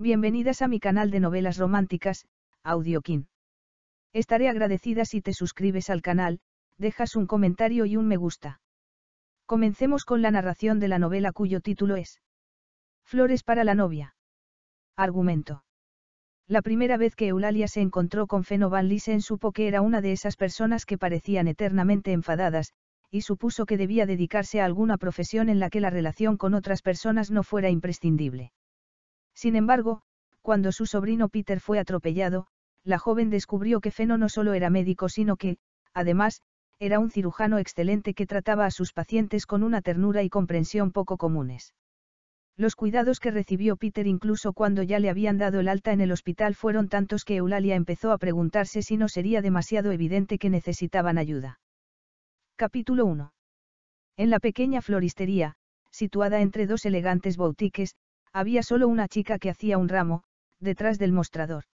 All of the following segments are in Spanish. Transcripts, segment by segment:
Bienvenidas a mi canal de novelas románticas, Audiokin. Estaré agradecida si te suscribes al canal, dejas un comentario y un me gusta. Comencemos con la narración de la novela cuyo título es Flores para la novia. Argumento. La primera vez que Eulalia se encontró con Feno Van supo que era una de esas personas que parecían eternamente enfadadas, y supuso que debía dedicarse a alguna profesión en la que la relación con otras personas no fuera imprescindible. Sin embargo, cuando su sobrino Peter fue atropellado, la joven descubrió que Feno no solo era médico sino que, además, era un cirujano excelente que trataba a sus pacientes con una ternura y comprensión poco comunes. Los cuidados que recibió Peter incluso cuando ya le habían dado el alta en el hospital fueron tantos que Eulalia empezó a preguntarse si no sería demasiado evidente que necesitaban ayuda. Capítulo 1. En la pequeña floristería, situada entre dos elegantes boutiques, había solo una chica que hacía un ramo, detrás del mostrador.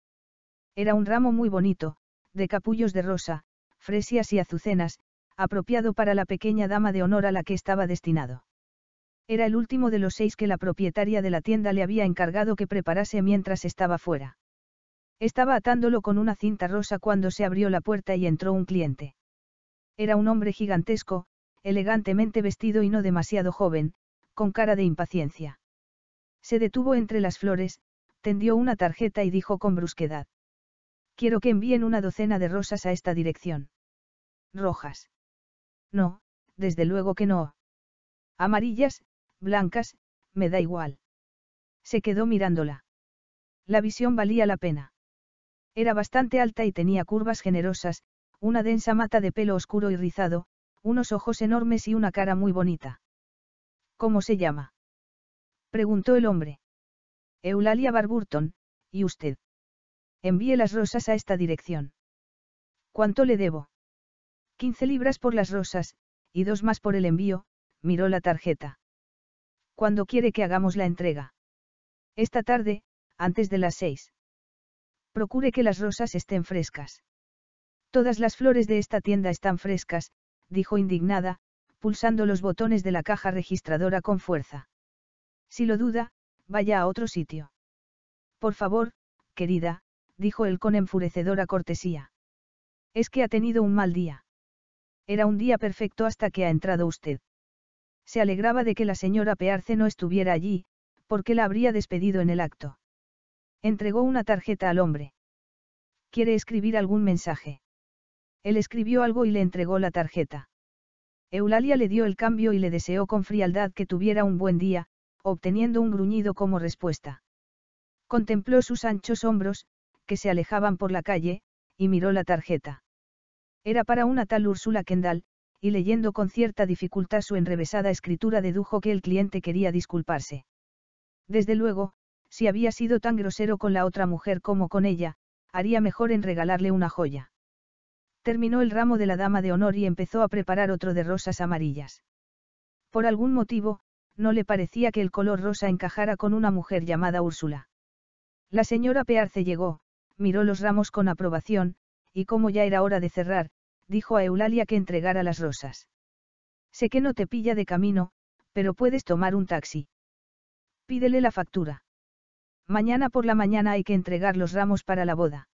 Era un ramo muy bonito, de capullos de rosa, fresias y azucenas, apropiado para la pequeña dama de honor a la que estaba destinado. Era el último de los seis que la propietaria de la tienda le había encargado que preparase mientras estaba fuera. Estaba atándolo con una cinta rosa cuando se abrió la puerta y entró un cliente. Era un hombre gigantesco, elegantemente vestido y no demasiado joven, con cara de impaciencia. Se detuvo entre las flores, tendió una tarjeta y dijo con brusquedad. Quiero que envíen una docena de rosas a esta dirección. Rojas. No, desde luego que no. Amarillas, blancas, me da igual. Se quedó mirándola. La visión valía la pena. Era bastante alta y tenía curvas generosas, una densa mata de pelo oscuro y rizado, unos ojos enormes y una cara muy bonita. ¿Cómo se llama? Preguntó el hombre. Eulalia Barburton, ¿y usted? Envíe las rosas a esta dirección. ¿Cuánto le debo? Quince libras por las rosas, y dos más por el envío, miró la tarjeta. ¿Cuándo quiere que hagamos la entrega? Esta tarde, antes de las seis. Procure que las rosas estén frescas. Todas las flores de esta tienda están frescas, dijo indignada, pulsando los botones de la caja registradora con fuerza. Si lo duda, vaya a otro sitio. Por favor, querida, dijo él con enfurecedora cortesía. Es que ha tenido un mal día. Era un día perfecto hasta que ha entrado usted. Se alegraba de que la señora Pearce no estuviera allí, porque la habría despedido en el acto. Entregó una tarjeta al hombre. ¿Quiere escribir algún mensaje? Él escribió algo y le entregó la tarjeta. Eulalia le dio el cambio y le deseó con frialdad que tuviera un buen día, obteniendo un gruñido como respuesta. Contempló sus anchos hombros, que se alejaban por la calle, y miró la tarjeta. Era para una tal Úrsula Kendall, y leyendo con cierta dificultad su enrevesada escritura dedujo que el cliente quería disculparse. Desde luego, si había sido tan grosero con la otra mujer como con ella, haría mejor en regalarle una joya. Terminó el ramo de la dama de honor y empezó a preparar otro de rosas amarillas. Por algún motivo, no le parecía que el color rosa encajara con una mujer llamada Úrsula. La señora Pearce llegó, miró los ramos con aprobación, y como ya era hora de cerrar, dijo a Eulalia que entregara las rosas. Sé que no te pilla de camino, pero puedes tomar un taxi. Pídele la factura. Mañana por la mañana hay que entregar los ramos para la boda.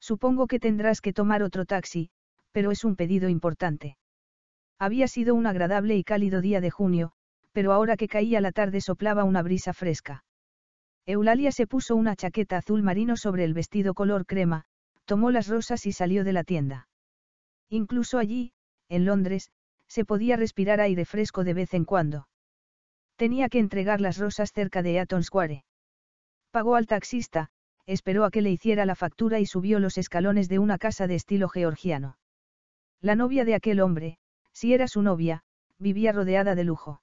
Supongo que tendrás que tomar otro taxi, pero es un pedido importante. Había sido un agradable y cálido día de junio, pero ahora que caía la tarde soplaba una brisa fresca. Eulalia se puso una chaqueta azul marino sobre el vestido color crema, tomó las rosas y salió de la tienda. Incluso allí, en Londres, se podía respirar aire fresco de vez en cuando. Tenía que entregar las rosas cerca de Eaton Square. Pagó al taxista, esperó a que le hiciera la factura y subió los escalones de una casa de estilo georgiano. La novia de aquel hombre, si era su novia, vivía rodeada de lujo.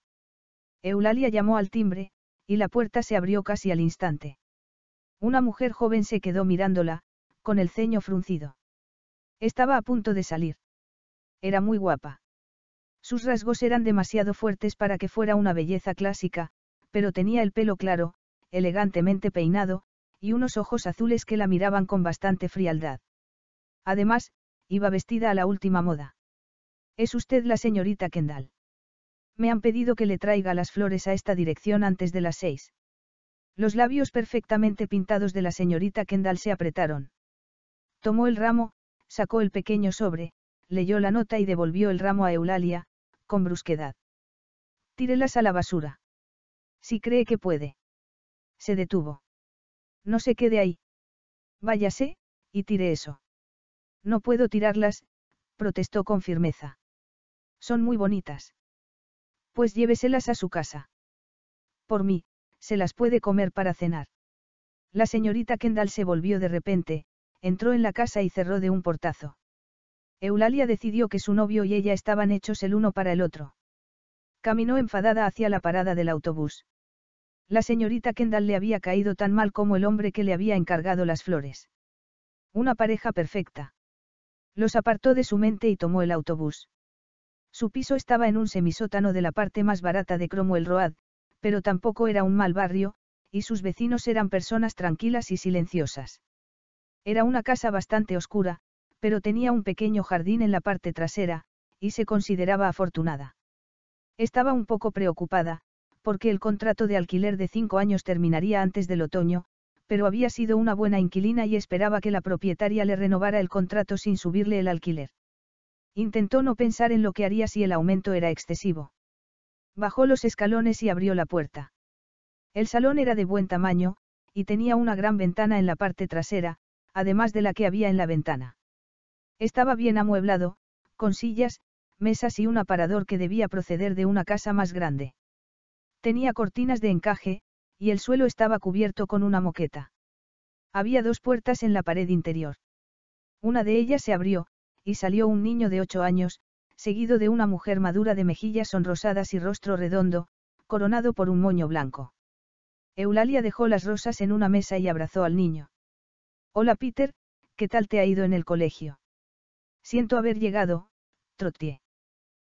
Eulalia llamó al timbre, y la puerta se abrió casi al instante. Una mujer joven se quedó mirándola, con el ceño fruncido. Estaba a punto de salir. Era muy guapa. Sus rasgos eran demasiado fuertes para que fuera una belleza clásica, pero tenía el pelo claro, elegantemente peinado, y unos ojos azules que la miraban con bastante frialdad. Además, iba vestida a la última moda. ¿Es usted la señorita Kendall? Me han pedido que le traiga las flores a esta dirección antes de las seis. Los labios perfectamente pintados de la señorita Kendall se apretaron. Tomó el ramo, sacó el pequeño sobre, leyó la nota y devolvió el ramo a Eulalia, con brusquedad. Tírelas a la basura. Si cree que puede. Se detuvo. No se quede ahí. Váyase, y tire eso. No puedo tirarlas, protestó con firmeza. Son muy bonitas. Pues lléveselas a su casa. Por mí, se las puede comer para cenar. La señorita Kendall se volvió de repente, entró en la casa y cerró de un portazo. Eulalia decidió que su novio y ella estaban hechos el uno para el otro. Caminó enfadada hacia la parada del autobús. La señorita Kendall le había caído tan mal como el hombre que le había encargado las flores. Una pareja perfecta. Los apartó de su mente y tomó el autobús. Su piso estaba en un semisótano de la parte más barata de Cromwell Road, pero tampoco era un mal barrio, y sus vecinos eran personas tranquilas y silenciosas. Era una casa bastante oscura, pero tenía un pequeño jardín en la parte trasera, y se consideraba afortunada. Estaba un poco preocupada, porque el contrato de alquiler de cinco años terminaría antes del otoño, pero había sido una buena inquilina y esperaba que la propietaria le renovara el contrato sin subirle el alquiler. Intentó no pensar en lo que haría si el aumento era excesivo. Bajó los escalones y abrió la puerta. El salón era de buen tamaño, y tenía una gran ventana en la parte trasera, además de la que había en la ventana. Estaba bien amueblado, con sillas, mesas y un aparador que debía proceder de una casa más grande. Tenía cortinas de encaje, y el suelo estaba cubierto con una moqueta. Había dos puertas en la pared interior. Una de ellas se abrió, y salió un niño de ocho años, seguido de una mujer madura de mejillas sonrosadas y rostro redondo, coronado por un moño blanco. Eulalia dejó las rosas en una mesa y abrazó al niño. Hola Peter, ¿qué tal te ha ido en el colegio? Siento haber llegado, Trottier.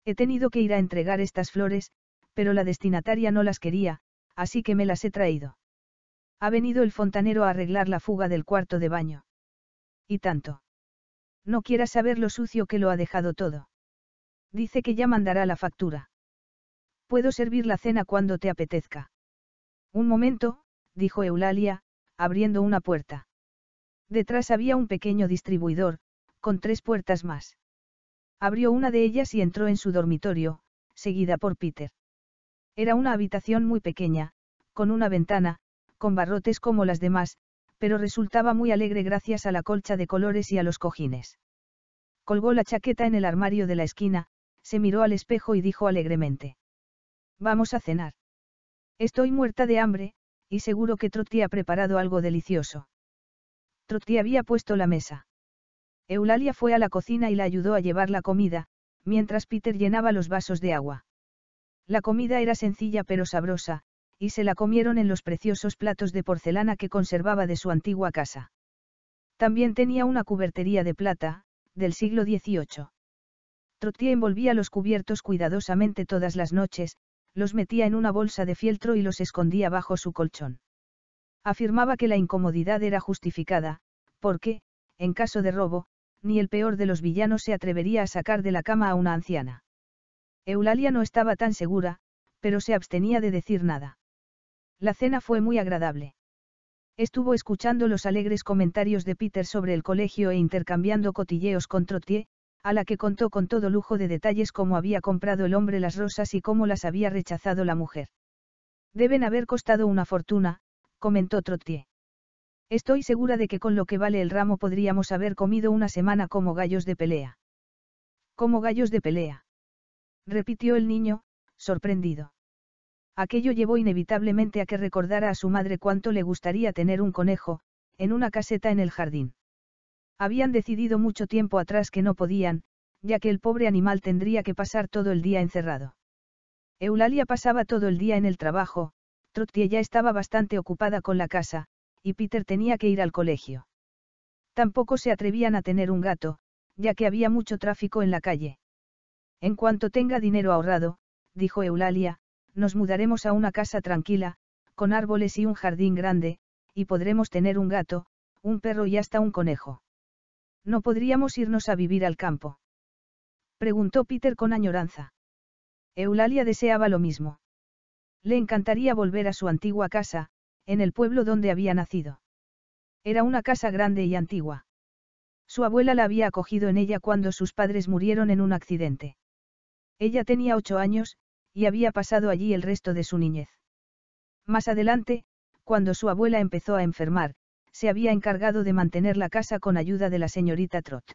He tenido que ir a entregar estas flores, pero la destinataria no las quería, así que me las he traído. Ha venido el fontanero a arreglar la fuga del cuarto de baño. Y tanto. No quieras saber lo sucio que lo ha dejado todo. Dice que ya mandará la factura. Puedo servir la cena cuando te apetezca. Un momento, dijo Eulalia, abriendo una puerta. Detrás había un pequeño distribuidor, con tres puertas más. Abrió una de ellas y entró en su dormitorio, seguida por Peter. Era una habitación muy pequeña, con una ventana, con barrotes como las demás, pero resultaba muy alegre gracias a la colcha de colores y a los cojines. Colgó la chaqueta en el armario de la esquina, se miró al espejo y dijo alegremente. Vamos a cenar. Estoy muerta de hambre, y seguro que Trotti ha preparado algo delicioso. Trotti había puesto la mesa. Eulalia fue a la cocina y la ayudó a llevar la comida, mientras Peter llenaba los vasos de agua. La comida era sencilla pero sabrosa, y se la comieron en los preciosos platos de porcelana que conservaba de su antigua casa. También tenía una cubertería de plata, del siglo XVIII. Trottier envolvía los cubiertos cuidadosamente todas las noches, los metía en una bolsa de fieltro y los escondía bajo su colchón. Afirmaba que la incomodidad era justificada, porque, en caso de robo, ni el peor de los villanos se atrevería a sacar de la cama a una anciana. Eulalia no estaba tan segura, pero se abstenía de decir nada. La cena fue muy agradable. Estuvo escuchando los alegres comentarios de Peter sobre el colegio e intercambiando cotilleos con Trottier, a la que contó con todo lujo de detalles cómo había comprado el hombre las rosas y cómo las había rechazado la mujer. Deben haber costado una fortuna, comentó Trottier. Estoy segura de que con lo que vale el ramo podríamos haber comido una semana como gallos de pelea. Como gallos de pelea repitió el niño, sorprendido. Aquello llevó inevitablemente a que recordara a su madre cuánto le gustaría tener un conejo, en una caseta en el jardín. Habían decidido mucho tiempo atrás que no podían, ya que el pobre animal tendría que pasar todo el día encerrado. Eulalia pasaba todo el día en el trabajo, Trottier ya estaba bastante ocupada con la casa, y Peter tenía que ir al colegio. Tampoco se atrevían a tener un gato, ya que había mucho tráfico en la calle. En cuanto tenga dinero ahorrado, dijo Eulalia, nos mudaremos a una casa tranquila, con árboles y un jardín grande, y podremos tener un gato, un perro y hasta un conejo. ¿No podríamos irnos a vivir al campo? Preguntó Peter con añoranza. Eulalia deseaba lo mismo. Le encantaría volver a su antigua casa, en el pueblo donde había nacido. Era una casa grande y antigua. Su abuela la había acogido en ella cuando sus padres murieron en un accidente. Ella tenía ocho años, y había pasado allí el resto de su niñez. Más adelante, cuando su abuela empezó a enfermar, se había encargado de mantener la casa con ayuda de la señorita Trot.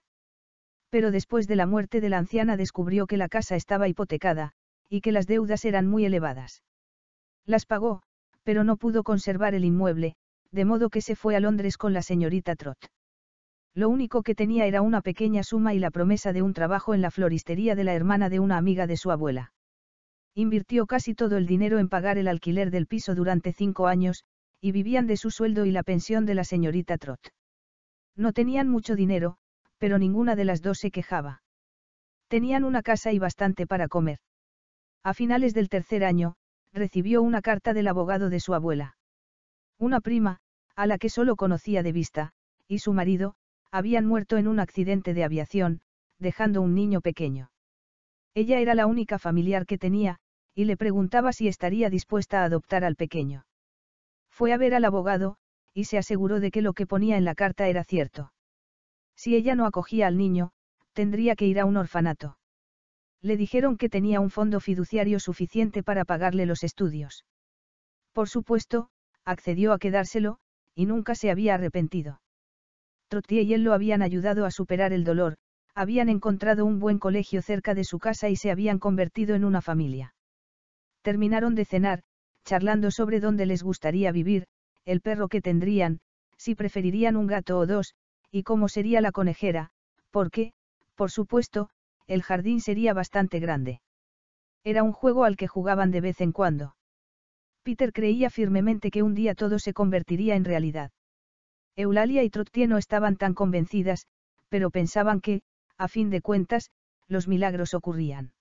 Pero después de la muerte de la anciana descubrió que la casa estaba hipotecada, y que las deudas eran muy elevadas. Las pagó, pero no pudo conservar el inmueble, de modo que se fue a Londres con la señorita Trot. Lo único que tenía era una pequeña suma y la promesa de un trabajo en la floristería de la hermana de una amiga de su abuela. Invirtió casi todo el dinero en pagar el alquiler del piso durante cinco años, y vivían de su sueldo y la pensión de la señorita Trot. No tenían mucho dinero, pero ninguna de las dos se quejaba. Tenían una casa y bastante para comer. A finales del tercer año, recibió una carta del abogado de su abuela. Una prima, a la que solo conocía de vista, y su marido, habían muerto en un accidente de aviación, dejando un niño pequeño. Ella era la única familiar que tenía, y le preguntaba si estaría dispuesta a adoptar al pequeño. Fue a ver al abogado, y se aseguró de que lo que ponía en la carta era cierto. Si ella no acogía al niño, tendría que ir a un orfanato. Le dijeron que tenía un fondo fiduciario suficiente para pagarle los estudios. Por supuesto, accedió a quedárselo, y nunca se había arrepentido. Trottier y él lo habían ayudado a superar el dolor, habían encontrado un buen colegio cerca de su casa y se habían convertido en una familia. Terminaron de cenar, charlando sobre dónde les gustaría vivir, el perro que tendrían, si preferirían un gato o dos, y cómo sería la conejera, porque, por supuesto, el jardín sería bastante grande. Era un juego al que jugaban de vez en cuando. Peter creía firmemente que un día todo se convertiría en realidad. Eulalia y Trottier no estaban tan convencidas, pero pensaban que, a fin de cuentas, los milagros ocurrían.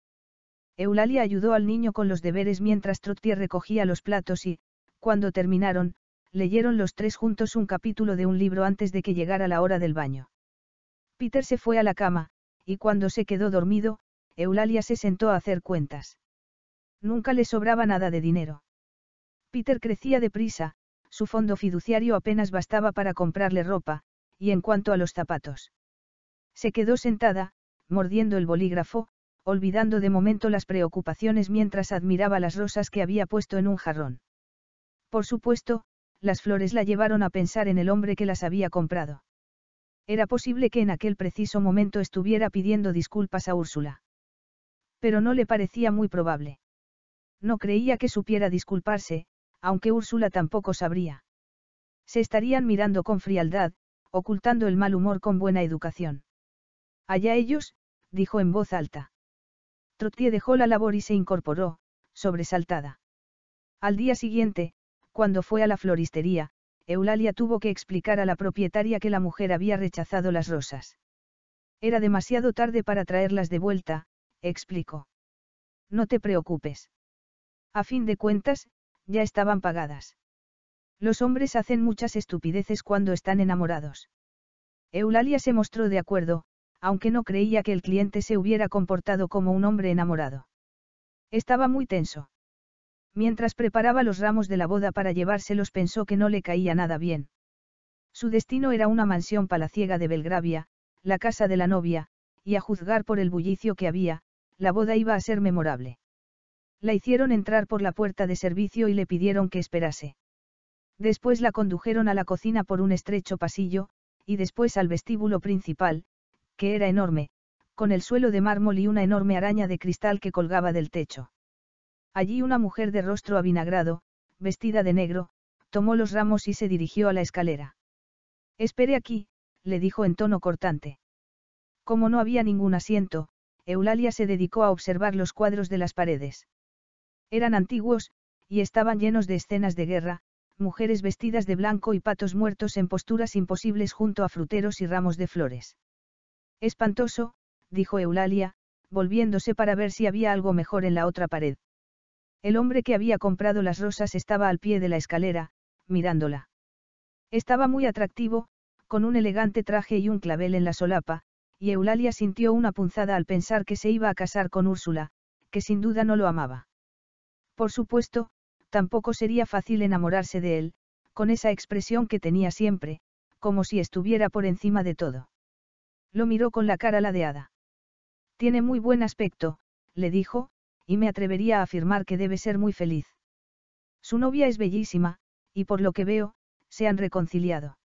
Eulalia ayudó al niño con los deberes mientras Trottier recogía los platos y, cuando terminaron, leyeron los tres juntos un capítulo de un libro antes de que llegara la hora del baño. Peter se fue a la cama, y cuando se quedó dormido, Eulalia se sentó a hacer cuentas. Nunca le sobraba nada de dinero. Peter crecía deprisa, su fondo fiduciario apenas bastaba para comprarle ropa, y en cuanto a los zapatos. Se quedó sentada, mordiendo el bolígrafo, olvidando de momento las preocupaciones mientras admiraba las rosas que había puesto en un jarrón. Por supuesto, las flores la llevaron a pensar en el hombre que las había comprado. Era posible que en aquel preciso momento estuviera pidiendo disculpas a Úrsula. Pero no le parecía muy probable. No creía que supiera disculparse, aunque Úrsula tampoco sabría. Se estarían mirando con frialdad, ocultando el mal humor con buena educación. Allá ellos, dijo en voz alta. Trottier dejó la labor y se incorporó, sobresaltada. Al día siguiente, cuando fue a la floristería, Eulalia tuvo que explicar a la propietaria que la mujer había rechazado las rosas. Era demasiado tarde para traerlas de vuelta, explicó. No te preocupes. A fin de cuentas, ya estaban pagadas. Los hombres hacen muchas estupideces cuando están enamorados. Eulalia se mostró de acuerdo, aunque no creía que el cliente se hubiera comportado como un hombre enamorado. Estaba muy tenso. Mientras preparaba los ramos de la boda para llevárselos pensó que no le caía nada bien. Su destino era una mansión palaciega de Belgravia, la casa de la novia, y a juzgar por el bullicio que había, la boda iba a ser memorable. La hicieron entrar por la puerta de servicio y le pidieron que esperase. Después la condujeron a la cocina por un estrecho pasillo, y después al vestíbulo principal, que era enorme, con el suelo de mármol y una enorme araña de cristal que colgaba del techo. Allí una mujer de rostro avinagrado, vestida de negro, tomó los ramos y se dirigió a la escalera. Espere aquí, le dijo en tono cortante. Como no había ningún asiento, Eulalia se dedicó a observar los cuadros de las paredes. Eran antiguos, y estaban llenos de escenas de guerra, mujeres vestidas de blanco y patos muertos en posturas imposibles junto a fruteros y ramos de flores. Espantoso, dijo Eulalia, volviéndose para ver si había algo mejor en la otra pared. El hombre que había comprado las rosas estaba al pie de la escalera, mirándola. Estaba muy atractivo, con un elegante traje y un clavel en la solapa, y Eulalia sintió una punzada al pensar que se iba a casar con Úrsula, que sin duda no lo amaba. Por supuesto, tampoco sería fácil enamorarse de él, con esa expresión que tenía siempre, como si estuviera por encima de todo. Lo miró con la cara ladeada. Tiene muy buen aspecto, le dijo, y me atrevería a afirmar que debe ser muy feliz. Su novia es bellísima, y por lo que veo, se han reconciliado.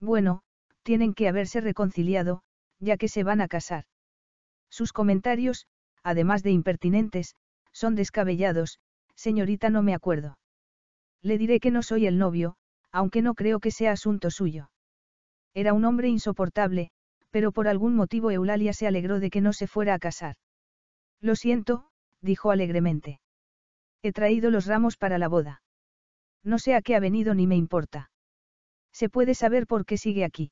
Bueno, tienen que haberse reconciliado, ya que se van a casar. Sus comentarios, además de impertinentes, son descabellados, señorita no me acuerdo. Le diré que no soy el novio, aunque no creo que sea asunto suyo. Era un hombre insoportable, pero por algún motivo Eulalia se alegró de que no se fuera a casar. Lo siento, dijo alegremente. He traído los ramos para la boda. No sé a qué ha venido ni me importa. ¿Se puede saber por qué sigue aquí?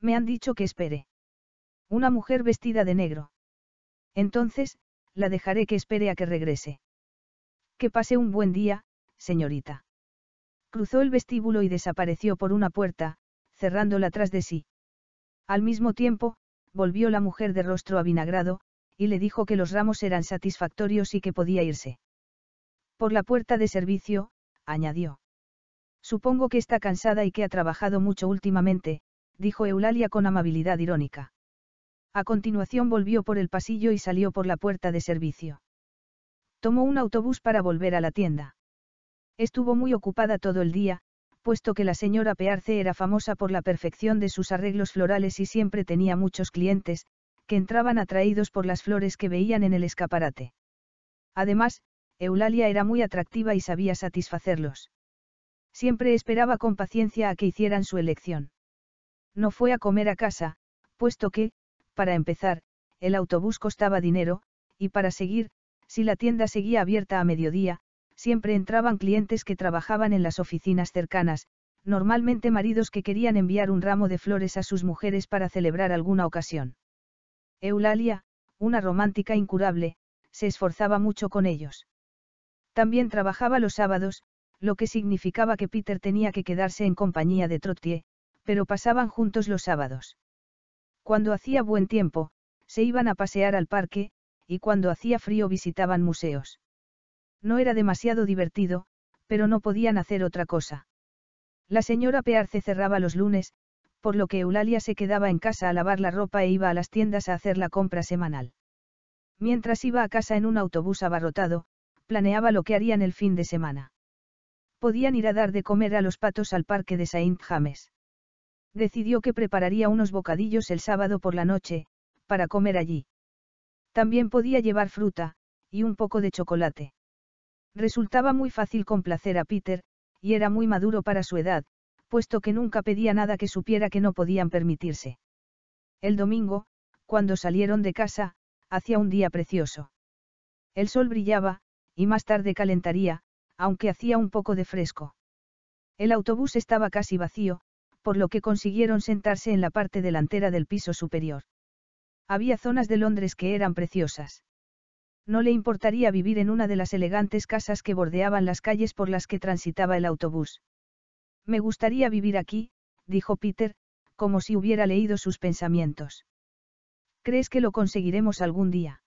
Me han dicho que espere. Una mujer vestida de negro. Entonces, la dejaré que espere a que regrese. Que pase un buen día, señorita. Cruzó el vestíbulo y desapareció por una puerta, cerrándola tras de sí. Al mismo tiempo, volvió la mujer de rostro avinagrado, y le dijo que los ramos eran satisfactorios y que podía irse. Por la puerta de servicio, añadió. Supongo que está cansada y que ha trabajado mucho últimamente, dijo Eulalia con amabilidad irónica. A continuación volvió por el pasillo y salió por la puerta de servicio. Tomó un autobús para volver a la tienda. Estuvo muy ocupada todo el día, puesto que la señora Pearce era famosa por la perfección de sus arreglos florales y siempre tenía muchos clientes, que entraban atraídos por las flores que veían en el escaparate. Además, Eulalia era muy atractiva y sabía satisfacerlos. Siempre esperaba con paciencia a que hicieran su elección. No fue a comer a casa, puesto que, para empezar, el autobús costaba dinero, y para seguir, si la tienda seguía abierta a mediodía, siempre entraban clientes que trabajaban en las oficinas cercanas, normalmente maridos que querían enviar un ramo de flores a sus mujeres para celebrar alguna ocasión. Eulalia, una romántica incurable, se esforzaba mucho con ellos. También trabajaba los sábados, lo que significaba que Peter tenía que quedarse en compañía de Trottier, pero pasaban juntos los sábados. Cuando hacía buen tiempo, se iban a pasear al parque, y cuando hacía frío visitaban museos. No era demasiado divertido, pero no podían hacer otra cosa. La señora Pearce cerraba los lunes, por lo que Eulalia se quedaba en casa a lavar la ropa e iba a las tiendas a hacer la compra semanal. Mientras iba a casa en un autobús abarrotado, planeaba lo que harían el fin de semana. Podían ir a dar de comer a los patos al parque de Saint James. Decidió que prepararía unos bocadillos el sábado por la noche, para comer allí. También podía llevar fruta, y un poco de chocolate. Resultaba muy fácil complacer a Peter, y era muy maduro para su edad, puesto que nunca pedía nada que supiera que no podían permitirse. El domingo, cuando salieron de casa, hacía un día precioso. El sol brillaba, y más tarde calentaría, aunque hacía un poco de fresco. El autobús estaba casi vacío, por lo que consiguieron sentarse en la parte delantera del piso superior. Había zonas de Londres que eran preciosas. No le importaría vivir en una de las elegantes casas que bordeaban las calles por las que transitaba el autobús. Me gustaría vivir aquí, dijo Peter, como si hubiera leído sus pensamientos. ¿Crees que lo conseguiremos algún día?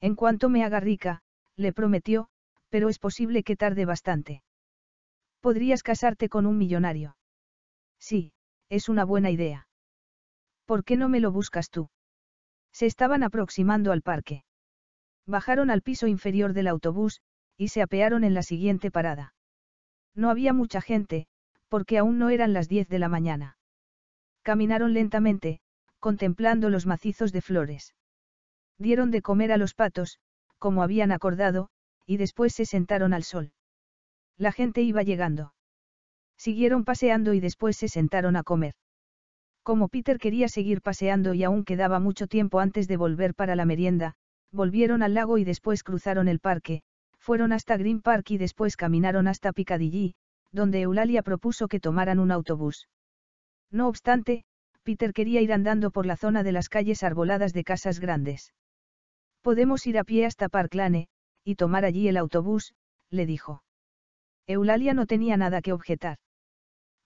En cuanto me haga rica, le prometió, pero es posible que tarde bastante. Podrías casarte con un millonario. Sí, es una buena idea. ¿Por qué no me lo buscas tú? Se estaban aproximando al parque. Bajaron al piso inferior del autobús, y se apearon en la siguiente parada. No había mucha gente, porque aún no eran las diez de la mañana. Caminaron lentamente, contemplando los macizos de flores. Dieron de comer a los patos, como habían acordado, y después se sentaron al sol. La gente iba llegando. Siguieron paseando y después se sentaron a comer. Como Peter quería seguir paseando y aún quedaba mucho tiempo antes de volver para la merienda, volvieron al lago y después cruzaron el parque, fueron hasta Green Park y después caminaron hasta Piccadilly, donde Eulalia propuso que tomaran un autobús. No obstante, Peter quería ir andando por la zona de las calles arboladas de casas grandes. Podemos ir a pie hasta Park Lane, y tomar allí el autobús, le dijo. Eulalia no tenía nada que objetar.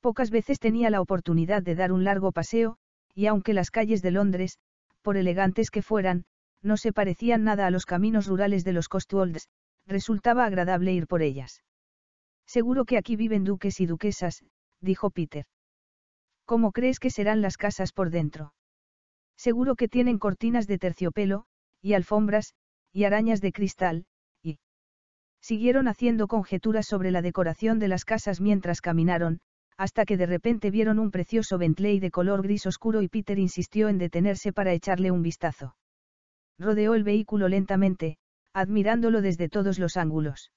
Pocas veces tenía la oportunidad de dar un largo paseo, y aunque las calles de Londres, por elegantes que fueran, no se parecían nada a los caminos rurales de los Cotswolds, resultaba agradable ir por ellas. Seguro que aquí viven duques y duquesas, dijo Peter. ¿Cómo crees que serán las casas por dentro? Seguro que tienen cortinas de terciopelo, y alfombras, y arañas de cristal, y... Siguieron haciendo conjeturas sobre la decoración de las casas mientras caminaron, hasta que de repente vieron un precioso Bentley de color gris oscuro y Peter insistió en detenerse para echarle un vistazo. Rodeó el vehículo lentamente, admirándolo desde todos los ángulos.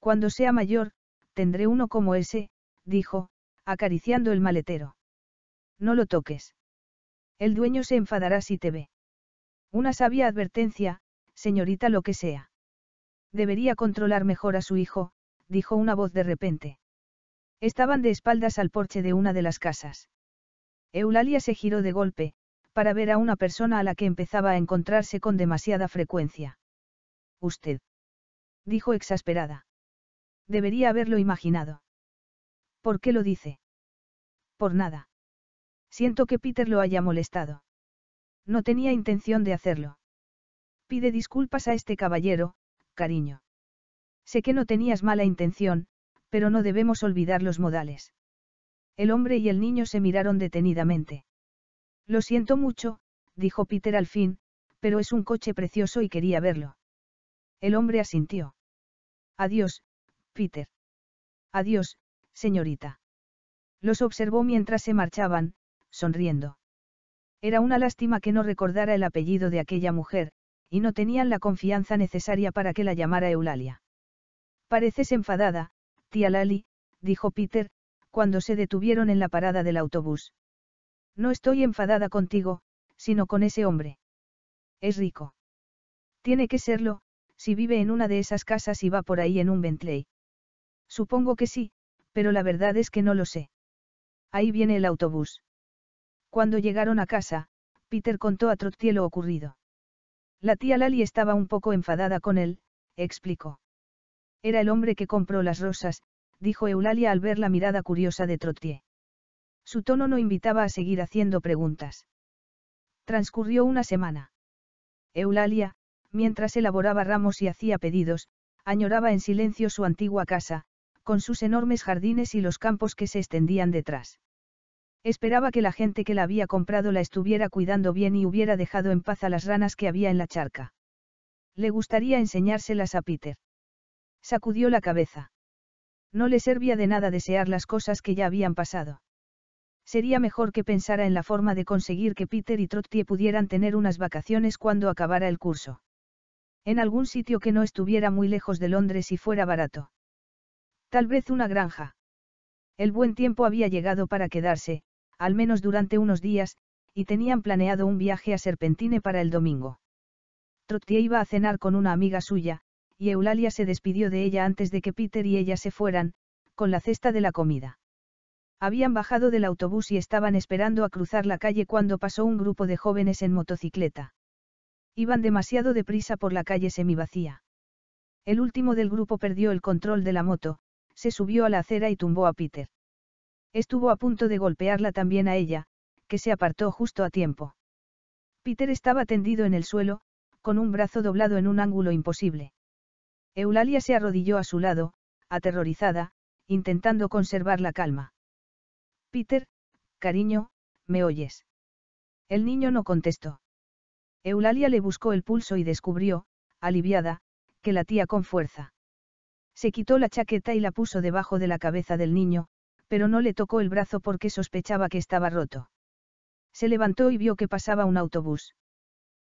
Cuando sea mayor, tendré uno como ese, dijo, acariciando el maletero. No lo toques. El dueño se enfadará si te ve. Una sabia advertencia, señorita lo que sea. Debería controlar mejor a su hijo, dijo una voz de repente. Estaban de espaldas al porche de una de las casas. Eulalia se giró de golpe, para ver a una persona a la que empezaba a encontrarse con demasiada frecuencia. Usted. Dijo exasperada. Debería haberlo imaginado. ¿Por qué lo dice? Por nada. Siento que Peter lo haya molestado. No tenía intención de hacerlo. Pide disculpas a este caballero, cariño. Sé que no tenías mala intención, pero no debemos olvidar los modales. El hombre y el niño se miraron detenidamente. Lo siento mucho, dijo Peter al fin, pero es un coche precioso y quería verlo. El hombre asintió. Adiós, Peter. Adiós, señorita. Los observó mientras se marchaban, sonriendo. Era una lástima que no recordara el apellido de aquella mujer, y no tenían la confianza necesaria para que la llamara Eulalia. Pareces enfadada, Tía Lali, dijo Peter, cuando se detuvieron en la parada del autobús. No estoy enfadada contigo, sino con ese hombre. Es rico. Tiene que serlo, si vive en una de esas casas y va por ahí en un Bentley. Supongo que sí, pero la verdad es que no lo sé. Ahí viene el autobús. Cuando llegaron a casa, Peter contó a Trottier lo ocurrido. La tía Lali estaba un poco enfadada con él, explicó. Era el hombre que compró las rosas, dijo Eulalia al ver la mirada curiosa de Trottier. Su tono no invitaba a seguir haciendo preguntas. Transcurrió una semana. Eulalia, mientras elaboraba ramos y hacía pedidos, añoraba en silencio su antigua casa, con sus enormes jardines y los campos que se extendían detrás. Esperaba que la gente que la había comprado la estuviera cuidando bien y hubiera dejado en paz a las ranas que había en la charca. Le gustaría enseñárselas a Peter. Sacudió la cabeza. No le servía de nada desear las cosas que ya habían pasado. Sería mejor que pensara en la forma de conseguir que Peter y Trottie pudieran tener unas vacaciones cuando acabara el curso. En algún sitio que no estuviera muy lejos de Londres y fuera barato. Tal vez una granja. El buen tiempo había llegado para quedarse, al menos durante unos días, y tenían planeado un viaje a Serpentine para el domingo. Trottie iba a cenar con una amiga suya, y Eulalia se despidió de ella antes de que Peter y ella se fueran, con la cesta de la comida. Habían bajado del autobús y estaban esperando a cruzar la calle cuando pasó un grupo de jóvenes en motocicleta. Iban demasiado deprisa por la calle semivacía. El último del grupo perdió el control de la moto, se subió a la acera y tumbó a Peter. Estuvo a punto de golpearla también a ella, que se apartó justo a tiempo. Peter estaba tendido en el suelo, con un brazo doblado en un ángulo imposible. Eulalia se arrodilló a su lado, aterrorizada, intentando conservar la calma. Peter, cariño, ¿me oyes? El niño no contestó. Eulalia le buscó el pulso y descubrió, aliviada, que latía con fuerza. Se quitó la chaqueta y la puso debajo de la cabeza del niño, pero no le tocó el brazo porque sospechaba que estaba roto. Se levantó y vio que pasaba un autobús.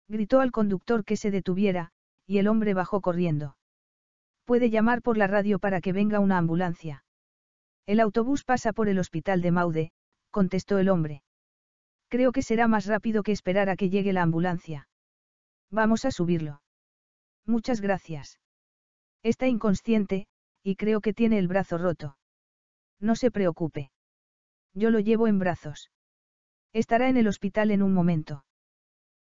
Gritó al conductor que se detuviera, y el hombre bajó corriendo. Puede llamar por la radio para que venga una ambulancia. El autobús pasa por el hospital de Maude, contestó el hombre. Creo que será más rápido que esperar a que llegue la ambulancia. Vamos a subirlo. Muchas gracias. Está inconsciente, y creo que tiene el brazo roto. No se preocupe. Yo lo llevo en brazos. Estará en el hospital en un momento.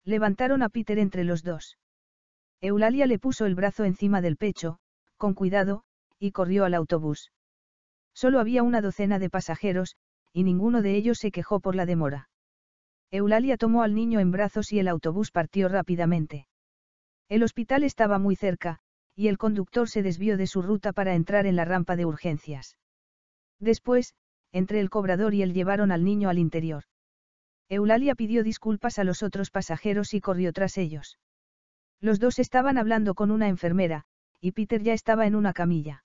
Levantaron a Peter entre los dos. Eulalia le puso el brazo encima del pecho, con cuidado, y corrió al autobús. Solo había una docena de pasajeros, y ninguno de ellos se quejó por la demora. Eulalia tomó al niño en brazos y el autobús partió rápidamente. El hospital estaba muy cerca, y el conductor se desvió de su ruta para entrar en la rampa de urgencias. Después, entre el cobrador y él llevaron al niño al interior. Eulalia pidió disculpas a los otros pasajeros y corrió tras ellos. Los dos estaban hablando con una enfermera, y Peter ya estaba en una camilla.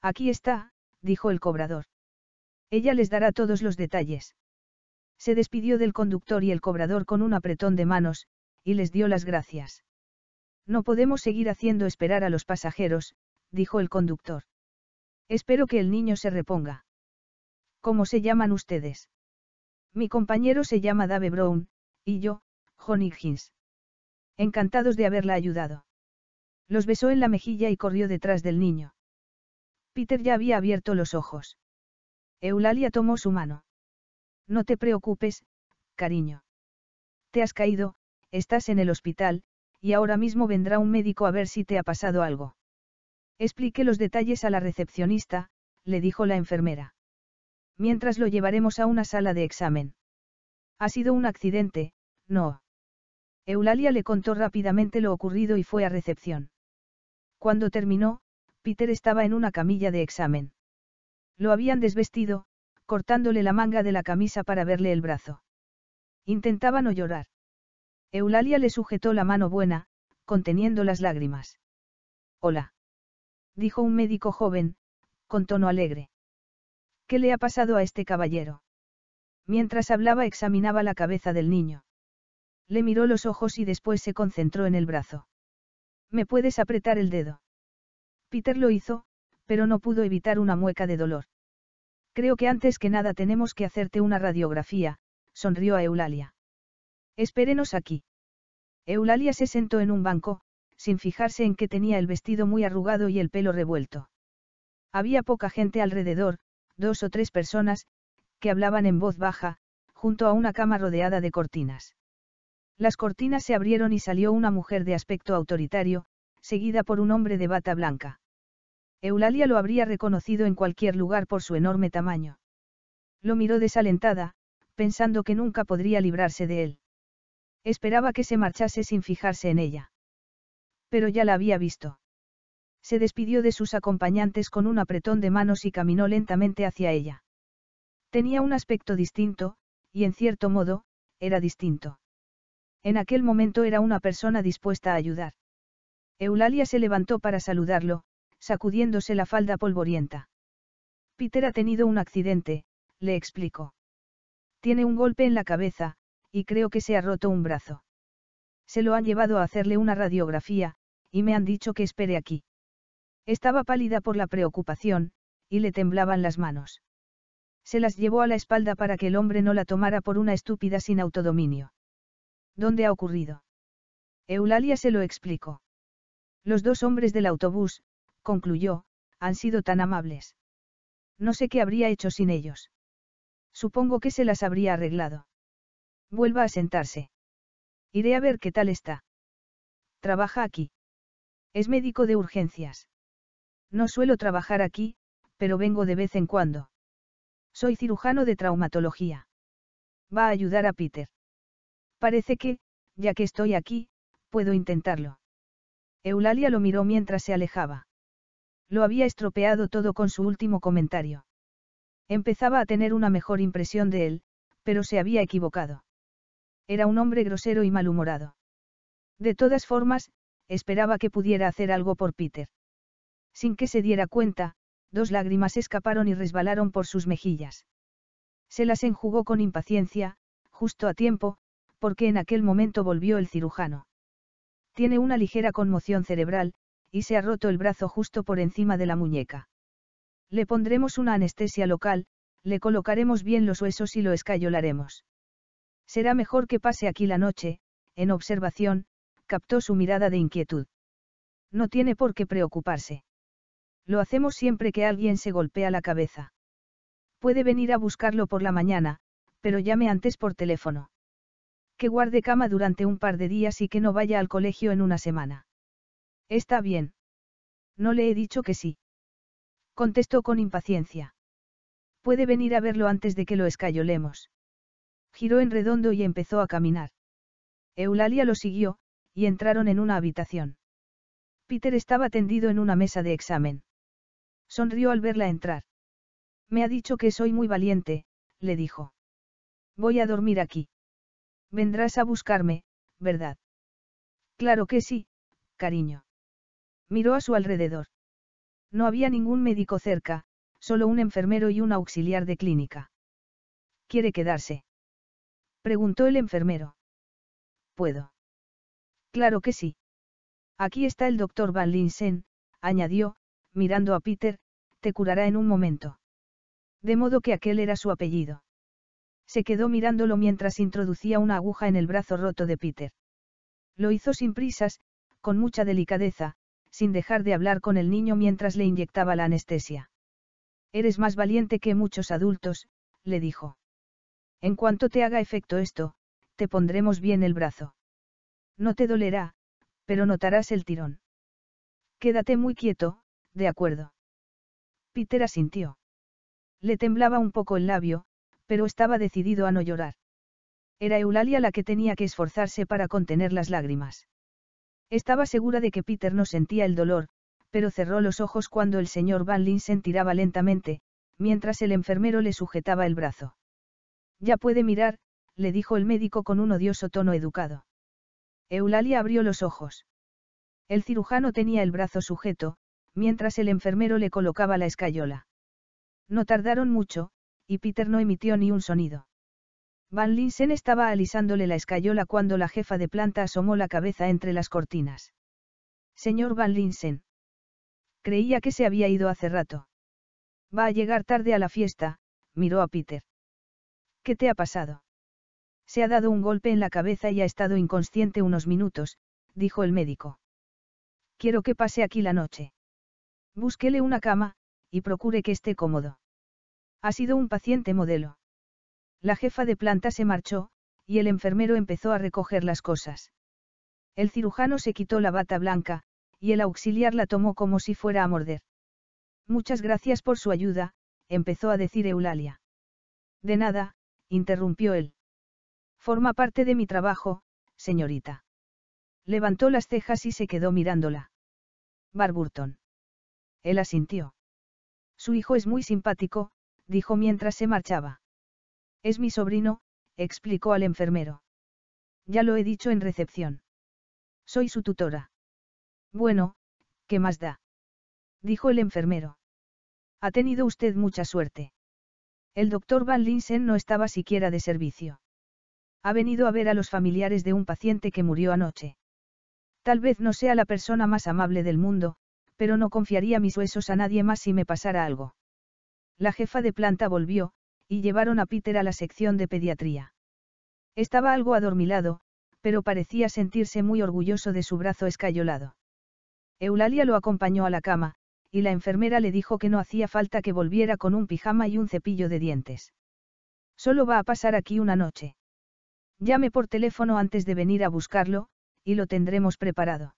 Aquí está, dijo el cobrador. Ella les dará todos los detalles. Se despidió del conductor y el cobrador con un apretón de manos, y les dio las gracias. No podemos seguir haciendo esperar a los pasajeros, dijo el conductor. Espero que el niño se reponga. ¿Cómo se llaman ustedes? Mi compañero se llama Dave Brown, y yo, John Higgins. Encantados de haberla ayudado. Los besó en la mejilla y corrió detrás del niño. Peter ya había abierto los ojos. Eulalia tomó su mano. No te preocupes, cariño. Te has caído, estás en el hospital, y ahora mismo vendrá un médico a ver si te ha pasado algo. Explique los detalles a la recepcionista, le dijo la enfermera. Mientras lo llevaremos a una sala de examen. Ha sido un accidente, no. Eulalia le contó rápidamente lo ocurrido y fue a recepción. Cuando terminó, Peter estaba en una camilla de examen. Lo habían desvestido, cortándole la manga de la camisa para verle el brazo. Intentaba no llorar. Eulalia le sujetó la mano buena, conteniendo las lágrimas. Hola. Dijo un médico joven, con tono alegre. ¿Qué le ha pasado a este caballero? Mientras hablaba examinaba la cabeza del niño. Le miró los ojos y después se concentró en el brazo. ¿Me puedes apretar el dedo? Peter lo hizo, pero no pudo evitar una mueca de dolor. Creo que antes que nada tenemos que hacerte una radiografía, sonrió a Eulalia. Espérenos aquí. Eulalia se sentó en un banco, sin fijarse en que tenía el vestido muy arrugado y el pelo revuelto. Había poca gente alrededor, dos o tres personas, que hablaban en voz baja, junto a una cama rodeada de cortinas. Las cortinas se abrieron y salió una mujer de aspecto autoritario, seguida por un hombre de bata blanca. Eulalia lo habría reconocido en cualquier lugar por su enorme tamaño. Lo miró desalentada, pensando que nunca podría librarse de él. Esperaba que se marchase sin fijarse en ella. Pero ya la había visto. Se despidió de sus acompañantes con un apretón de manos y caminó lentamente hacia ella. Tenía un aspecto distinto, y en cierto modo, era distinto. En aquel momento era una persona dispuesta a ayudar. Eulalia se levantó para saludarlo, sacudiéndose la falda polvorienta. Peter ha tenido un accidente, le explicó. Tiene un golpe en la cabeza, y creo que se ha roto un brazo. Se lo han llevado a hacerle una radiografía, y me han dicho que espere aquí. Estaba pálida por la preocupación, y le temblaban las manos. Se las llevó a la espalda para que el hombre no la tomara por una estúpida sin autodominio. ¿Dónde ha ocurrido? Eulalia se lo explicó. Los dos hombres del autobús, concluyó, han sido tan amables. No sé qué habría hecho sin ellos. Supongo que se las habría arreglado. Vuelva a sentarse. Iré a ver qué tal está. Trabaja aquí. Es médico de urgencias. No suelo trabajar aquí, pero vengo de vez en cuando. Soy cirujano de traumatología. Va a ayudar a Peter. Parece que, ya que estoy aquí, puedo intentarlo. Eulalia lo miró mientras se alejaba. Lo había estropeado todo con su último comentario. Empezaba a tener una mejor impresión de él, pero se había equivocado. Era un hombre grosero y malhumorado. De todas formas, esperaba que pudiera hacer algo por Peter. Sin que se diera cuenta, dos lágrimas escaparon y resbalaron por sus mejillas. Se las enjugó con impaciencia, justo a tiempo, porque en aquel momento volvió el cirujano. Tiene una ligera conmoción cerebral, y se ha roto el brazo justo por encima de la muñeca. Le pondremos una anestesia local, le colocaremos bien los huesos y lo escayolaremos. Será mejor que pase aquí la noche, en observación, captó su mirada de inquietud. No tiene por qué preocuparse. Lo hacemos siempre que alguien se golpea la cabeza. Puede venir a buscarlo por la mañana, pero llame antes por teléfono. Que guarde cama durante un par de días y que no vaya al colegio en una semana. Está bien. No le he dicho que sí. Contestó con impaciencia. Puede venir a verlo antes de que lo escayolemos. Giró en redondo y empezó a caminar. Eulalia lo siguió, y entraron en una habitación. Peter estaba tendido en una mesa de examen. Sonrió al verla entrar. Me ha dicho que soy muy valiente, le dijo. Voy a dormir aquí. Vendrás a buscarme, ¿verdad? Claro que sí, cariño. Miró a su alrededor. No había ningún médico cerca, solo un enfermero y un auxiliar de clínica. ¿Quiere quedarse? Preguntó el enfermero. ¿Puedo? Claro que sí. Aquí está el doctor Van Linsen, añadió, mirando a Peter, te curará en un momento. De modo que aquel era su apellido. Se quedó mirándolo mientras introducía una aguja en el brazo roto de Peter. Lo hizo sin prisas, con mucha delicadeza, sin dejar de hablar con el niño mientras le inyectaba la anestesia. Eres más valiente que muchos adultos, le dijo. En cuanto te haga efecto esto, te pondremos bien el brazo. No te dolerá, pero notarás el tirón. Quédate muy quieto, de acuerdo. Peter asintió. Le temblaba un poco el labio, pero estaba decidido a no llorar. Era Eulalia la que tenía que esforzarse para contener las lágrimas. Estaba segura de que Peter no sentía el dolor, pero cerró los ojos cuando el señor Van Linsen tiraba lentamente, mientras el enfermero le sujetaba el brazo. Ya puede mirar, le dijo el médico con un odioso tono educado. Eulalia abrió los ojos. El cirujano tenía el brazo sujeto, mientras el enfermero le colocaba la escayola. No tardaron mucho, y Peter no emitió ni un sonido. Van Linsen estaba alisándole la escayola cuando la jefa de planta asomó la cabeza entre las cortinas. Señor Van Linsen. Creía que se había ido hace rato. Va a llegar tarde a la fiesta, miró a Peter. ¿Qué te ha pasado? Se ha dado un golpe en la cabeza y ha estado inconsciente unos minutos, dijo el médico. Quiero que pase aquí la noche. Búsquele una cama, y procure que esté cómodo. Ha sido un paciente modelo. La jefa de planta se marchó, y el enfermero empezó a recoger las cosas. El cirujano se quitó la bata blanca, y el auxiliar la tomó como si fuera a morder. Muchas gracias por su ayuda, empezó a decir Eulalia. De nada, interrumpió él. Forma parte de mi trabajo, señorita. Levantó las cejas y se quedó mirándola. Barburton. Él asintió. Su hijo es muy simpático, dijo mientras se marchaba. Es mi sobrino, explicó al enfermero. Ya lo he dicho en recepción. Soy su tutora. Bueno, ¿qué más da? Dijo el enfermero. Ha tenido usted mucha suerte. El doctor Van Linsen no estaba siquiera de servicio. Ha venido a ver a los familiares de un paciente que murió anoche. Tal vez no sea la persona más amable del mundo, pero no confiaría mis huesos a nadie más si me pasara algo. La jefa de planta volvió, y llevaron a Peter a la sección de pediatría. Estaba algo adormilado, pero parecía sentirse muy orgulloso de su brazo escayolado. Eulalia lo acompañó a la cama, y la enfermera le dijo que no hacía falta que volviera con un pijama y un cepillo de dientes. Solo va a pasar aquí una noche. Llame por teléfono antes de venir a buscarlo, y lo tendremos preparado.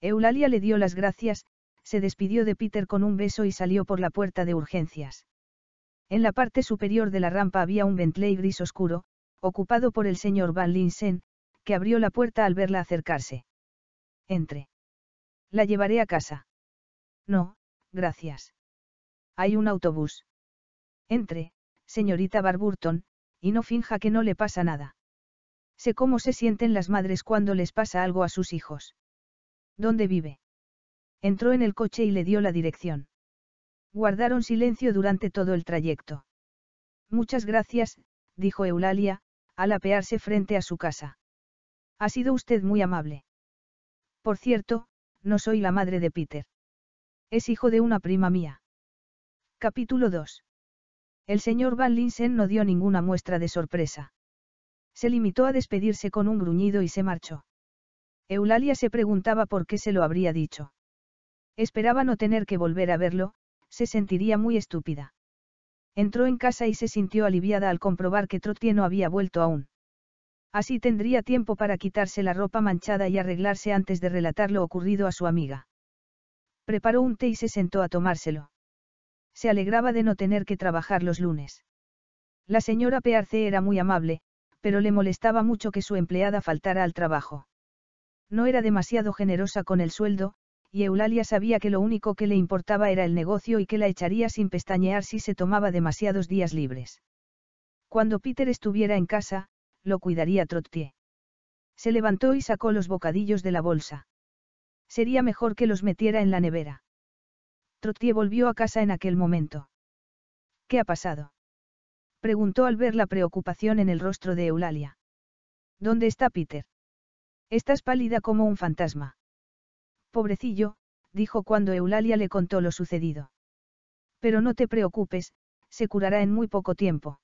Eulalia le dio las gracias, se despidió de Peter con un beso y salió por la puerta de urgencias. En la parte superior de la rampa había un Bentley gris oscuro, ocupado por el señor Van Linsen, que abrió la puerta al verla acercarse. Entre. La llevaré a casa. No, gracias. Hay un autobús. Entre, señorita Barburton, y no finja que no le pasa nada. Sé cómo se sienten las madres cuando les pasa algo a sus hijos. ¿Dónde vive? Entró en el coche y le dio la dirección. Guardaron silencio durante todo el trayecto. Muchas gracias, dijo Eulalia, al apearse frente a su casa. Ha sido usted muy amable. Por cierto, no soy la madre de Peter. Es hijo de una prima mía. Capítulo 2. El señor Van Linsen no dio ninguna muestra de sorpresa. Se limitó a despedirse con un gruñido y se marchó. Eulalia se preguntaba por qué se lo habría dicho. Esperaba no tener que volver a verlo, se sentiría muy estúpida. Entró en casa y se sintió aliviada al comprobar que Trottie no había vuelto aún. Así tendría tiempo para quitarse la ropa manchada y arreglarse antes de relatar lo ocurrido a su amiga. Preparó un té y se sentó a tomárselo. Se alegraba de no tener que trabajar los lunes. La señora Pearce era muy amable, pero le molestaba mucho que su empleada faltara al trabajo. No era demasiado generosa con el sueldo, y Eulalia sabía que lo único que le importaba era el negocio y que la echaría sin pestañear si se tomaba demasiados días libres. Cuando Peter estuviera en casa, lo cuidaría Trottier. Se levantó y sacó los bocadillos de la bolsa. Sería mejor que los metiera en la nevera. Trottier volvió a casa en aquel momento. ¿Qué ha pasado? Preguntó al ver la preocupación en el rostro de Eulalia. ¿Dónde está Peter? Estás pálida como un fantasma. Pobrecillo, dijo cuando Eulalia le contó lo sucedido. Pero no te preocupes, se curará en muy poco tiempo.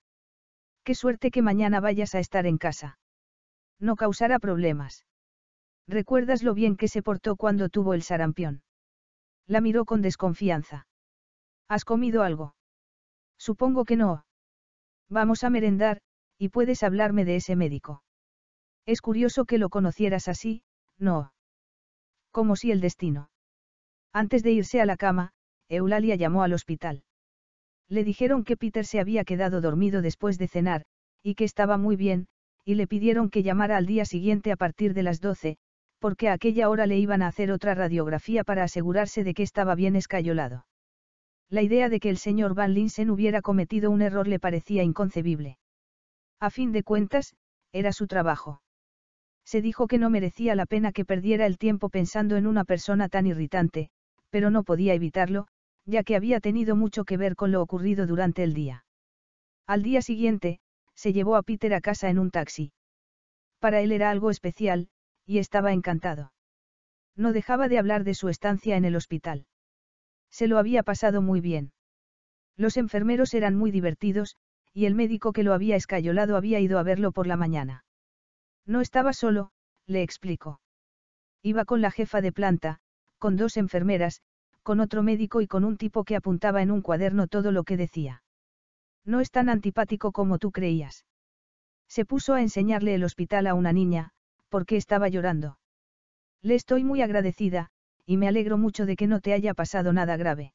Qué suerte que mañana vayas a estar en casa. No causará problemas. ¿Recuerdas lo bien que se portó cuando tuvo el sarampión? La miró con desconfianza. ¿Has comido algo? Supongo que no. Vamos a merendar, y puedes hablarme de ese médico. Es curioso que lo conocieras así, no. Como si el destino. Antes de irse a la cama, Eulalia llamó al hospital. Le dijeron que Peter se había quedado dormido después de cenar, y que estaba muy bien, y le pidieron que llamara al día siguiente a partir de las 12, porque a aquella hora le iban a hacer otra radiografía para asegurarse de que estaba bien escayolado. La idea de que el señor Van Linsen hubiera cometido un error le parecía inconcebible. A fin de cuentas, era su trabajo. Se dijo que no merecía la pena que perdiera el tiempo pensando en una persona tan irritante, pero no podía evitarlo, ya que había tenido mucho que ver con lo ocurrido durante el día. Al día siguiente, se llevó a Peter a casa en un taxi. Para él era algo especial, y estaba encantado. No dejaba de hablar de su estancia en el hospital. Se lo había pasado muy bien. Los enfermeros eran muy divertidos, y el médico que lo había escayolado había ido a verlo por la mañana. No estaba solo, le explicó. Iba con la jefa de planta, con dos enfermeras, con otro médico y con un tipo que apuntaba en un cuaderno todo lo que decía. No es tan antipático como tú creías. Se puso a enseñarle el hospital a una niña, porque estaba llorando. Le estoy muy agradecida, y me alegro mucho de que no te haya pasado nada grave.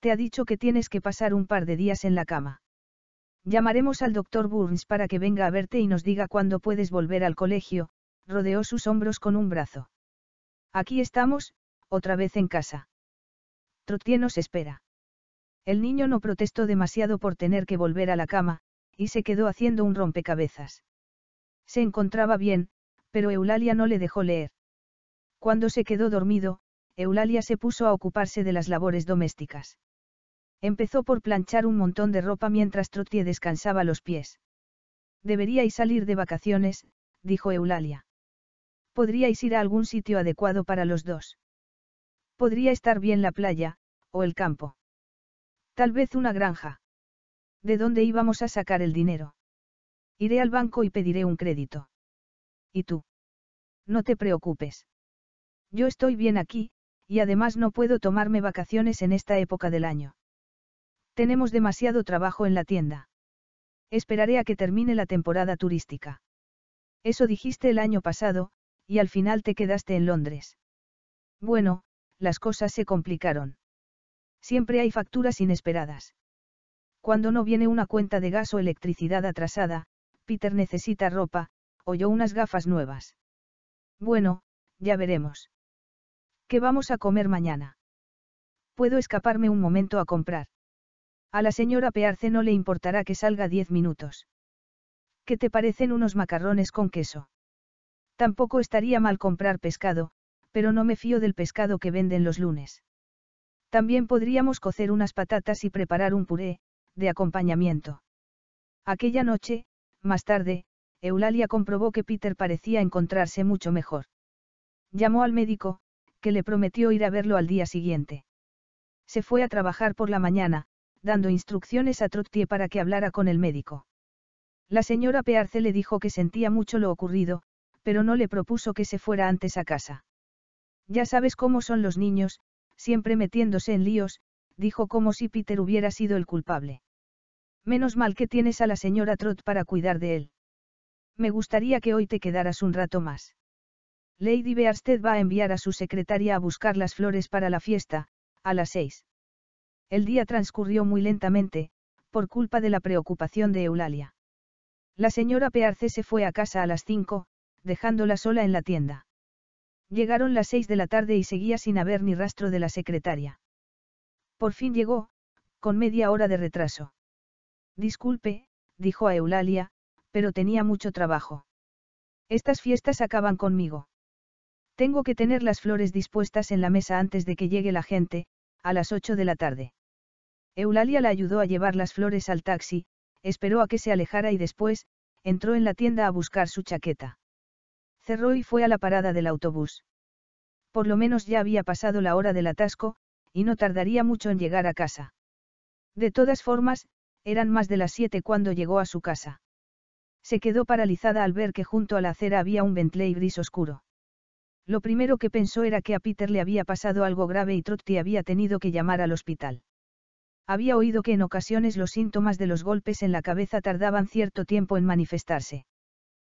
Te ha dicho que tienes que pasar un par de días en la cama. Llamaremos al doctor Burns para que venga a verte y nos diga cuándo puedes volver al colegio, rodeó sus hombros con un brazo. Aquí estamos, otra vez en casa. Trottier nos espera. El niño no protestó demasiado por tener que volver a la cama, y se quedó haciendo un rompecabezas. Se encontraba bien, pero Eulalia no le dejó leer. Cuando se quedó dormido, Eulalia se puso a ocuparse de las labores domésticas. Empezó por planchar un montón de ropa mientras Trottier descansaba los pies. Deberíais salir de vacaciones, dijo Eulalia. Podríais ir a algún sitio adecuado para los dos. Podría estar bien la playa, o el campo. Tal vez una granja. ¿De dónde íbamos a sacar el dinero? Iré al banco y pediré un crédito. ¿Y tú? No te preocupes. Yo estoy bien aquí, y además no puedo tomarme vacaciones en esta época del año. Tenemos demasiado trabajo en la tienda. Esperaré a que termine la temporada turística. Eso dijiste el año pasado, y al final te quedaste en Londres. Bueno, las cosas se complicaron. Siempre hay facturas inesperadas. Cuando no viene una cuenta de gas o electricidad atrasada, Peter necesita ropa, o yo unas gafas nuevas. Bueno, ya veremos. ¿Qué vamos a comer mañana? Puedo escaparme un momento a comprar. A la señora Pearce no le importará que salga diez minutos. ¿Qué te parecen unos macarrones con queso? Tampoco estaría mal comprar pescado, pero no me fío del pescado que venden los lunes. También podríamos cocer unas patatas y preparar un puré, de acompañamiento. Aquella noche, más tarde, Eulalia comprobó que Peter parecía encontrarse mucho mejor. Llamó al médico, que le prometió ir a verlo al día siguiente. Se fue a trabajar por la mañana, dando instrucciones a Trottier para que hablara con el médico. La señora Pearce le dijo que sentía mucho lo ocurrido, pero no le propuso que se fuera antes a casa. Ya sabes cómo son los niños, siempre metiéndose en líos, dijo como si Peter hubiera sido el culpable. Menos mal que tienes a la señora Trot para cuidar de él. Me gustaría que hoy te quedaras un rato más. Lady Bearsted va a enviar a su secretaria a buscar las flores para la fiesta, a las seis. El día transcurrió muy lentamente, por culpa de la preocupación de Eulalia. La señora Pearce se fue a casa a las cinco, dejándola sola en la tienda. Llegaron las seis de la tarde y seguía sin haber ni rastro de la secretaria. Por fin llegó, con media hora de retraso. Disculpe, dijo a Eulalia, pero tenía mucho trabajo. Estas fiestas acaban conmigo. Tengo que tener las flores dispuestas en la mesa antes de que llegue la gente, a las ocho de la tarde. Eulalia la ayudó a llevar las flores al taxi, esperó a que se alejara y después, entró en la tienda a buscar su chaqueta. Cerró y fue a la parada del autobús. Por lo menos ya había pasado la hora del atasco, y no tardaría mucho en llegar a casa. De todas formas, eran más de las siete cuando llegó a su casa. Se quedó paralizada al ver que junto a la acera había un Bentley gris oscuro. Lo primero que pensó era que a Peter le había pasado algo grave y Trotty había tenido que llamar al hospital. Había oído que en ocasiones los síntomas de los golpes en la cabeza tardaban cierto tiempo en manifestarse.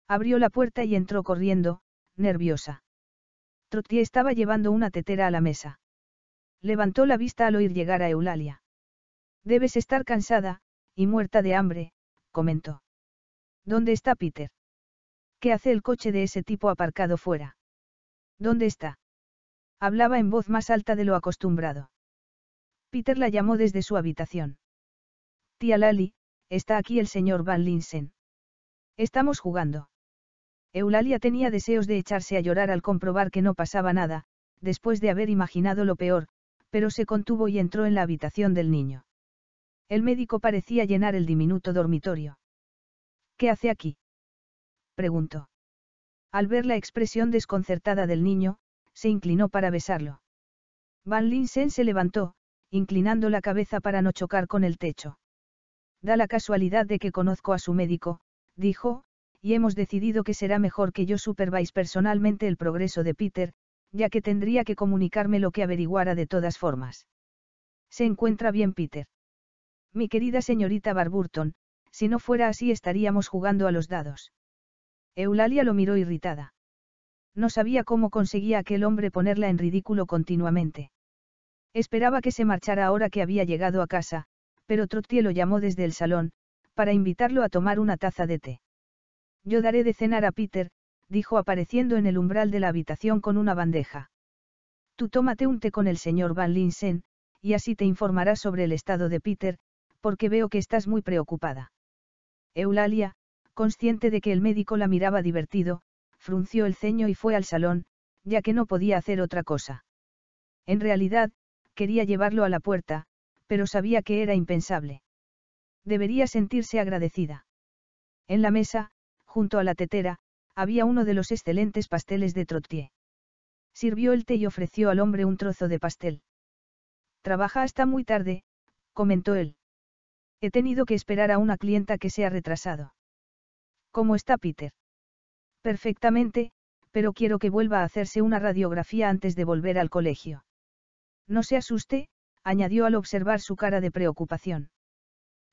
Abrió la puerta y entró corriendo, nerviosa. Trotty estaba llevando una tetera a la mesa. Levantó la vista al oír llegar a Eulalia. Debes estar cansada, y muerta de hambre, comentó. ¿Dónde está Peter? ¿Qué hace el coche de ese tipo aparcado fuera? ¿Dónde está? Hablaba en voz más alta de lo acostumbrado. Peter la llamó desde su habitación. Tía Lali, está aquí el señor Van Linsen. Estamos jugando. Eulalia tenía deseos de echarse a llorar al comprobar que no pasaba nada, después de haber imaginado lo peor, pero se contuvo y entró en la habitación del niño. El médico parecía llenar el diminuto dormitorio. ¿Qué hace aquí? preguntó. Al ver la expresión desconcertada del niño, se inclinó para besarlo. Van Linsen se levantó, inclinando la cabeza para no chocar con el techo. Da la casualidad de que conozco a su médico, dijo, y hemos decidido que será mejor que yo supervise personalmente el progreso de Peter, ya que tendría que comunicarme lo que averiguara de todas formas. Se encuentra bien Peter. Mi querida señorita Barburton, si no fuera así estaríamos jugando a los dados. Eulalia lo miró irritada. No sabía cómo conseguía aquel hombre ponerla en ridículo continuamente. Esperaba que se marchara ahora que había llegado a casa, pero Trottier lo llamó desde el salón, para invitarlo a tomar una taza de té. Yo daré de cenar a Peter, dijo apareciendo en el umbral de la habitación con una bandeja. Tú tómate un té con el señor Van Linsen, y así te informarás sobre el estado de Peter, porque veo que estás muy preocupada. Eulalia, consciente de que el médico la miraba divertido, frunció el ceño y fue al salón, ya que no podía hacer otra cosa. En realidad, quería llevarlo a la puerta, pero sabía que era impensable. Debería sentirse agradecida. En la mesa, junto a la tetera, había uno de los excelentes pasteles de Trottier. Sirvió el té y ofreció al hombre un trozo de pastel. Trabaja hasta muy tarde, comentó él. He tenido que esperar a una clienta que se ha retrasado. ¿Cómo está Peter? Perfectamente, pero quiero que vuelva a hacerse una radiografía antes de volver al colegio. No se asuste, añadió al observar su cara de preocupación.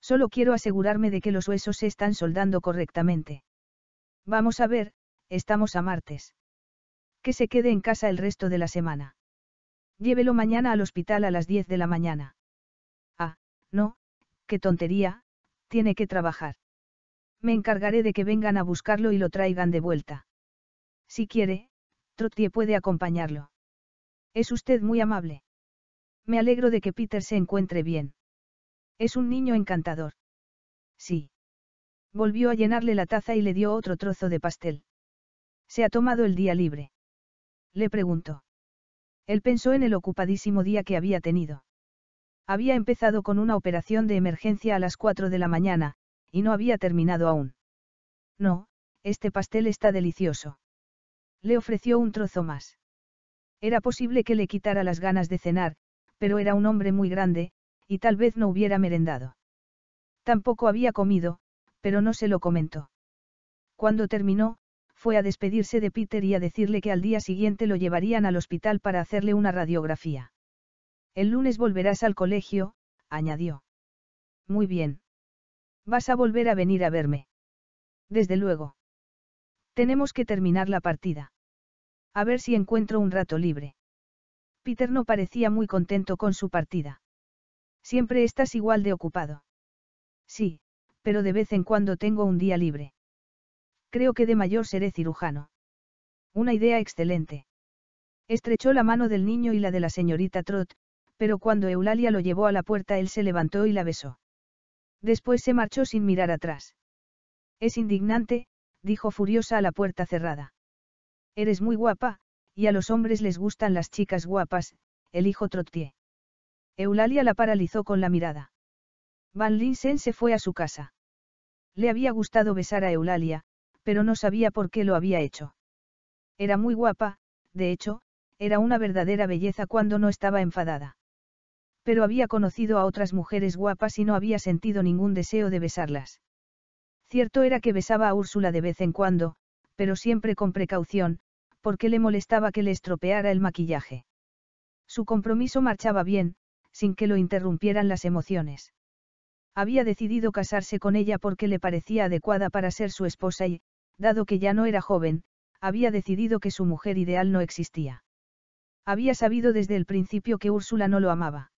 Solo quiero asegurarme de que los huesos se están soldando correctamente. Vamos a ver, estamos a martes. Que se quede en casa el resto de la semana. Llévelo mañana al hospital a las 10 de la mañana. Ah, no, qué tontería, tiene que trabajar. Me encargaré de que vengan a buscarlo y lo traigan de vuelta. Si quiere, Trottier puede acompañarlo. Es usted muy amable. Me alegro de que Peter se encuentre bien. Es un niño encantador. Sí. Volvió a llenarle la taza y le dio otro trozo de pastel. ¿Se ha tomado el día libre? Le preguntó. Él pensó en el ocupadísimo día que había tenido. Había empezado con una operación de emergencia a las cuatro de la mañana, y no había terminado aún. No, este pastel está delicioso. Le ofreció un trozo más. Era posible que le quitara las ganas de cenar, pero era un hombre muy grande, y tal vez no hubiera merendado. Tampoco había comido, pero no se lo comentó. Cuando terminó, fue a despedirse de Peter y a decirle que al día siguiente lo llevarían al hospital para hacerle una radiografía. El lunes volverás al colegio, añadió. Muy bien. Vas a volver a venir a verme. Desde luego. Tenemos que terminar la partida. A ver si encuentro un rato libre. Peter no parecía muy contento con su partida. Siempre estás igual de ocupado. Sí, pero de vez en cuando tengo un día libre. Creo que de mayor seré cirujano. Una idea excelente. Estrechó la mano del niño y la de la señorita Trot, pero cuando Eulalia lo llevó a la puerta él se levantó y la besó. Después se marchó sin mirar atrás. Es indignante, dijo furiosa a la puerta cerrada. Eres muy guapa, y a los hombres les gustan las chicas guapas, el hijo Trottier. Eulalia la paralizó con la mirada. Van Linsen se fue a su casa. Le había gustado besar a Eulalia, pero no sabía por qué lo había hecho. Era muy guapa, de hecho, era una verdadera belleza cuando no estaba enfadada. Pero había conocido a otras mujeres guapas y no había sentido ningún deseo de besarlas. Cierto era que besaba a Úrsula de vez en cuando, pero siempre con precaución, porque le molestaba que le estropeara el maquillaje. Su compromiso marchaba bien, sin que lo interrumpieran las emociones. Había decidido casarse con ella porque le parecía adecuada para ser su esposa y, dado que ya no era joven, había decidido que su mujer ideal no existía. Había sabido desde el principio que Úrsula no lo amaba.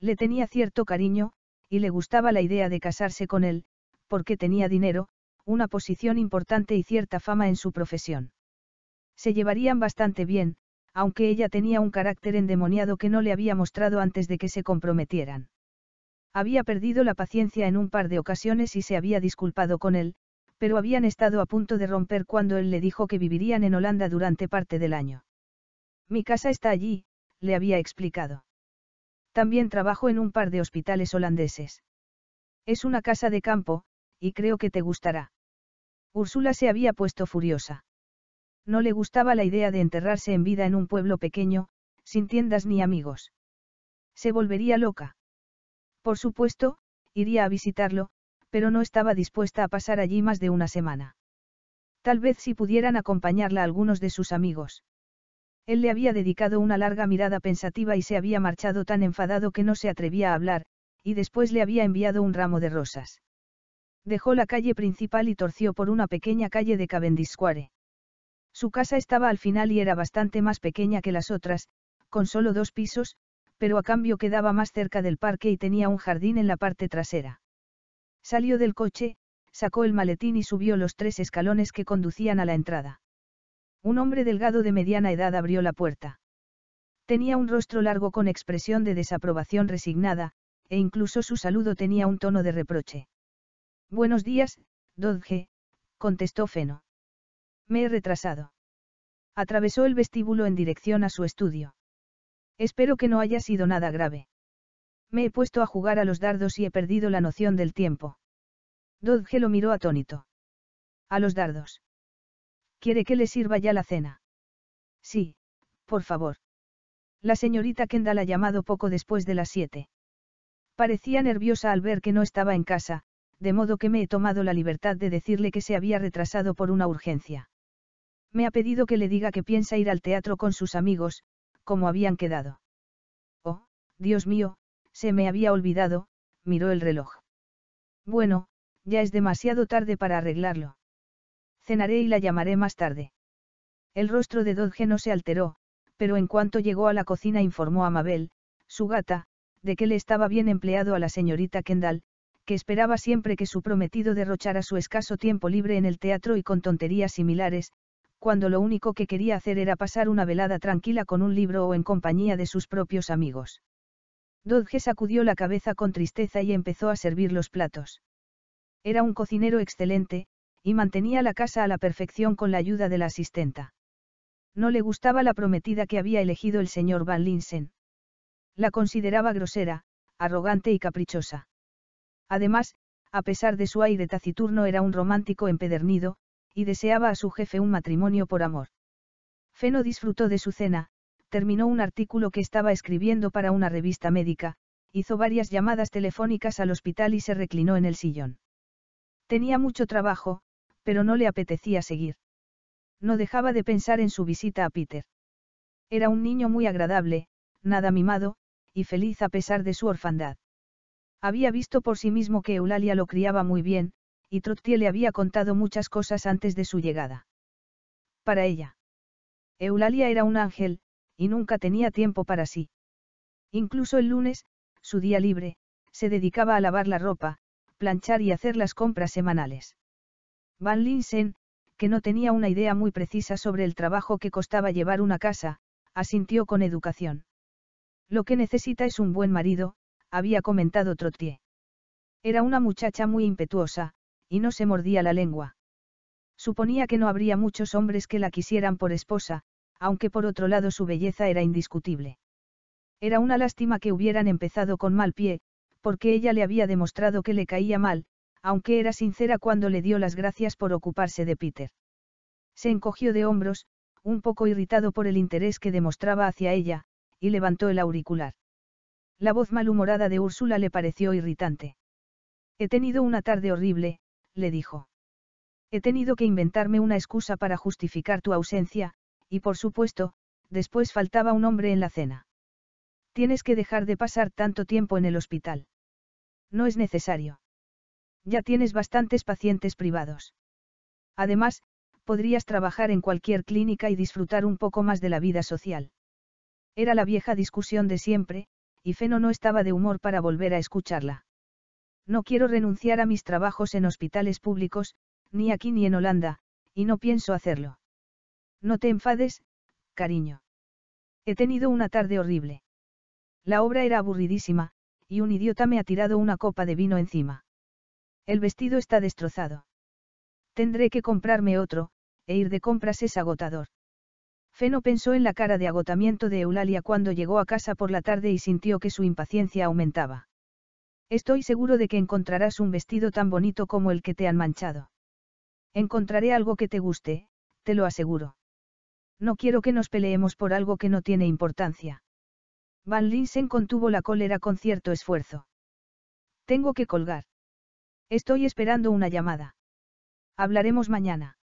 Le tenía cierto cariño, y le gustaba la idea de casarse con él, porque tenía dinero, una posición importante y cierta fama en su profesión. Se llevarían bastante bien, aunque ella tenía un carácter endemoniado que no le había mostrado antes de que se comprometieran. Había perdido la paciencia en un par de ocasiones y se había disculpado con él, pero habían estado a punto de romper cuando él le dijo que vivirían en Holanda durante parte del año. Mi casa está allí, le había explicado. También trabajo en un par de hospitales holandeses. Es una casa de campo, y creo que te gustará. Úrsula se había puesto furiosa. No le gustaba la idea de enterrarse en vida en un pueblo pequeño, sin tiendas ni amigos. Se volvería loca. Por supuesto, iría a visitarlo, pero no estaba dispuesta a pasar allí más de una semana. Tal vez si pudieran acompañarla algunos de sus amigos. Él le había dedicado una larga mirada pensativa y se había marchado tan enfadado que no se atrevía a hablar, y después le había enviado un ramo de rosas. Dejó la calle principal y torció por una pequeña calle de Cavendish Square. Su casa estaba al final y era bastante más pequeña que las otras, con solo dos pisos, pero a cambio quedaba más cerca del parque y tenía un jardín en la parte trasera. Salió del coche, sacó el maletín y subió los tres escalones que conducían a la entrada. Un hombre delgado de mediana edad abrió la puerta. Tenía un rostro largo con expresión de desaprobación resignada, e incluso su saludo tenía un tono de reproche. Buenos días, Dodge, contestó Feno. Me he retrasado. Atravesó el vestíbulo en dirección a su estudio. Espero que no haya sido nada grave. Me he puesto a jugar a los dardos y he perdido la noción del tiempo. Dodge lo miró atónito. A los dardos. ¿Quiere que le sirva ya la cena? Sí, por favor. La señorita Kendall ha llamado poco después de las siete. Parecía nerviosa al ver que no estaba en casa, de modo que me he tomado la libertad de decirle que se había retrasado por una urgencia. Me ha pedido que le diga que piensa ir al teatro con sus amigos, como habían quedado. Oh, Dios mío, se me había olvidado, miró el reloj. Bueno, ya es demasiado tarde para arreglarlo. Cenaré y la llamaré más tarde. El rostro de Dodge no se alteró, pero en cuanto llegó a la cocina informó a Mabel, su gata, de que le estaba bien empleado a la señorita Kendall, que esperaba siempre que su prometido derrochara su escaso tiempo libre en el teatro y con tonterías similares, cuando lo único que quería hacer era pasar una velada tranquila con un libro o en compañía de sus propios amigos. Dodge sacudió la cabeza con tristeza y empezó a servir los platos. Era un cocinero excelente, y mantenía la casa a la perfección con la ayuda de la asistenta. No le gustaba la prometida que había elegido el señor Van Linsen. La consideraba grosera, arrogante y caprichosa. Además, a pesar de su aire taciturno era un romántico empedernido, y deseaba a su jefe un matrimonio por amor. Feno disfrutó de su cena, terminó un artículo que estaba escribiendo para una revista médica, hizo varias llamadas telefónicas al hospital y se reclinó en el sillón. Tenía mucho trabajo, pero no le apetecía seguir. No dejaba de pensar en su visita a Peter. Era un niño muy agradable, nada mimado, y feliz a pesar de su orfandad. Había visto por sí mismo que Eulalia lo criaba muy bien, y Trottier le había contado muchas cosas antes de su llegada. Para ella. Eulalia era un ángel, y nunca tenía tiempo para sí. Incluso el lunes, su día libre, se dedicaba a lavar la ropa, planchar y hacer las compras semanales. Van Linsen, que no tenía una idea muy precisa sobre el trabajo que costaba llevar una casa, asintió con educación. Lo que necesita es un buen marido, había comentado Trottier. Era una muchacha muy impetuosa, y no se mordía la lengua. Suponía que no habría muchos hombres que la quisieran por esposa, aunque por otro lado su belleza era indiscutible. Era una lástima que hubieran empezado con mal pie, porque ella le había demostrado que le caía mal, aunque era sincera cuando le dio las gracias por ocuparse de Peter. Se encogió de hombros, un poco irritado por el interés que demostraba hacia ella, y levantó el auricular. La voz malhumorada de Úrsula le pareció irritante. He tenido una tarde horrible, le dijo. He tenido que inventarme una excusa para justificar tu ausencia, y por supuesto, después faltaba un hombre en la cena. Tienes que dejar de pasar tanto tiempo en el hospital. No es necesario. Ya tienes bastantes pacientes privados. Además, podrías trabajar en cualquier clínica y disfrutar un poco más de la vida social. Era la vieja discusión de siempre, y Feno no estaba de humor para volver a escucharla. No quiero renunciar a mis trabajos en hospitales públicos, ni aquí ni en Holanda, y no pienso hacerlo. No te enfades, cariño. He tenido una tarde horrible. La obra era aburridísima, y un idiota me ha tirado una copa de vino encima. El vestido está destrozado. Tendré que comprarme otro, e ir de compras es agotador. Feno pensó en la cara de agotamiento de Eulalia cuando llegó a casa por la tarde y sintió que su impaciencia aumentaba. Estoy seguro de que encontrarás un vestido tan bonito como el que te han manchado. Encontraré algo que te guste, te lo aseguro. No quiero que nos peleemos por algo que no tiene importancia. Van Linsen contuvo la cólera con cierto esfuerzo. Tengo que colgar. Estoy esperando una llamada. Hablaremos mañana.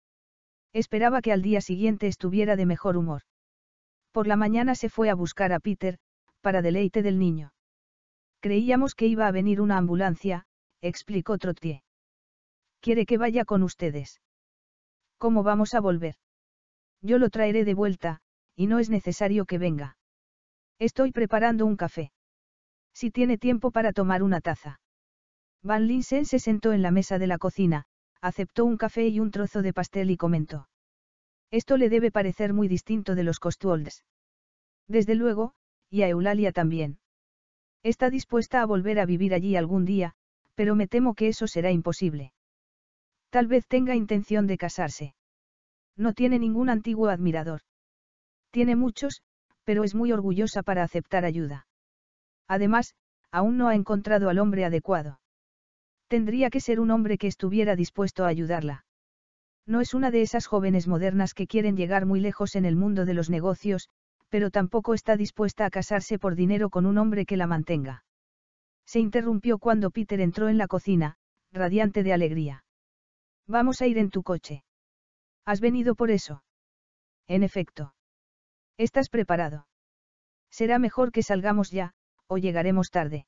Esperaba que al día siguiente estuviera de mejor humor. Por la mañana se fue a buscar a Peter, para deleite del niño. Creíamos que iba a venir una ambulancia, explicó Trottier. ¿Quiere que vaya con ustedes? ¿Cómo vamos a volver? Yo lo traeré de vuelta, y no es necesario que venga. Estoy preparando un café. Si tiene tiempo para tomar una taza. Van Linsen se sentó en la mesa de la cocina, aceptó un café y un trozo de pastel y comentó. Esto le debe parecer muy distinto de los Costuolds. Desde luego, y a Eulalia también. Está dispuesta a volver a vivir allí algún día, pero me temo que eso será imposible. Tal vez tenga intención de casarse. No tiene ningún antiguo admirador. Tiene muchos, pero es muy orgullosa para aceptar ayuda. Además, aún no ha encontrado al hombre adecuado. Tendría que ser un hombre que estuviera dispuesto a ayudarla. No es una de esas jóvenes modernas que quieren llegar muy lejos en el mundo de los negocios, pero tampoco está dispuesta a casarse por dinero con un hombre que la mantenga. Se interrumpió cuando Peter entró en la cocina, radiante de alegría. Vamos a ir en tu coche. ¿Has venido por eso? En efecto. ¿Estás preparado? Será mejor que salgamos ya, o llegaremos tarde.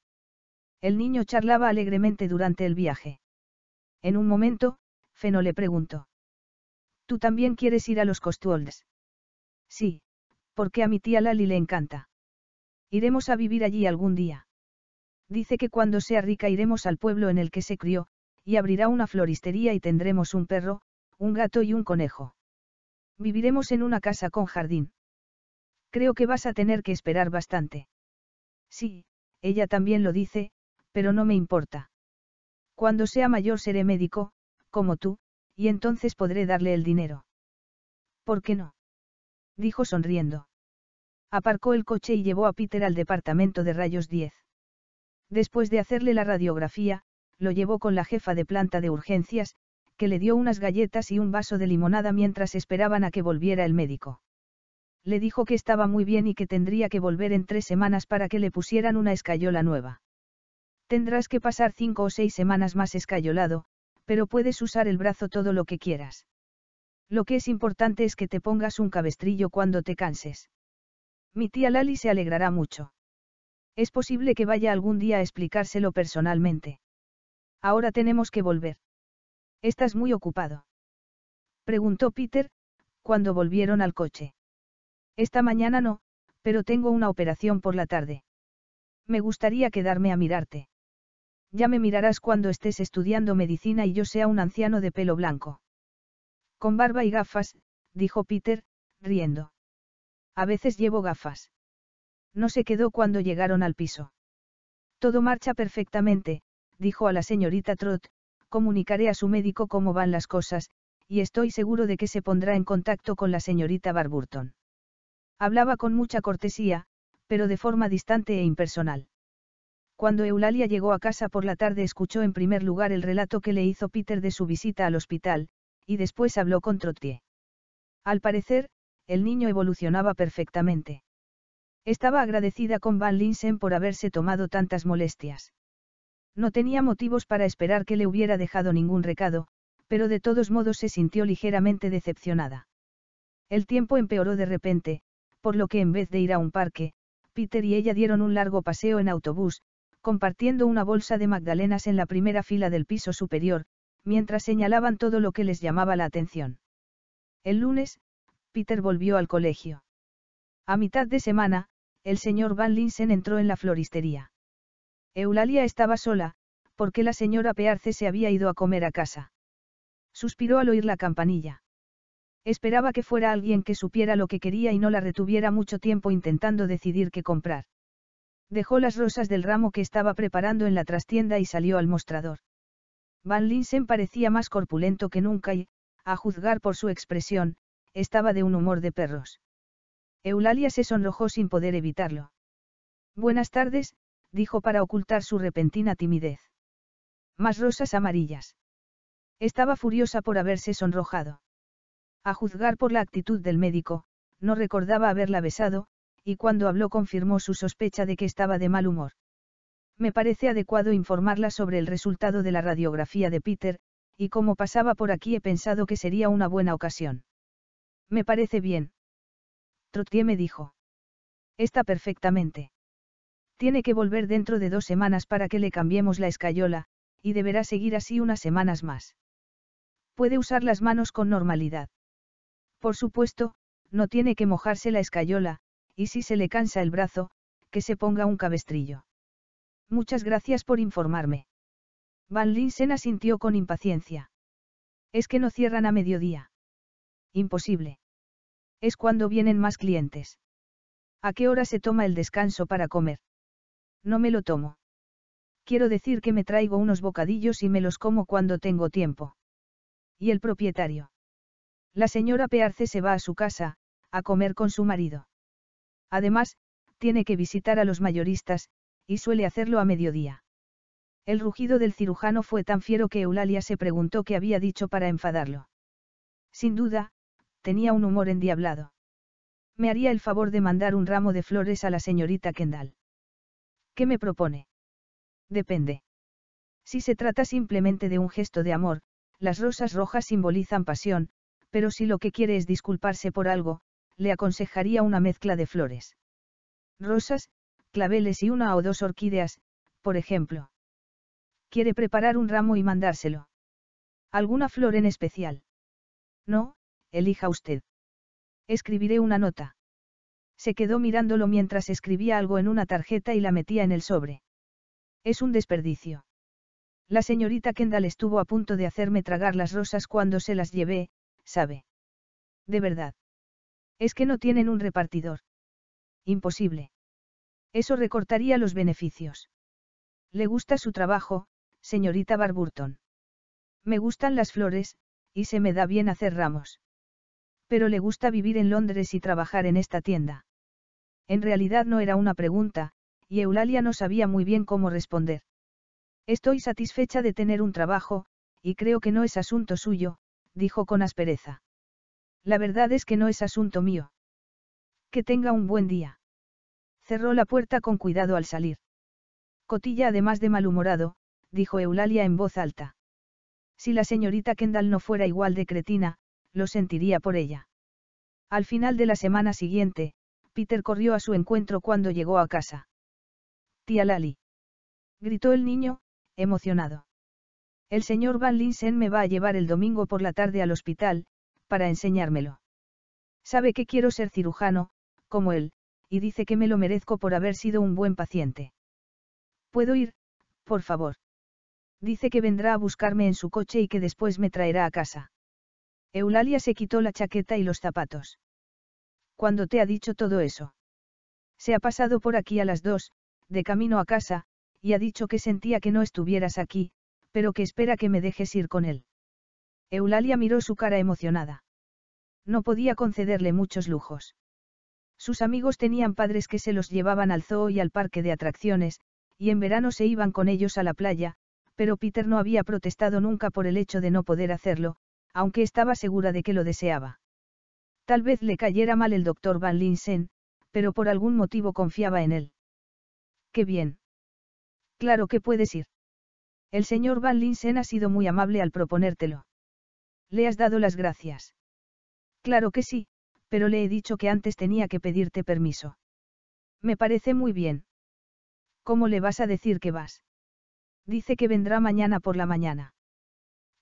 El niño charlaba alegremente durante el viaje. En un momento, Feno le preguntó. ¿Tú también quieres ir a los Costuolds? Sí, porque a mi tía Lali le encanta. Iremos a vivir allí algún día. Dice que cuando sea rica iremos al pueblo en el que se crió, y abrirá una floristería y tendremos un perro, un gato y un conejo. Viviremos en una casa con jardín. Creo que vas a tener que esperar bastante. Sí, ella también lo dice, pero no me importa. Cuando sea mayor seré médico, como tú, y entonces podré darle el dinero. ¿Por qué no? Dijo sonriendo. Aparcó el coche y llevó a Peter al departamento de rayos 10. Después de hacerle la radiografía, lo llevó con la jefa de planta de urgencias, que le dio unas galletas y un vaso de limonada mientras esperaban a que volviera el médico. Le dijo que estaba muy bien y que tendría que volver en tres semanas para que le pusieran una escayola nueva. Tendrás que pasar cinco o seis semanas más escayolado, pero puedes usar el brazo todo lo que quieras. Lo que es importante es que te pongas un cabestrillo cuando te canses. Mi tía Lali se alegrará mucho. Es posible que vaya algún día a explicárselo personalmente. Ahora tenemos que volver. ¿Estás muy ocupado? Preguntó Peter, cuando volvieron al coche. Esta mañana no, pero tengo una operación por la tarde. Me gustaría quedarme a mirarte. Ya me mirarás cuando estés estudiando medicina y yo sea un anciano de pelo blanco. Con barba y gafas, dijo Peter, riendo. A veces llevo gafas. No se quedó cuando llegaron al piso. Todo marcha perfectamente, dijo a la señorita Trot, comunicaré a su médico cómo van las cosas, y estoy seguro de que se pondrá en contacto con la señorita Barburton. Hablaba con mucha cortesía, pero de forma distante e impersonal. Cuando Eulalia llegó a casa por la tarde escuchó en primer lugar el relato que le hizo Peter de su visita al hospital, y después habló con Trottier. Al parecer, el niño evolucionaba perfectamente. Estaba agradecida con Van Linsen por haberse tomado tantas molestias. No tenía motivos para esperar que le hubiera dejado ningún recado, pero de todos modos se sintió ligeramente decepcionada. El tiempo empeoró de repente, por lo que en vez de ir a un parque, Peter y ella dieron un largo paseo en autobús, compartiendo una bolsa de magdalenas en la primera fila del piso superior, mientras señalaban todo lo que les llamaba la atención. El lunes, Peter volvió al colegio. A mitad de semana, el señor Van Linsen entró en la floristería. Eulalia estaba sola, porque la señora Pearce se había ido a comer a casa. Suspiró al oír la campanilla. Esperaba que fuera alguien que supiera lo que quería y no la retuviera mucho tiempo intentando decidir qué comprar. Dejó las rosas del ramo que estaba preparando en la trastienda y salió al mostrador. Van Linsen parecía más corpulento que nunca y, a juzgar por su expresión, estaba de un humor de perros. Eulalia se sonrojó sin poder evitarlo. Buenas tardes, dijo para ocultar su repentina timidez. Más rosas amarillas. Estaba furiosa por haberse sonrojado. A juzgar por la actitud del médico, no recordaba haberla besado, y cuando habló confirmó su sospecha de que estaba de mal humor. Me parece adecuado informarla sobre el resultado de la radiografía de Peter, y como pasaba por aquí he pensado que sería una buena ocasión. Me parece bien. Trottier me dijo. Está perfectamente. Tiene que volver dentro de dos semanas para que le cambiemos la escayola, y deberá seguir así unas semanas más. Puede usar las manos con normalidad. Por supuesto, no tiene que mojarse la escayola, y si se le cansa el brazo, que se ponga un cabestrillo. Muchas gracias por informarme. Van Linsen asintió con impaciencia. Es que no cierran a mediodía. Imposible. Es cuando vienen más clientes. ¿A qué hora se toma el descanso para comer? No me lo tomo. Quiero decir que me traigo unos bocadillos y me los como cuando tengo tiempo. ¿Y el propietario? La señora Pearce se va a su casa, a comer con su marido. Además, tiene que visitar a los mayoristas, y suele hacerlo a mediodía. El rugido del cirujano fue tan fiero que Eulalia se preguntó qué había dicho para enfadarlo. Sin duda, tenía un humor endiablado. Me haría el favor de mandar un ramo de flores a la señorita Kendall. ¿Qué me propone? Depende. Si se trata simplemente de un gesto de amor, las rosas rojas simbolizan pasión, pero si lo que quiere es disculparse por algo, le aconsejaría una mezcla de flores. Rosas, claveles y una o dos orquídeas, por ejemplo. Quiere preparar un ramo y mandárselo. ¿Alguna flor en especial? No, elija usted. Escribiré una nota. Se quedó mirándolo mientras escribía algo en una tarjeta y la metía en el sobre. Es un desperdicio. La señorita Kendall estuvo a punto de hacerme tragar las rosas cuando se las llevé, ¿sabe? De verdad. Es que no tienen un repartidor. Imposible. Eso recortaría los beneficios. Le gusta su trabajo, señorita Barburton. Me gustan las flores, y se me da bien hacer ramos. Pero le gusta vivir en Londres y trabajar en esta tienda. En realidad no era una pregunta, y Eulalia no sabía muy bien cómo responder. Estoy satisfecha de tener un trabajo, y creo que no es asunto suyo, dijo con aspereza. La verdad es que no es asunto mío. Que tenga un buen día. Cerró la puerta con cuidado al salir. Cotilla además de malhumorado, dijo Eulalia en voz alta. Si la señorita Kendall no fuera igual de cretina, lo sentiría por ella. Al final de la semana siguiente, Peter corrió a su encuentro cuando llegó a casa. Tía Lali. Gritó el niño, emocionado. El señor Van Linsen me va a llevar el domingo por la tarde al hospital, para enseñármelo. Sabe que quiero ser cirujano, como él, y dice que me lo merezco por haber sido un buen paciente. ¿Puedo ir, por favor? Dice que vendrá a buscarme en su coche y que después me traerá a casa. Eulalia se quitó la chaqueta y los zapatos. ¿Cuándo te ha dicho todo eso? Se ha pasado por aquí a las dos, de camino a casa, y ha dicho que sentía que no estuvieras aquí, pero que espera que me dejes ir con él. Eulalia miró su cara emocionada. No podía concederle muchos lujos. Sus amigos tenían padres que se los llevaban al zoo y al parque de atracciones, y en verano se iban con ellos a la playa, pero Peter no había protestado nunca por el hecho de no poder hacerlo, aunque estaba segura de que lo deseaba. Tal vez le cayera mal el doctor Van Linsen, pero por algún motivo confiaba en él. Qué bien. Claro que puedes ir. El señor Van Linsen ha sido muy amable al proponértelo. ¿Le has dado las gracias? Claro que sí, pero le he dicho que antes tenía que pedirte permiso. Me parece muy bien. ¿Cómo le vas a decir que vas? Dice que vendrá mañana por la mañana.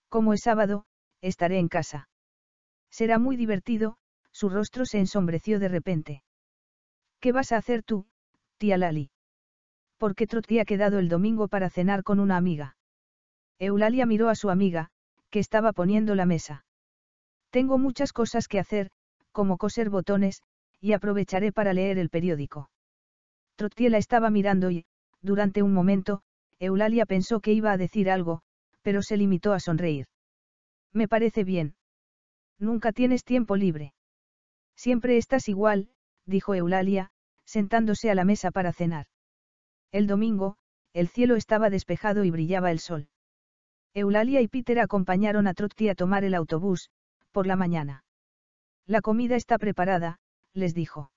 Como es sábado, estaré en casa. Será muy divertido, su rostro se ensombreció de repente. ¿Qué vas a hacer tú, tía Lali? ¿Por qué Trotty ha quedado el domingo para cenar con una amiga? Eulalia miró a su amiga, que estaba poniendo la mesa. Tengo muchas cosas que hacer, como coser botones, y aprovecharé para leer el periódico. Trotty la estaba mirando y, durante un momento, Eulalia pensó que iba a decir algo, pero se limitó a sonreír. Me parece bien. Nunca tienes tiempo libre. Siempre estás igual, dijo Eulalia, sentándose a la mesa para cenar. El domingo, el cielo estaba despejado y brillaba el sol. Eulalia y Peter acompañaron a Trotty a tomar el autobús, por la mañana. La comida está preparada, les dijo.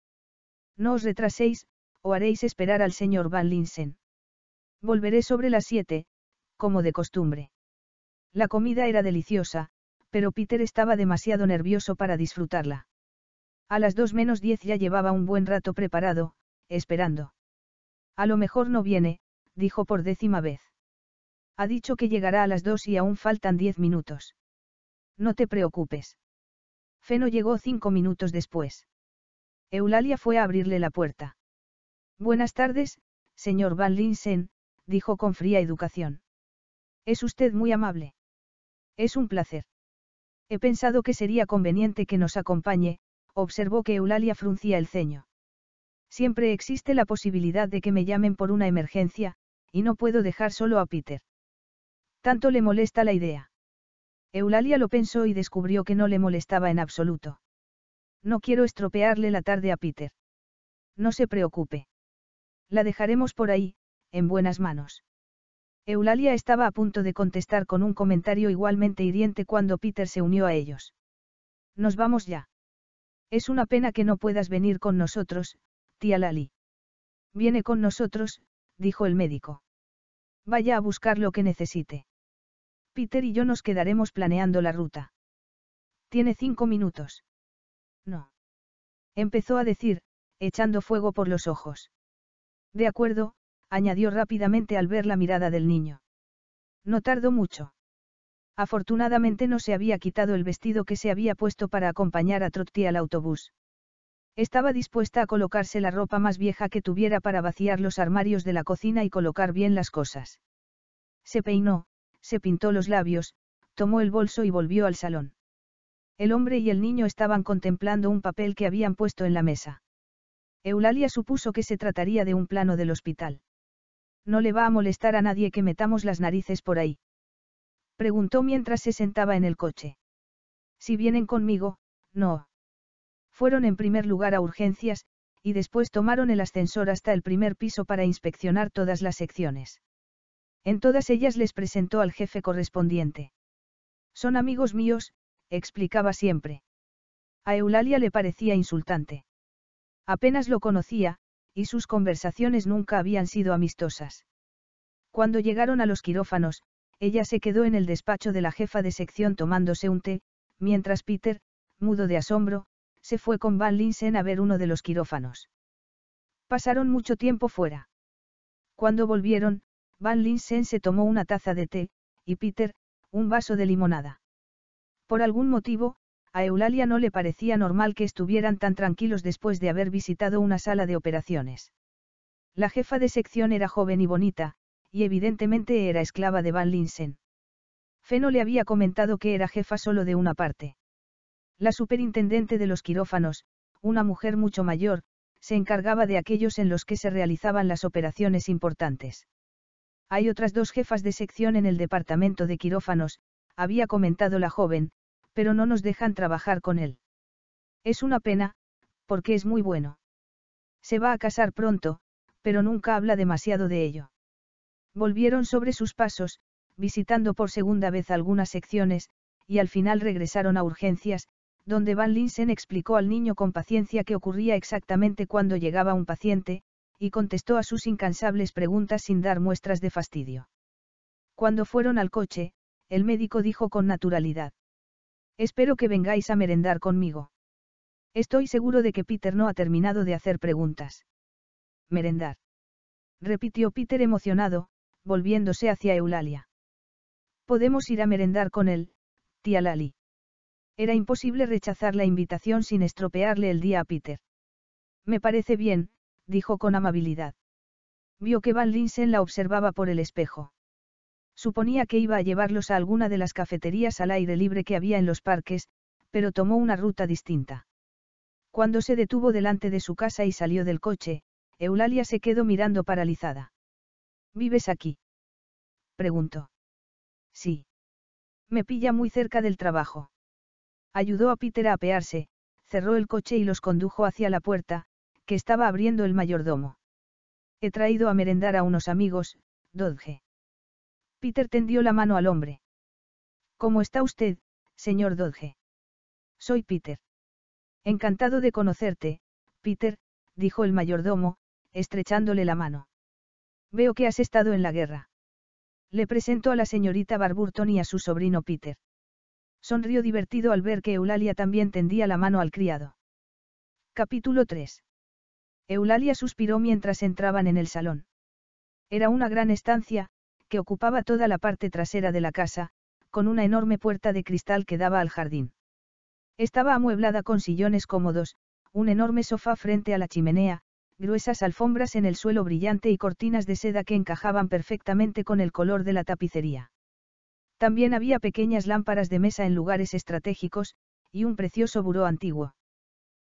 No os retraséis, o haréis esperar al señor Van Linsen. Volveré sobre las siete, como de costumbre. La comida era deliciosa, pero Peter estaba demasiado nervioso para disfrutarla. A las dos menos diez ya llevaba un buen rato preparado, esperando. A lo mejor no viene, dijo por décima vez. Ha dicho que llegará a las dos y aún faltan diez minutos. No te preocupes. Feno llegó cinco minutos después. Eulalia fue a abrirle la puerta. Buenas tardes, señor Van Linsen, dijo con fría educación. Es usted muy amable. Es un placer. He pensado que sería conveniente que nos acompañe, observó que Eulalia fruncía el ceño. Siempre existe la posibilidad de que me llamen por una emergencia, y no puedo dejar solo a Peter. Tanto le molesta la idea. Eulalia lo pensó y descubrió que no le molestaba en absoluto. No quiero estropearle la tarde a Peter. No se preocupe. La dejaremos por ahí, en buenas manos. Eulalia estaba a punto de contestar con un comentario igualmente hiriente cuando Peter se unió a ellos. Nos vamos ya. Es una pena que no puedas venir con nosotros, tía Lali. Viene con nosotros, dijo el médico. Vaya a buscar lo que necesite. Peter y yo nos quedaremos planeando la ruta. Tiene cinco minutos. No. Empezó a decir, echando fuego por los ojos. De acuerdo, añadió rápidamente al ver la mirada del niño. No tardó mucho. Afortunadamente no se había quitado el vestido que se había puesto para acompañar a Trotty al autobús. Estaba dispuesta a colocarse la ropa más vieja que tuviera para vaciar los armarios de la cocina y colocar bien las cosas. Se peinó, se pintó los labios, tomó el bolso y volvió al salón. El hombre y el niño estaban contemplando un papel que habían puesto en la mesa. Eulalia supuso que se trataría de un plano del hospital. No le va a molestar a nadie que metamos las narices por ahí. Preguntó mientras se sentaba en el coche. Si vienen conmigo, no. Fueron en primer lugar a urgencias, y después tomaron el ascensor hasta el primer piso para inspeccionar todas las secciones. En todas ellas les presentó al jefe correspondiente. Son amigos míos, explicaba siempre. A Eulalia le parecía insultante. Apenas lo conocía, y sus conversaciones nunca habían sido amistosas. Cuando llegaron a los quirófanos, ella se quedó en el despacho de la jefa de sección tomándose un té, mientras Peter, mudo de asombro, se fue con Van Linsen a ver uno de los quirófanos. Pasaron mucho tiempo fuera. Cuando volvieron, Van Linsen se tomó una taza de té, y Peter, un vaso de limonada. Por algún motivo, a Eulalia no le parecía normal que estuvieran tan tranquilos después de haber visitado una sala de operaciones. La jefa de sección era joven y bonita, y evidentemente era esclava de Van Linsen. Feno le había comentado que era jefa solo de una parte. La superintendente de los quirófanos, una mujer mucho mayor, se encargaba de aquellos en los que se realizaban las operaciones importantes. Hay otras dos jefas de sección en el departamento de quirófanos, había comentado la joven, pero no nos dejan trabajar con él. Es una pena, porque es muy bueno. Se va a casar pronto, pero nunca habla demasiado de ello. Volvieron sobre sus pasos, visitando por segunda vez algunas secciones, y al final regresaron a urgencias, donde Van Linsen explicó al niño con paciencia qué ocurría exactamente cuando llegaba un paciente, y contestó a sus incansables preguntas sin dar muestras de fastidio. Cuando fueron al coche, el médico dijo con naturalidad. Espero que vengáis a merendar conmigo. Estoy seguro de que Peter no ha terminado de hacer preguntas. Merendar. Repitió Peter emocionado, volviéndose hacia Eulalia. Podemos ir a merendar con él, tía Lali. Era imposible rechazar la invitación sin estropearle el día a Peter. Me parece bien, dijo con amabilidad. Vio que Van Linsen la observaba por el espejo. Suponía que iba a llevarlos a alguna de las cafeterías al aire libre que había en los parques, pero tomó una ruta distinta. Cuando se detuvo delante de su casa y salió del coche, Eulalia se quedó mirando paralizada. ¿Vives aquí? preguntó. Sí. Me pilla muy cerca del trabajo. Ayudó a Peter a apearse, cerró el coche y los condujo hacia la puerta, que estaba abriendo el mayordomo. He traído a merendar a unos amigos, Dodge. Peter tendió la mano al hombre. ¿Cómo está usted, señor Dodge? Soy Peter. Encantado de conocerte, Peter, dijo el mayordomo, estrechándole la mano. Veo que has estado en la guerra. Le presentó a la señorita Barburton y a su sobrino Peter. Sonrió divertido al ver que Eulalia también tendía la mano al criado. Capítulo 3. Eulalia suspiró mientras entraban en el salón. Era una gran estancia, que ocupaba toda la parte trasera de la casa, con una enorme puerta de cristal que daba al jardín. Estaba amueblada con sillones cómodos, un enorme sofá frente a la chimenea, gruesas alfombras en el suelo brillante y cortinas de seda que encajaban perfectamente con el color de la tapicería. También había pequeñas lámparas de mesa en lugares estratégicos, y un precioso buró antiguo.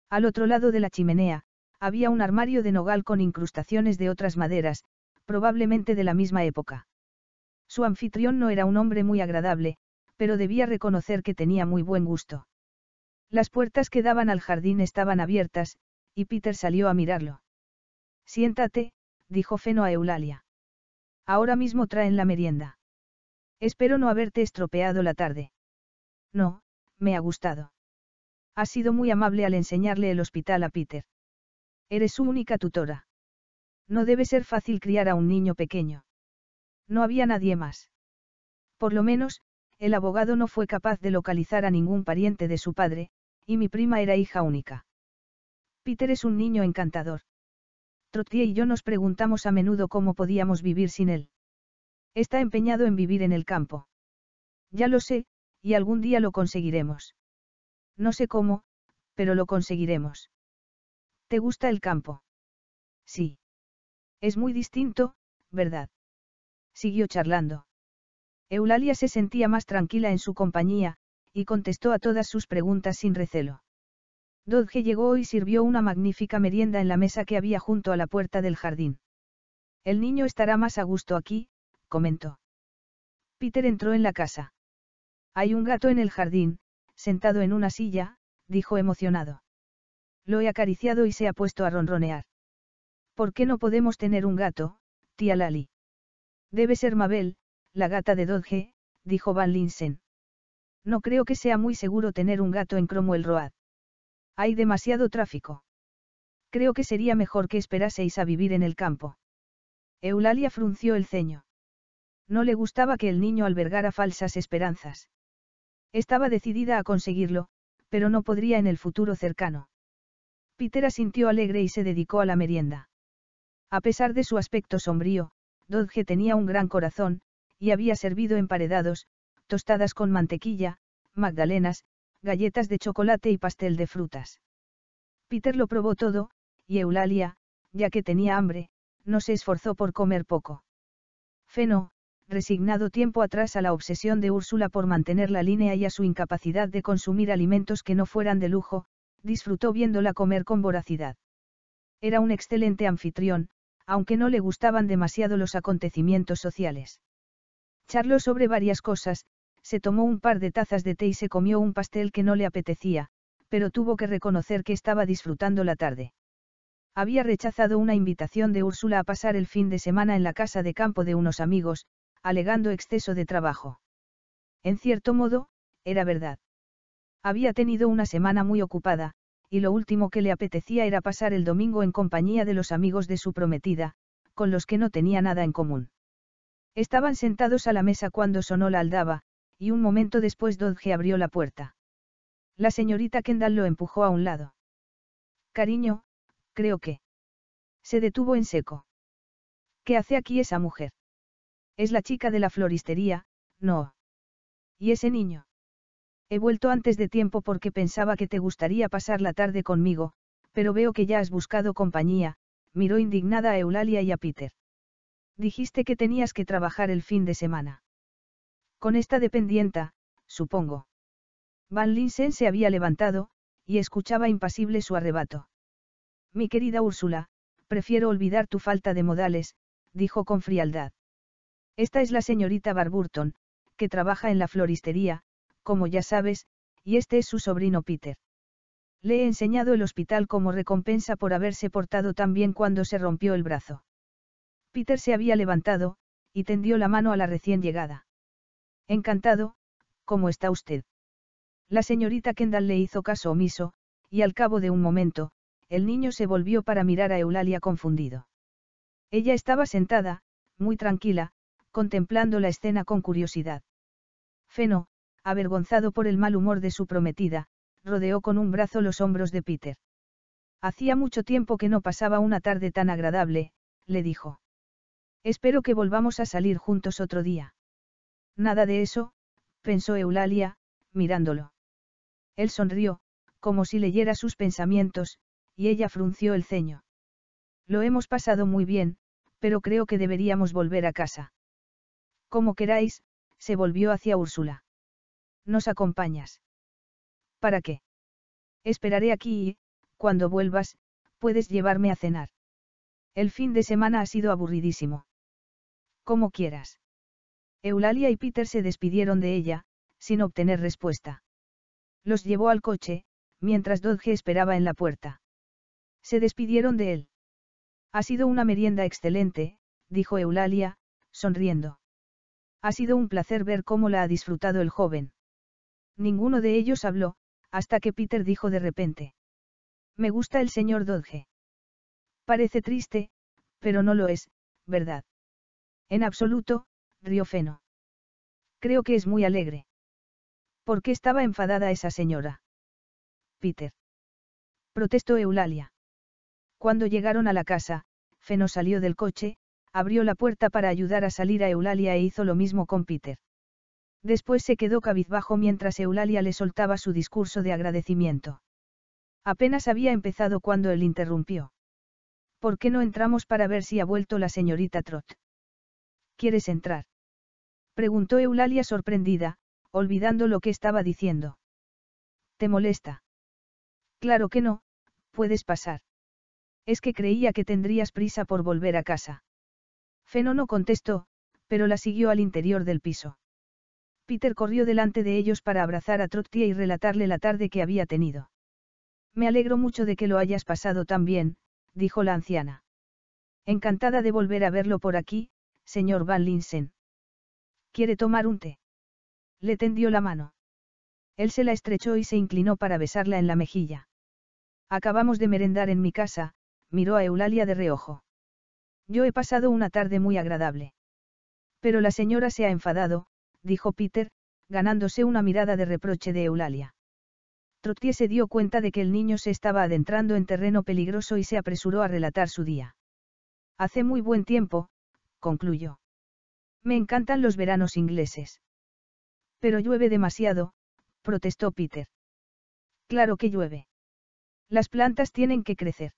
Al otro lado de la chimenea, había un armario de nogal con incrustaciones de otras maderas, probablemente de la misma época. Su anfitrión no era un hombre muy agradable, pero debía reconocer que tenía muy buen gusto. Las puertas que daban al jardín estaban abiertas, y Peter salió a mirarlo. Siéntate, dijo Feno a Eulalia. Ahora mismo traen la merienda. Espero no haberte estropeado la tarde. No, me ha gustado. Has sido muy amable al enseñarle el hospital a Peter. Eres su única tutora. No debe ser fácil criar a un niño pequeño. No había nadie más. Por lo menos, el abogado no fue capaz de localizar a ningún pariente de su padre, y mi prima era hija única. Peter es un niño encantador. Trottier y yo nos preguntamos a menudo cómo podíamos vivir sin él. Está empeñado en vivir en el campo. Ya lo sé, y algún día lo conseguiremos. No sé cómo, pero lo conseguiremos. ¿Te gusta el campo? Sí. Es muy distinto, ¿verdad? Siguió charlando. Eulalia se sentía más tranquila en su compañía, y contestó a todas sus preguntas sin recelo. Dodge llegó y sirvió una magnífica merienda en la mesa que había junto a la puerta del jardín. El niño estará más a gusto aquí, comentó. Peter entró en la casa. Hay un gato en el jardín, sentado en una silla, dijo emocionado. Lo he acariciado y se ha puesto a ronronear. ¿Por qué no podemos tener un gato, tía Lali? Debe ser Mabel, la gata de Dodge, dijo Van Linsen. No creo que sea muy seguro tener un gato en Cromwell Road. Hay demasiado tráfico. Creo que sería mejor que esperaseis a vivir en el campo. Eulalia frunció el ceño. No le gustaba que el niño albergara falsas esperanzas. Estaba decidida a conseguirlo, pero no podría en el futuro cercano. Peter asintió alegre y se dedicó a la merienda. A pesar de su aspecto sombrío, Dodge tenía un gran corazón, y había servido emparedados, tostadas con mantequilla, magdalenas, galletas de chocolate y pastel de frutas. Peter lo probó todo, y Eulalia, ya que tenía hambre, no se esforzó por comer poco. Feno, resignado tiempo atrás a la obsesión de Úrsula por mantener la línea y a su incapacidad de consumir alimentos que no fueran de lujo, Disfrutó viéndola comer con voracidad. Era un excelente anfitrión, aunque no le gustaban demasiado los acontecimientos sociales. Charló sobre varias cosas, se tomó un par de tazas de té y se comió un pastel que no le apetecía, pero tuvo que reconocer que estaba disfrutando la tarde. Había rechazado una invitación de Úrsula a pasar el fin de semana en la casa de campo de unos amigos, alegando exceso de trabajo. En cierto modo, era verdad. Había tenido una semana muy ocupada, y lo último que le apetecía era pasar el domingo en compañía de los amigos de su prometida, con los que no tenía nada en común. Estaban sentados a la mesa cuando sonó la aldaba, y un momento después Dodge abrió la puerta. La señorita Kendall lo empujó a un lado. Cariño, creo que. Se detuvo en seco. ¿Qué hace aquí esa mujer? Es la chica de la floristería, no. ¿Y ese niño? He vuelto antes de tiempo porque pensaba que te gustaría pasar la tarde conmigo, pero veo que ya has buscado compañía, miró indignada a Eulalia y a Peter. Dijiste que tenías que trabajar el fin de semana. Con esta dependienta, supongo. Van Linsen se había levantado, y escuchaba impasible su arrebato. Mi querida Úrsula, prefiero olvidar tu falta de modales, dijo con frialdad. Esta es la señorita Barburton, que trabaja en la floristería, como ya sabes, y este es su sobrino Peter. Le he enseñado el hospital como recompensa por haberse portado tan bien cuando se rompió el brazo. Peter se había levantado, y tendió la mano a la recién llegada. Encantado, ¿cómo está usted? La señorita Kendall le hizo caso omiso, y al cabo de un momento, el niño se volvió para mirar a Eulalia confundido. Ella estaba sentada, muy tranquila, contemplando la escena con curiosidad. Feno, avergonzado por el mal humor de su prometida, rodeó con un brazo los hombros de Peter. Hacía mucho tiempo que no pasaba una tarde tan agradable, le dijo. Espero que volvamos a salir juntos otro día. Nada de eso, pensó Eulalia, mirándolo. Él sonrió, como si leyera sus pensamientos, y ella frunció el ceño. Lo hemos pasado muy bien, pero creo que deberíamos volver a casa. Como queráis, se volvió hacia Úrsula. ¿Nos acompañas? ¿Para qué? Esperaré aquí y, cuando vuelvas, puedes llevarme a cenar. El fin de semana ha sido aburridísimo. Como quieras. Eulalia y Peter se despidieron de ella, sin obtener respuesta. Los llevó al coche, mientras Dodge esperaba en la puerta. Se despidieron de él. Ha sido una merienda excelente, dijo Eulalia, sonriendo. Ha sido un placer ver cómo la ha disfrutado el joven. Ninguno de ellos habló, hasta que Peter dijo de repente. Me gusta el señor Dodge. Parece triste, pero no lo es, ¿verdad? En absoluto, rió Feno. Creo que es muy alegre. ¿Por qué estaba enfadada esa señora? Peter. Protestó Eulalia. Cuando llegaron a la casa, Feno salió del coche, abrió la puerta para ayudar a salir a Eulalia e hizo lo mismo con Peter. Después se quedó cabizbajo mientras Eulalia le soltaba su discurso de agradecimiento. Apenas había empezado cuando él interrumpió. ¿Por qué no entramos para ver si ha vuelto la señorita Trot? ¿Quieres entrar? Preguntó Eulalia sorprendida, olvidando lo que estaba diciendo. ¿Te molesta? Claro que no, puedes pasar. Es que creía que tendrías prisa por volver a casa. Feno no contestó, pero la siguió al interior del piso. Peter corrió delante de ellos para abrazar a Trottia y relatarle la tarde que había tenido. Me alegro mucho de que lo hayas pasado tan bien, dijo la anciana. Encantada de volver a verlo por aquí, señor Van Linsen. ¿Quiere tomar un té? Le tendió la mano. Él se la estrechó y se inclinó para besarla en la mejilla. Acabamos de merendar en mi casa, miró a Eulalia de reojo. Yo he pasado una tarde muy agradable. Pero la señora se ha enfadado, dijo Peter, ganándose una mirada de reproche de Eulalia. Trottier se dio cuenta de que el niño se estaba adentrando en terreno peligroso y se apresuró a relatar su día. Hace muy buen tiempo, concluyó. Me encantan los veranos ingleses. Pero llueve demasiado, protestó Peter. Claro que llueve. Las plantas tienen que crecer.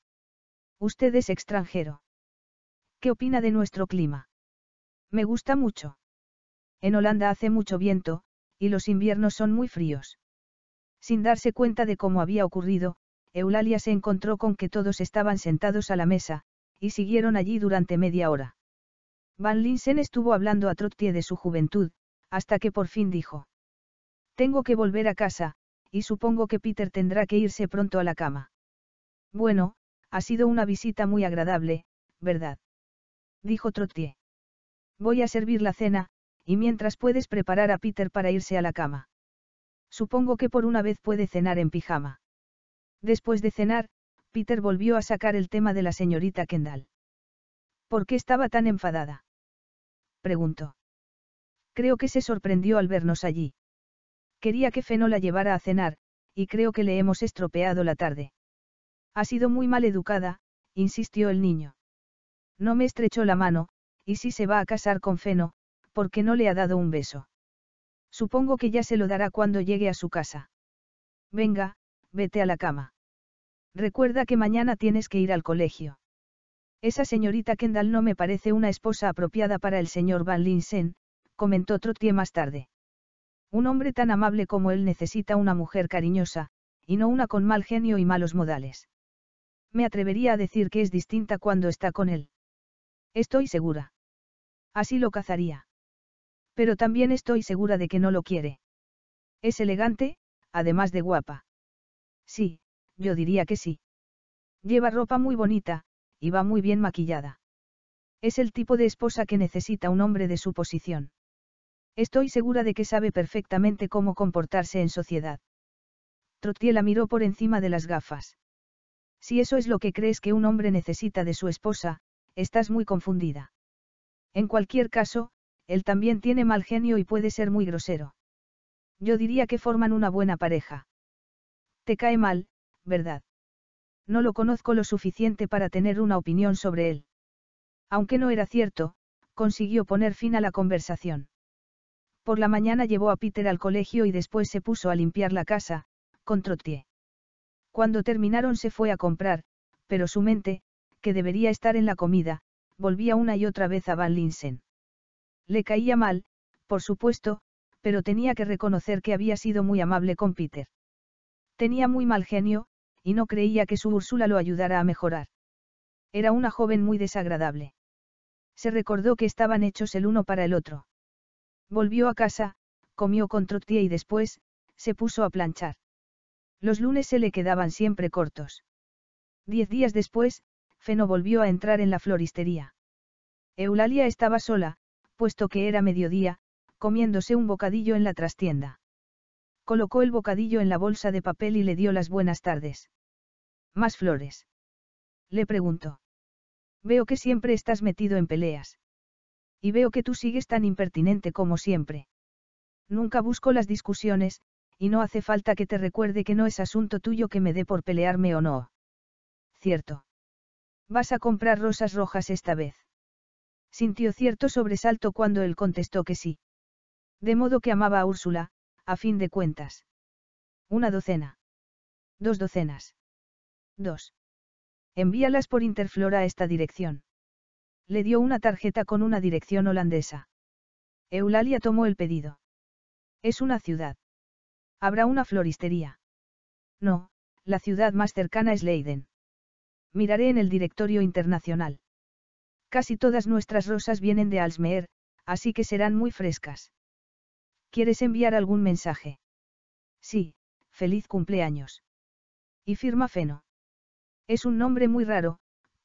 Usted es extranjero. ¿Qué opina de nuestro clima? Me gusta mucho. En Holanda hace mucho viento, y los inviernos son muy fríos. Sin darse cuenta de cómo había ocurrido, Eulalia se encontró con que todos estaban sentados a la mesa, y siguieron allí durante media hora. Van Linsen estuvo hablando a Trottier de su juventud, hasta que por fin dijo. Tengo que volver a casa, y supongo que Peter tendrá que irse pronto a la cama. Bueno, ha sido una visita muy agradable, ¿verdad? Dijo Trottier. Voy a servir la cena, y mientras puedes preparar a Peter para irse a la cama. Supongo que por una vez puede cenar en pijama. Después de cenar, Peter volvió a sacar el tema de la señorita Kendall. ¿Por qué estaba tan enfadada? Preguntó. Creo que se sorprendió al vernos allí. Quería que Feno la llevara a cenar, y creo que le hemos estropeado la tarde. Ha sido muy mal educada, insistió el niño. No me estrechó la mano, y si se va a casar con Feno, ¿por qué no le ha dado un beso? Supongo que ya se lo dará cuando llegue a su casa. Venga, vete a la cama. Recuerda que mañana tienes que ir al colegio. Esa señorita Kendall no me parece una esposa apropiada para el señor Van Linsen, comentó Trottier más tarde. Un hombre tan amable como él necesita una mujer cariñosa, y no una con mal genio y malos modales. Me atrevería a decir que es distinta cuando está con él. Estoy segura. Así lo cazaría. Pero también estoy segura de que no lo quiere. Es elegante, además de guapa. Sí, yo diría que sí. Lleva ropa muy bonita, y va muy bien maquillada. Es el tipo de esposa que necesita un hombre de su posición. Estoy segura de que sabe perfectamente cómo comportarse en sociedad. Trottier la miró por encima de las gafas. Si eso es lo que crees que un hombre necesita de su esposa, estás muy confundida. En cualquier caso, él también tiene mal genio y puede ser muy grosero. Yo diría que forman una buena pareja. Te cae mal, ¿verdad? No lo conozco lo suficiente para tener una opinión sobre él. Aunque no era cierto, consiguió poner fin a la conversación. Por la mañana llevó a Peter al colegio y después se puso a limpiar la casa, con Trottier. Cuando terminaron se fue a comprar, pero su mente, que debería estar en la comida, volvía una y otra vez a Van Linsen. Le caía mal, por supuesto, pero tenía que reconocer que había sido muy amable con Peter. Tenía muy mal genio, y no creía que su Úrsula lo ayudara a mejorar. Era una joven muy desagradable. Se recordó que estaban hechos el uno para el otro. Volvió a casa, comió con Trottier y después, se puso a planchar. Los lunes se le quedaban siempre cortos. Diez días después, Feno volvió a entrar en la floristería. Eulalia estaba sola, puesto que era mediodía, comiéndose un bocadillo en la trastienda. Colocó el bocadillo en la bolsa de papel y le dio las buenas tardes. ¿Más flores? Le preguntó. Veo que siempre estás metido en peleas. Y veo que tú sigues tan impertinente como siempre. Nunca busco las discusiones, y no hace falta que te recuerde que no es asunto tuyo que me dé por pelearme o no. Cierto. Vas a comprar rosas rojas esta vez. Sintió cierto sobresalto cuando él contestó que sí. De modo que amaba a Úrsula, a fin de cuentas. Una docena. Dos docenas. Dos. Envíalas por Interflora a esta dirección. Le dio una tarjeta con una dirección holandesa. Eulalia tomó el pedido. Es una ciudad. Habrá una floristería. No, la ciudad más cercana es Leiden. Miraré en el directorio internacional. Casi todas nuestras rosas vienen de Alsmeer, así que serán muy frescas. ¿Quieres enviar algún mensaje? Sí, feliz cumpleaños. Y firma Feno. Es un nombre muy raro,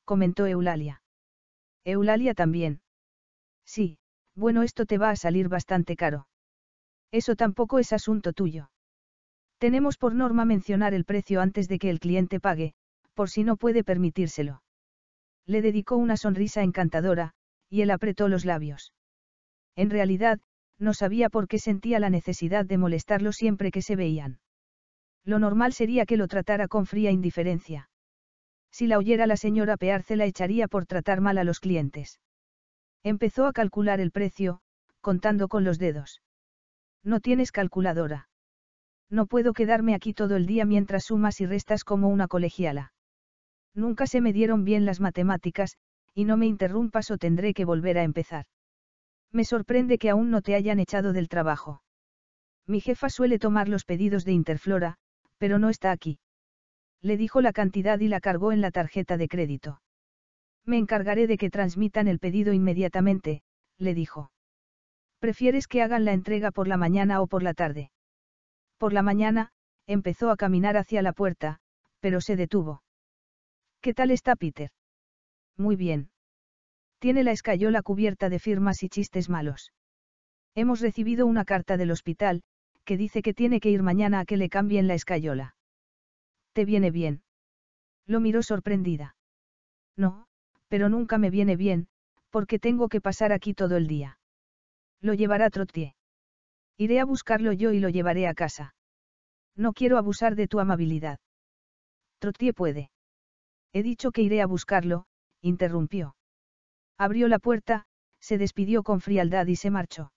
comentó Eulalia. Eulalia también. Sí, bueno, esto te va a salir bastante caro. Eso tampoco es asunto tuyo. Tenemos por norma mencionar el precio antes de que el cliente pague, por si no puede permitírselo. Le dedicó una sonrisa encantadora, y él apretó los labios. En realidad, no sabía por qué sentía la necesidad de molestarlo siempre que se veían. Lo normal sería que lo tratara con fría indiferencia. Si la oyera la señora Pearce la echaría por tratar mal a los clientes. Empezó a calcular el precio, contando con los dedos. No tienes calculadora. No puedo quedarme aquí todo el día mientras sumas y restas como una colegiala. Nunca se me dieron bien las matemáticas, y no me interrumpas o tendré que volver a empezar. Me sorprende que aún no te hayan echado del trabajo. Mi jefa suele tomar los pedidos de Interflora, pero no está aquí. Le dijo la cantidad y la cargó en la tarjeta de crédito. Me encargaré de que transmitan el pedido inmediatamente, le dijo. ¿Prefieres que hagan la entrega por la mañana o por la tarde? Por la mañana, empezó a caminar hacia la puerta, pero se detuvo. ¿Qué tal está Peter? Muy bien. Tiene la escayola cubierta de firmas y chistes malos. Hemos recibido una carta del hospital, que dice que tiene que ir mañana a que le cambien la escayola. ¿Te viene bien? Lo miró sorprendida. No, pero nunca me viene bien, porque tengo que pasar aquí todo el día. Lo llevará Trottier. Iré a buscarlo yo y lo llevaré a casa. No quiero abusar de tu amabilidad. Trottier puede. He dicho que iré a buscarlo, interrumpió. Abrió la puerta, se despidió con frialdad y se marchó.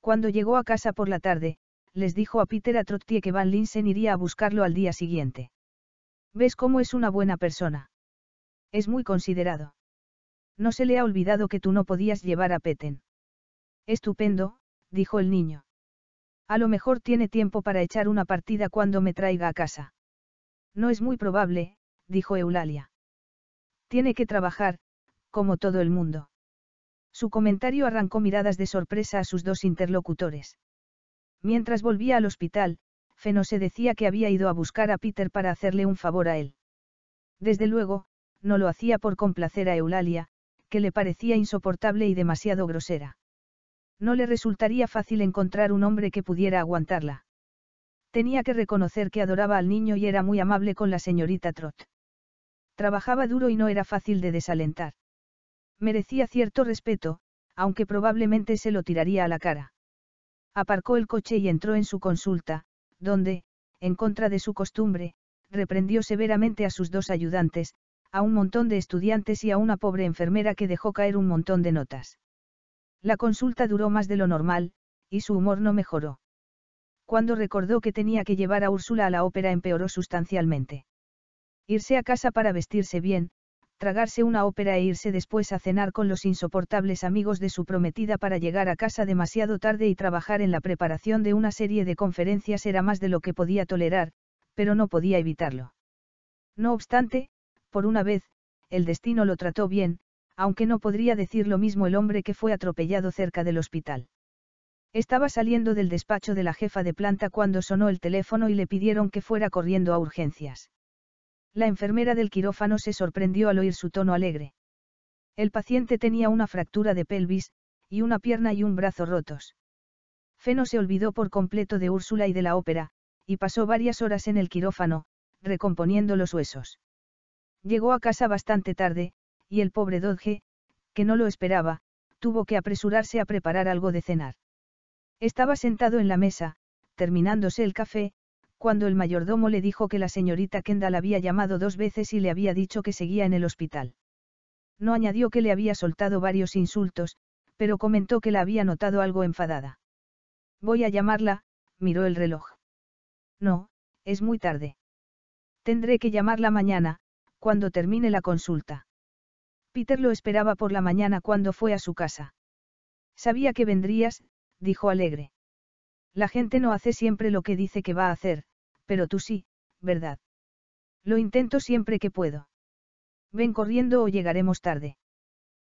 Cuando llegó a casa por la tarde, les dijo a Peter a Trottier que Van Linsen iría a buscarlo al día siguiente. ¿Ves cómo es una buena persona? Es muy considerado. No se le ha olvidado que tú no podías llevar a Peten. Estupendo, dijo el niño. A lo mejor tiene tiempo para echar una partida cuando me traiga a casa. No es muy probable, dijo Eulalia. Tiene que trabajar, como todo el mundo. Su comentario arrancó miradas de sorpresa a sus dos interlocutores. Mientras volvía al hospital, Feno se decía que había ido a buscar a Peter para hacerle un favor a él. Desde luego, no lo hacía por complacer a Eulalia, que le parecía insoportable y demasiado grosera. No le resultaría fácil encontrar un hombre que pudiera aguantarla. Tenía que reconocer que adoraba al niño y era muy amable con la señorita Trot. Trabajaba duro y no era fácil de desalentar. Merecía cierto respeto, aunque probablemente se lo tiraría a la cara. Aparcó el coche y entró en su consulta, donde, en contra de su costumbre, reprendió severamente a sus dos ayudantes, a un montón de estudiantes y a una pobre enfermera que dejó caer un montón de notas. La consulta duró más de lo normal, y su humor no mejoró. Cuando recordó que tenía que llevar a Úrsula a la ópera empeoró sustancialmente. Irse a casa para vestirse bien, tragarse una ópera e irse después a cenar con los insoportables amigos de su prometida para llegar a casa demasiado tarde y trabajar en la preparación de una serie de conferencias era más de lo que podía tolerar, pero no podía evitarlo. No obstante, por una vez, el destino lo trató bien, aunque no podría decir lo mismo el hombre que fue atropellado cerca del hospital. Estaba saliendo del despacho de la jefa de planta cuando sonó el teléfono y le pidieron que fuera corriendo a urgencias. La enfermera del quirófano se sorprendió al oír su tono alegre. El paciente tenía una fractura de pelvis, y una pierna y un brazo rotos. Feno se olvidó por completo de Úrsula y de la ópera, y pasó varias horas en el quirófano, recomponiendo los huesos. Llegó a casa bastante tarde, y el pobre Dodge, que no lo esperaba, tuvo que apresurarse a preparar algo de cenar. Estaba sentado en la mesa, terminándose el café, cuando el mayordomo le dijo que la señorita Kendall había llamado dos veces y le había dicho que seguía en el hospital. No añadió que le había soltado varios insultos, pero comentó que la había notado algo enfadada. Voy a llamarla, miró el reloj. No, es muy tarde. Tendré que llamarla mañana, cuando termine la consulta. Peter lo esperaba por la mañana cuando fue a su casa. Sabía que vendrías, dijo alegre. La gente no hace siempre lo que dice que va a hacer, pero tú sí, ¿verdad? Lo intento siempre que puedo. Ven corriendo o llegaremos tarde.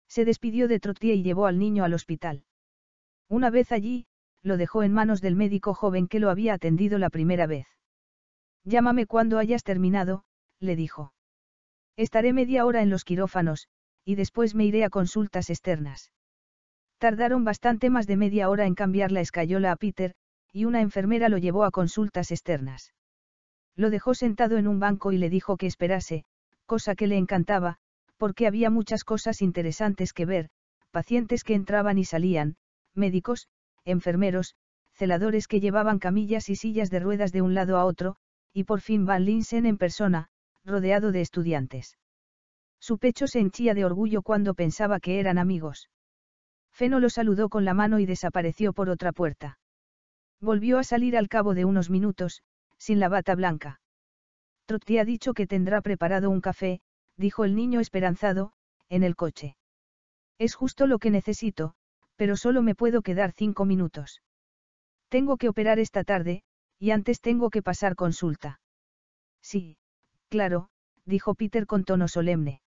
Se despidió de Trottier y llevó al niño al hospital. Una vez allí, lo dejó en manos del médico joven que lo había atendido la primera vez. Llámame cuando hayas terminado, le dijo. Estaré media hora en los quirófanos, y después me iré a consultas externas. Tardaron bastante más de media hora en cambiar la escayola a Peter, y una enfermera lo llevó a consultas externas. Lo dejó sentado en un banco y le dijo que esperase, cosa que le encantaba, porque había muchas cosas interesantes que ver, pacientes que entraban y salían, médicos, enfermeros, celadores que llevaban camillas y sillas de ruedas de un lado a otro, y por fin Van Linsen en persona, rodeado de estudiantes. Su pecho se henchía de orgullo cuando pensaba que eran amigos. Feno lo saludó con la mano y desapareció por otra puerta. Volvió a salir al cabo de unos minutos, sin la bata blanca. Trotti ha dicho que tendrá preparado un café, dijo el niño esperanzado, en el coche. Es justo lo que necesito, pero solo me puedo quedar cinco minutos. Tengo que operar esta tarde, y antes tengo que pasar consulta. Sí, Claro, dijo Peter con tono solemne.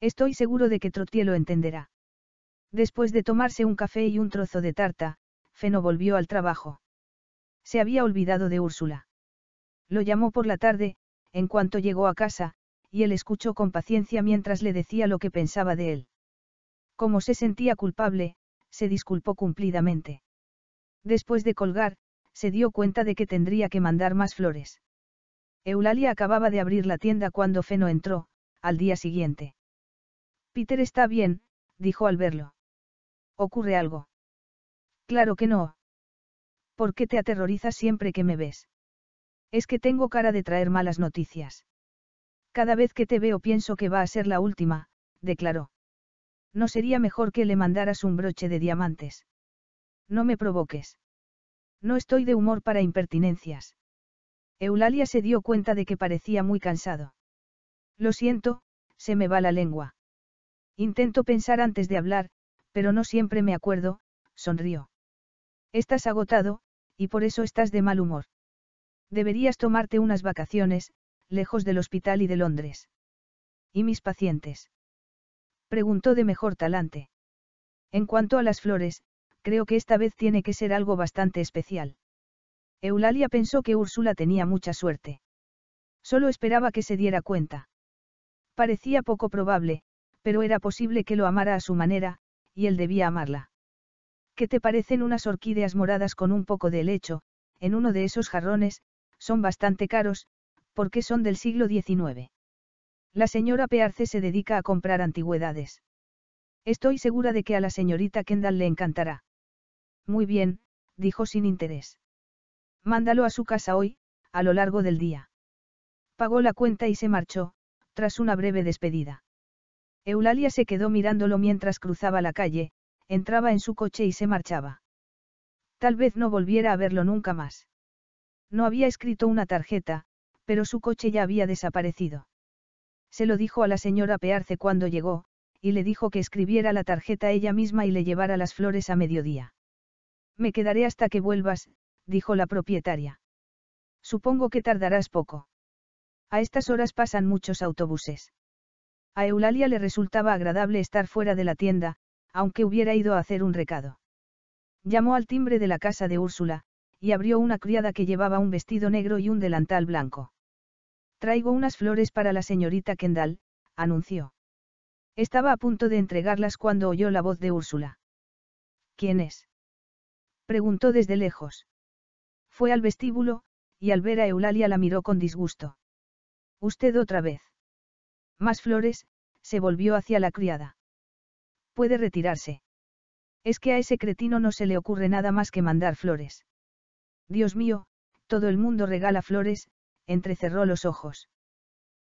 Estoy seguro de que Trottier lo entenderá. Después de tomarse un café y un trozo de tarta, Feno volvió al trabajo. Se había olvidado de Úrsula. Lo llamó por la tarde, en cuanto llegó a casa, y él escuchó con paciencia mientras le decía lo que pensaba de él. Como se sentía culpable, se disculpó cumplidamente. Después de colgar, se dio cuenta de que tendría que mandar más flores. Eulalia acababa de abrir la tienda cuando Feno entró, al día siguiente. Peter está bien, dijo al verlo. ¿Ocurre algo? Claro que no. ¿Por qué te aterrorizas siempre que me ves? Es que tengo cara de traer malas noticias. Cada vez que te veo pienso que va a ser la última, declaró. No sería mejor que le mandaras un broche de diamantes. No me provoques. No estoy de humor para impertinencias. Eulalia se dio cuenta de que parecía muy cansado. Lo siento, se me va la lengua. Intento pensar antes de hablar, pero no siempre me acuerdo, sonrió. Estás agotado, y por eso estás de mal humor. Deberías tomarte unas vacaciones, lejos del hospital y de Londres. ¿Y mis pacientes? Preguntó de mejor talante. En cuanto a las flores, creo que esta vez tiene que ser algo bastante especial. Eulalia pensó que Úrsula tenía mucha suerte. Solo esperaba que se diera cuenta. Parecía poco probable, pero era posible que lo amara a su manera, y él debía amarla. ¿Qué te parecen unas orquídeas moradas con un poco de helecho, en uno de esos jarrones, son bastante caros, porque son del siglo XIX. La señora Pearce se dedica a comprar antigüedades. Estoy segura de que a la señorita Kendall le encantará. Muy bien, dijo sin interés. Mándalo a su casa hoy, a lo largo del día. Pagó la cuenta y se marchó, tras una breve despedida. Eulalia se quedó mirándolo mientras cruzaba la calle, entraba en su coche y se marchaba. Tal vez no volviera a verlo nunca más. No había escrito una tarjeta, pero su coche ya había desaparecido. Se lo dijo a la señora Pearce cuando llegó, y le dijo que escribiera la tarjeta ella misma y le llevara las flores a mediodía. Me quedaré hasta que vuelvas, dijo la propietaria. Supongo que tardarás poco. A estas horas pasan muchos autobuses. A Eulalia le resultaba agradable estar fuera de la tienda, aunque hubiera ido a hacer un recado. Llamó al timbre de la casa de Úrsula, y abrió una criada que llevaba un vestido negro y un delantal blanco. Traigo unas flores para la señorita Kendall, anunció. Estaba a punto de entregarlas cuando oyó la voz de Úrsula. ¿Quién es? preguntó desde lejos. Fue al vestíbulo, y al ver a Eulalia la miró con disgusto. Usted otra vez. Más flores, se volvió hacia la criada. Puede retirarse. Es que a ese cretino no se le ocurre nada más que mandar flores. Dios mío, todo el mundo regala flores, entrecerró los ojos.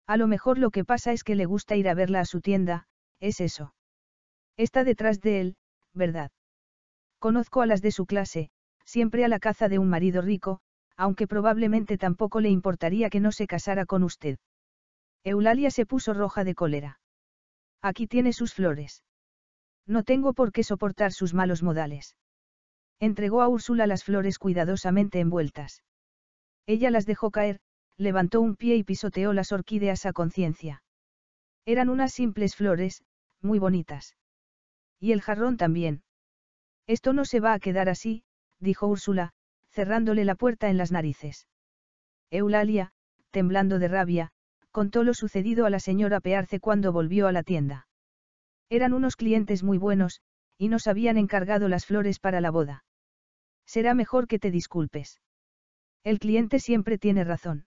A lo mejor lo que pasa es que le gusta ir a verla a su tienda, es eso. Está detrás de él, ¿verdad? Conozco a las de su clase, siempre a la caza de un marido rico, aunque probablemente tampoco le importaría que no se casara con usted. Eulalia se puso roja de cólera. Aquí tiene sus flores. No tengo por qué soportar sus malos modales. Entregó a Úrsula las flores cuidadosamente envueltas. Ella las dejó caer, levantó un pie y pisoteó las orquídeas a conciencia. Eran unas simples flores, muy bonitas. Y el jarrón también. Esto no se va a quedar así, dijo Úrsula, cerrándole la puerta en las narices. Eulalia, temblando de rabia, contó lo sucedido a la señora Pearce cuando volvió a la tienda. Eran unos clientes muy buenos, y nos habían encargado las flores para la boda. Será mejor que te disculpes. El cliente siempre tiene razón.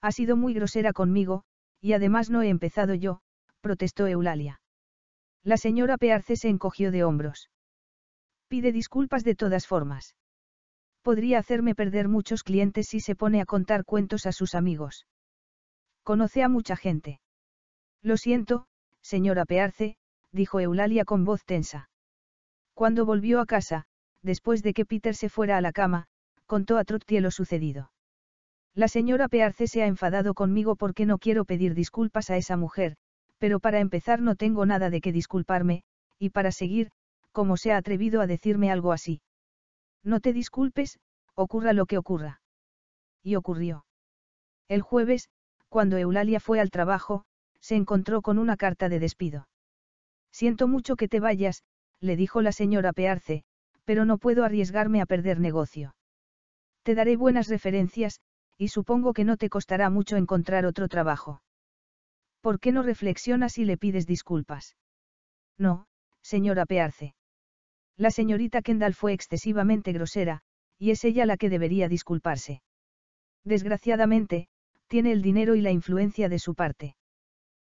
Ha sido muy grosera conmigo, y además no he empezado yo, protestó Eulalia. La señora Pearce se encogió de hombros. Pide disculpas de todas formas. Podría hacerme perder muchos clientes si se pone a contar cuentos a sus amigos. Conoce a mucha gente. Lo siento, señora Pearce, dijo Eulalia con voz tensa. Cuando volvió a casa, después de que Peter se fuera a la cama, contó a Trottier lo sucedido. La señora Pearce se ha enfadado conmigo porque no quiero pedir disculpas a esa mujer, pero para empezar no tengo nada de qué disculparme, y para seguir, ¿cómo se ha atrevido a decirme algo así? No te disculpes, ocurra lo que ocurra. Y ocurrió. El jueves, cuando Eulalia fue al trabajo, se encontró con una carta de despido. Siento mucho que te vayas, le dijo la señora Pearce, pero no puedo arriesgarme a perder negocio. Te daré buenas referencias, y supongo que no te costará mucho encontrar otro trabajo. ¿Por qué no reflexionas y le pides disculpas? No, señora Pearce. La señorita Kendall fue excesivamente grosera, y es ella la que debería disculparse. Desgraciadamente, tiene el dinero y la influencia de su parte.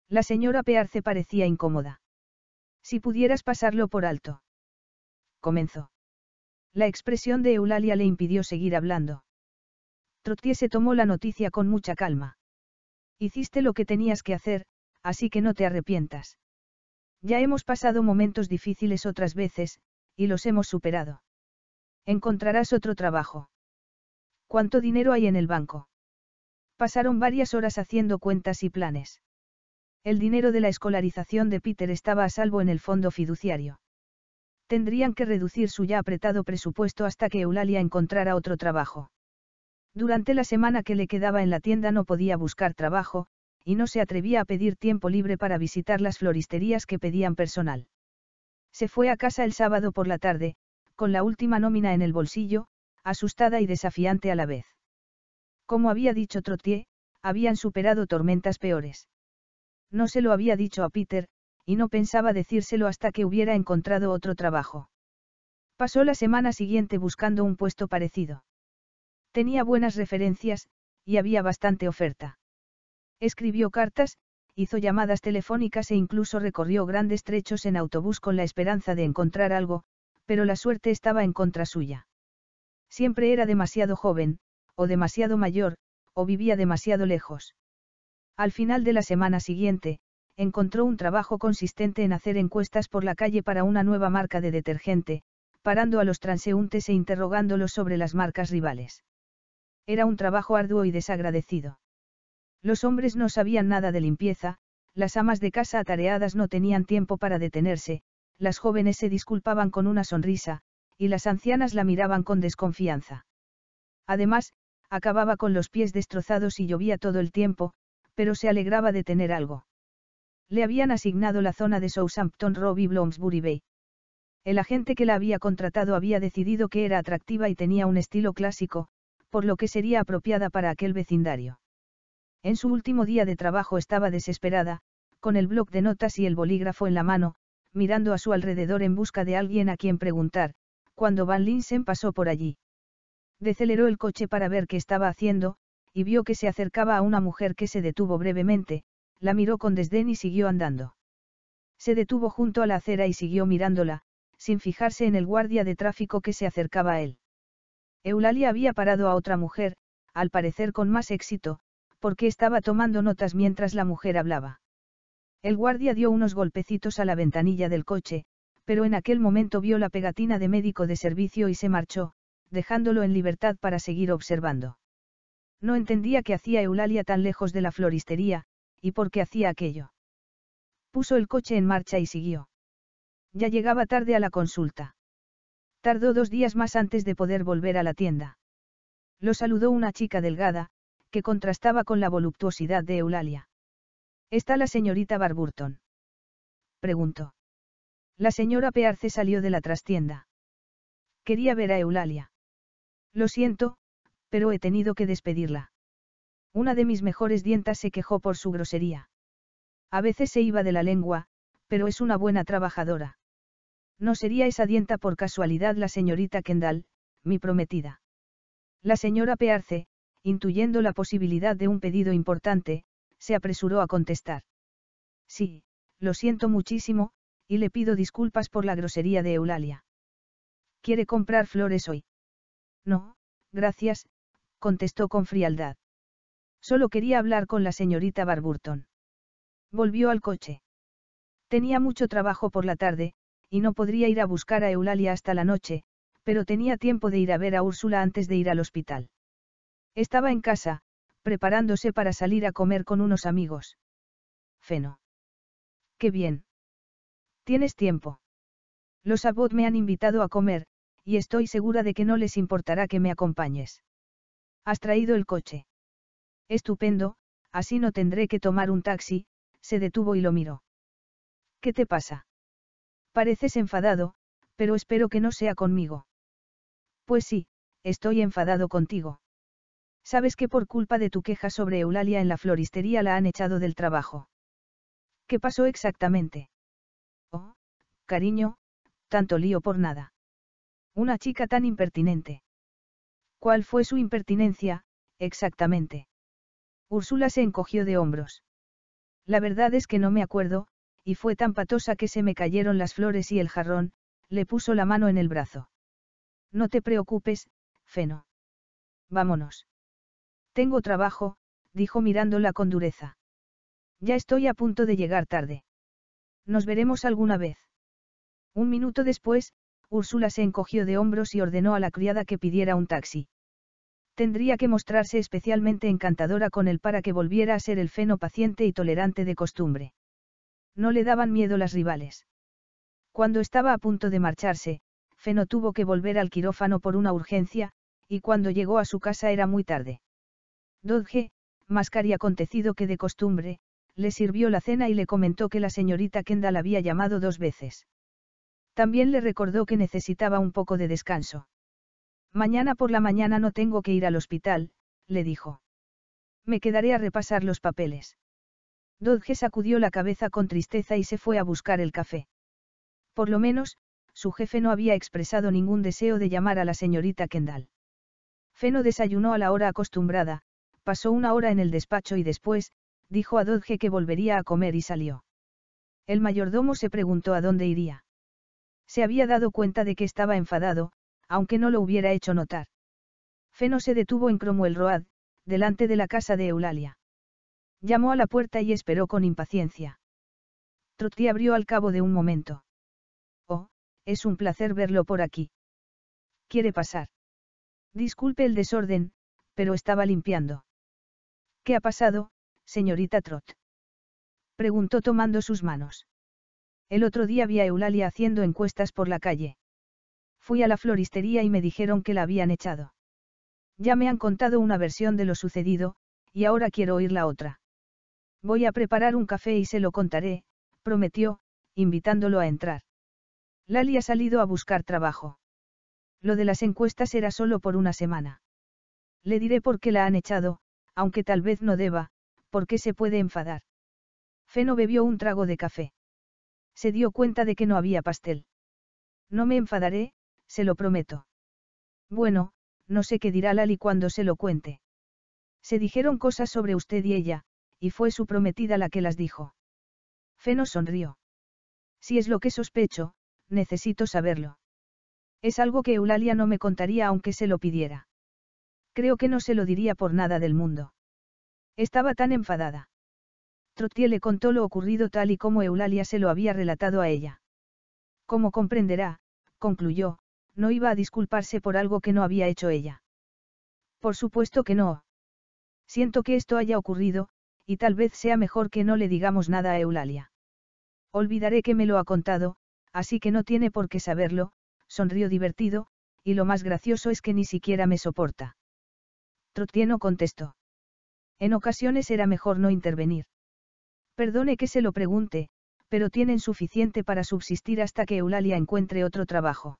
La señora Pearce parecía incómoda. Si pudieras pasarlo por alto. Comenzó. La expresión de Eulalia le impidió seguir hablando. Trottier se tomó la noticia con mucha calma. Hiciste lo que tenías que hacer, así que no te arrepientas. Ya hemos pasado momentos difíciles otras veces, y los hemos superado. Encontrarás otro trabajo. ¿Cuánto dinero hay en el banco? Pasaron varias horas haciendo cuentas y planes. El dinero de la escolarización de Peter estaba a salvo en el fondo fiduciario. Tendrían que reducir su ya apretado presupuesto hasta que Eulalia encontrara otro trabajo. Durante la semana que le quedaba en la tienda no podía buscar trabajo, y no se atrevía a pedir tiempo libre para visitar las floristerías que pedían personal. Se fue a casa el sábado por la tarde, con la última nómina en el bolsillo, asustada y desafiante a la vez. Como había dicho Trottier, habían superado tormentas peores. No se lo había dicho a Peter, y no pensaba decírselo hasta que hubiera encontrado otro trabajo. Pasó la semana siguiente buscando un puesto parecido. Tenía buenas referencias, y había bastante oferta. Escribió cartas, hizo llamadas telefónicas e incluso recorrió grandes trechos en autobús con la esperanza de encontrar algo, pero la suerte estaba en contra suya. Siempre era demasiado joven, o demasiado mayor, o vivía demasiado lejos. Al final de la semana siguiente, encontró un trabajo consistente en hacer encuestas por la calle para una nueva marca de detergente, parando a los transeúntes e interrogándolos sobre las marcas rivales. Era un trabajo arduo y desagradecido. Los hombres no sabían nada de limpieza, las amas de casa atareadas no tenían tiempo para detenerse, las jóvenes se disculpaban con una sonrisa, y las ancianas la miraban con desconfianza. Además, acababa con los pies destrozados y llovía todo el tiempo, pero se alegraba de tener algo. Le habían asignado la zona de Southampton Row y Bloomsbury Bay. El agente que la había contratado había decidido que era atractiva y tenía un estilo clásico, por lo que sería apropiada para aquel vecindario. En su último día de trabajo estaba desesperada, con el bloc de notas y el bolígrafo en la mano, mirando a su alrededor en busca de alguien a quien preguntar, cuando Van Linsen pasó por allí. Deceleró el coche para ver qué estaba haciendo, y vio que se acercaba a una mujer que se detuvo brevemente, la miró con desdén y siguió andando. Se detuvo junto a la acera y siguió mirándola, sin fijarse en el guardia de tráfico que se acercaba a él. Eulalia había parado a otra mujer, al parecer con más éxito, porque estaba tomando notas mientras la mujer hablaba. El guardia dio unos golpecitos a la ventanilla del coche, pero en aquel momento vio la pegatina de médico de servicio y se marchó, dejándolo en libertad para seguir observando. No entendía qué hacía Eulalia tan lejos de la floristería, y por qué hacía aquello. Puso el coche en marcha y siguió. Ya llegaba tarde a la consulta. Tardó dos días más antes de poder volver a la tienda. Lo saludó una chica delgada, que contrastaba con la voluptuosidad de Eulalia. ¿Está la señorita Barburton? Preguntó. La señora Pearce salió de la trastienda. Quería ver a Eulalia. Lo siento, pero he tenido que despedirla. Una de mis mejores dientas se quejó por su grosería. A veces se iba de la lengua, pero es una buena trabajadora. No sería esa dienta por casualidad la señorita Kendall, mi prometida. La señora Pearce, intuyendo la posibilidad de un pedido importante, se apresuró a contestar. Sí, lo siento muchísimo, y le pido disculpas por la grosería de Eulalia. ¿Quiere comprar flores hoy? No, gracias, contestó con frialdad. Solo quería hablar con la señorita Barburton. Volvió al coche. Tenía mucho trabajo por la tarde, y no podría ir a buscar a Eulalia hasta la noche, pero tenía tiempo de ir a ver a Úrsula antes de ir al hospital. Estaba en casa, preparándose para salir a comer con unos amigos. Feno. Qué bien. ¿Tienes tiempo? Los Abbott me han invitado a comer, y estoy segura de que no les importará que me acompañes. ¿Has traído el coche? Estupendo, así no tendré que tomar un taxi, se detuvo y lo miró. ¿Qué te pasa? Pareces enfadado, pero espero que no sea conmigo. Pues sí, estoy enfadado contigo. Sabes que por culpa de tu queja sobre Eulalia en la floristería la han echado del trabajo. ¿Qué pasó exactamente? Oh, cariño, tanto lío por nada. Una chica tan impertinente. ¿Cuál fue su impertinencia, exactamente? Úrsula se encogió de hombros. La verdad es que no me acuerdo, y fue tan patosa que se me cayeron las flores y el jarrón, le puso la mano en el brazo. No te preocupes, Feno. Vámonos. Tengo trabajo, dijo mirándola con dureza. Ya estoy a punto de llegar tarde. Nos veremos alguna vez. Un minuto después, Úrsula se encogió de hombros y ordenó a la criada que pidiera un taxi. Tendría que mostrarse especialmente encantadora con él para que volviera a ser el feno paciente y tolerante de costumbre. No le daban miedo las rivales. Cuando estaba a punto de marcharse, Feno tuvo que volver al quirófano por una urgencia, y cuando llegó a su casa era muy tarde. Dodge, más cari acontecido que de costumbre, le sirvió la cena y le comentó que la señorita Kendall había llamado dos veces. También le recordó que necesitaba un poco de descanso. Mañana por la mañana no tengo que ir al hospital, le dijo. Me quedaré a repasar los papeles. Dodge sacudió la cabeza con tristeza y se fue a buscar el café. Por lo menos, su jefe no había expresado ningún deseo de llamar a la señorita Kendall. Feno desayunó a la hora acostumbrada, pasó una hora en el despacho y después, dijo a Dodge que volvería a comer y salió. El mayordomo se preguntó a dónde iría. Se había dado cuenta de que estaba enfadado, aunque no lo hubiera hecho notar. Feno se detuvo en Cromwell Road, delante de la casa de Eulalia. Llamó a la puerta y esperó con impaciencia. Trotty abrió al cabo de un momento. Oh, es un placer verlo por aquí. ¿Quiere pasar? Disculpe el desorden, pero estaba limpiando. ¿Qué ha pasado, señorita Trot? Preguntó tomando sus manos. El otro día vi a Eulalia haciendo encuestas por la calle. Fui a la floristería y me dijeron que la habían echado. Ya me han contado una versión de lo sucedido, y ahora quiero oír la otra. Voy a preparar un café y se lo contaré, prometió, invitándolo a entrar. Lali ha salido a buscar trabajo. Lo de las encuestas era solo por una semana. Le diré por qué la han echado, aunque tal vez no deba, porque se puede enfadar. Feno bebió un trago de café. Se dio cuenta de que no había pastel. No me enfadaré, se lo prometo. Bueno, no sé qué dirá Lali cuando se lo cuente. Se dijeron cosas sobre usted y ella, y fue su prometida la que las dijo. Feno sonrió. Si es lo que sospecho, necesito saberlo. Es algo que Eulalia no me contaría aunque se lo pidiera. Creo que no se lo diría por nada del mundo. Estaba tan enfadada. Trottier le contó lo ocurrido tal y como Eulalia se lo había relatado a ella. Como comprenderá, concluyó, no iba a disculparse por algo que no había hecho ella. Por supuesto que no. Siento que esto haya ocurrido, y tal vez sea mejor que no le digamos nada a Eulalia. Olvidaré que me lo ha contado, así que no tiene por qué saberlo, sonrió divertido, y lo más gracioso es que ni siquiera me soporta. Trottier contestó. En ocasiones era mejor no intervenir. Perdone que se lo pregunte, pero tienen suficiente para subsistir hasta que Eulalia encuentre otro trabajo.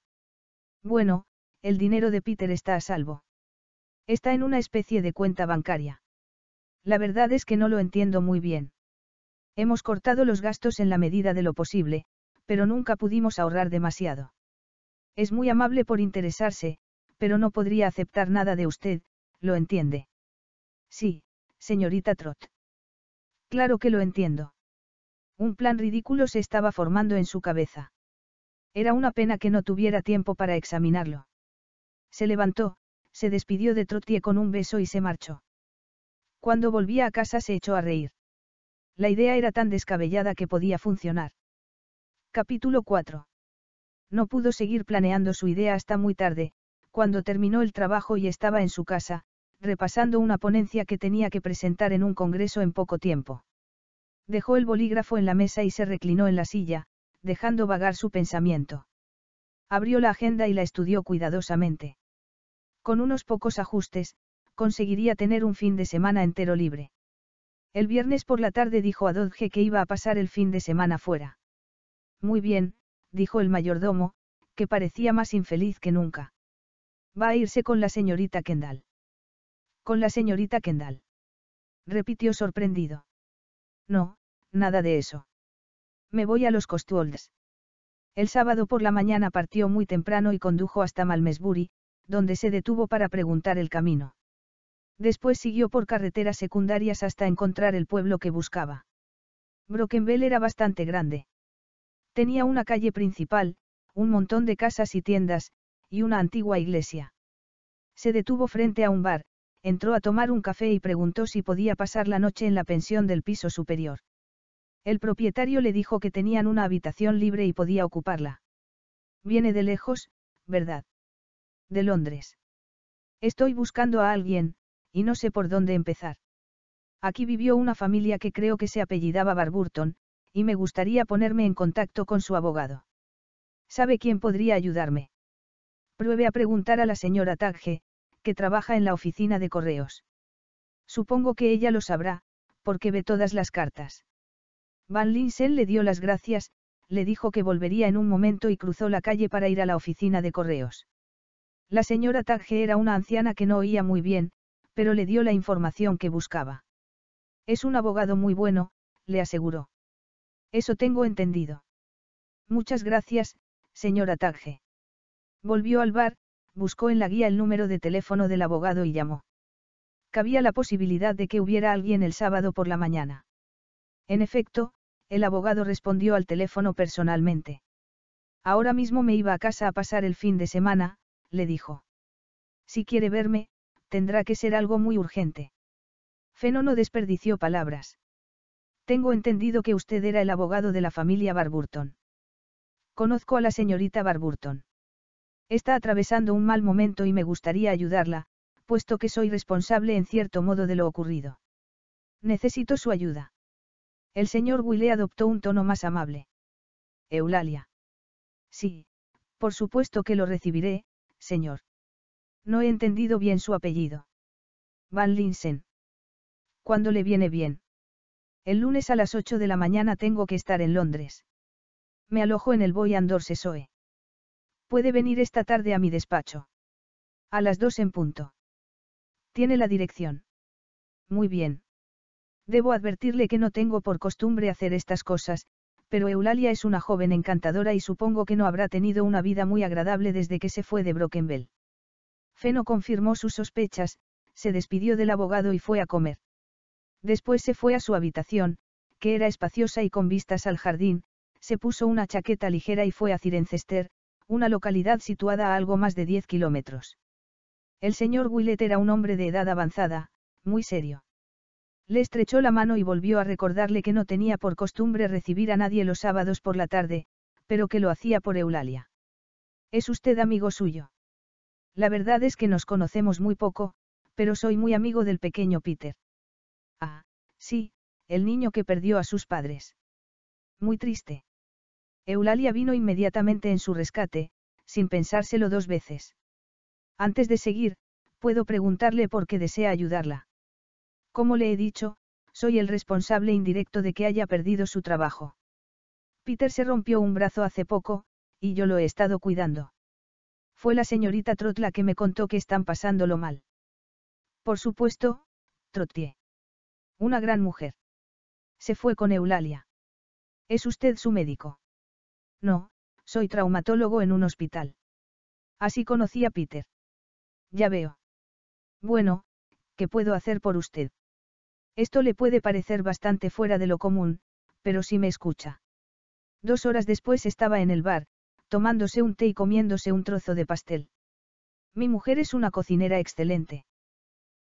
Bueno, el dinero de Peter está a salvo. Está en una especie de cuenta bancaria. La verdad es que no lo entiendo muy bien. Hemos cortado los gastos en la medida de lo posible, pero nunca pudimos ahorrar demasiado. Es muy amable por interesarse, pero no podría aceptar nada de usted, ¿lo entiende? Sí, señorita Trot. Claro que lo entiendo. Un plan ridículo se estaba formando en su cabeza. Era una pena que no tuviera tiempo para examinarlo. Se levantó, se despidió de Trottier con un beso y se marchó. Cuando volvía a casa se echó a reír. La idea era tan descabellada que podía funcionar. Capítulo 4. No pudo seguir planeando su idea hasta muy tarde, cuando terminó el trabajo y estaba en su casa, repasando una ponencia que tenía que presentar en un congreso en poco tiempo. Dejó el bolígrafo en la mesa y se reclinó en la silla, dejando vagar su pensamiento. Abrió la agenda y la estudió cuidadosamente. Con unos pocos ajustes, conseguiría tener un fin de semana entero libre. El viernes por la tarde dijo a Dodge que iba a pasar el fin de semana fuera. Muy bien, dijo el mayordomo, que parecía más infeliz que nunca. Va a irse con la señorita Kendall. Con la señorita Kendall. Repitió sorprendido. No, nada de eso. Me voy a los Costuolds. El sábado por la mañana partió muy temprano y condujo hasta Malmesbury, donde se detuvo para preguntar el camino. Después siguió por carreteras secundarias hasta encontrar el pueblo que buscaba. Brokenbell era bastante grande. Tenía una calle principal, un montón de casas y tiendas, y una antigua iglesia. Se detuvo frente a un bar, entró a tomar un café y preguntó si podía pasar la noche en la pensión del piso superior. El propietario le dijo que tenían una habitación libre y podía ocuparla. Viene de lejos, ¿verdad? De Londres. Estoy buscando a alguien, y no sé por dónde empezar. Aquí vivió una familia que creo que se apellidaba Barburton, y me gustaría ponerme en contacto con su abogado. ¿Sabe quién podría ayudarme? Pruebe a preguntar a la señora Tagge, que trabaja en la oficina de correos. Supongo que ella lo sabrá, porque ve todas las cartas. Van Linsen le dio las gracias, le dijo que volvería en un momento y cruzó la calle para ir a la oficina de correos. La señora Tagge era una anciana que no oía muy bien, pero le dio la información que buscaba. Es un abogado muy bueno, le aseguró. Eso tengo entendido. Muchas gracias, señora Tagge. Volvió al bar, buscó en la guía el número de teléfono del abogado y llamó. Cabía la posibilidad de que hubiera alguien el sábado por la mañana. En efecto, el abogado respondió al teléfono personalmente. Ahora mismo me iba a casa a pasar el fin de semana, le dijo. Si quiere verme, tendrá que ser algo muy urgente. Feno no desperdició palabras. Tengo entendido que usted era el abogado de la familia Barburton. Conozco a la señorita Barburton. Está atravesando un mal momento y me gustaría ayudarla, puesto que soy responsable en cierto modo de lo ocurrido. Necesito su ayuda. El señor Willy adoptó un tono más amable. Eulalia. Sí, por supuesto que lo recibiré, señor. No he entendido bien su apellido. Van Linsen. ¿Cuándo le viene bien? El lunes a las 8 de la mañana tengo que estar en Londres. Me alojo en el Boy Andor Sesoe. Puede venir esta tarde a mi despacho. A las dos en punto. Tiene la dirección. Muy bien. Debo advertirle que no tengo por costumbre hacer estas cosas, pero Eulalia es una joven encantadora y supongo que no habrá tenido una vida muy agradable desde que se fue de Brokenbell. Feno confirmó sus sospechas, se despidió del abogado y fue a comer. Después se fue a su habitación, que era espaciosa y con vistas al jardín, se puso una chaqueta ligera y fue a Cirencester, una localidad situada a algo más de 10 kilómetros. El señor Willett era un hombre de edad avanzada, muy serio. Le estrechó la mano y volvió a recordarle que no tenía por costumbre recibir a nadie los sábados por la tarde, pero que lo hacía por Eulalia. ¿Es usted amigo suyo? La verdad es que nos conocemos muy poco, pero soy muy amigo del pequeño Peter. Ah, sí, el niño que perdió a sus padres. Muy triste. Eulalia vino inmediatamente en su rescate, sin pensárselo dos veces. Antes de seguir, puedo preguntarle por qué desea ayudarla. Como le he dicho, soy el responsable indirecto de que haya perdido su trabajo. Peter se rompió un brazo hace poco, y yo lo he estado cuidando. Fue la señorita Trot la que me contó que están pasándolo mal. Por supuesto, Trottier. Una gran mujer. Se fue con Eulalia. ¿Es usted su médico? No, soy traumatólogo en un hospital. Así conocí a Peter. Ya veo. Bueno, ¿qué puedo hacer por usted? Esto le puede parecer bastante fuera de lo común, pero si me escucha. Dos horas después estaba en el bar, tomándose un té y comiéndose un trozo de pastel. Mi mujer es una cocinera excelente.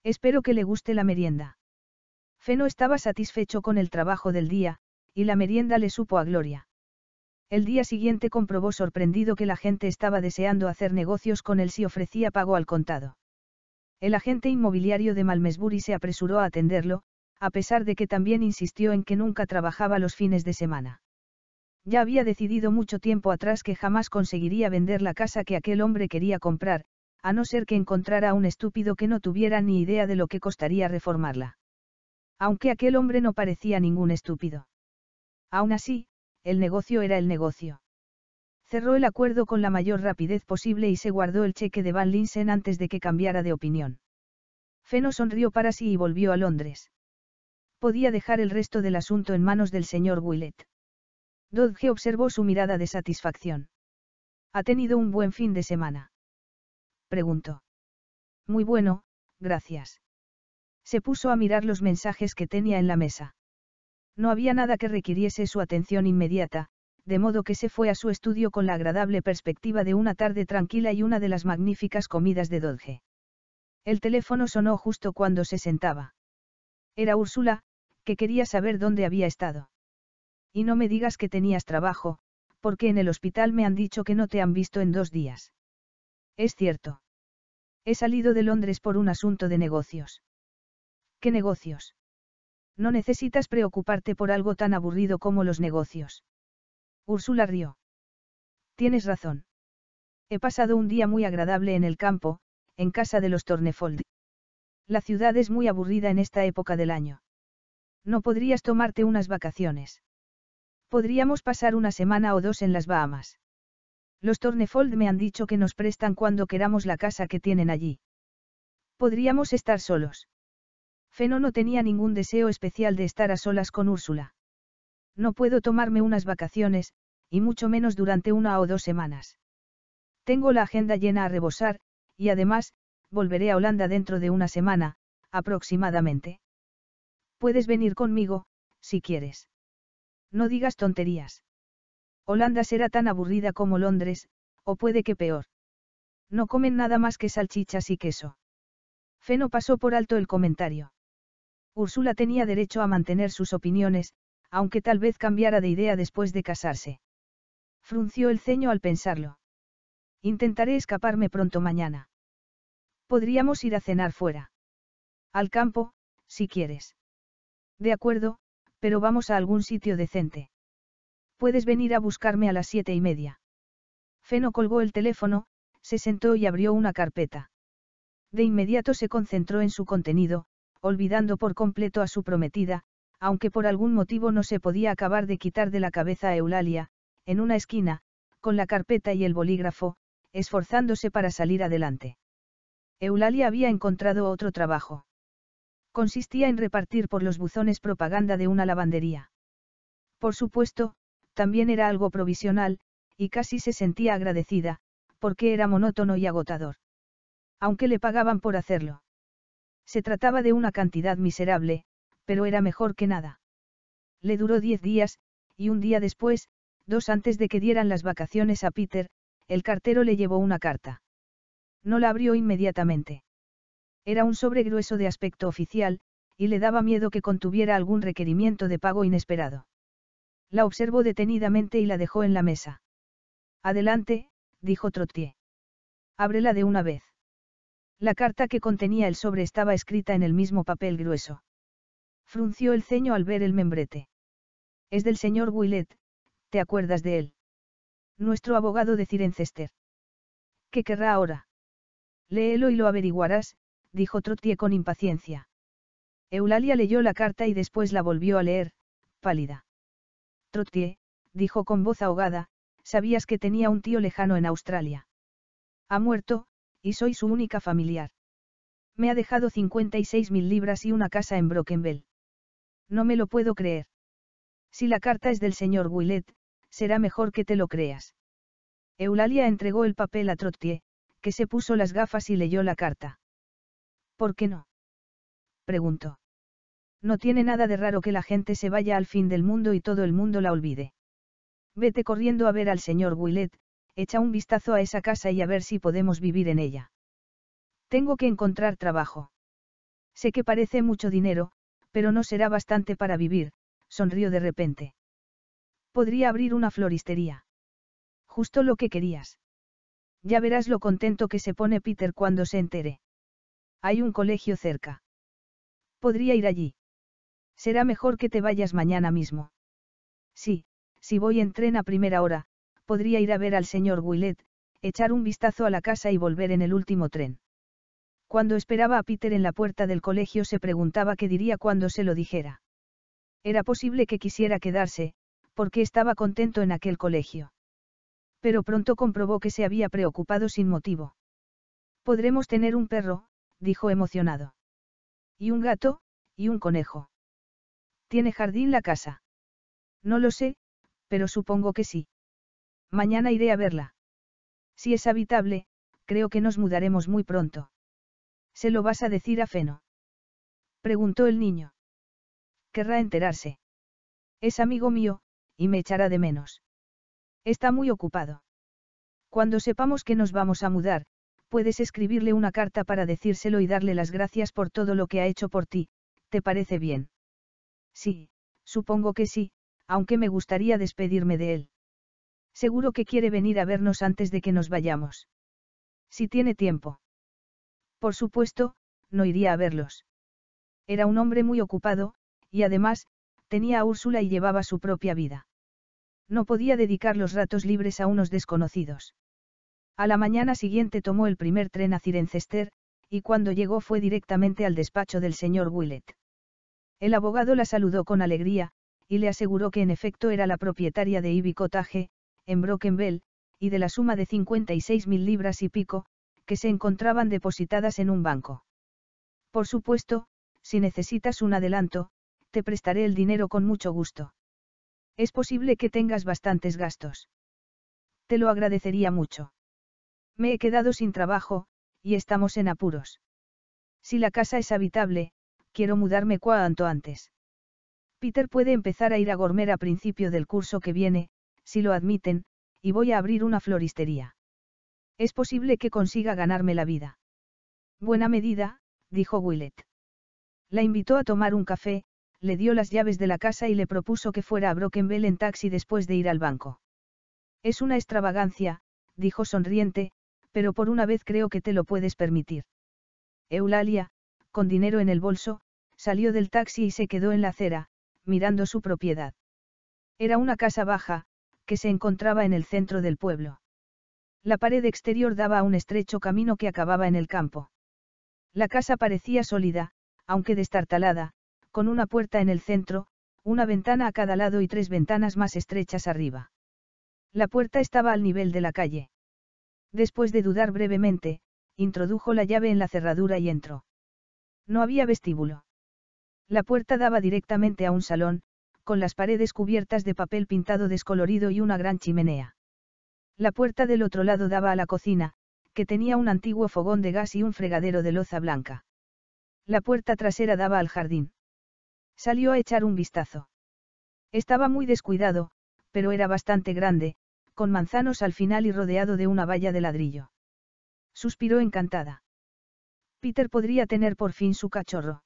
Espero que le guste la merienda. Feno estaba satisfecho con el trabajo del día, y la merienda le supo a gloria. El día siguiente comprobó sorprendido que la gente estaba deseando hacer negocios con él si ofrecía pago al contado. El agente inmobiliario de Malmesbury se apresuró a atenderlo, a pesar de que también insistió en que nunca trabajaba los fines de semana. Ya había decidido mucho tiempo atrás que jamás conseguiría vender la casa que aquel hombre quería comprar, a no ser que encontrara a un estúpido que no tuviera ni idea de lo que costaría reformarla. Aunque aquel hombre no parecía ningún estúpido. Aún así, el negocio era el negocio. Cerró el acuerdo con la mayor rapidez posible y se guardó el cheque de Van Linsen antes de que cambiara de opinión. Feno sonrió para sí y volvió a Londres. Podía dejar el resto del asunto en manos del señor Willett. Dodge observó su mirada de satisfacción. ¿Ha tenido un buen fin de semana? Preguntó. Muy bueno, gracias. Se puso a mirar los mensajes que tenía en la mesa. No había nada que requiriese su atención inmediata, de modo que se fue a su estudio con la agradable perspectiva de una tarde tranquila y una de las magníficas comidas de Dodge. El teléfono sonó justo cuando se sentaba. Era Úrsula, que quería saber dónde había estado. Y no me digas que tenías trabajo, porque en el hospital me han dicho que no te han visto en dos días. Es cierto. He salido de Londres por un asunto de negocios. ¿Qué negocios? No necesitas preocuparte por algo tan aburrido como los negocios. Úrsula rió. Tienes razón. He pasado un día muy agradable en el campo, en casa de los Tornefold. La ciudad es muy aburrida en esta época del año. No podrías tomarte unas vacaciones. Podríamos pasar una semana o dos en las Bahamas. Los Tornefold me han dicho que nos prestan cuando queramos la casa que tienen allí. Podríamos estar solos. Feno no tenía ningún deseo especial de estar a solas con Úrsula. No puedo tomarme unas vacaciones, y mucho menos durante una o dos semanas. Tengo la agenda llena a rebosar, y además, volveré a Holanda dentro de una semana, aproximadamente. Puedes venir conmigo, si quieres. No digas tonterías. Holanda será tan aburrida como Londres, o puede que peor. No comen nada más que salchichas y queso. Feno pasó por alto el comentario. Úrsula tenía derecho a mantener sus opiniones, aunque tal vez cambiara de idea después de casarse. Frunció el ceño al pensarlo. Intentaré escaparme pronto mañana. Podríamos ir a cenar fuera. Al campo, si quieres. De acuerdo, pero vamos a algún sitio decente. Puedes venir a buscarme a las siete y media. Feno colgó el teléfono, se sentó y abrió una carpeta. De inmediato se concentró en su contenido, olvidando por completo a su prometida, aunque por algún motivo no se podía acabar de quitar de la cabeza a Eulalia, en una esquina, con la carpeta y el bolígrafo, esforzándose para salir adelante. Eulalia había encontrado otro trabajo. Consistía en repartir por los buzones propaganda de una lavandería. Por supuesto, también era algo provisional, y casi se sentía agradecida, porque era monótono y agotador. Aunque le pagaban por hacerlo. Se trataba de una cantidad miserable, pero era mejor que nada. Le duró diez días, y un día después, dos antes de que dieran las vacaciones a Peter, el cartero le llevó una carta. No la abrió inmediatamente. Era un sobre grueso de aspecto oficial, y le daba miedo que contuviera algún requerimiento de pago inesperado. La observó detenidamente y la dejó en la mesa. Adelante, dijo Trottier. Ábrela de una vez. La carta que contenía el sobre estaba escrita en el mismo papel grueso. Frunció el ceño al ver el membrete. Es del señor Willett, ¿te acuerdas de él? Nuestro abogado de Cirencester. ¿Qué querrá ahora? Léelo y lo averiguarás, dijo Trottier con impaciencia. Eulalia leyó la carta y después la volvió a leer, pálida. Trottier, dijo con voz ahogada, sabías que tenía un tío lejano en Australia. Ha muerto, y soy su única familiar. Me ha dejado 56 mil libras y una casa en Brokenbell. No me lo puedo creer. Si la carta es del señor Willett, será mejor que te lo creas. Eulalia entregó el papel a Trottier, que se puso las gafas y leyó la carta. ¿Por qué no? Preguntó. No tiene nada de raro que la gente se vaya al fin del mundo y todo el mundo la olvide. Vete corriendo a ver al señor Willet, echa un vistazo a esa casa y a ver si podemos vivir en ella. Tengo que encontrar trabajo. Sé que parece mucho dinero, pero no será bastante para vivir, sonrió de repente. Podría abrir una floristería. Justo lo que querías. Ya verás lo contento que se pone Peter cuando se entere. Hay un colegio cerca. Podría ir allí. Será mejor que te vayas mañana mismo. Sí, si voy en tren a primera hora, podría ir a ver al señor Willett, echar un vistazo a la casa y volver en el último tren. Cuando esperaba a Peter en la puerta del colegio se preguntaba qué diría cuando se lo dijera. Era posible que quisiera quedarse, porque estaba contento en aquel colegio. Pero pronto comprobó que se había preocupado sin motivo. Podremos tener un perro, dijo emocionado. Y un gato, y un conejo. ¿Tiene jardín la casa? No lo sé, pero supongo que sí. Mañana iré a verla. Si es habitable, creo que nos mudaremos muy pronto. ¿Se lo vas a decir a Feno? Preguntó el niño. Querrá enterarse. Es amigo mío, y me echará de menos. Está muy ocupado. Cuando sepamos que nos vamos a mudar, puedes escribirle una carta para decírselo y darle las gracias por todo lo que ha hecho por ti, ¿te parece bien? Sí, supongo que sí, aunque me gustaría despedirme de él. Seguro que quiere venir a vernos antes de que nos vayamos. Si tiene tiempo. Por supuesto, no iría a verlos. Era un hombre muy ocupado, y además, tenía a Úrsula y llevaba su propia vida. No podía dedicar los ratos libres a unos desconocidos. A la mañana siguiente tomó el primer tren a Cirencester, y cuando llegó fue directamente al despacho del señor Willett. El abogado la saludó con alegría, y le aseguró que en efecto era la propietaria de Ivy en Brokenbell, y de la suma de 56 mil libras y pico, que se encontraban depositadas en un banco. Por supuesto, si necesitas un adelanto, te prestaré el dinero con mucho gusto. Es posible que tengas bastantes gastos. Te lo agradecería mucho. Me he quedado sin trabajo, y estamos en apuros. Si la casa es habitable, quiero mudarme cuanto antes. Peter puede empezar a ir a Gormer a principio del curso que viene, si lo admiten, y voy a abrir una floristería. Es posible que consiga ganarme la vida. Buena medida, dijo Willett. La invitó a tomar un café, le dio las llaves de la casa y le propuso que fuera a Brokenbell en taxi después de ir al banco. Es una extravagancia, dijo sonriente, pero por una vez creo que te lo puedes permitir. Eulalia, con dinero en el bolso, salió del taxi y se quedó en la acera, mirando su propiedad. Era una casa baja, que se encontraba en el centro del pueblo. La pared exterior daba a un estrecho camino que acababa en el campo. La casa parecía sólida, aunque destartalada, con una puerta en el centro, una ventana a cada lado y tres ventanas más estrechas arriba. La puerta estaba al nivel de la calle. Después de dudar brevemente, introdujo la llave en la cerradura y entró. No había vestíbulo. La puerta daba directamente a un salón, con las paredes cubiertas de papel pintado descolorido y una gran chimenea. La puerta del otro lado daba a la cocina, que tenía un antiguo fogón de gas y un fregadero de loza blanca. La puerta trasera daba al jardín. Salió a echar un vistazo. Estaba muy descuidado, pero era bastante grande, con manzanos al final y rodeado de una valla de ladrillo. Suspiró encantada. Peter podría tener por fin su cachorro.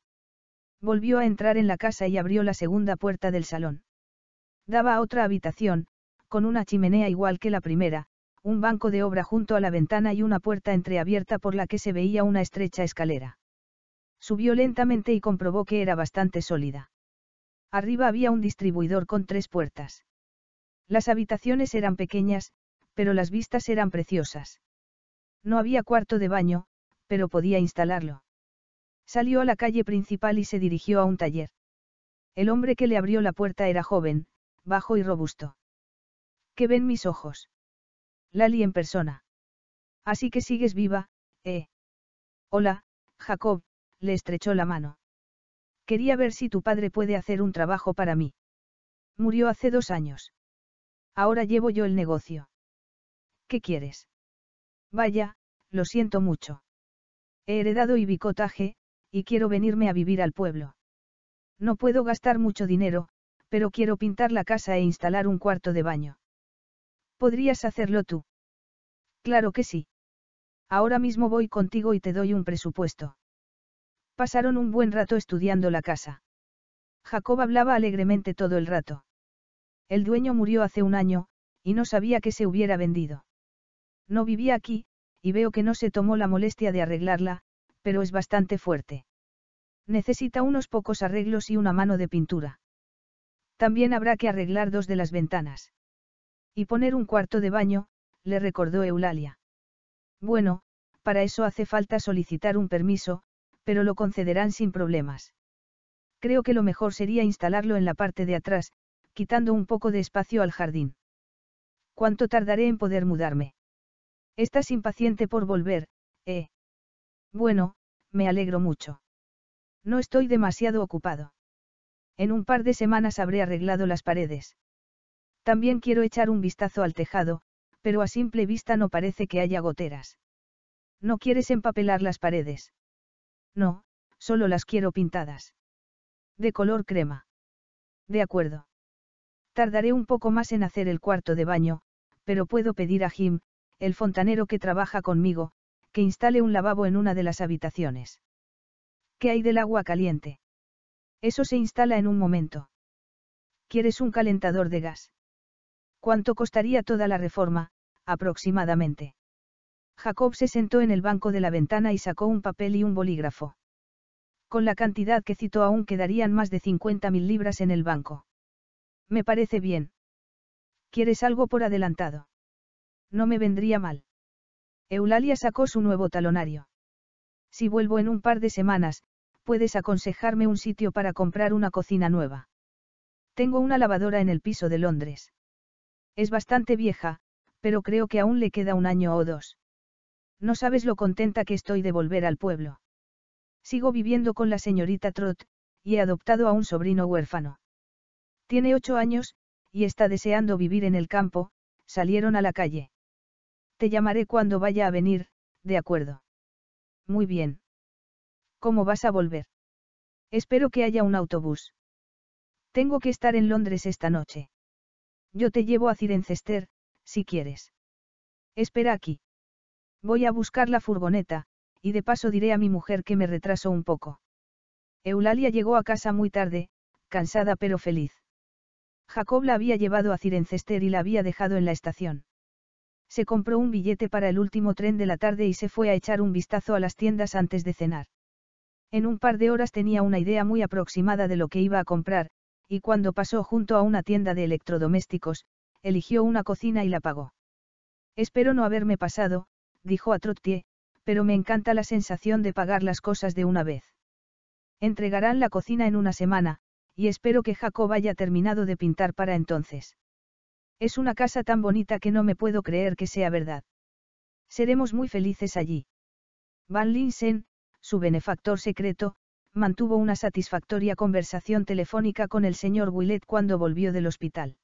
Volvió a entrar en la casa y abrió la segunda puerta del salón. Daba a otra habitación, con una chimenea igual que la primera, un banco de obra junto a la ventana y una puerta entreabierta por la que se veía una estrecha escalera. Subió lentamente y comprobó que era bastante sólida. Arriba había un distribuidor con tres puertas. Las habitaciones eran pequeñas, pero las vistas eran preciosas. No había cuarto de baño, pero podía instalarlo. Salió a la calle principal y se dirigió a un taller. El hombre que le abrió la puerta era joven, bajo y robusto. ¿Qué ven mis ojos? Lali en persona. Así que sigues viva, ¿eh? Hola, Jacob, le estrechó la mano. Quería ver si tu padre puede hacer un trabajo para mí. Murió hace dos años. Ahora llevo yo el negocio. ¿Qué quieres? Vaya, lo siento mucho. He heredado y bicotaje, y quiero venirme a vivir al pueblo. No puedo gastar mucho dinero, pero quiero pintar la casa e instalar un cuarto de baño. ¿Podrías hacerlo tú? Claro que sí. Ahora mismo voy contigo y te doy un presupuesto. Pasaron un buen rato estudiando la casa. Jacob hablaba alegremente todo el rato. El dueño murió hace un año, y no sabía que se hubiera vendido. No vivía aquí, y veo que no se tomó la molestia de arreglarla, pero es bastante fuerte. Necesita unos pocos arreglos y una mano de pintura. También habrá que arreglar dos de las ventanas. Y poner un cuarto de baño, le recordó Eulalia. Bueno, para eso hace falta solicitar un permiso, pero lo concederán sin problemas. Creo que lo mejor sería instalarlo en la parte de atrás, quitando un poco de espacio al jardín. ¿Cuánto tardaré en poder mudarme? Estás impaciente por volver, ¿eh? Bueno, me alegro mucho. No estoy demasiado ocupado. En un par de semanas habré arreglado las paredes. También quiero echar un vistazo al tejado, pero a simple vista no parece que haya goteras. ¿No quieres empapelar las paredes? No, solo las quiero pintadas. De color crema. De acuerdo. Tardaré un poco más en hacer el cuarto de baño, pero puedo pedir a Jim, el fontanero que trabaja conmigo, que instale un lavabo en una de las habitaciones. ¿Qué hay del agua caliente? Eso se instala en un momento. ¿Quieres un calentador de gas? ¿Cuánto costaría toda la reforma, aproximadamente? Jacob se sentó en el banco de la ventana y sacó un papel y un bolígrafo. Con la cantidad que citó aún quedarían más de 50.000 libras en el banco. Me parece bien. ¿Quieres algo por adelantado? No me vendría mal. Eulalia sacó su nuevo talonario. Si vuelvo en un par de semanas, puedes aconsejarme un sitio para comprar una cocina nueva. Tengo una lavadora en el piso de Londres. Es bastante vieja, pero creo que aún le queda un año o dos. No sabes lo contenta que estoy de volver al pueblo. Sigo viviendo con la señorita Trot, y he adoptado a un sobrino huérfano. Tiene ocho años, y está deseando vivir en el campo, salieron a la calle. Te llamaré cuando vaya a venir, de acuerdo. Muy bien. ¿Cómo vas a volver? Espero que haya un autobús. Tengo que estar en Londres esta noche. Yo te llevo a Cirencester, si quieres. Espera aquí. Voy a buscar la furgoneta, y de paso diré a mi mujer que me retraso un poco. Eulalia llegó a casa muy tarde, cansada pero feliz. Jacob la había llevado a Cirencester y la había dejado en la estación. Se compró un billete para el último tren de la tarde y se fue a echar un vistazo a las tiendas antes de cenar. En un par de horas tenía una idea muy aproximada de lo que iba a comprar, y cuando pasó junto a una tienda de electrodomésticos, eligió una cocina y la pagó. Espero no haberme pasado, dijo a Trottier, pero me encanta la sensación de pagar las cosas de una vez. Entregarán la cocina en una semana, y espero que Jacob haya terminado de pintar para entonces. Es una casa tan bonita que no me puedo creer que sea verdad. Seremos muy felices allí. Van Linsen, su benefactor secreto, mantuvo una satisfactoria conversación telefónica con el señor Willett cuando volvió del hospital.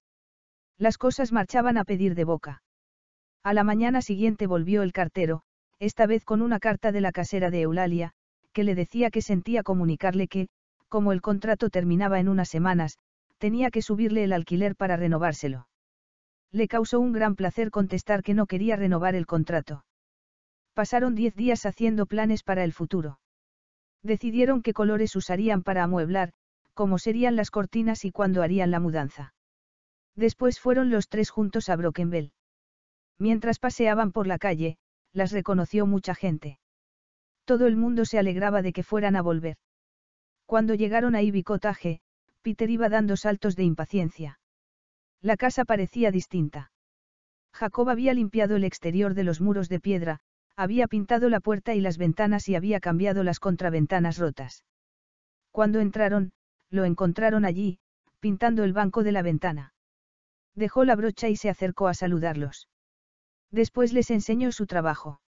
Las cosas marchaban a pedir de boca. A la mañana siguiente volvió el cartero, esta vez con una carta de la casera de Eulalia, que le decía que sentía comunicarle que, como el contrato terminaba en unas semanas, tenía que subirle el alquiler para renovárselo. Le causó un gran placer contestar que no quería renovar el contrato. Pasaron diez días haciendo planes para el futuro. Decidieron qué colores usarían para amueblar, cómo serían las cortinas y cuándo harían la mudanza. Después fueron los tres juntos a Brokenbell. Mientras paseaban por la calle, las reconoció mucha gente. Todo el mundo se alegraba de que fueran a volver. Cuando llegaron a Ivy Cottage, Peter iba dando saltos de impaciencia. La casa parecía distinta. Jacob había limpiado el exterior de los muros de piedra, había pintado la puerta y las ventanas y había cambiado las contraventanas rotas. Cuando entraron, lo encontraron allí, pintando el banco de la ventana. Dejó la brocha y se acercó a saludarlos. Después les enseñó su trabajo.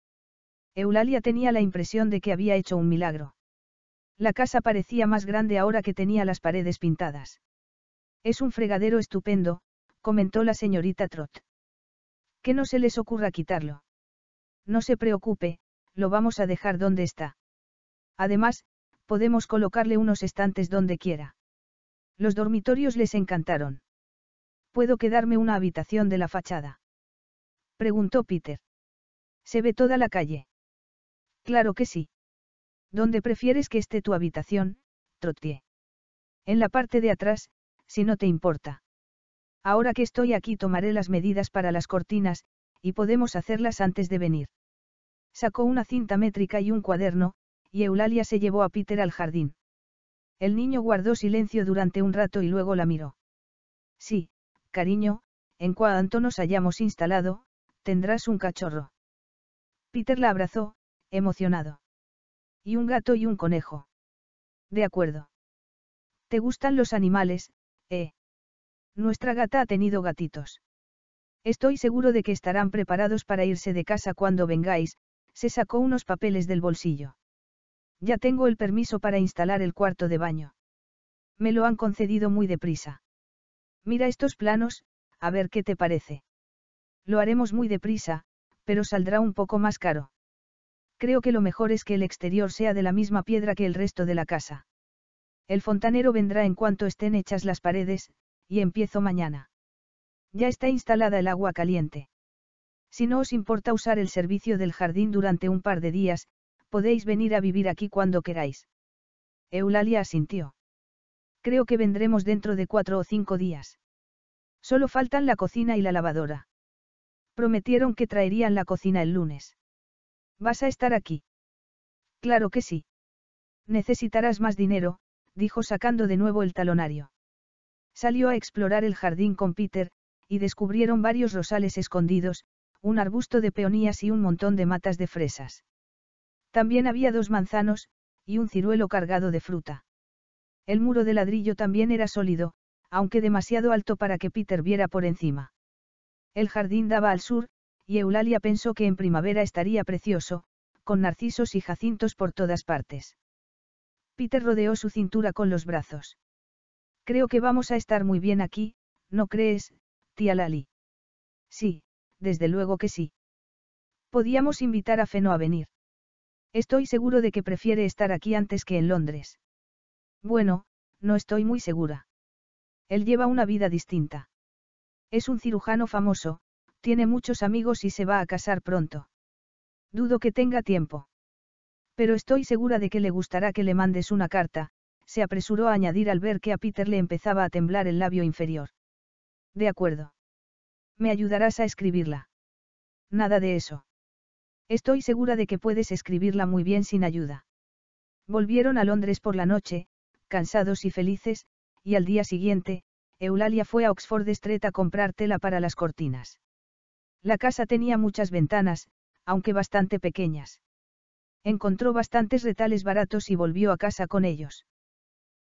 Eulalia tenía la impresión de que había hecho un milagro. La casa parecía más grande ahora que tenía las paredes pintadas. Es un fregadero estupendo, comentó la señorita Trot. Que no se les ocurra quitarlo. No se preocupe, lo vamos a dejar donde está. Además, podemos colocarle unos estantes donde quiera. Los dormitorios les encantaron. ¿Puedo quedarme una habitación de la fachada? Preguntó Peter. ¿Se ve toda la calle? Claro que sí. ¿Dónde prefieres que esté tu habitación, Trottier? En la parte de atrás, si no te importa. Ahora que estoy aquí tomaré las medidas para las cortinas, y podemos hacerlas antes de venir. Sacó una cinta métrica y un cuaderno, y Eulalia se llevó a Peter al jardín. El niño guardó silencio durante un rato y luego la miró. Sí, cariño, en cuanto nos hayamos instalado, tendrás un cachorro. Peter la abrazó, emocionado. Y un gato y un conejo. De acuerdo. ¿Te gustan los animales, eh? Nuestra gata ha tenido gatitos. Estoy seguro de que estarán preparados para irse de casa cuando vengáis, se sacó unos papeles del bolsillo. Ya tengo el permiso para instalar el cuarto de baño. Me lo han concedido muy deprisa. Mira estos planos, a ver qué te parece. Lo haremos muy deprisa, pero saldrá un poco más caro. Creo que lo mejor es que el exterior sea de la misma piedra que el resto de la casa. El fontanero vendrá en cuanto estén hechas las paredes, y empiezo mañana. Ya está instalada el agua caliente. Si no os importa usar el servicio del jardín durante un par de días, podéis venir a vivir aquí cuando queráis. Eulalia asintió. Creo que vendremos dentro de cuatro o cinco días. Solo faltan la cocina y la lavadora. Prometieron que traerían la cocina el lunes. ¿Vas a estar aquí? Claro que sí. Necesitarás más dinero, dijo sacando de nuevo el talonario. Salió a explorar el jardín con Peter, y descubrieron varios rosales escondidos, un arbusto de peonías y un montón de matas de fresas. También había dos manzanos, y un ciruelo cargado de fruta. El muro de ladrillo también era sólido, aunque demasiado alto para que Peter viera por encima. El jardín daba al sur, y Eulalia pensó que en primavera estaría precioso, con narcisos y jacintos por todas partes. Peter rodeó su cintura con los brazos. Creo que vamos a estar muy bien aquí, ¿no crees, tía Lali? Sí, desde luego que sí. Podíamos invitar a Feno a venir. Estoy seguro de que prefiere estar aquí antes que en Londres. Bueno, no estoy muy segura. Él lleva una vida distinta. Es un cirujano famoso, tiene muchos amigos y se va a casar pronto. Dudo que tenga tiempo. Pero estoy segura de que le gustará que le mandes una carta, se apresuró a añadir al ver que a Peter le empezaba a temblar el labio inferior. De acuerdo. ¿Me ayudarás a escribirla? Nada de eso. Estoy segura de que puedes escribirla muy bien sin ayuda. Volvieron a Londres por la noche, cansados y felices, y al día siguiente, Eulalia fue a Oxford Street a comprar tela para las cortinas. La casa tenía muchas ventanas, aunque bastante pequeñas. Encontró bastantes retales baratos y volvió a casa con ellos.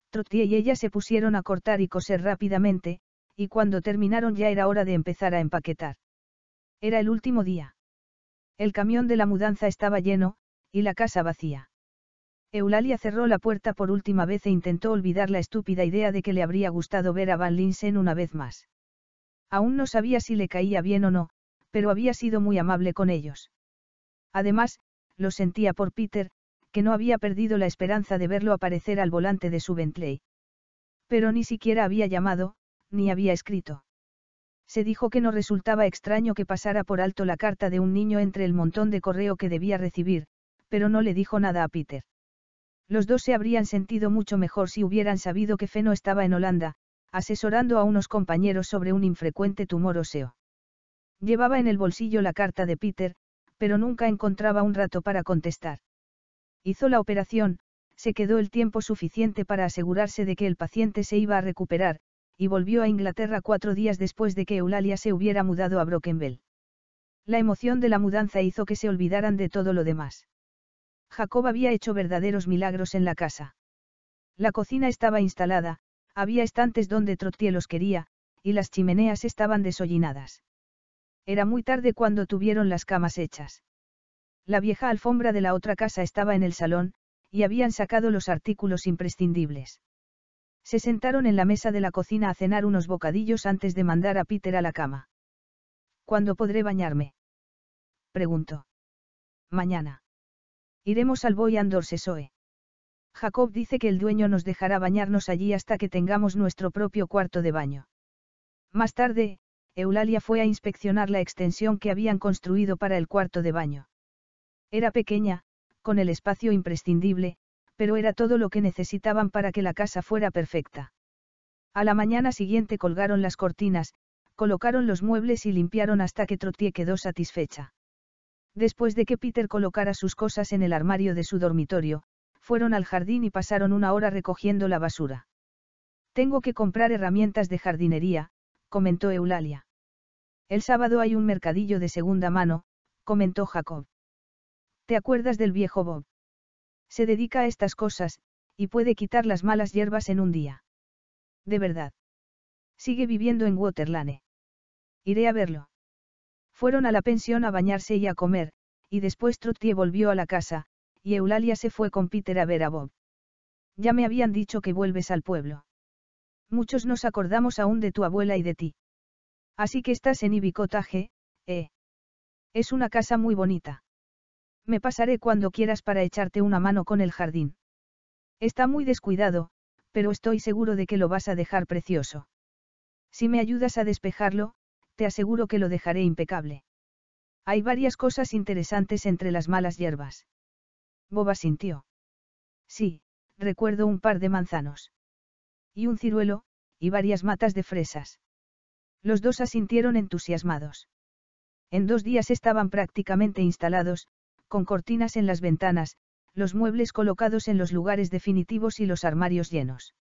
Trottier y ella se pusieron a cortar y coser rápidamente, y cuando terminaron ya era hora de empezar a empaquetar. Era el último día. El camión de la mudanza estaba lleno, y la casa vacía. Eulalia cerró la puerta por última vez e intentó olvidar la estúpida idea de que le habría gustado ver a Van Linsen una vez más. Aún no sabía si le caía bien o no, pero había sido muy amable con ellos. Además, lo sentía por Peter, que no había perdido la esperanza de verlo aparecer al volante de su Bentley. Pero ni siquiera había llamado, ni había escrito. Se dijo que no resultaba extraño que pasara por alto la carta de un niño entre el montón de correo que debía recibir, pero no le dijo nada a Peter. Los dos se habrían sentido mucho mejor si hubieran sabido que Feno estaba en Holanda, asesorando a unos compañeros sobre un infrecuente tumor óseo. Llevaba en el bolsillo la carta de Peter, pero nunca encontraba un rato para contestar. Hizo la operación, se quedó el tiempo suficiente para asegurarse de que el paciente se iba a recuperar, y volvió a Inglaterra cuatro días después de que Eulalia se hubiera mudado a Brokenville. La emoción de la mudanza hizo que se olvidaran de todo lo demás. Jacob había hecho verdaderos milagros en la casa. La cocina estaba instalada, había estantes donde Trottier los quería, y las chimeneas estaban desollinadas. Era muy tarde cuando tuvieron las camas hechas. La vieja alfombra de la otra casa estaba en el salón, y habían sacado los artículos imprescindibles. Se sentaron en la mesa de la cocina a cenar unos bocadillos antes de mandar a Peter a la cama. ¿Cuándo podré bañarme? preguntó. Mañana. Iremos al Boy Andorsesoe. Jacob dice que el dueño nos dejará bañarnos allí hasta que tengamos nuestro propio cuarto de baño. Más tarde, Eulalia fue a inspeccionar la extensión que habían construido para el cuarto de baño. Era pequeña, con el espacio imprescindible, pero era todo lo que necesitaban para que la casa fuera perfecta. A la mañana siguiente colgaron las cortinas, colocaron los muebles y limpiaron hasta que Trottier quedó satisfecha. Después de que Peter colocara sus cosas en el armario de su dormitorio, fueron al jardín y pasaron una hora recogiendo la basura. Tengo que comprar herramientas de jardinería, comentó Eulalia. El sábado hay un mercadillo de segunda mano, comentó Jacob. ¿Te acuerdas del viejo Bob? Se dedica a estas cosas, y puede quitar las malas hierbas en un día. De verdad. Sigue viviendo en Waterlane. Iré a verlo. Fueron a la pensión a bañarse y a comer, y después Trottier volvió a la casa, y Eulalia se fue con Peter a ver a Bob. Ya me habían dicho que vuelves al pueblo. Muchos nos acordamos aún de tu abuela y de ti. Así que estás en Ibicotaje, ¿eh? Es una casa muy bonita. Me pasaré cuando quieras para echarte una mano con el jardín. Está muy descuidado, pero estoy seguro de que lo vas a dejar precioso. Si me ayudas a despejarlo, te aseguro que lo dejaré impecable. Hay varias cosas interesantes entre las malas hierbas. Boba sintió. Sí, recuerdo un par de manzanos. Y un ciruelo, y varias matas de fresas. Los dos asintieron entusiasmados. En dos días estaban prácticamente instalados, con cortinas en las ventanas, los muebles colocados en los lugares definitivos y los armarios llenos.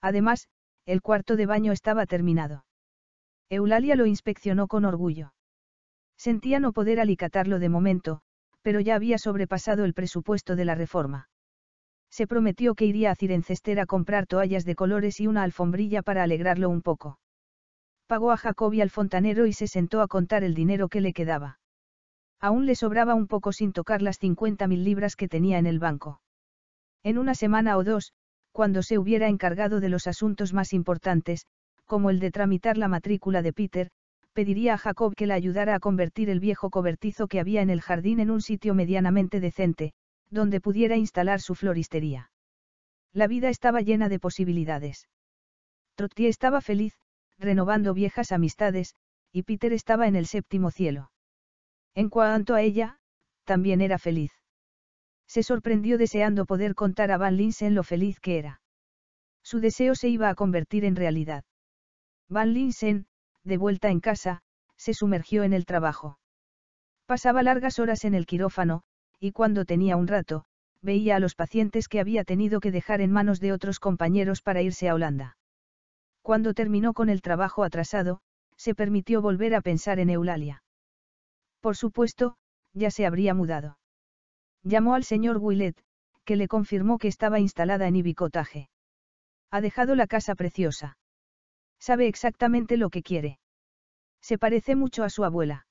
Además, el cuarto de baño estaba terminado. Eulalia lo inspeccionó con orgullo. Sentía no poder alicatarlo de momento, pero ya había sobrepasado el presupuesto de la reforma. Se prometió que iría a Cirencester a comprar toallas de colores y una alfombrilla para alegrarlo un poco. Pagó a Jacobi al fontanero y se sentó a contar el dinero que le quedaba. Aún le sobraba un poco sin tocar las 50.000 libras que tenía en el banco. En una semana o dos, cuando se hubiera encargado de los asuntos más importantes, como el de tramitar la matrícula de Peter, pediría a Jacob que la ayudara a convertir el viejo cobertizo que había en el jardín en un sitio medianamente decente, donde pudiera instalar su floristería. La vida estaba llena de posibilidades. Trottier estaba feliz, renovando viejas amistades, y Peter estaba en el séptimo cielo. En cuanto a ella, también era feliz. Se sorprendió deseando poder contar a Van Linsen lo feliz que era. Su deseo se iba a convertir en realidad. Van Linsen, de vuelta en casa, se sumergió en el trabajo. Pasaba largas horas en el quirófano, y cuando tenía un rato, veía a los pacientes que había tenido que dejar en manos de otros compañeros para irse a Holanda. Cuando terminó con el trabajo atrasado, se permitió volver a pensar en Eulalia. Por supuesto, ya se habría mudado. Llamó al señor Willet, que le confirmó que estaba instalada en Ibicotaje. Ha dejado la casa preciosa. Sabe exactamente lo que quiere. Se parece mucho a su abuela.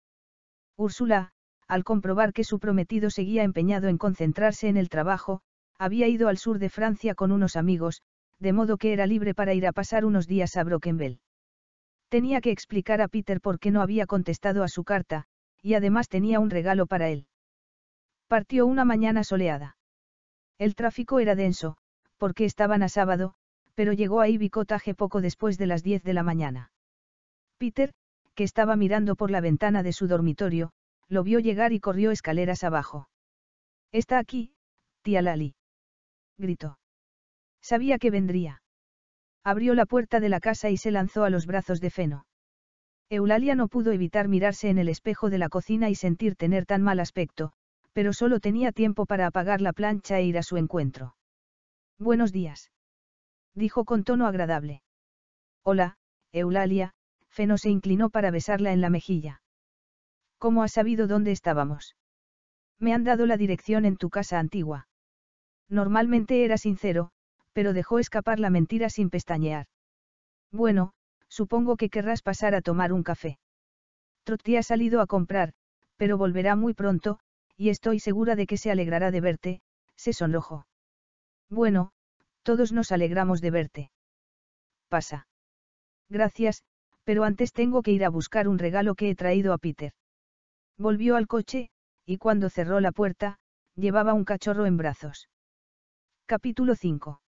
Úrsula, al comprobar que su prometido seguía empeñado en concentrarse en el trabajo, había ido al sur de Francia con unos amigos, de modo que era libre para ir a pasar unos días a Brokenbell. Tenía que explicar a Peter por qué no había contestado a su carta, y además tenía un regalo para él. Partió una mañana soleada. El tráfico era denso, porque estaban a sábado, pero llegó a Ibicotaje poco después de las 10 de la mañana. Peter, que estaba mirando por la ventana de su dormitorio, lo vio llegar y corrió escaleras abajo. Está aquí, tía Lali. Gritó. Sabía que vendría. Abrió la puerta de la casa y se lanzó a los brazos de Feno. Eulalia no pudo evitar mirarse en el espejo de la cocina y sentir tener tan mal aspecto, pero solo tenía tiempo para apagar la plancha e ir a su encuentro. Buenos días. Dijo con tono agradable. Hola, Eulalia, Feno se inclinó para besarla en la mejilla. ¿Cómo has sabido dónde estábamos? Me han dado la dirección en tu casa antigua. Normalmente era sincero, pero dejó escapar la mentira sin pestañear. Bueno, supongo que querrás pasar a tomar un café. Trotti ha salido a comprar, pero volverá muy pronto, y estoy segura de que se alegrará de verte, se sonrojó. Bueno, todos nos alegramos de verte. Pasa. Gracias, pero antes tengo que ir a buscar un regalo que he traído a Peter. Volvió al coche, y cuando cerró la puerta, llevaba un cachorro en brazos. Capítulo 5.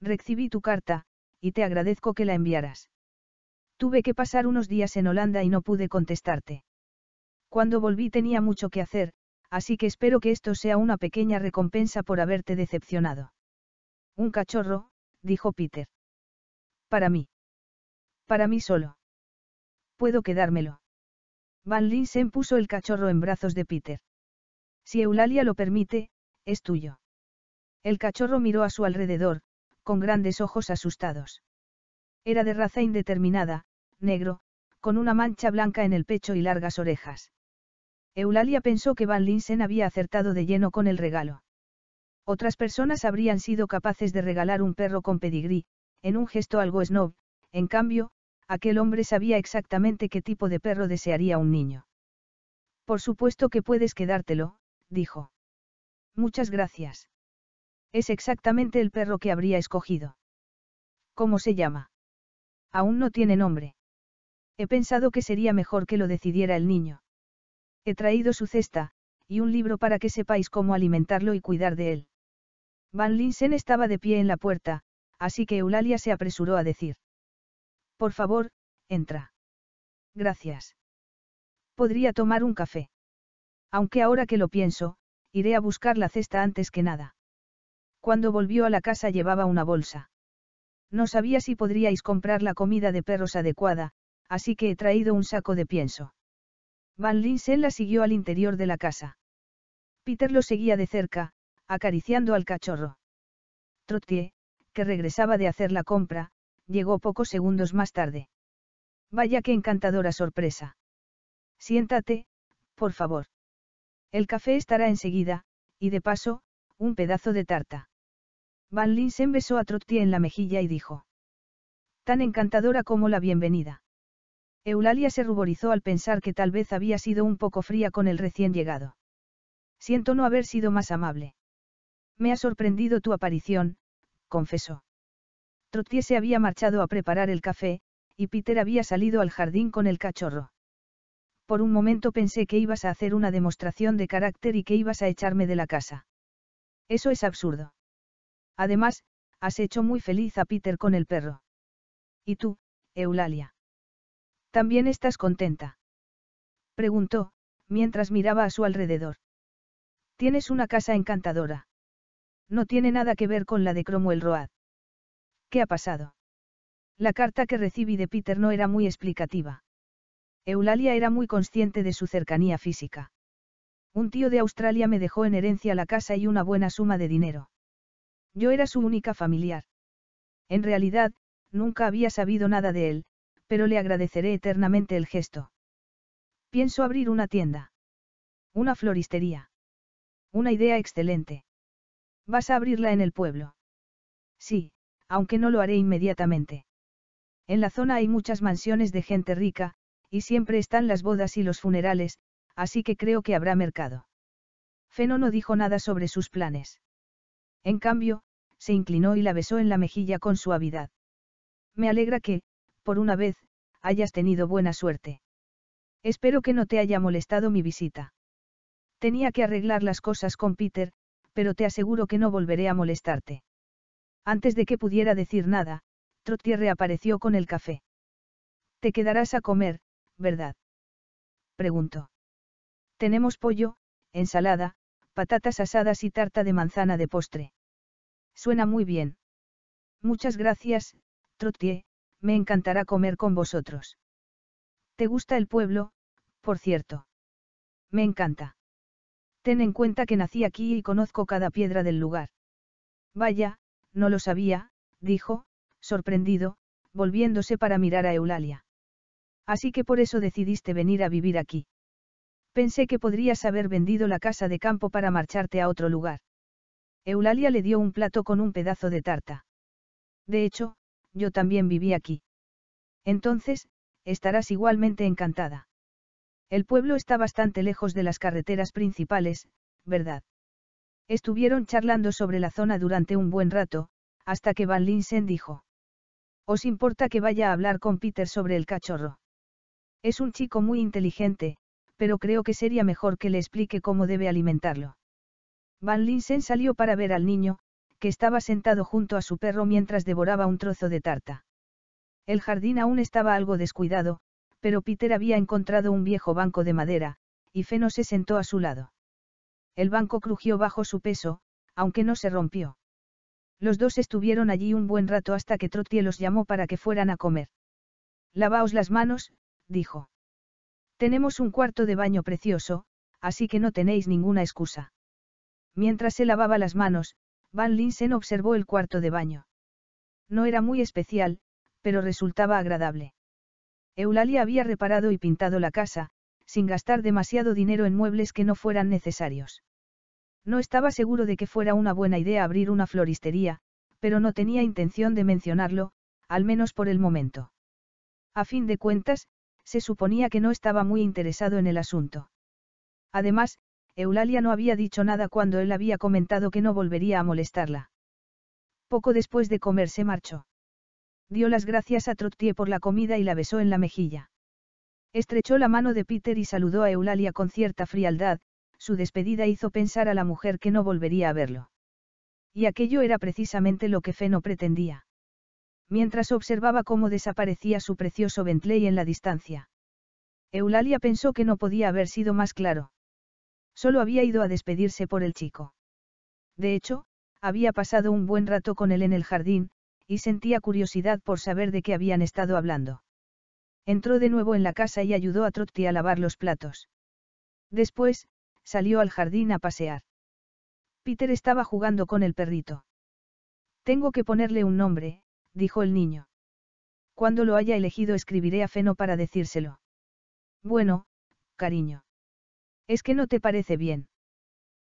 Recibí tu carta, y te agradezco que la enviaras. Tuve que pasar unos días en Holanda y no pude contestarte. Cuando volví tenía mucho que hacer, así que espero que esto sea una pequeña recompensa por haberte decepcionado. Un cachorro, dijo Peter. Para mí. Para mí solo. Puedo quedármelo. Van Linsen puso el cachorro en brazos de Peter. Si Eulalia lo permite, es tuyo. El cachorro miró a su alrededor, con grandes ojos asustados. Era de raza indeterminada, negro, con una mancha blanca en el pecho y largas orejas. Eulalia pensó que Van Linsen había acertado de lleno con el regalo. Otras personas habrían sido capaces de regalar un perro con pedigrí, en un gesto algo snob, en cambio, aquel hombre sabía exactamente qué tipo de perro desearía un niño. Por supuesto que puedes quedártelo, dijo. Muchas gracias. Es exactamente el perro que habría escogido. ¿Cómo se llama? Aún no tiene nombre. He pensado que sería mejor que lo decidiera el niño. He traído su cesta, y un libro para que sepáis cómo alimentarlo y cuidar de él. Van Linsen estaba de pie en la puerta, así que Eulalia se apresuró a decir. Por favor, entra. Gracias. Podría tomar un café. Aunque ahora que lo pienso, iré a buscar la cesta antes que nada. Cuando volvió a la casa llevaba una bolsa. No sabía si podríais comprar la comida de perros adecuada, así que he traído un saco de pienso. Van Linsen la siguió al interior de la casa. Peter lo seguía de cerca, acariciando al cachorro. Trottier, que regresaba de hacer la compra, llegó pocos segundos más tarde. Vaya qué encantadora sorpresa. Siéntate, por favor. El café estará enseguida, y de paso, un pedazo de tarta. Van Linsen besó a Trottier en la mejilla y dijo. Tan encantadora como la bienvenida. Eulalia se ruborizó al pensar que tal vez había sido un poco fría con el recién llegado. Siento no haber sido más amable. Me ha sorprendido tu aparición, confesó. Trottier se había marchado a preparar el café, y Peter había salido al jardín con el cachorro. Por un momento pensé que ibas a hacer una demostración de carácter y que ibas a echarme de la casa. Eso es absurdo. Además, has hecho muy feliz a Peter con el perro. ¿Y tú, Eulalia? ¿También estás contenta? Preguntó, mientras miraba a su alrededor. Tienes una casa encantadora. No tiene nada que ver con la de Cromwell Road. ¿Qué ha pasado? La carta que recibí de Peter no era muy explicativa. Eulalia era muy consciente de su cercanía física. Un tío de Australia me dejó en herencia la casa y una buena suma de dinero. Yo era su única familiar. En realidad, nunca había sabido nada de él, pero le agradeceré eternamente el gesto. Pienso abrir una tienda. Una floristería. Una idea excelente. ¿Vas a abrirla en el pueblo? Sí, aunque no lo haré inmediatamente. En la zona hay muchas mansiones de gente rica, y siempre están las bodas y los funerales, así que creo que habrá mercado. Feno no dijo nada sobre sus planes. En cambio, se inclinó y la besó en la mejilla con suavidad. Me alegra que, por una vez, hayas tenido buena suerte. Espero que no te haya molestado mi visita. Tenía que arreglar las cosas con Peter, pero te aseguro que no volveré a molestarte. Antes de que pudiera decir nada, Trottier reapareció con el café. Te quedarás a comer, ¿verdad? Preguntó. Tenemos pollo, ensalada, patatas asadas y tarta de manzana de postre. Suena muy bien. Muchas gracias, Trottier, me encantará comer con vosotros. ¿Te gusta el pueblo, por cierto? Me encanta. Ten en cuenta que nací aquí y conozco cada piedra del lugar. Vaya, no lo sabía, dijo, sorprendido, volviéndose para mirar a Eulalia. Así que por eso decidiste venir a vivir aquí. Pensé que podrías haber vendido la casa de campo para marcharte a otro lugar. Eulalia le dio un plato con un pedazo de tarta. De hecho, yo también viví aquí. Entonces, estarás igualmente encantada. El pueblo está bastante lejos de las carreteras principales, ¿verdad? Estuvieron charlando sobre la zona durante un buen rato, hasta que Van Linsen dijo. ¿Os importa que vaya a hablar con Peter sobre el cachorro? Es un chico muy inteligente, pero creo que sería mejor que le explique cómo debe alimentarlo. Van Linsen salió para ver al niño, que estaba sentado junto a su perro mientras devoraba un trozo de tarta. El jardín aún estaba algo descuidado, pero Peter había encontrado un viejo banco de madera, y Feno se sentó a su lado. El banco crujió bajo su peso, aunque no se rompió. Los dos estuvieron allí un buen rato hasta que Trottier los llamó para que fueran a comer. Lavaos las manos, dijo. Tenemos un cuarto de baño precioso, así que no tenéis ninguna excusa. Mientras se lavaba las manos, Van Linsen observó el cuarto de baño. No era muy especial, pero resultaba agradable. Eulalia había reparado y pintado la casa, sin gastar demasiado dinero en muebles que no fueran necesarios. No estaba seguro de que fuera una buena idea abrir una floristería, pero no tenía intención de mencionarlo, al menos por el momento. A fin de cuentas, se suponía que no estaba muy interesado en el asunto. Además, Eulalia no había dicho nada cuando él había comentado que no volvería a molestarla. Poco después de comer se marchó. Dio las gracias a Trottier por la comida y la besó en la mejilla. Estrechó la mano de Peter y saludó a Eulalia con cierta frialdad, su despedida hizo pensar a la mujer que no volvería a verlo. Y aquello era precisamente lo que Feno pretendía. Mientras observaba cómo desaparecía su precioso Bentley en la distancia. Eulalia pensó que no podía haber sido más claro. Solo había ido a despedirse por el chico. De hecho, había pasado un buen rato con él en el jardín, y sentía curiosidad por saber de qué habían estado hablando. Entró de nuevo en la casa y ayudó a Trotti a lavar los platos. Después, salió al jardín a pasear. Peter estaba jugando con el perrito. Tengo que ponerle un nombre, dijo el niño. Cuando lo haya elegido escribiré a Feno para decírselo. Bueno, cariño. ¿Es que no te parece bien?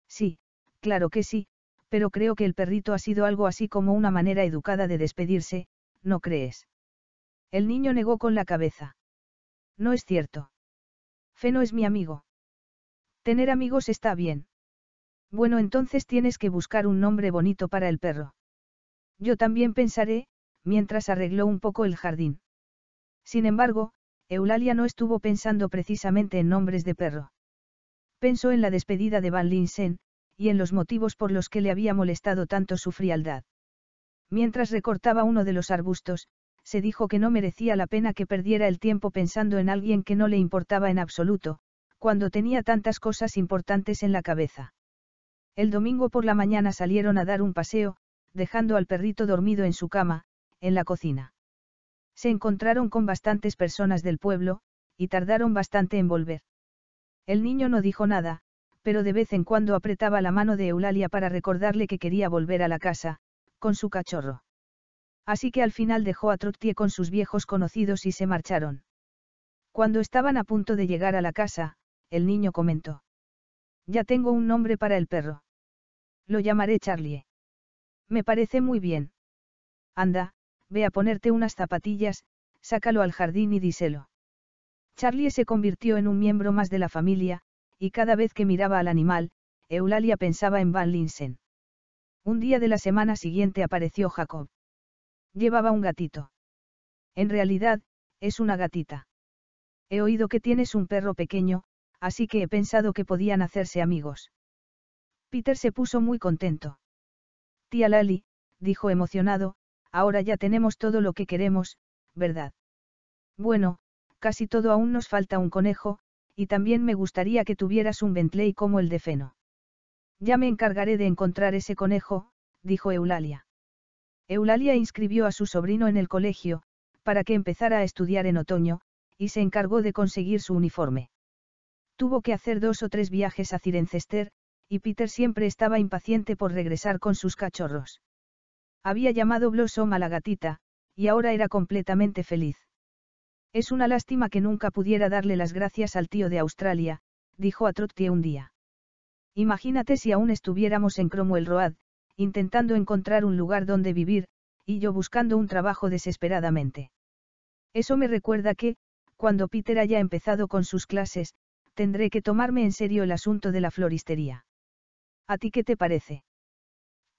Sí, claro que sí, pero creo que el perrito ha sido algo así como una manera educada de despedirse, ¿no crees? El niño negó con la cabeza. No es cierto. Feno es mi amigo. Tener amigos está bien. Bueno, entonces tienes que buscar un nombre bonito para el perro. Yo también pensaré, mientras arregló un poco el jardín. Sin embargo, Eulalia no estuvo pensando precisamente en nombres de perro. Pensó en la despedida de Van Linsen, y en los motivos por los que le había molestado tanto su frialdad. Mientras recortaba uno de los arbustos, se dijo que no merecía la pena que perdiera el tiempo pensando en alguien que no le importaba en absoluto, cuando tenía tantas cosas importantes en la cabeza. El domingo por la mañana salieron a dar un paseo, dejando al perrito dormido en su cama, en la cocina. Se encontraron con bastantes personas del pueblo, y tardaron bastante en volver. El niño no dijo nada, pero de vez en cuando apretaba la mano de Eulalia para recordarle que quería volver a la casa, con su cachorro. Así que al final dejó a Trottier con sus viejos conocidos y se marcharon. Cuando estaban a punto de llegar a la casa, el niño comentó. Ya tengo un nombre para el perro. Lo llamaré Charlie. Me parece muy bien. Anda, ve a ponerte unas zapatillas, sácalo al jardín y díselo. Charlie se convirtió en un miembro más de la familia, y cada vez que miraba al animal, Eulalia pensaba en Van Linsen. Un día de la semana siguiente apareció Jacob. Llevaba un gatito. En realidad, es una gatita. He oído que tienes un perro pequeño, así que he pensado que podían hacerse amigos. Peter se puso muy contento. Tía Lali, dijo emocionado, ahora ya tenemos todo lo que queremos, ¿verdad? Bueno, casi todo aún nos falta un conejo, y también me gustaría que tuvieras un Bentley como el de Feno. Ya me encargaré de encontrar ese conejo, dijo Eulalia. Eulalia inscribió a su sobrino en el colegio, para que empezara a estudiar en otoño, y se encargó de conseguir su uniforme. Tuvo que hacer dos o tres viajes a Cirencester, y Peter siempre estaba impaciente por regresar con sus cachorros. Había llamado Blossom a la gatita, y ahora era completamente feliz. Es una lástima que nunca pudiera darle las gracias al tío de Australia, dijo a Trottier un día. Imagínate si aún estuviéramos en Cromwell Road, intentando encontrar un lugar donde vivir, y yo buscando un trabajo desesperadamente. Eso me recuerda que, cuando Peter haya empezado con sus clases, tendré que tomarme en serio el asunto de la floristería. ¿A ti qué te parece?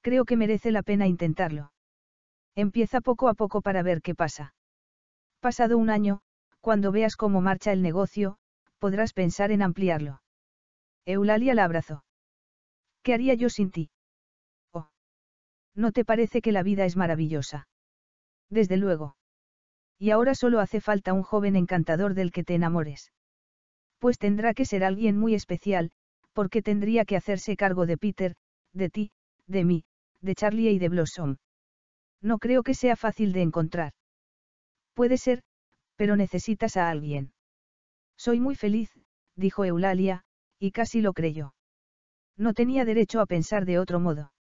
Creo que merece la pena intentarlo. Empieza poco a poco para ver qué pasa. Pasado un año, cuando veas cómo marcha el negocio, podrás pensar en ampliarlo. Eulalia la abrazó. ¿Qué haría yo sin ti? Oh. ¿No te parece que la vida es maravillosa? Desde luego. Y ahora solo hace falta un joven encantador del que te enamores. Pues tendrá que ser alguien muy especial, porque tendría que hacerse cargo de Peter, de ti, de mí, de Charlie y de Blossom. No creo que sea fácil de encontrar. Puede ser, pero necesitas a alguien. Soy muy feliz, dijo Eulalia, y casi lo creyó. No tenía derecho a pensar de otro modo.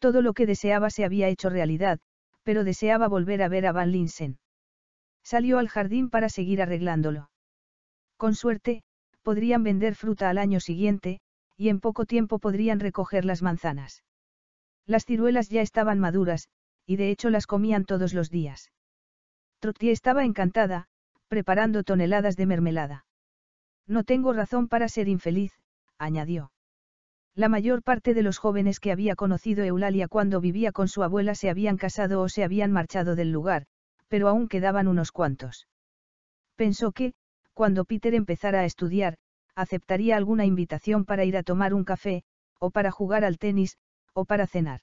Todo lo que deseaba se había hecho realidad, pero deseaba volver a ver a Van Linsen. Salió al jardín para seguir arreglándolo. Con suerte, podrían vender fruta al año siguiente, y en poco tiempo podrían recoger las manzanas. Las ciruelas ya estaban maduras, y de hecho las comían todos los días. Trottier estaba encantada, preparando toneladas de mermelada. No tengo razón para ser infeliz, añadió. La mayor parte de los jóvenes que había conocido Eulalia cuando vivía con su abuela se habían casado o se habían marchado del lugar, pero aún quedaban unos cuantos. Pensó que, cuando Peter empezara a estudiar, aceptaría alguna invitación para ir a tomar un café, o para jugar al tenis, o para cenar.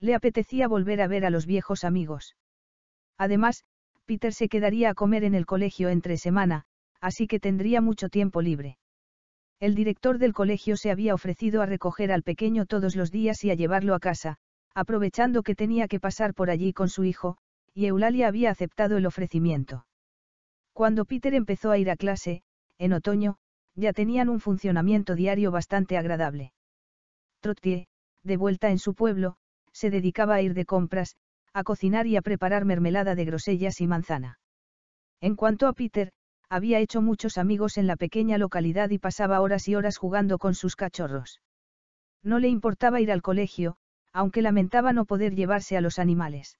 Le apetecía volver a ver a los viejos amigos. Además, Peter se quedaría a comer en el colegio entre semana, así que tendría mucho tiempo libre. El director del colegio se había ofrecido a recoger al pequeño todos los días y a llevarlo a casa, aprovechando que tenía que pasar por allí con su hijo, y Eulalia había aceptado el ofrecimiento. Cuando Peter empezó a ir a clase, en otoño, ya tenían un funcionamiento diario bastante agradable. Trottier, de vuelta en su pueblo, se dedicaba a ir de compras, a cocinar y a preparar mermelada de grosellas y manzana. En cuanto a Peter, había hecho muchos amigos en la pequeña localidad y pasaba horas y horas jugando con sus cachorros. No le importaba ir al colegio, aunque lamentaba no poder llevarse a los animales.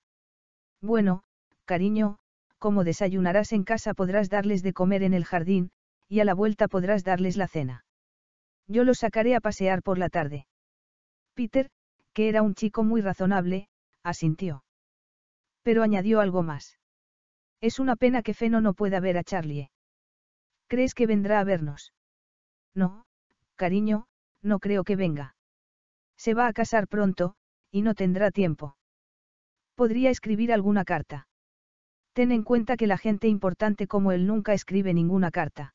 Bueno, cariño, como desayunarás en casa podrás darles de comer en el jardín, y a la vuelta podrás darles la cena. Yo los sacaré a pasear por la tarde. Peter, que era un chico muy razonable, asintió. Pero añadió algo más. Es una pena que Feno no pueda ver a Charlie. ¿Crees que vendrá a vernos? No, cariño, no creo que venga. Se va a casar pronto, y no tendrá tiempo. Podría escribir alguna carta. Ten en cuenta que la gente importante como él nunca escribe ninguna carta.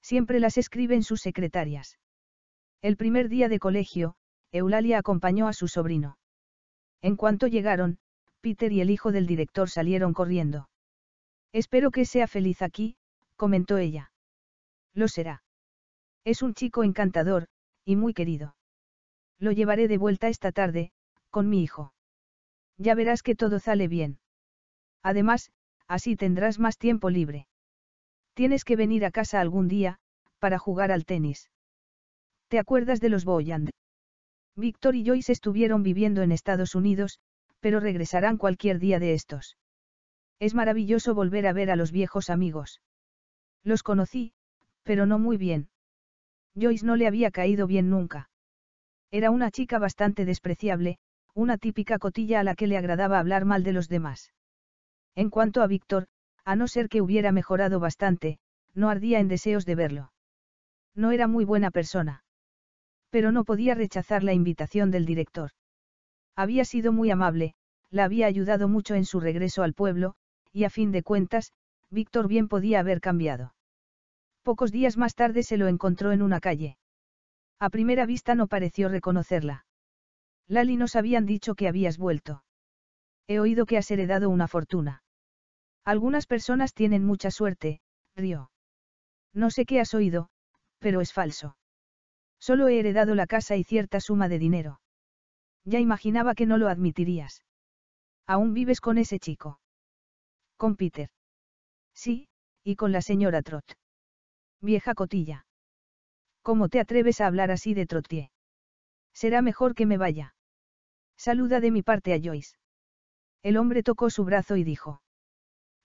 Siempre las escriben sus secretarias. El primer día de colegio, Eulalia acompañó a su sobrino. En cuanto llegaron, Peter y el hijo del director salieron corriendo. Espero que sea feliz aquí, comentó ella. Lo será. Es un chico encantador, y muy querido. Lo llevaré de vuelta esta tarde, con mi hijo. Ya verás que todo sale bien. Además, así tendrás más tiempo libre. Tienes que venir a casa algún día, para jugar al tenis. ¿Te acuerdas de los Boyand? Víctor y Joyce estuvieron viviendo en Estados Unidos, pero regresarán cualquier día de estos. Es maravilloso volver a ver a los viejos amigos. Los conocí, pero no muy bien. Joyce no le había caído bien nunca. Era una chica bastante despreciable, una típica cotilla a la que le agradaba hablar mal de los demás. En cuanto a Víctor, a no ser que hubiera mejorado bastante, no ardía en deseos de verlo. No era muy buena persona. Pero no podía rechazar la invitación del director. Había sido muy amable, la había ayudado mucho en su regreso al pueblo, y a fin de cuentas, Víctor bien podía haber cambiado. Pocos días más tarde se lo encontró en una calle. A primera vista no pareció reconocerla. Lali nos habían dicho que habías vuelto. He oído que has heredado una fortuna. Algunas personas tienen mucha suerte, rió. No sé qué has oído, pero es falso. Solo he heredado la casa y cierta suma de dinero. Ya imaginaba que no lo admitirías. ¿Aún vives con ese chico? Con Peter. Sí, y con la señora Trot. Vieja cotilla. ¿Cómo te atreves a hablar así de Trottier? Será mejor que me vaya. Saluda de mi parte a Joyce. El hombre tocó su brazo y dijo.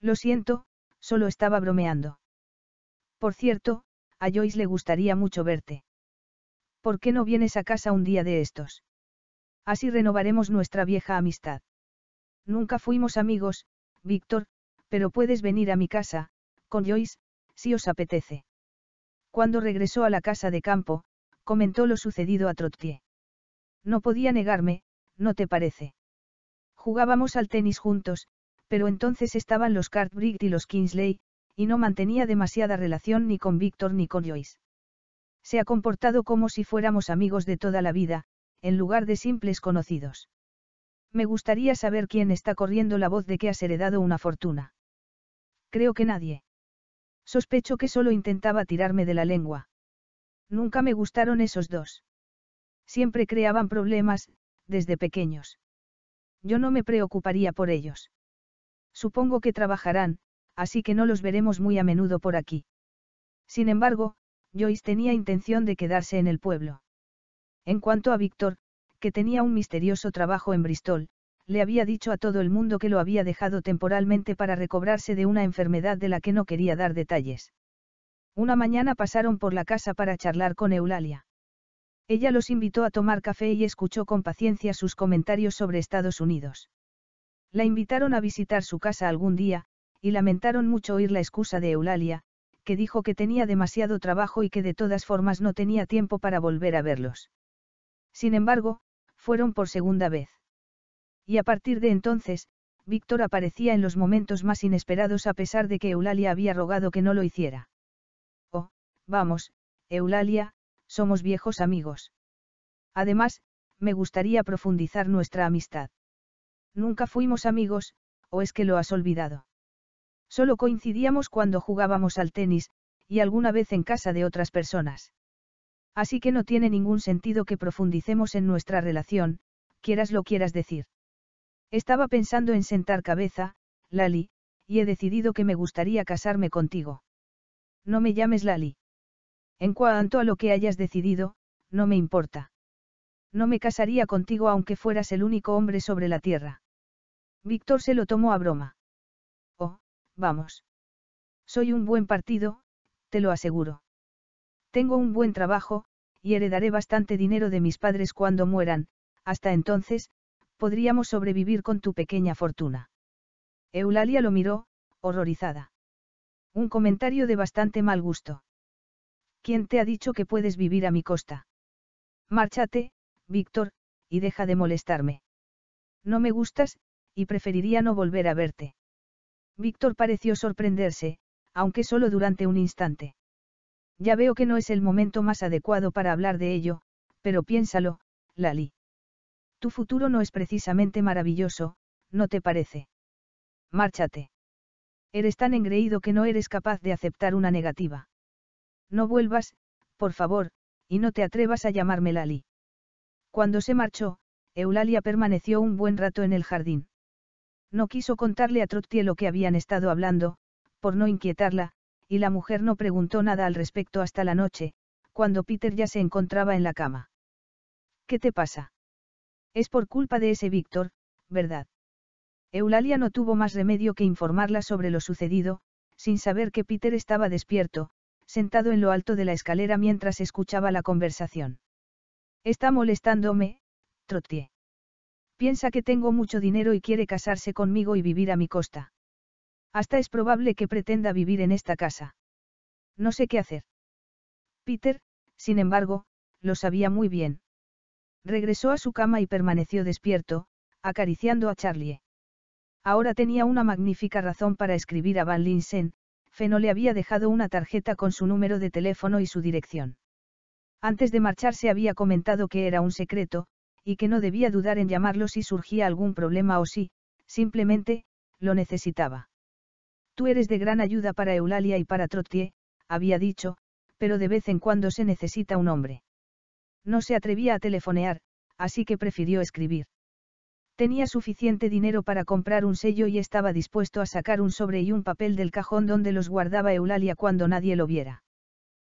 Lo siento, solo estaba bromeando. Por cierto, a Joyce le gustaría mucho verte. ¿Por qué no vienes a casa un día de estos? Así renovaremos nuestra vieja amistad. Nunca fuimos amigos, Víctor, pero puedes venir a mi casa, con Joyce, si os apetece. Cuando regresó a la casa de campo, comentó lo sucedido a Trottier. No podía negarme, ¿no te parece? Jugábamos al tenis juntos, pero entonces estaban los Cartwright y los Kingsley, y no mantenía demasiada relación ni con Víctor ni con Joyce. Se ha comportado como si fuéramos amigos de toda la vida, en lugar de simples conocidos. Me gustaría saber quién está corriendo la voz de que has heredado una fortuna. Creo que nadie. Sospecho que solo intentaba tirarme de la lengua. Nunca me gustaron esos dos. Siempre creaban problemas, desde pequeños. Yo no me preocuparía por ellos. Supongo que trabajarán, así que no los veremos muy a menudo por aquí. Sin embargo, Joyce tenía intención de quedarse en el pueblo. En cuanto a Víctor, que tenía un misterioso trabajo en Bristol, le había dicho a todo el mundo que lo había dejado temporalmente para recobrarse de una enfermedad de la que no quería dar detalles. Una mañana pasaron por la casa para charlar con Eulalia. Ella los invitó a tomar café y escuchó con paciencia sus comentarios sobre Estados Unidos. La invitaron a visitar su casa algún día, y lamentaron mucho oír la excusa de Eulalia, que dijo que tenía demasiado trabajo y que de todas formas no tenía tiempo para volver a verlos. Sin embargo, fueron por segunda vez. Y a partir de entonces, Víctor aparecía en los momentos más inesperados a pesar de que Eulalia había rogado que no lo hiciera. Oh, vamos, Eulalia, somos viejos amigos. Además, me gustaría profundizar nuestra amistad. Nunca fuimos amigos, o es que lo has olvidado. Solo coincidíamos cuando jugábamos al tenis, y alguna vez en casa de otras personas. Así que no tiene ningún sentido que profundicemos en nuestra relación, quieras lo quieras decir. Estaba pensando en sentar cabeza, Lali, y he decidido que me gustaría casarme contigo. No me llames Lali. En cuanto a lo que hayas decidido, no me importa. No me casaría contigo aunque fueras el único hombre sobre la tierra. Víctor se lo tomó a broma. Oh, vamos. Soy un buen partido, te lo aseguro. Tengo un buen trabajo, y heredaré bastante dinero de mis padres cuando mueran, hasta entonces, podríamos sobrevivir con tu pequeña fortuna. Eulalia lo miró, horrorizada. Un comentario de bastante mal gusto. ¿Quién te ha dicho que puedes vivir a mi costa? Márchate, Víctor, y deja de molestarme. No me gustas, y preferiría no volver a verte. Víctor pareció sorprenderse, aunque solo durante un instante. Ya veo que no es el momento más adecuado para hablar de ello, pero piénsalo, Lali. Tu futuro no es precisamente maravilloso, ¿no te parece? Márchate. Eres tan engreído que no eres capaz de aceptar una negativa. No vuelvas, por favor, y no te atrevas a llamarme Lali. Cuando se marchó, Eulalia permaneció un buen rato en el jardín. No quiso contarle a Trottier lo que habían estado hablando, por no inquietarla, y la mujer no preguntó nada al respecto hasta la noche, cuando Peter ya se encontraba en la cama. ¿Qué te pasa? Es por culpa de ese Víctor, ¿verdad? Eulalia no tuvo más remedio que informarla sobre lo sucedido, sin saber que Peter estaba despierto, sentado en lo alto de la escalera mientras escuchaba la conversación. Está molestándome, Trottier. Piensa que tengo mucho dinero y quiere casarse conmigo y vivir a mi costa. Hasta es probable que pretenda vivir en esta casa. No sé qué hacer. Peter, sin embargo, lo sabía muy bien. Regresó a su cama y permaneció despierto, acariciando a Charlie. Ahora tenía una magnífica razón para escribir a Van Linsen, Feno le había dejado una tarjeta con su número de teléfono y su dirección. Antes de marcharse había comentado que era un secreto, y que no debía dudar en llamarlo si surgía algún problema o si, simplemente, lo necesitaba. Tú eres de gran ayuda para Eulalia y para Trottier, había dicho, pero de vez en cuando se necesita un hombre. No se atrevía a telefonear, así que prefirió escribir. Tenía suficiente dinero para comprar un sello y estaba dispuesto a sacar un sobre y un papel del cajón donde los guardaba Eulalia cuando nadie lo viera.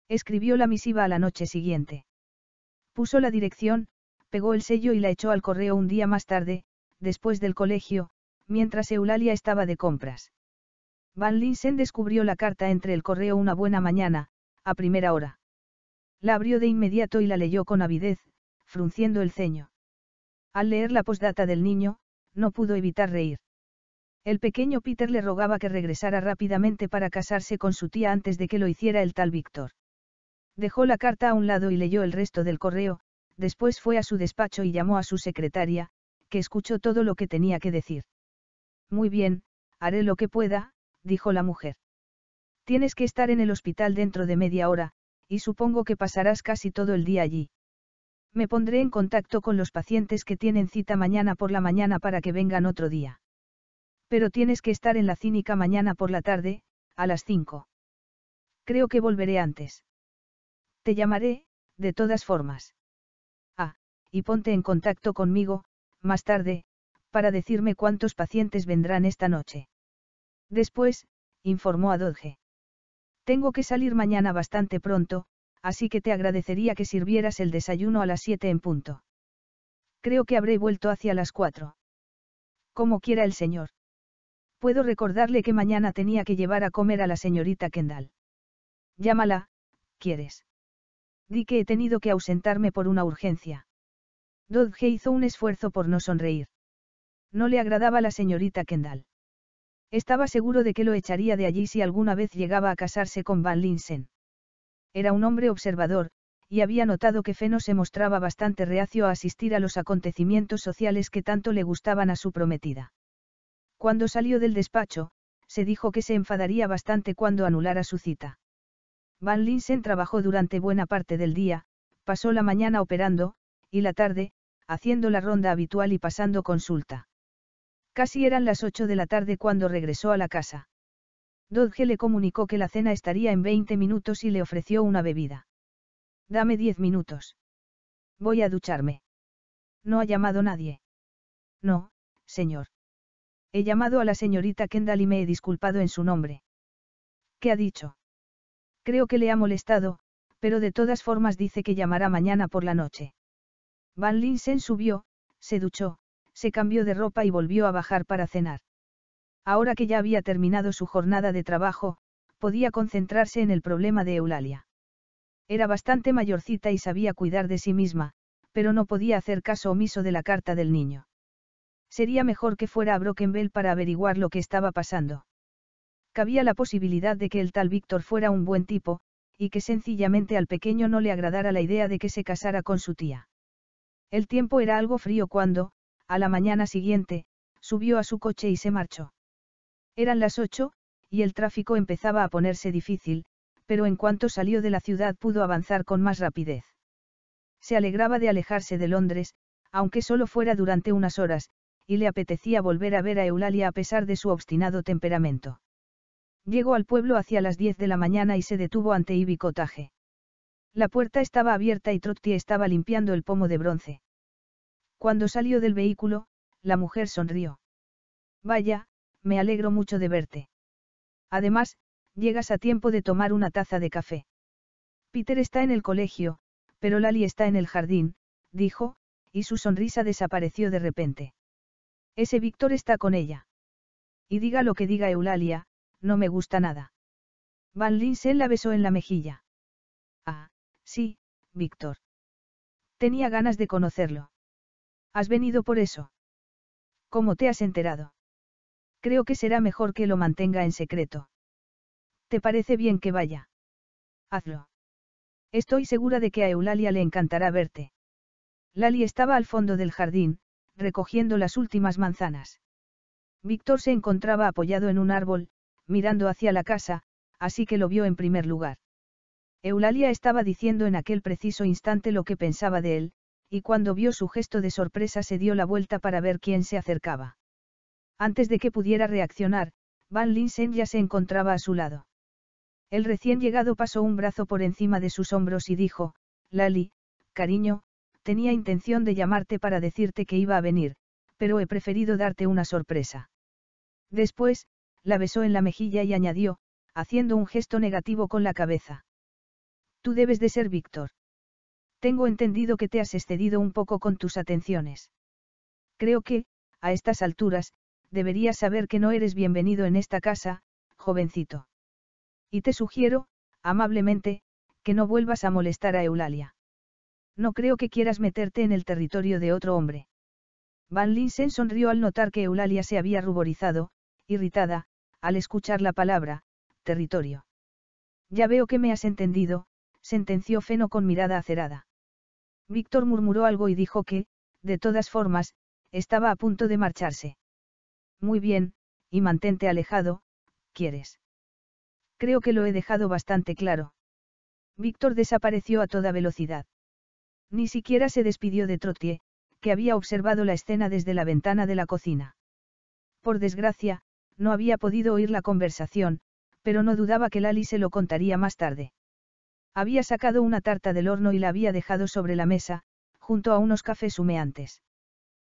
Escribió la misiva a la noche siguiente. Puso la dirección, pegó el sello y la echó al correo un día más tarde, después del colegio, mientras Eulalia estaba de compras. Van Linsen descubrió la carta entre el correo una buena mañana, a primera hora. La abrió de inmediato y la leyó con avidez, frunciendo el ceño. Al leer la postdata del niño, no pudo evitar reír. El pequeño Peter le rogaba que regresara rápidamente para casarse con su tía antes de que lo hiciera el tal Víctor. Dejó la carta a un lado y leyó el resto del correo, Después fue a su despacho y llamó a su secretaria, que escuchó todo lo que tenía que decir. Muy bien, haré lo que pueda, dijo la mujer. Tienes que estar en el hospital dentro de media hora, y supongo que pasarás casi todo el día allí. Me pondré en contacto con los pacientes que tienen cita mañana por la mañana para que vengan otro día. Pero tienes que estar en la cínica mañana por la tarde, a las cinco. Creo que volveré antes. Te llamaré, de todas formas y ponte en contacto conmigo, más tarde, para decirme cuántos pacientes vendrán esta noche. Después, informó a Dodge. Tengo que salir mañana bastante pronto, así que te agradecería que sirvieras el desayuno a las siete en punto. Creo que habré vuelto hacia las cuatro. Como quiera el señor. Puedo recordarle que mañana tenía que llevar a comer a la señorita Kendall. Llámala, ¿quieres? Di que he tenido que ausentarme por una urgencia. Dodge hizo un esfuerzo por no sonreír. No le agradaba la señorita Kendall. Estaba seguro de que lo echaría de allí si alguna vez llegaba a casarse con Van Linsen. Era un hombre observador, y había notado que Feno se mostraba bastante reacio a asistir a los acontecimientos sociales que tanto le gustaban a su prometida. Cuando salió del despacho, se dijo que se enfadaría bastante cuando anulara su cita. Van Linsen trabajó durante buena parte del día, pasó la mañana operando, y la tarde, haciendo la ronda habitual y pasando consulta. Casi eran las ocho de la tarde cuando regresó a la casa. Dodge le comunicó que la cena estaría en 20 minutos y le ofreció una bebida. Dame diez minutos. Voy a ducharme. No ha llamado nadie. No, señor. He llamado a la señorita Kendall y me he disculpado en su nombre. ¿Qué ha dicho? Creo que le ha molestado, pero de todas formas dice que llamará mañana por la noche. Van Linsen subió, se duchó, se cambió de ropa y volvió a bajar para cenar. Ahora que ya había terminado su jornada de trabajo, podía concentrarse en el problema de Eulalia. Era bastante mayorcita y sabía cuidar de sí misma, pero no podía hacer caso omiso de la carta del niño. Sería mejor que fuera a Brokenbell para averiguar lo que estaba pasando. Cabía la posibilidad de que el tal Víctor fuera un buen tipo, y que sencillamente al pequeño no le agradara la idea de que se casara con su tía. El tiempo era algo frío cuando, a la mañana siguiente, subió a su coche y se marchó. Eran las ocho, y el tráfico empezaba a ponerse difícil, pero en cuanto salió de la ciudad pudo avanzar con más rapidez. Se alegraba de alejarse de Londres, aunque solo fuera durante unas horas, y le apetecía volver a ver a Eulalia a pesar de su obstinado temperamento. Llegó al pueblo hacia las diez de la mañana y se detuvo ante Ivy Cottage. La puerta estaba abierta y Trotty estaba limpiando el pomo de bronce. Cuando salió del vehículo, la mujer sonrió. Vaya, me alegro mucho de verte. Además, llegas a tiempo de tomar una taza de café. Peter está en el colegio, pero Lali está en el jardín, dijo, y su sonrisa desapareció de repente. Ese Víctor está con ella. Y diga lo que diga Eulalia, no me gusta nada. Van Linsen la besó en la mejilla. Ah, sí, Víctor. Tenía ganas de conocerlo. ¿Has venido por eso? ¿Cómo te has enterado? Creo que será mejor que lo mantenga en secreto. ¿Te parece bien que vaya? Hazlo. Estoy segura de que a Eulalia le encantará verte. Lali estaba al fondo del jardín, recogiendo las últimas manzanas. Víctor se encontraba apoyado en un árbol, mirando hacia la casa, así que lo vio en primer lugar. Eulalia estaba diciendo en aquel preciso instante lo que pensaba de él, y cuando vio su gesto de sorpresa se dio la vuelta para ver quién se acercaba. Antes de que pudiera reaccionar, Van Linsen ya se encontraba a su lado. El recién llegado pasó un brazo por encima de sus hombros y dijo, Lali, cariño, tenía intención de llamarte para decirte que iba a venir, pero he preferido darte una sorpresa. Después, la besó en la mejilla y añadió, haciendo un gesto negativo con la cabeza. Tú debes de ser Víctor. Tengo entendido que te has excedido un poco con tus atenciones. Creo que, a estas alturas, deberías saber que no eres bienvenido en esta casa, jovencito. Y te sugiero, amablemente, que no vuelvas a molestar a Eulalia. No creo que quieras meterte en el territorio de otro hombre. Van Linsen sonrió al notar que Eulalia se había ruborizado, irritada, al escuchar la palabra, territorio. Ya veo que me has entendido, sentenció Feno con mirada acerada. Víctor murmuró algo y dijo que, de todas formas, estaba a punto de marcharse. Muy bien, y mantente alejado, ¿quieres? Creo que lo he dejado bastante claro. Víctor desapareció a toda velocidad. Ni siquiera se despidió de Trottier, que había observado la escena desde la ventana de la cocina. Por desgracia, no había podido oír la conversación, pero no dudaba que Lali se lo contaría más tarde. Había sacado una tarta del horno y la había dejado sobre la mesa, junto a unos cafés humeantes.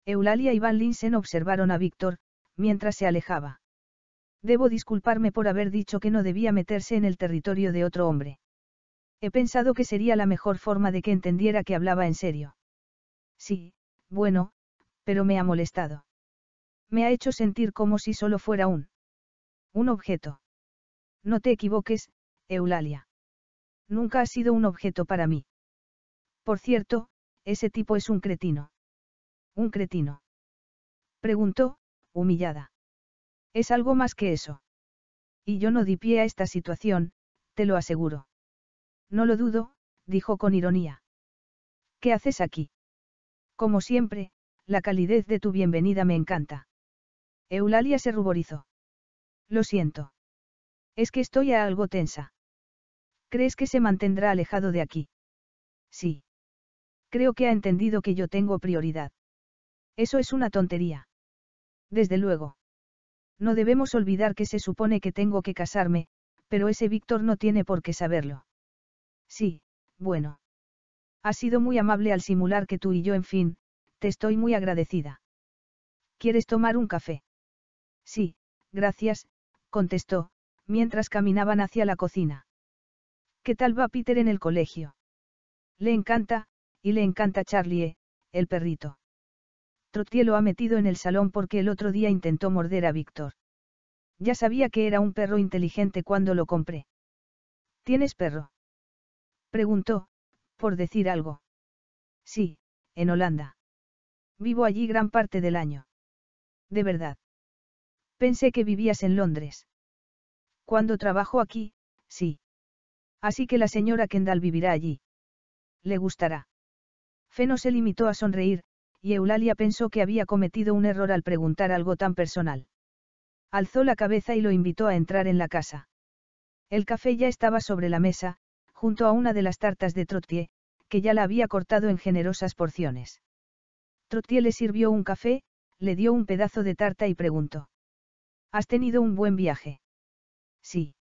Eulalia y Van Linsen observaron a Víctor, mientras se alejaba. Debo disculparme por haber dicho que no debía meterse en el territorio de otro hombre. He pensado que sería la mejor forma de que entendiera que hablaba en serio. Sí, bueno, pero me ha molestado. Me ha hecho sentir como si solo fuera un... Un objeto. No te equivoques, Eulalia. Nunca has sido un objeto para mí. Por cierto, ese tipo es un cretino. ¿Un cretino? Preguntó, humillada. Es algo más que eso. Y yo no di pie a esta situación, te lo aseguro. No lo dudo, dijo con ironía. ¿Qué haces aquí? Como siempre, la calidez de tu bienvenida me encanta. Eulalia se ruborizó. Lo siento. Es que estoy algo tensa. ¿Crees que se mantendrá alejado de aquí? Sí. Creo que ha entendido que yo tengo prioridad. Eso es una tontería. Desde luego. No debemos olvidar que se supone que tengo que casarme, pero ese Víctor no tiene por qué saberlo. Sí, bueno. Has sido muy amable al simular que tú y yo, en fin, te estoy muy agradecida. ¿Quieres tomar un café? Sí, gracias, contestó, mientras caminaban hacia la cocina. ¿Qué tal va Peter en el colegio? Le encanta, y le encanta Charlie, el perrito. Trottier lo ha metido en el salón porque el otro día intentó morder a Víctor. Ya sabía que era un perro inteligente cuando lo compré. ¿Tienes perro? Preguntó, por decir algo. Sí, en Holanda. Vivo allí gran parte del año. De verdad. Pensé que vivías en Londres. Cuando trabajo aquí, sí. Así que la señora Kendall vivirá allí. Le gustará. Feno se limitó a sonreír, y Eulalia pensó que había cometido un error al preguntar algo tan personal. Alzó la cabeza y lo invitó a entrar en la casa. El café ya estaba sobre la mesa, junto a una de las tartas de Trottier, que ya la había cortado en generosas porciones. Trottier le sirvió un café, le dio un pedazo de tarta y preguntó. ¿Has tenido un buen viaje? Sí.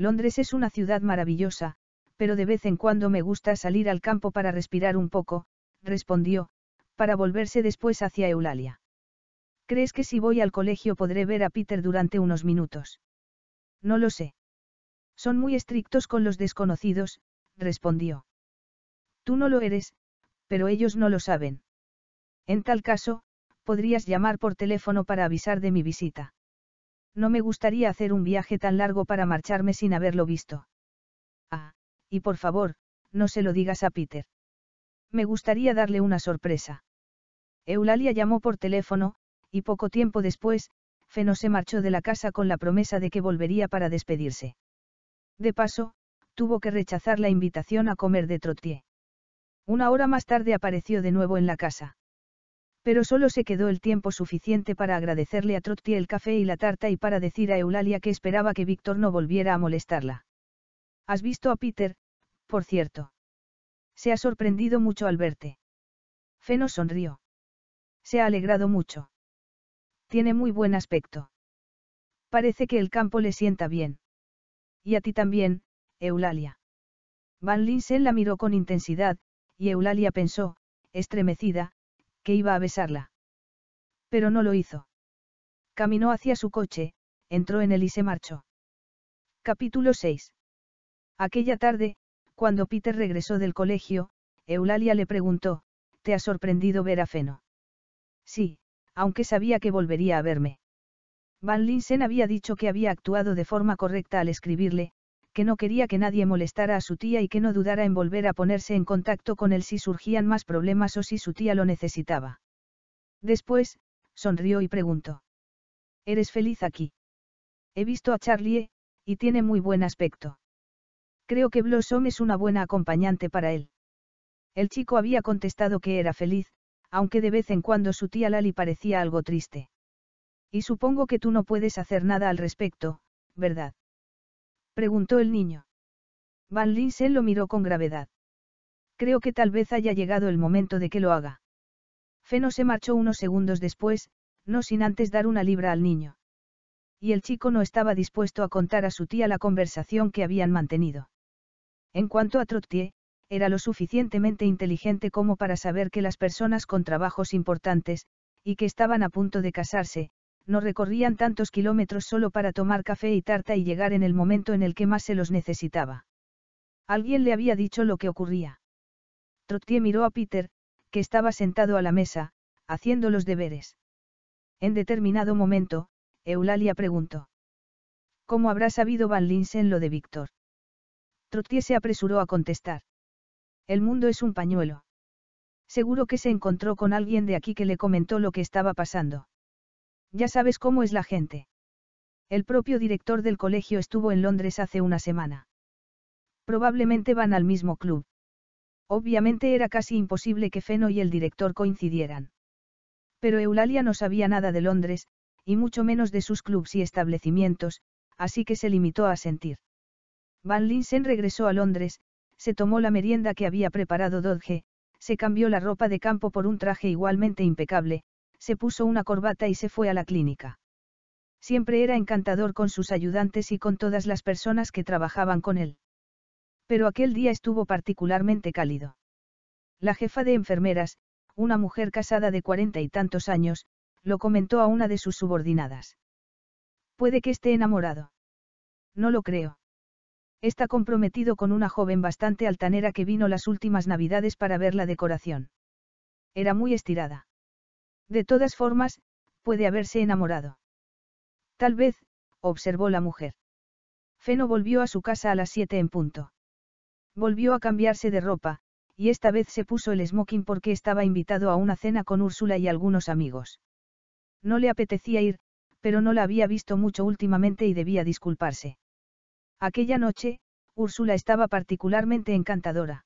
Londres es una ciudad maravillosa, pero de vez en cuando me gusta salir al campo para respirar un poco, respondió, para volverse después hacia Eulalia. ¿Crees que si voy al colegio podré ver a Peter durante unos minutos? No lo sé. Son muy estrictos con los desconocidos, respondió. Tú no lo eres, pero ellos no lo saben. En tal caso, podrías llamar por teléfono para avisar de mi visita. No me gustaría hacer un viaje tan largo para marcharme sin haberlo visto. Ah, y por favor, no se lo digas a Peter. Me gustaría darle una sorpresa. Eulalia llamó por teléfono, y poco tiempo después, Feno se marchó de la casa con la promesa de que volvería para despedirse. De paso, tuvo que rechazar la invitación a comer de Trottier. Una hora más tarde apareció de nuevo en la casa. Pero solo se quedó el tiempo suficiente para agradecerle a Trottier el café y la tarta y para decir a Eulalia que esperaba que Víctor no volviera a molestarla. ¿Has visto a Peter, por cierto? Se ha sorprendido mucho al verte. Feno sonrió. Se ha alegrado mucho. Tiene muy buen aspecto. Parece que el campo le sienta bien. Y a ti también, Eulalia. Van Linsen la miró con intensidad, y Eulalia pensó, estremecida, que iba a besarla. Pero no lo hizo. Caminó hacia su coche, entró en él y se marchó. Capítulo 6. Aquella tarde, cuando Peter regresó del colegio, Eulalia le preguntó, ¿te ha sorprendido ver a Feno? Sí, aunque sabía que volvería a verme. Van Linsen había dicho que había actuado de forma correcta al escribirle, que no quería que nadie molestara a su tía y que no dudara en volver a ponerse en contacto con él si surgían más problemas o si su tía lo necesitaba. Después, sonrió y preguntó. ¿Eres feliz aquí? He visto a Charlie, y tiene muy buen aspecto. Creo que Blossom es una buena acompañante para él. El chico había contestado que era feliz, aunque de vez en cuando su tía Lali parecía algo triste. Y supongo que tú no puedes hacer nada al respecto, ¿verdad? Preguntó el niño. Van Linsen lo miró con gravedad. Creo que tal vez haya llegado el momento de que lo haga. Feno se marchó unos segundos después, no sin antes dar una libra al niño. Y el chico no estaba dispuesto a contar a su tía la conversación que habían mantenido. En cuanto a Trottier, era lo suficientemente inteligente como para saber que las personas con trabajos importantes, y que estaban a punto de casarse, no recorrían tantos kilómetros solo para tomar café y tarta y llegar en el momento en el que más se los necesitaba. Alguien le había dicho lo que ocurría. Trottier miró a Peter, que estaba sentado a la mesa, haciendo los deberes. En determinado momento, Eulalia preguntó. ¿Cómo habrá sabido Van Linsen lo de Víctor? Trottier se apresuró a contestar. El mundo es un pañuelo. Seguro que se encontró con alguien de aquí que le comentó lo que estaba pasando. Ya sabes cómo es la gente. El propio director del colegio estuvo en Londres hace una semana. Probablemente van al mismo club. Obviamente era casi imposible que Feno y el director coincidieran. Pero Eulalia no sabía nada de Londres, y mucho menos de sus clubs y establecimientos, así que se limitó a sentir. Van Linsen regresó a Londres, se tomó la merienda que había preparado Dodge, se cambió la ropa de campo por un traje igualmente impecable, se puso una corbata y se fue a la clínica. Siempre era encantador con sus ayudantes y con todas las personas que trabajaban con él. Pero aquel día estuvo particularmente cálido. La jefa de enfermeras, una mujer casada de cuarenta y tantos años, lo comentó a una de sus subordinadas. Puede que esté enamorado. No lo creo. Está comprometido con una joven bastante altanera que vino las últimas navidades para ver la decoración. Era muy estirada. De todas formas, puede haberse enamorado. Tal vez, observó la mujer. Feno volvió a su casa a las siete en punto. Volvió a cambiarse de ropa, y esta vez se puso el smoking porque estaba invitado a una cena con Úrsula y algunos amigos. No le apetecía ir, pero no la había visto mucho últimamente y debía disculparse. Aquella noche, Úrsula estaba particularmente encantadora.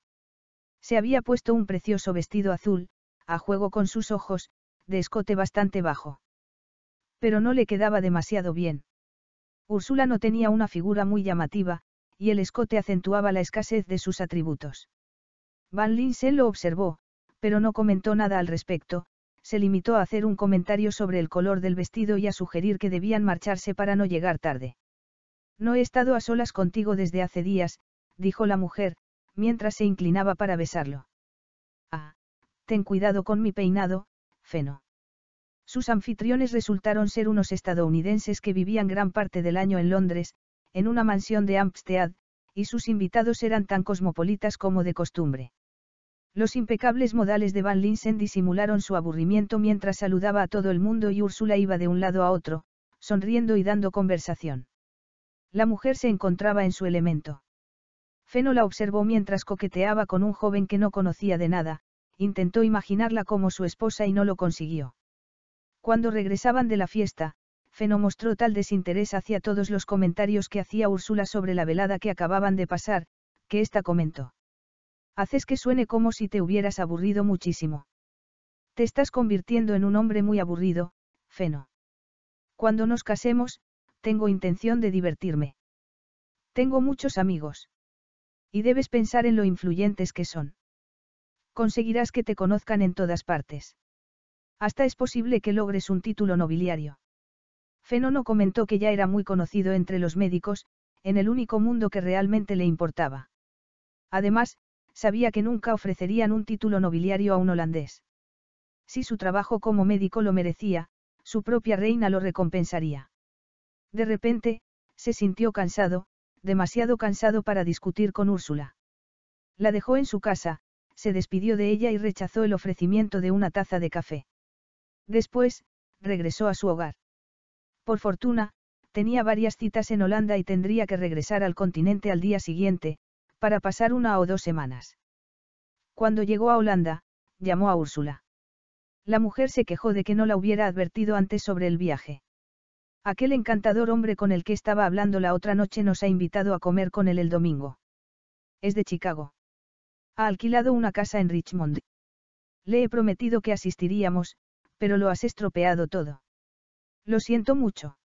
Se había puesto un precioso vestido azul, a juego con sus ojos, de escote bastante bajo. Pero no le quedaba demasiado bien. Úrsula no tenía una figura muy llamativa, y el escote acentuaba la escasez de sus atributos. Van Linsen lo observó, pero no comentó nada al respecto, se limitó a hacer un comentario sobre el color del vestido y a sugerir que debían marcharse para no llegar tarde. No he estado a solas contigo desde hace días, dijo la mujer, mientras se inclinaba para besarlo. Ah, ten cuidado con mi peinado, Feno. Sus anfitriones resultaron ser unos estadounidenses que vivían gran parte del año en Londres, en una mansión de Hampstead, y sus invitados eran tan cosmopolitas como de costumbre. Los impecables modales de Van Linsen disimularon su aburrimiento mientras saludaba a todo el mundo y Úrsula iba de un lado a otro, sonriendo y dando conversación. La mujer se encontraba en su elemento. Feno la observó mientras coqueteaba con un joven que no conocía de nada, intentó imaginarla como su esposa y no lo consiguió. Cuando regresaban de la fiesta, Feno mostró tal desinterés hacia todos los comentarios que hacía Úrsula sobre la velada que acababan de pasar, que ésta comentó. Haces que suene como si te hubieras aburrido muchísimo. Te estás convirtiendo en un hombre muy aburrido, Feno. Cuando nos casemos, tengo intención de divertirme. Tengo muchos amigos. Y debes pensar en lo influyentes que son. Conseguirás que te conozcan en todas partes. Hasta es posible que logres un título nobiliario. Feno no comentó que ya era muy conocido entre los médicos, en el único mundo que realmente le importaba. Además, sabía que nunca ofrecerían un título nobiliario a un holandés. Si su trabajo como médico lo merecía, su propia reina lo recompensaría. De repente, se sintió cansado, demasiado cansado para discutir con Úrsula. La dejó en su casa, se despidió de ella y rechazó el ofrecimiento de una taza de café. Después, regresó a su hogar. Por fortuna, tenía varias citas en Holanda y tendría que regresar al continente al día siguiente, para pasar una o dos semanas. Cuando llegó a Holanda, llamó a Úrsula. La mujer se quejó de que no la hubiera advertido antes sobre el viaje. Aquel encantador hombre con el que estaba hablando la otra noche nos ha invitado a comer con él el domingo. Es de Chicago. Ha alquilado una casa en Richmond. Le he prometido que asistiríamos, pero lo has estropeado todo. Lo siento mucho.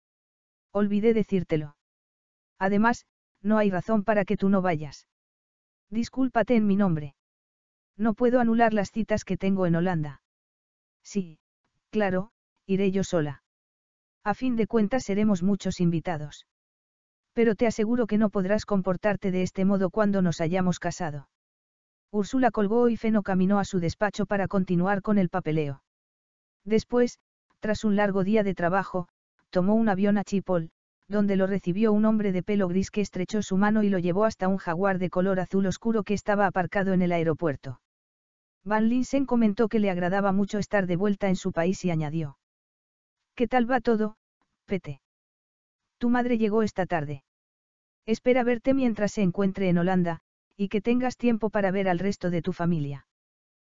Olvidé decírtelo. Además, no hay razón para que tú no vayas. Discúlpate en mi nombre. No puedo anular las citas que tengo en Holanda. Sí, claro, iré yo sola. A fin de cuentas seremos muchos invitados. Pero te aseguro que no podrás comportarte de este modo cuando nos hayamos casado. Úrsula colgó y Feno caminó a su despacho para continuar con el papeleo. Después, tras un largo día de trabajo, tomó un avión a Chipol, donde lo recibió un hombre de pelo gris que estrechó su mano y lo llevó hasta un jaguar de color azul oscuro que estaba aparcado en el aeropuerto. Van Linsen comentó que le agradaba mucho estar de vuelta en su país y añadió. ¿Qué tal va todo, Pete? Tu madre llegó esta tarde. Espera verte mientras se encuentre en Holanda, y que tengas tiempo para ver al resto de tu familia.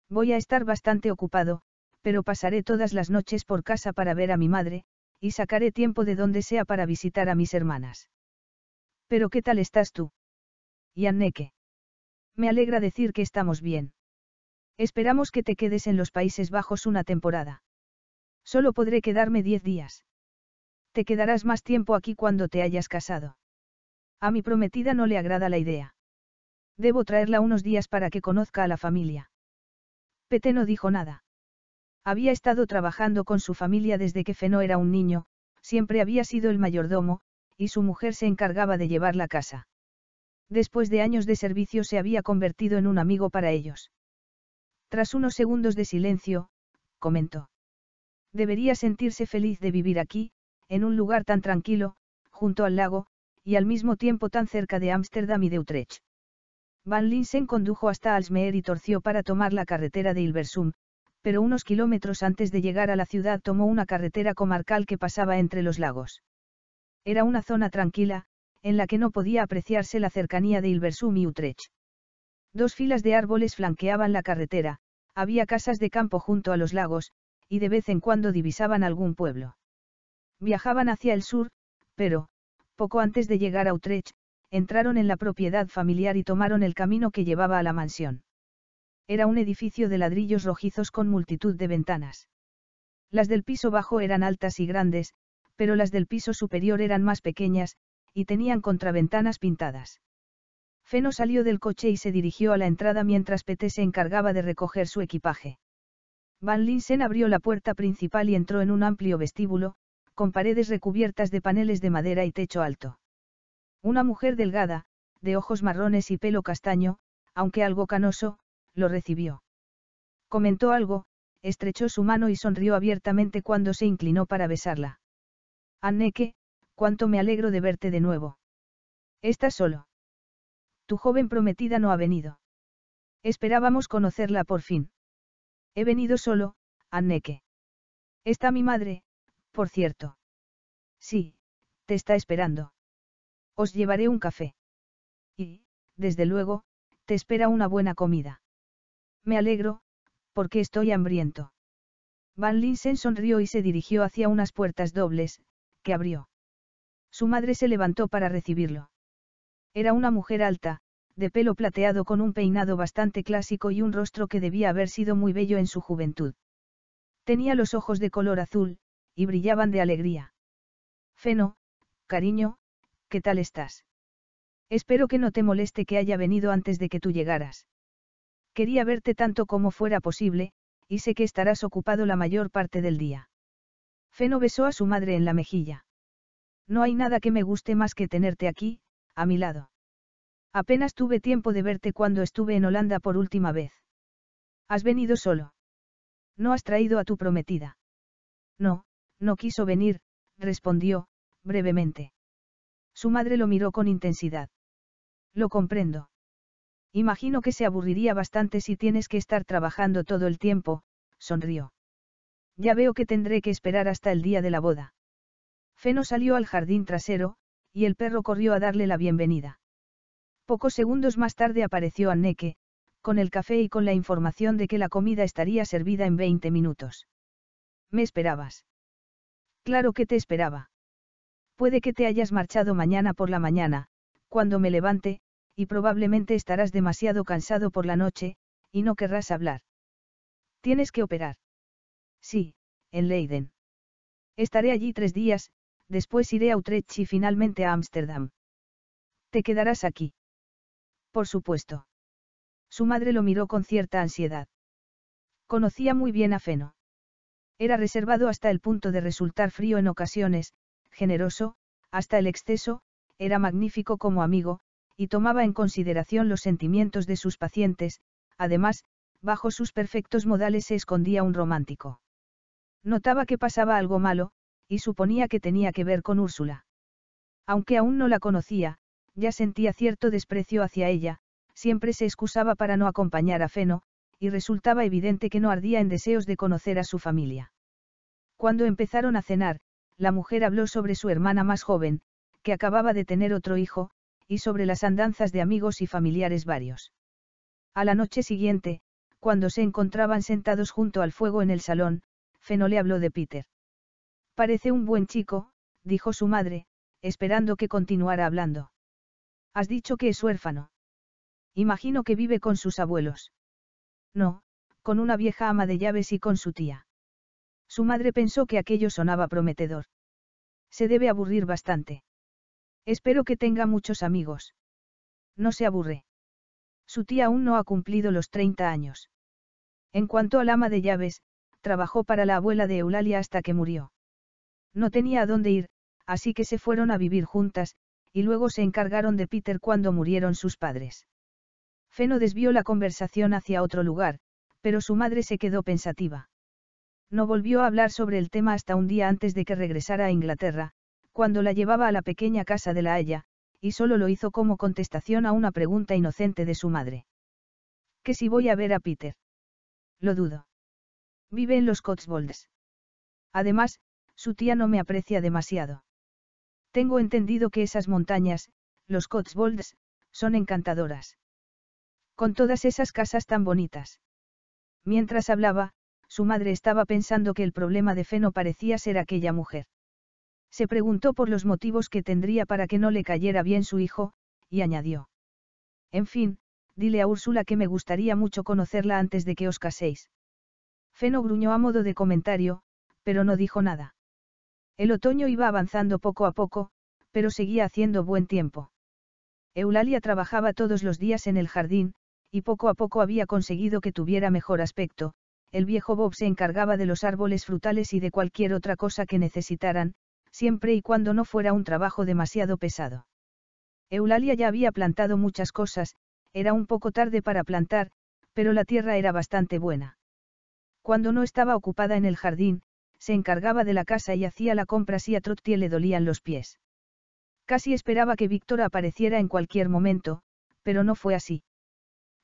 Voy a estar bastante ocupado, pero pasaré todas las noches por casa para ver a mi madre, y sacaré tiempo de donde sea para visitar a mis hermanas. Pero ¿qué tal estás tú? Y Anneke. Me alegra decir que estamos bien. Esperamos que te quedes en los Países Bajos una temporada. Solo podré quedarme diez días. Te quedarás más tiempo aquí cuando te hayas casado. A mi prometida no le agrada la idea. Debo traerla unos días para que conozca a la familia. Pete no dijo nada. Había estado trabajando con su familia desde que Feno era un niño, siempre había sido el mayordomo, y su mujer se encargaba de llevar la casa. Después de años de servicio se había convertido en un amigo para ellos. Tras unos segundos de silencio, comentó. Debería sentirse feliz de vivir aquí, en un lugar tan tranquilo, junto al lago, y al mismo tiempo tan cerca de Ámsterdam y de Utrecht. Van Linsen condujo hasta Alsmeer y torció para tomar la carretera de Ilversum, pero unos kilómetros antes de llegar a la ciudad tomó una carretera comarcal que pasaba entre los lagos. Era una zona tranquila, en la que no podía apreciarse la cercanía de Ilversum y Utrecht. Dos filas de árboles flanqueaban la carretera, había casas de campo junto a los lagos, y de vez en cuando divisaban algún pueblo. Viajaban hacia el sur, pero, poco antes de llegar a Utrecht, entraron en la propiedad familiar y tomaron el camino que llevaba a la mansión. Era un edificio de ladrillos rojizos con multitud de ventanas. Las del piso bajo eran altas y grandes, pero las del piso superior eran más pequeñas, y tenían contraventanas pintadas. Feno salió del coche y se dirigió a la entrada mientras Pete se encargaba de recoger su equipaje. Van Linsen abrió la puerta principal y entró en un amplio vestíbulo, con paredes recubiertas de paneles de madera y techo alto. Una mujer delgada, de ojos marrones y pelo castaño, aunque algo canoso, lo recibió. Comentó algo, estrechó su mano y sonrió abiertamente cuando se inclinó para besarla. Anneke, cuánto me alegro de verte de nuevo. ¿Estás solo? Tu joven prometida no ha venido. Esperábamos conocerla por fin. He venido solo, Anneke. Está mi madre, por cierto. Sí, te está esperando. Os llevaré un café. Y, desde luego, te espera una buena comida. Me alegro, porque estoy hambriento. Van Linsen sonrió y se dirigió hacia unas puertas dobles, que abrió. Su madre se levantó para recibirlo. Era una mujer alta, de pelo plateado con un peinado bastante clásico y un rostro que debía haber sido muy bello en su juventud. Tenía los ojos de color azul, y brillaban de alegría. Feno, cariño, ¿qué tal estás? Espero que no te moleste que haya venido antes de que tú llegaras. Quería verte tanto como fuera posible, y sé que estarás ocupado la mayor parte del día. Feno besó a su madre en la mejilla. No hay nada que me guste más que tenerte aquí, a mi lado. Apenas tuve tiempo de verte cuando estuve en Holanda por última vez. ¿Has venido solo? ¿No has traído a tu prometida? No, no quiso venir, respondió, brevemente. Su madre lo miró con intensidad. Lo comprendo. Imagino que se aburriría bastante si tienes que estar trabajando todo el tiempo, sonrió. Ya veo que tendré que esperar hasta el día de la boda. Feno salió al jardín trasero, y el perro corrió a darle la bienvenida. Pocos segundos más tarde apareció Anneke, con el café y con la información de que la comida estaría servida en 20 minutos. ¿Me esperabas? Claro que te esperaba. Puede que te hayas marchado mañana por la mañana, cuando me levante, y probablemente estarás demasiado cansado por la noche, y no querrás hablar. Tienes que operar. Sí, en Leiden. Estaré allí tres días, después iré a Utrecht y finalmente a Ámsterdam. Te quedarás aquí. Por supuesto. Su madre lo miró con cierta ansiedad. Conocía muy bien a Feno. Era reservado hasta el punto de resultar frío en ocasiones, generoso, hasta el exceso, era magnífico como amigo, y tomaba en consideración los sentimientos de sus pacientes, además, bajo sus perfectos modales se escondía un romántico. Notaba que pasaba algo malo, y suponía que tenía que ver con Úrsula. Aunque aún no la conocía, ya sentía cierto desprecio hacia ella, siempre se excusaba para no acompañar a Feno, y resultaba evidente que no ardía en deseos de conocer a su familia. Cuando empezaron a cenar, la mujer habló sobre su hermana más joven, que acababa de tener otro hijo, y sobre las andanzas de amigos y familiares varios. A la noche siguiente, cuando se encontraban sentados junto al fuego en el salón, Feno le habló de Peter. Parece un buen chico, dijo su madre, esperando que continuara hablando. Has dicho que es huérfano. Imagino que vive con sus abuelos. No, con una vieja ama de llaves y con su tía. Su madre pensó que aquello sonaba prometedor. Se debe aburrir bastante. Espero que tenga muchos amigos. No se aburre. Su tía aún no ha cumplido los 30 años. En cuanto al ama de llaves, trabajó para la abuela de Eulalia hasta que murió. No tenía a dónde ir, así que se fueron a vivir juntas, y luego se encargaron de Peter cuando murieron sus padres. Feno desvió la conversación hacia otro lugar, pero su madre se quedó pensativa. No volvió a hablar sobre el tema hasta un día antes de que regresara a Inglaterra, cuando la llevaba a la pequeña casa de la Haya, y solo lo hizo como contestación a una pregunta inocente de su madre. ¿Que si voy a ver a Peter? Lo dudo. Vive en los Cotswolds. Además, su tía no me aprecia demasiado. Tengo entendido que esas montañas, los Cotswolds, son encantadoras. Con todas esas casas tan bonitas. Mientras hablaba, su madre estaba pensando que el problema de Fe no parecía ser aquella mujer. Se preguntó por los motivos que tendría para que no le cayera bien su hijo, y añadió. En fin, dile a Úrsula que me gustaría mucho conocerla antes de que os caséis. Feno gruñó a modo de comentario, pero no dijo nada. El otoño iba avanzando poco a poco, pero seguía haciendo buen tiempo. Eulalia trabajaba todos los días en el jardín, y poco a poco había conseguido que tuviera mejor aspecto, el viejo Bob se encargaba de los árboles frutales y de cualquier otra cosa que necesitaran, siempre y cuando no fuera un trabajo demasiado pesado. Eulalia ya había plantado muchas cosas, era un poco tarde para plantar, pero la tierra era bastante buena. Cuando no estaba ocupada en el jardín, se encargaba de la casa y hacía la compra si a Trottier le dolían los pies. Casi esperaba que Víctor apareciera en cualquier momento, pero no fue así.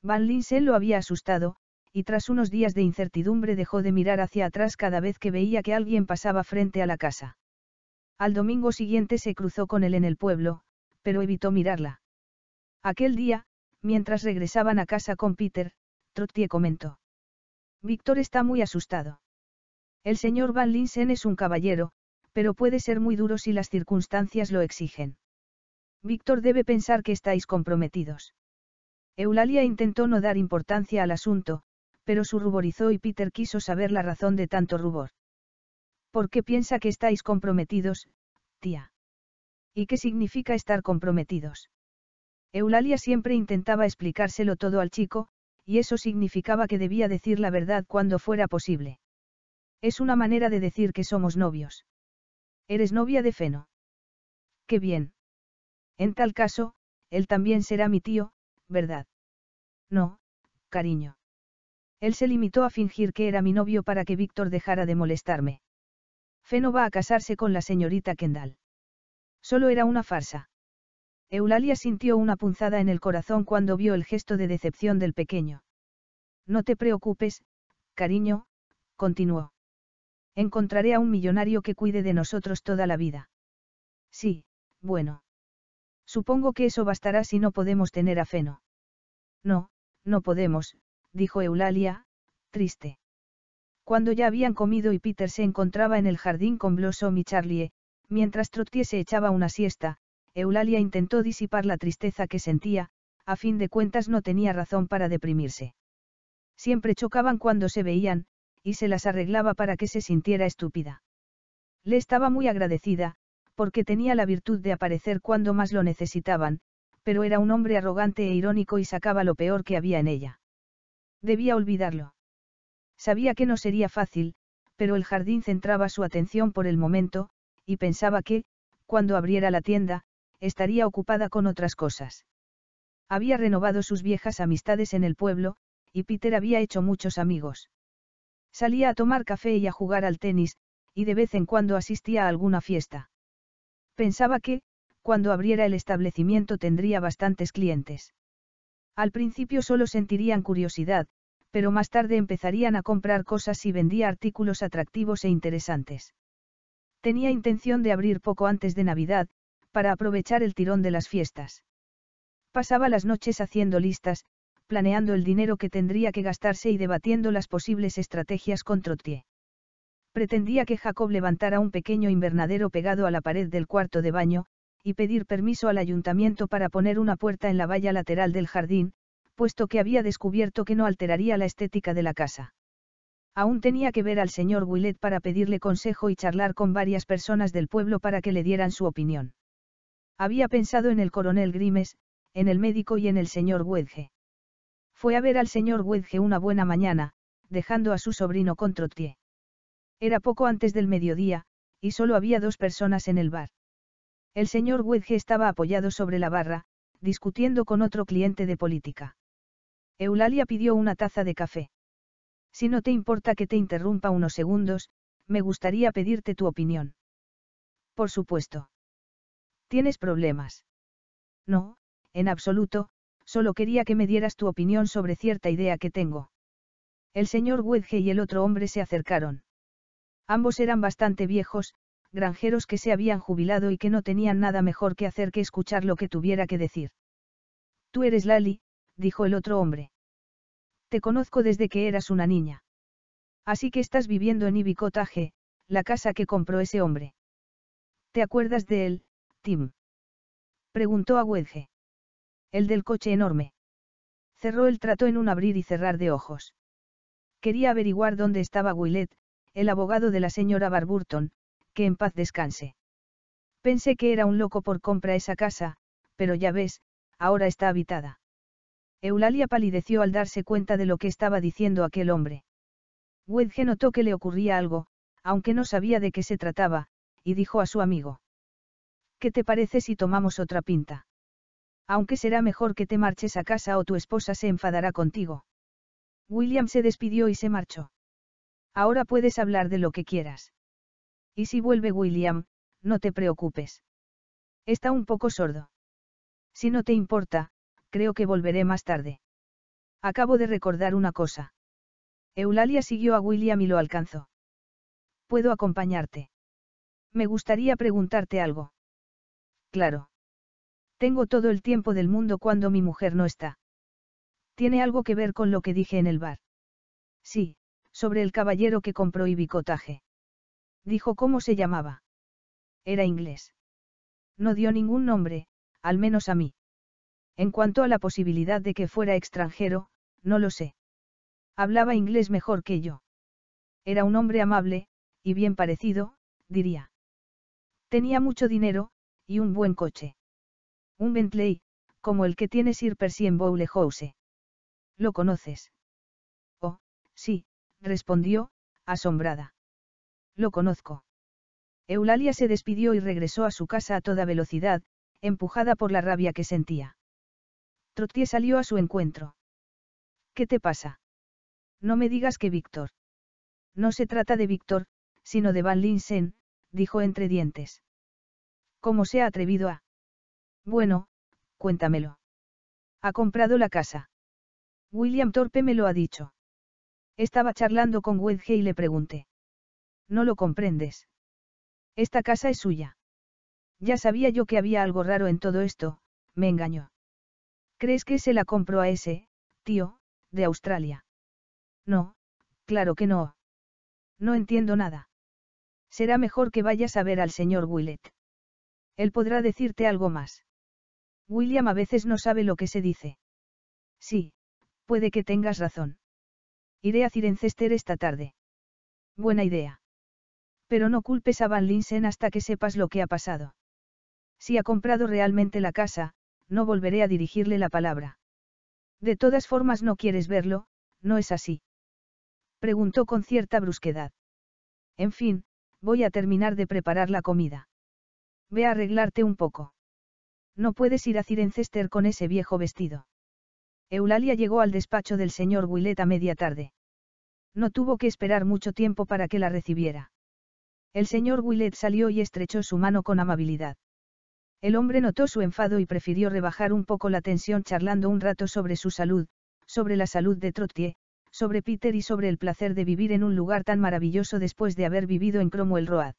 Van Linsen lo había asustado, y tras unos días de incertidumbre dejó de mirar hacia atrás cada vez que veía que alguien pasaba frente a la casa. Al domingo siguiente se cruzó con él en el pueblo, pero evitó mirarla. Aquel día, mientras regresaban a casa con Peter, Trottier comentó. Víctor está muy asustado. El señor Van Linsen es un caballero, pero puede ser muy duro si las circunstancias lo exigen. Víctor debe pensar que estáis comprometidos. Eulalia intentó no dar importancia al asunto, pero su ruborizó y Peter quiso saber la razón de tanto rubor. ¿Por qué piensa que estáis comprometidos, tía? ¿Y qué significa estar comprometidos? Eulalia siempre intentaba explicárselo todo al chico, y eso significaba que debía decir la verdad cuando fuera posible. Es una manera de decir que somos novios. Eres novia de Feno. Qué bien. En tal caso, él también será mi tío, ¿verdad? No, cariño. Él se limitó a fingir que era mi novio para que Víctor dejara de molestarme. Feno va a casarse con la señorita Kendall. Solo era una farsa. Eulalia sintió una punzada en el corazón cuando vio el gesto de decepción del pequeño. No te preocupes, cariño, continuó. Encontraré a un millonario que cuide de nosotros toda la vida. Sí, bueno. Supongo que eso bastará si no podemos tener a Feno. No, no podemos, dijo Eulalia, triste. Cuando ya habían comido y Peter se encontraba en el jardín con Blossom y Charlie, mientras Trottier se echaba una siesta, Eulalia intentó disipar la tristeza que sentía, a fin de cuentas no tenía razón para deprimirse. Siempre chocaban cuando se veían, y se las arreglaba para que se sintiera estúpida. Le estaba muy agradecida, porque tenía la virtud de aparecer cuando más lo necesitaban, pero era un hombre arrogante e irónico y sacaba lo peor que había en ella. Debía olvidarlo. Sabía que no sería fácil, pero el jardín centraba su atención por el momento, y pensaba que, cuando abriera la tienda, estaría ocupada con otras cosas. Había renovado sus viejas amistades en el pueblo, y Peter había hecho muchos amigos. Salía a tomar café y a jugar al tenis, y de vez en cuando asistía a alguna fiesta. Pensaba que, Cuando abriera el establecimiento tendría bastantes clientes. Al principio solo sentirían curiosidad, pero más tarde empezarían a comprar cosas si vendía artículos atractivos e interesantes. Tenía intención de abrir poco antes de Navidad, para aprovechar el tirón de las fiestas. Pasaba las noches haciendo listas, planeando el dinero que tendría que gastarse y debatiendo las posibles estrategias con Trottier. Pretendía que Jacob levantara un pequeño invernadero pegado a la pared del cuarto de baño, y pedir permiso al ayuntamiento para poner una puerta en la valla lateral del jardín, puesto que había descubierto que no alteraría la estética de la casa. Aún tenía que ver al señor Willet para pedirle consejo y charlar con varias personas del pueblo para que le dieran su opinión. Había pensado en el coronel Grimes, en el médico y en el señor Wedge. Fue a ver al señor Wedge una buena mañana, dejando a su sobrino con Trottier. Era poco antes del mediodía, y solo había dos personas en el bar. El señor Wedge estaba apoyado sobre la barra, discutiendo con otro cliente de política. Eulalia pidió una taza de café. Si no te importa que te interrumpa unos segundos, me gustaría pedirte tu opinión. Por supuesto. ¿Tienes problemas? No, en absoluto, solo quería que me dieras tu opinión sobre cierta idea que tengo. El señor Wedge y el otro hombre se acercaron. Ambos eran bastante viejos, granjeros que se habían jubilado y que no tenían nada mejor que hacer que escuchar lo que tuviera que decir. Tú eres Lali, dijo el otro hombre. Te conozco desde que eras una niña. Así que estás viviendo en Ibicotaje, la casa que compró ese hombre. ¿Te acuerdas de él, Tim? Preguntó a Wedge. El del coche enorme. Cerró el trato en un abrir y cerrar de ojos. Quería averiguar dónde estaba Willet, el abogado de la señora Barburton, que en paz descanse. Pensé que era un loco por compra esa casa, pero ya ves, ahora está habitada. Eulalia palideció al darse cuenta de lo que estaba diciendo aquel hombre. Wedge notó que le ocurría algo, aunque no sabía de qué se trataba, y dijo a su amigo. ¿Qué te parece si tomamos otra pinta? Aunque será mejor que te marches a casa o tu esposa se enfadará contigo. William se despidió y se marchó. Ahora puedes hablar de lo que quieras. Y si vuelve William, no te preocupes. Está un poco sordo. Si no te importa, creo que volveré más tarde. Acabo de recordar una cosa. Eulalia siguió a William y lo alcanzó. ¿Puedo acompañarte? Me gustaría preguntarte algo. Claro. Tengo todo el tiempo del mundo cuando mi mujer no está. ¿Tiene algo que ver con lo que dije en el bar? Sí, sobre el caballero que compró Ibicotaje. Dijo cómo se llamaba. Era inglés. No dio ningún nombre, al menos a mí. En cuanto a la posibilidad de que fuera extranjero, no lo sé. Hablaba inglés mejor que yo. Era un hombre amable, y bien parecido, diría. Tenía mucho dinero, y un buen coche. Un Bentley, como el que tiene Sir Percy en Bowle House. ¿Lo conoces? Oh, sí, respondió, asombrada. Lo conozco. Eulalia se despidió y regresó a su casa a toda velocidad, empujada por la rabia que sentía. Trottier salió a su encuentro. ¿Qué te pasa? No me digas que Víctor. No se trata de Víctor, sino de Van Linsen, dijo entre dientes. ¿Cómo se ha atrevido a? Bueno, cuéntamelo. Ha comprado la casa. William Torpe me lo ha dicho. Estaba charlando con Wedge y le pregunté. No lo comprendes. Esta casa es suya. Ya sabía yo que había algo raro en todo esto, me engañó. ¿Crees que se la compró a ese, tío, de Australia? No, claro que no. No entiendo nada. Será mejor que vayas a ver al señor Willett. Él podrá decirte algo más. William a veces no sabe lo que se dice. Sí, puede que tengas razón. Iré a Cirencester esta tarde. Buena idea. Pero no culpes a Van Linsen hasta que sepas lo que ha pasado. Si ha comprado realmente la casa, no volveré a dirigirle la palabra. De todas formas no quieres verlo, ¿no es así? Preguntó con cierta brusquedad. En fin, voy a terminar de preparar la comida. Ve a arreglarte un poco. No puedes ir a Cirencester con ese viejo vestido. Eulalia llegó al despacho del señor Willet a media tarde. No tuvo que esperar mucho tiempo para que la recibiera. El señor Willet salió y estrechó su mano con amabilidad. El hombre notó su enfado y prefirió rebajar un poco la tensión charlando un rato sobre su salud, sobre la salud de Trottier, sobre Peter y sobre el placer de vivir en un lugar tan maravilloso después de haber vivido en Cromwell Road.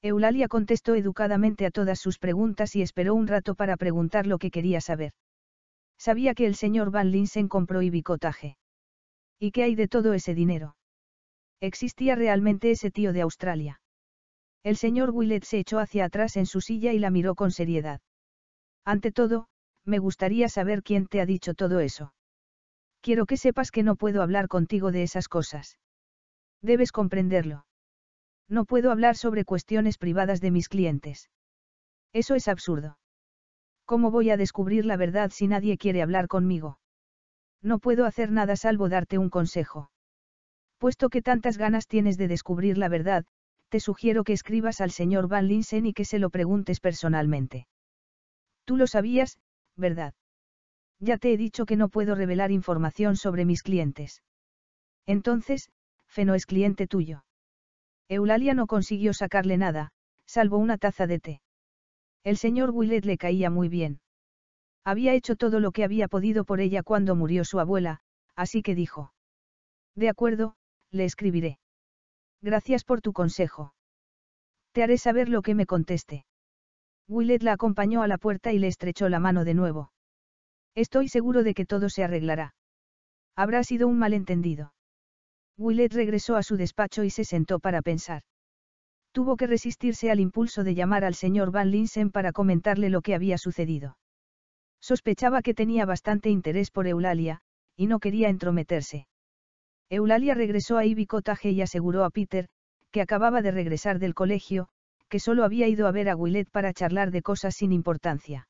Eulalia contestó educadamente a todas sus preguntas y esperó un rato para preguntar lo que quería saber. Sabía que el señor Van Linsen compró ibicotaje. ¿Y qué hay de todo ese dinero? ¿Existía realmente ese tío de Australia? El señor Willett se echó hacia atrás en su silla y la miró con seriedad. Ante todo, me gustaría saber quién te ha dicho todo eso. Quiero que sepas que no puedo hablar contigo de esas cosas. Debes comprenderlo. No puedo hablar sobre cuestiones privadas de mis clientes. Eso es absurdo. ¿Cómo voy a descubrir la verdad si nadie quiere hablar conmigo? No puedo hacer nada salvo darte un consejo. Puesto que tantas ganas tienes de descubrir la verdad, te sugiero que escribas al señor Van Linsen y que se lo preguntes personalmente. Tú lo sabías, ¿verdad? Ya te he dicho que no puedo revelar información sobre mis clientes. Entonces, Feno es cliente tuyo. Eulalia no consiguió sacarle nada, salvo una taza de té. El señor Willett le caía muy bien. Había hecho todo lo que había podido por ella cuando murió su abuela, así que dijo. De acuerdo, le escribiré. Gracias por tu consejo. Te haré saber lo que me conteste. Willett la acompañó a la puerta y le estrechó la mano de nuevo. Estoy seguro de que todo se arreglará. Habrá sido un malentendido. Willett regresó a su despacho y se sentó para pensar. Tuvo que resistirse al impulso de llamar al señor Van Linsen para comentarle lo que había sucedido. Sospechaba que tenía bastante interés por Eulalia, y no quería entrometerse. Eulalia regresó a Ivy Cottage y aseguró a Peter, que acababa de regresar del colegio, que solo había ido a ver a Willett para charlar de cosas sin importancia.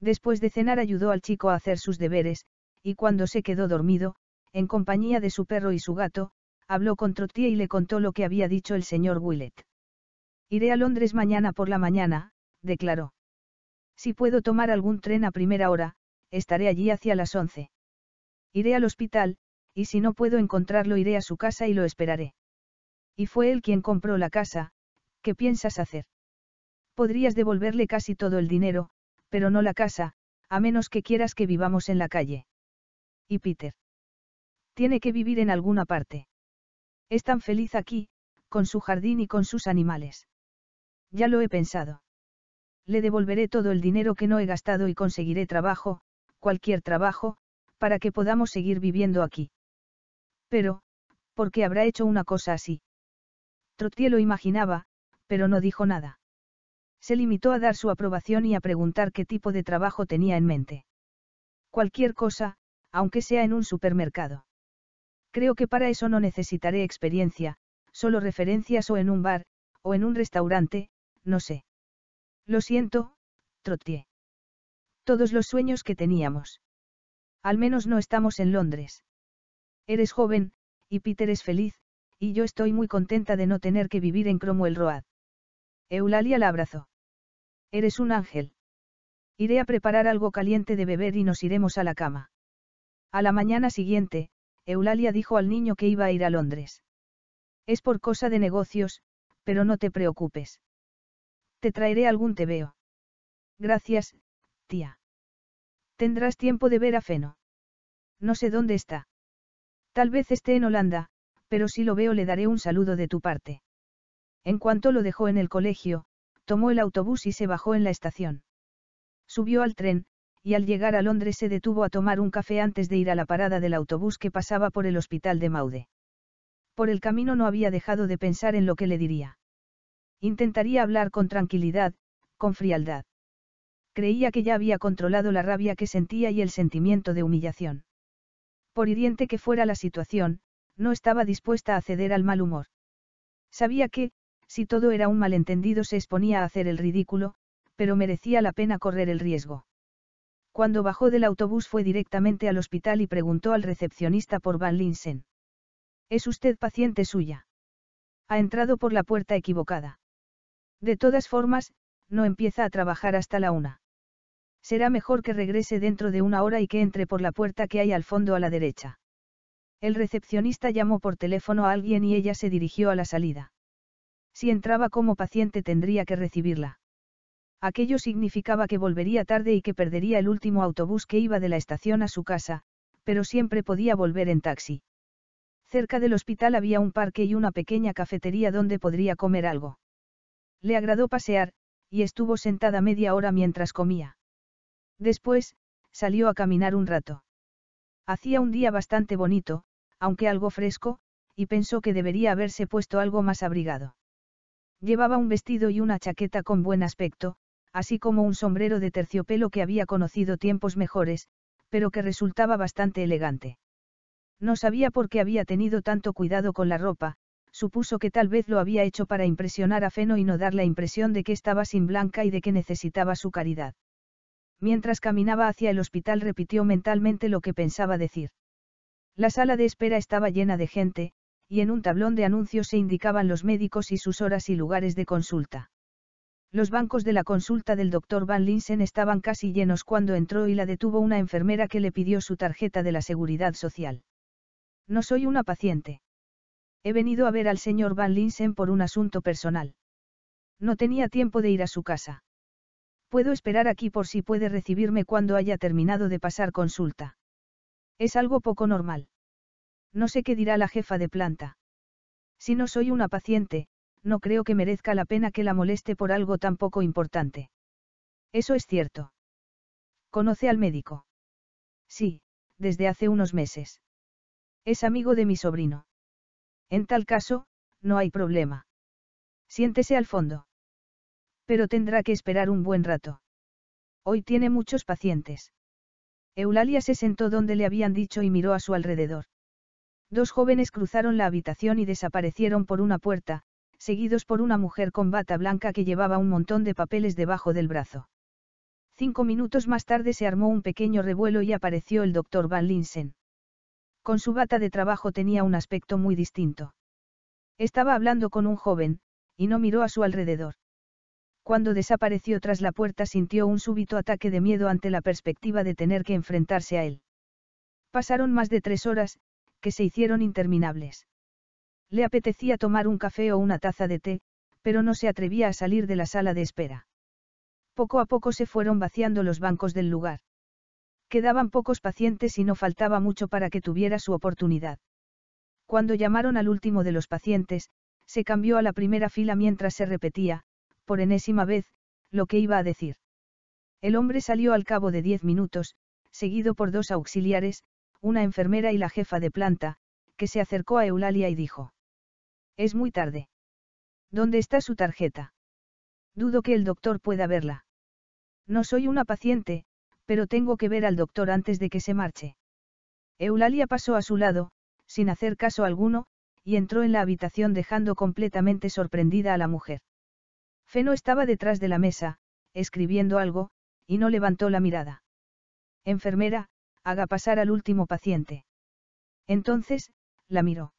Después de cenar ayudó al chico a hacer sus deberes, y cuando se quedó dormido, en compañía de su perro y su gato, habló con Trottier y le contó lo que había dicho el señor Willett. Iré a Londres mañana por la mañana, declaró. Si puedo tomar algún tren a primera hora, estaré allí hacia las once. Iré al hospital, y si no puedo encontrarlo iré a su casa y lo esperaré. Y fue él quien compró la casa, ¿qué piensas hacer? Podrías devolverle casi todo el dinero, pero no la casa, a menos que quieras que vivamos en la calle. ¿Y Peter? Tiene que vivir en alguna parte. Es tan feliz aquí, con su jardín y con sus animales. Ya lo he pensado. Le devolveré todo el dinero que no he gastado y conseguiré trabajo, cualquier trabajo, para que podamos seguir viviendo aquí. Pero, ¿por qué habrá hecho una cosa así? Trottier lo imaginaba, pero no dijo nada. Se limitó a dar su aprobación y a preguntar qué tipo de trabajo tenía en mente. Cualquier cosa, aunque sea en un supermercado. Creo que para eso no necesitaré experiencia, solo referencias o en un bar, o en un restaurante, no sé. Lo siento, Trottier. Todos los sueños que teníamos. Al menos no estamos en Londres. Eres joven, y Peter es feliz, y yo estoy muy contenta de no tener que vivir en Cromwell Road. Eulalia la abrazó. Eres un ángel. Iré a preparar algo caliente de beber y nos iremos a la cama. A la mañana siguiente, Eulalia dijo al niño que iba a ir a Londres. Es por cosa de negocios, pero no te preocupes. Te traeré algún tebeo. Gracias, tía. Tendrás tiempo de ver a Feno. No sé dónde está. Tal vez esté en Holanda, pero si lo veo le daré un saludo de tu parte. En cuanto lo dejó en el colegio, tomó el autobús y se bajó en la estación. Subió al tren, y al llegar a Londres se detuvo a tomar un café antes de ir a la parada del autobús que pasaba por el hospital de Maude. Por el camino no había dejado de pensar en lo que le diría. Intentaría hablar con tranquilidad, con frialdad. Creía que ya había controlado la rabia que sentía y el sentimiento de humillación. Por hiriente que fuera la situación, no estaba dispuesta a ceder al mal humor. Sabía que, si todo era un malentendido se exponía a hacer el ridículo, pero merecía la pena correr el riesgo. Cuando bajó del autobús fue directamente al hospital y preguntó al recepcionista por Van Linsen. ¿Es usted paciente suya? Ha entrado por la puerta equivocada. De todas formas, no empieza a trabajar hasta la una. Será mejor que regrese dentro de una hora y que entre por la puerta que hay al fondo a la derecha. El recepcionista llamó por teléfono a alguien y ella se dirigió a la salida. Si entraba como paciente tendría que recibirla. Aquello significaba que volvería tarde y que perdería el último autobús que iba de la estación a su casa, pero siempre podía volver en taxi. Cerca del hospital había un parque y una pequeña cafetería donde podría comer algo. Le agradó pasear, y estuvo sentada media hora mientras comía. Después, salió a caminar un rato. Hacía un día bastante bonito, aunque algo fresco, y pensó que debería haberse puesto algo más abrigado. Llevaba un vestido y una chaqueta con buen aspecto, así como un sombrero de terciopelo que había conocido tiempos mejores, pero que resultaba bastante elegante. No sabía por qué había tenido tanto cuidado con la ropa, supuso que tal vez lo había hecho para impresionar a Feno y no dar la impresión de que estaba sin blanca y de que necesitaba su caridad. Mientras caminaba hacia el hospital repitió mentalmente lo que pensaba decir. La sala de espera estaba llena de gente, y en un tablón de anuncios se indicaban los médicos y sus horas y lugares de consulta. Los bancos de la consulta del doctor Van Linsen estaban casi llenos cuando entró y la detuvo una enfermera que le pidió su tarjeta de la seguridad social. No soy una paciente. He venido a ver al señor Van Linsen por un asunto personal. No tenía tiempo de ir a su casa. Puedo esperar aquí por si puede recibirme cuando haya terminado de pasar consulta. Es algo poco normal. No sé qué dirá la jefa de planta. Si no soy una paciente, no creo que merezca la pena que la moleste por algo tan poco importante. Eso es cierto. ¿Conoce al médico? Sí, desde hace unos meses. Es amigo de mi sobrino. En tal caso, no hay problema. Siéntese al fondo. Pero tendrá que esperar un buen rato. Hoy tiene muchos pacientes. Eulalia se sentó donde le habían dicho y miró a su alrededor. Dos jóvenes cruzaron la habitación y desaparecieron por una puerta, seguidos por una mujer con bata blanca que llevaba un montón de papeles debajo del brazo. Cinco minutos más tarde se armó un pequeño revuelo y apareció el doctor Van Linsen. Con su bata de trabajo tenía un aspecto muy distinto. Estaba hablando con un joven, y no miró a su alrededor. Cuando desapareció tras la puerta sintió un súbito ataque de miedo ante la perspectiva de tener que enfrentarse a él. Pasaron más de tres horas, que se hicieron interminables. Le apetecía tomar un café o una taza de té, pero no se atrevía a salir de la sala de espera. Poco a poco se fueron vaciando los bancos del lugar. Quedaban pocos pacientes y no faltaba mucho para que tuviera su oportunidad. Cuando llamaron al último de los pacientes, se cambió a la primera fila mientras se repetía, por enésima vez, lo que iba a decir. El hombre salió al cabo de diez minutos, seguido por dos auxiliares, una enfermera y la jefa de planta, que se acercó a Eulalia y dijo. Es muy tarde. ¿Dónde está su tarjeta? Dudo que el doctor pueda verla. No soy una paciente, pero tengo que ver al doctor antes de que se marche. Eulalia pasó a su lado, sin hacer caso alguno, y entró en la habitación dejando completamente sorprendida a la mujer. Feno estaba detrás de la mesa, escribiendo algo, y no levantó la mirada. Enfermera, haga pasar al último paciente. Entonces, la miró.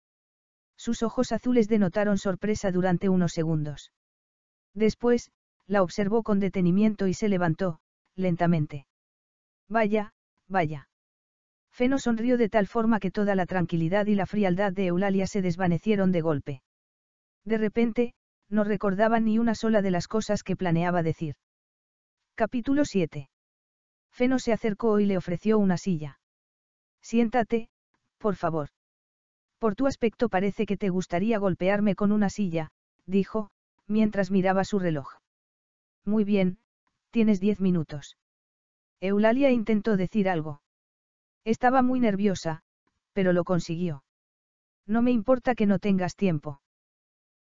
Sus ojos azules denotaron sorpresa durante unos segundos. Después, la observó con detenimiento y se levantó, lentamente. Vaya, vaya. Feno sonrió de tal forma que toda la tranquilidad y la frialdad de Eulalia se desvanecieron de golpe. De repente, no recordaba ni una sola de las cosas que planeaba decir. Capítulo 7. Feno se acercó y le ofreció una silla. Siéntate, por favor. Por tu aspecto parece que te gustaría golpearme con una silla, dijo, mientras miraba su reloj. Muy bien, tienes diez minutos. Eulalia intentó decir algo. Estaba muy nerviosa, pero lo consiguió. No me importa que no tengas tiempo.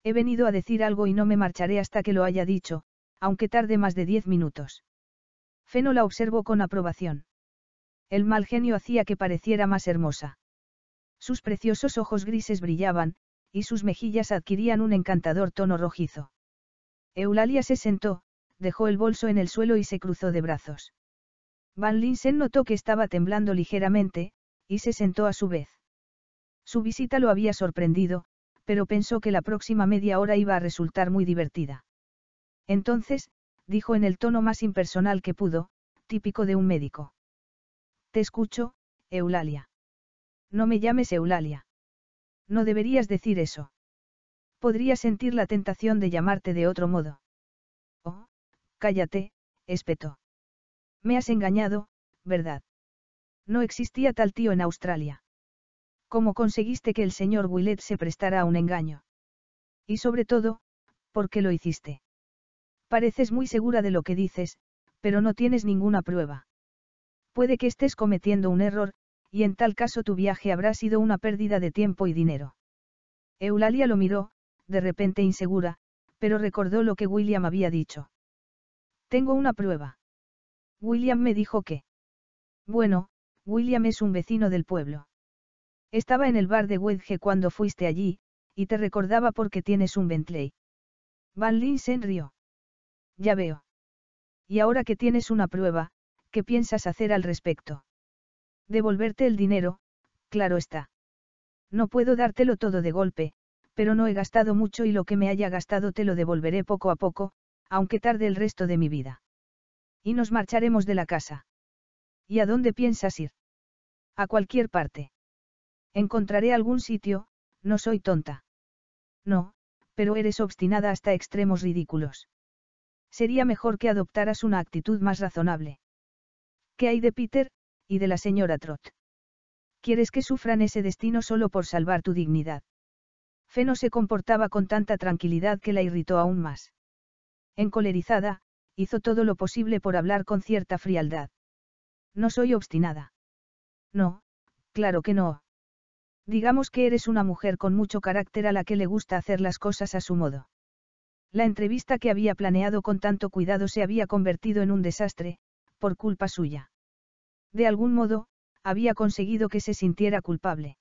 He venido a decir algo y no me marcharé hasta que lo haya dicho, aunque tarde más de diez minutos. Feno la observó con aprobación. El mal genio hacía que pareciera más hermosa. Sus preciosos ojos grises brillaban, y sus mejillas adquirían un encantador tono rojizo. Eulalia se sentó, dejó el bolso en el suelo y se cruzó de brazos. Van Linsen notó que estaba temblando ligeramente, y se sentó a su vez. Su visita lo había sorprendido, pero pensó que la próxima media hora iba a resultar muy divertida. Entonces, dijo en el tono más impersonal que pudo, típico de un médico. Te escucho, Eulalia. No me llames Eulalia. No deberías decir eso. Podría sentir la tentación de llamarte de otro modo. Oh, Cállate, espetó. Me has engañado, ¿verdad? No existía tal tío en Australia. ¿Cómo conseguiste que el señor Willett se prestara a un engaño? Y sobre todo, ¿por qué lo hiciste? Pareces muy segura de lo que dices, pero no tienes ninguna prueba. Puede que estés cometiendo un error, y en tal caso tu viaje habrá sido una pérdida de tiempo y dinero. Eulalia lo miró, de repente insegura, pero recordó lo que William había dicho. Tengo una prueba. William me dijo que. Bueno, William es un vecino del pueblo. Estaba en el bar de Wedge cuando fuiste allí, y te recordaba porque tienes un Bentley. Van Linsen rió. Ya veo. Y ahora que tienes una prueba, ¿qué piensas hacer al respecto? Devolverte el dinero, claro está. No puedo dártelo todo de golpe, pero no he gastado mucho y lo que me haya gastado te lo devolveré poco a poco, aunque tarde el resto de mi vida. Y nos marcharemos de la casa. ¿Y a dónde piensas ir? A cualquier parte. Encontraré algún sitio, no soy tonta. No, pero eres obstinada hasta extremos ridículos. Sería mejor que adoptaras una actitud más razonable. ¿Qué hay de Peter, y de la señora Trot? ¿Quieres que sufran ese destino solo por salvar tu dignidad? Feno se comportaba con tanta tranquilidad que la irritó aún más. Encolerizada, hizo todo lo posible por hablar con cierta frialdad. No soy obstinada. No, claro que no. Digamos que eres una mujer con mucho carácter a la que le gusta hacer las cosas a su modo. La entrevista que había planeado con tanto cuidado se había convertido en un desastre, por culpa suya. De algún modo, había conseguido que se sintiera culpable.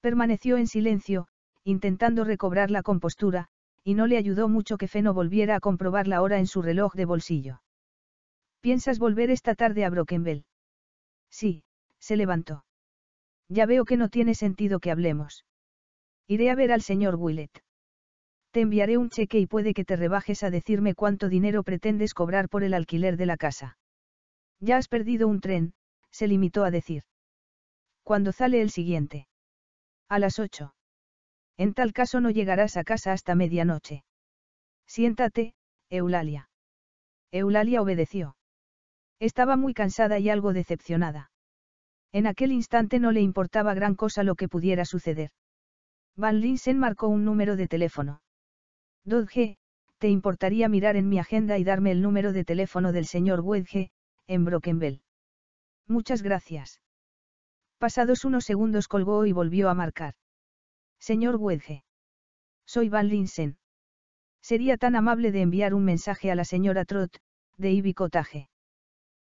Permaneció en silencio, intentando recobrar la compostura, y no le ayudó mucho que Feno volviera a comprobar la hora en su reloj de bolsillo. ¿Piensas volver esta tarde a Brokenbell? Sí, se levantó. Ya veo que no tiene sentido que hablemos. Iré a ver al señor Willett. Te enviaré un cheque y puede que te rebajes a decirme cuánto dinero pretendes cobrar por el alquiler de la casa. Ya has perdido un tren, se limitó a decir. ¿Cuándo sale el siguiente? A las ocho. En tal caso no llegarás a casa hasta medianoche. Siéntate, Eulalia. Eulalia obedeció. Estaba muy cansada y algo decepcionada. En aquel instante no le importaba gran cosa lo que pudiera suceder. Van Linsen marcó un número de teléfono. Dodge, ¿te importaría mirar en mi agenda y darme el número de teléfono del señor Wedge, en Brokenbell? Muchas gracias. Pasados unos segundos colgó y volvió a marcar. Señor Wedge. Soy Van Linsen. Sería tan amable de enviar un mensaje a la señora Trot, de Ivy.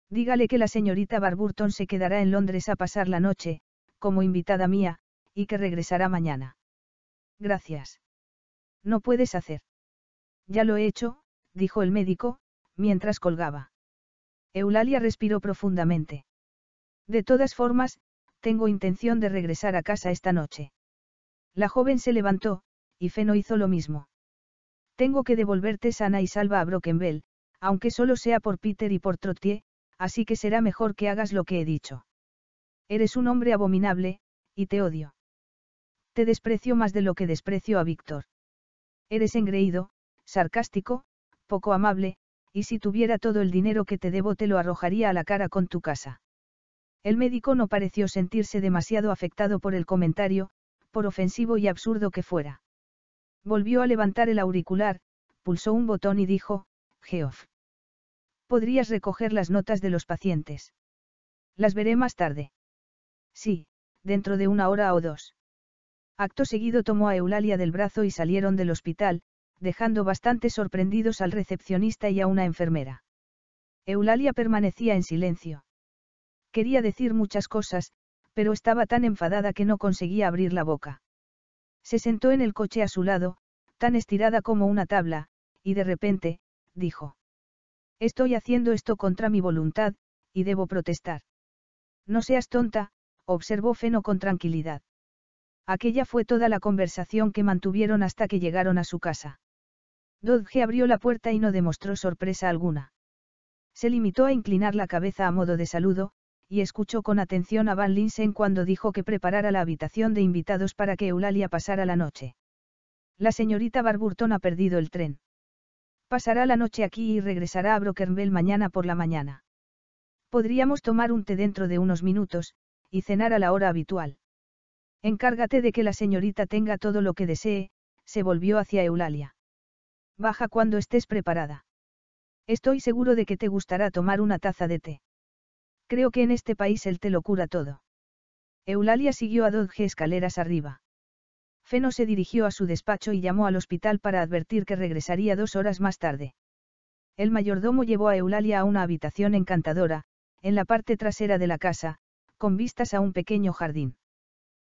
Dígale que la señorita Barburton se quedará en Londres a pasar la noche, como invitada mía, y que regresará mañana. Gracias. No puedes hacer. Ya lo he hecho, dijo el médico, mientras colgaba. Eulalia respiró profundamente. De todas formas, tengo intención de regresar a casa esta noche. La joven se levantó, y Feno hizo lo mismo. Tengo que devolverte sana y salva a Brokenbell, aunque solo sea por Peter y por Trottier, así que será mejor que hagas lo que he dicho. Eres un hombre abominable, y te odio. Te desprecio más de lo que desprecio a Víctor. Eres engreído, sarcástico, poco amable, y si tuviera todo el dinero que te debo te lo arrojaría a la cara con tu casa. El médico no pareció sentirse demasiado afectado por el comentario, por ofensivo y absurdo que fuera. Volvió a levantar el auricular, pulsó un botón y dijo, Geoff. Podrías recoger las notas de los pacientes. Las veré más tarde. Sí, dentro de una hora o dos. Acto seguido tomó a Eulalia del brazo y salieron del hospital, dejando bastante sorprendidos al recepcionista y a una enfermera. Eulalia permanecía en silencio. Quería decir muchas cosas, pero estaba tan enfadada que no conseguía abrir la boca. Se sentó en el coche a su lado, tan estirada como una tabla, y de repente, dijo. Estoy haciendo esto contra mi voluntad, y debo protestar. No seas tonta, observó Feno con tranquilidad. Aquella fue toda la conversación que mantuvieron hasta que llegaron a su casa. Dodge abrió la puerta y no demostró sorpresa alguna. Se limitó a inclinar la cabeza a modo de saludo, y escuchó con atención a Van Linsen cuando dijo que preparara la habitación de invitados para que Eulalia pasara la noche. La señorita Barburton ha perdido el tren. Pasará la noche aquí y regresará a Brokerville mañana por la mañana. Podríamos tomar un té dentro de unos minutos, y cenar a la hora habitual. Encárgate de que la señorita tenga todo lo que desee, se volvió hacia Eulalia. Baja cuando estés preparada. Estoy seguro de que te gustará tomar una taza de té. Creo que en este país el té lo cura todo. Eulalia siguió a Dodge escaleras arriba. Feno se dirigió a su despacho y llamó al hospital para advertir que regresaría dos horas más tarde. El mayordomo llevó a Eulalia a una habitación encantadora, en la parte trasera de la casa, con vistas a un pequeño jardín.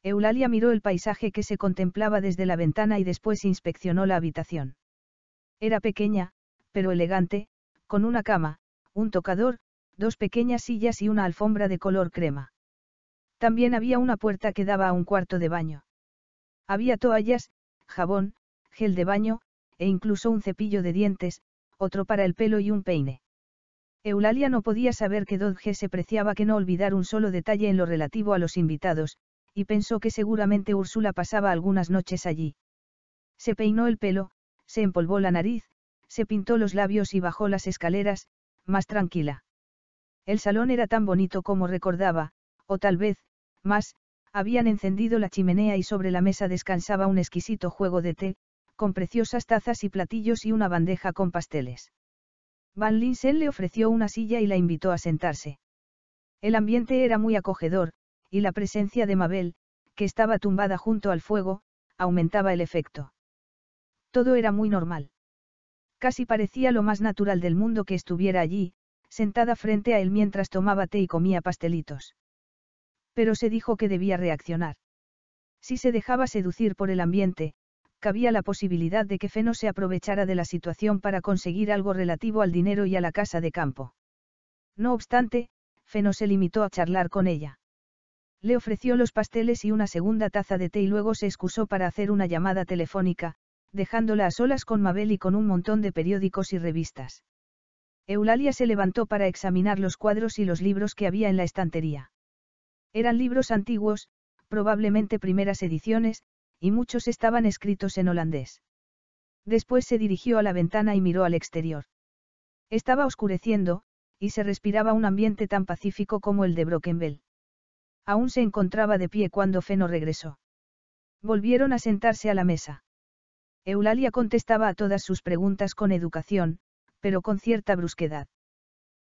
Eulalia miró el paisaje que se contemplaba desde la ventana y después inspeccionó la habitación. Era pequeña, pero elegante, con una cama, un tocador, dos pequeñas sillas y una alfombra de color crema. También había una puerta que daba a un cuarto de baño. Había toallas, jabón, gel de baño, e incluso un cepillo de dientes, otro para el pelo y un peine. Eulalia no podía saber que Dodge se preciaba que no olvidar un solo detalle en lo relativo a los invitados, y pensó que seguramente Úrsula pasaba algunas noches allí. Se peinó el pelo, se empolvó la nariz, se pintó los labios y bajó las escaleras, más tranquila. El salón era tan bonito como recordaba, o tal vez, más, habían encendido la chimenea y sobre la mesa descansaba un exquisito juego de té, con preciosas tazas y platillos y una bandeja con pasteles. Van Linsen le ofreció una silla y la invitó a sentarse. El ambiente era muy acogedor, y la presencia de Mabel, que estaba tumbada junto al fuego, aumentaba el efecto. Todo era muy normal. Casi parecía lo más natural del mundo que estuviera allí, sentada frente a él mientras tomaba té y comía pastelitos. Pero se dijo que debía reaccionar. Si se dejaba seducir por el ambiente, cabía la posibilidad de que Feno se aprovechara de la situación para conseguir algo relativo al dinero y a la casa de campo. No obstante, Feno se limitó a charlar con ella. Le ofreció los pasteles y una segunda taza de té y luego se excusó para hacer una llamada telefónica, dejándola a solas con Mabel y con un montón de periódicos y revistas. Eulalia se levantó para examinar los cuadros y los libros que había en la estantería. Eran libros antiguos, probablemente primeras ediciones, y muchos estaban escritos en holandés. Después se dirigió a la ventana y miró al exterior. Estaba oscureciendo, y se respiraba un ambiente tan pacífico como el de Brokenbell. Aún se encontraba de pie cuando Feno regresó. Volvieron a sentarse a la mesa. Eulalia contestaba a todas sus preguntas con educación, pero con cierta brusquedad.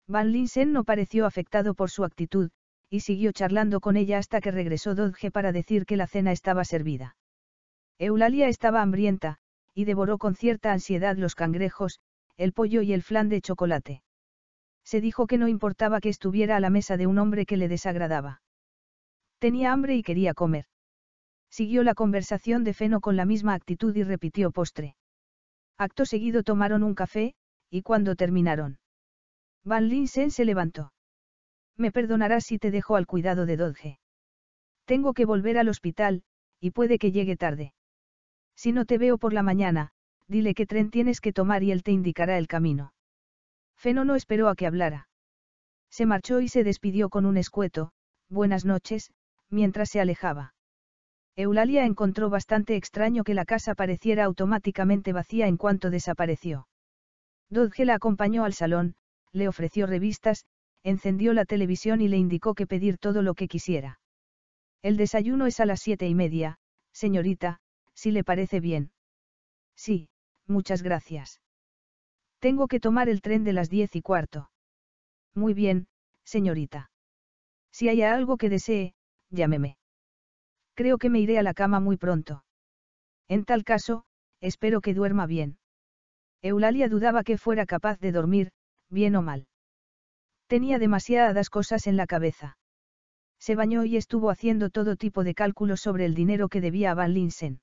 Van Linsen no pareció afectado por su actitud, y siguió charlando con ella hasta que regresó Dodge para decir que la cena estaba servida. Eulalia estaba hambrienta, y devoró con cierta ansiedad los cangrejos, el pollo y el flan de chocolate. Se dijo que no importaba que estuviera a la mesa de un hombre que le desagradaba. Tenía hambre y quería comer. Siguió la conversación de Feno con la misma actitud y repitió postre. Acto seguido tomaron un café, y cuando terminaron. Van Linsen se levantó. Me perdonarás si te dejo al cuidado de Dodge. Tengo que volver al hospital, y puede que llegue tarde. Si no te veo por la mañana, dile qué tren tienes que tomar y él te indicará el camino. Feno no esperó a que hablara. Se marchó y se despidió con un escueto, buenas noches, mientras se alejaba. Eulalia encontró bastante extraño que la casa pareciera automáticamente vacía en cuanto desapareció. Dodge la acompañó al salón, le ofreció revistas, encendió la televisión y le indicó que pedir todo lo que quisiera. El desayuno es a las siete y media, señorita, si le parece bien. Sí, muchas gracias. Tengo que tomar el tren de las diez y cuarto. Muy bien, señorita. Si hay algo que desee, llámeme. Creo que me iré a la cama muy pronto. En tal caso, espero que duerma bien. Eulalia dudaba que fuera capaz de dormir, bien o mal. Tenía demasiadas cosas en la cabeza. Se bañó y estuvo haciendo todo tipo de cálculos sobre el dinero que debía a Van Linsen.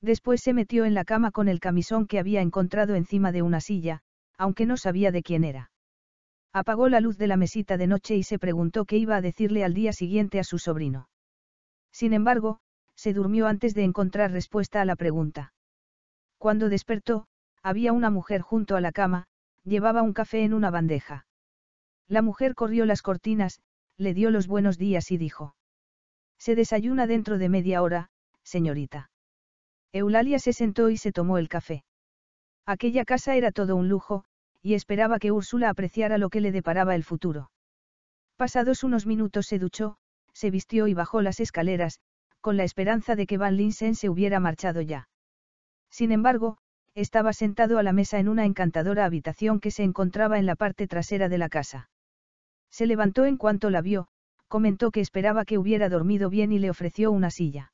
Después se metió en la cama con el camisón que había encontrado encima de una silla, aunque no sabía de quién era. Apagó la luz de la mesita de noche y se preguntó qué iba a decirle al día siguiente a su sobrino. Sin embargo, se durmió antes de encontrar respuesta a la pregunta. Cuando despertó, había una mujer junto a la cama, llevaba un café en una bandeja. La mujer corrió las cortinas, le dio los buenos días y dijo. Se desayuna dentro de media hora, señorita. Eulalia se sentó y se tomó el café. Aquella casa era todo un lujo, y esperaba que Úrsula apreciara lo que le deparaba el futuro. Pasados unos minutos se duchó, se vistió y bajó las escaleras, con la esperanza de que Van Linsen se hubiera marchado ya. Sin embargo, estaba sentado a la mesa en una encantadora habitación que se encontraba en la parte trasera de la casa. Se levantó en cuanto la vio, comentó que esperaba que hubiera dormido bien y le ofreció una silla.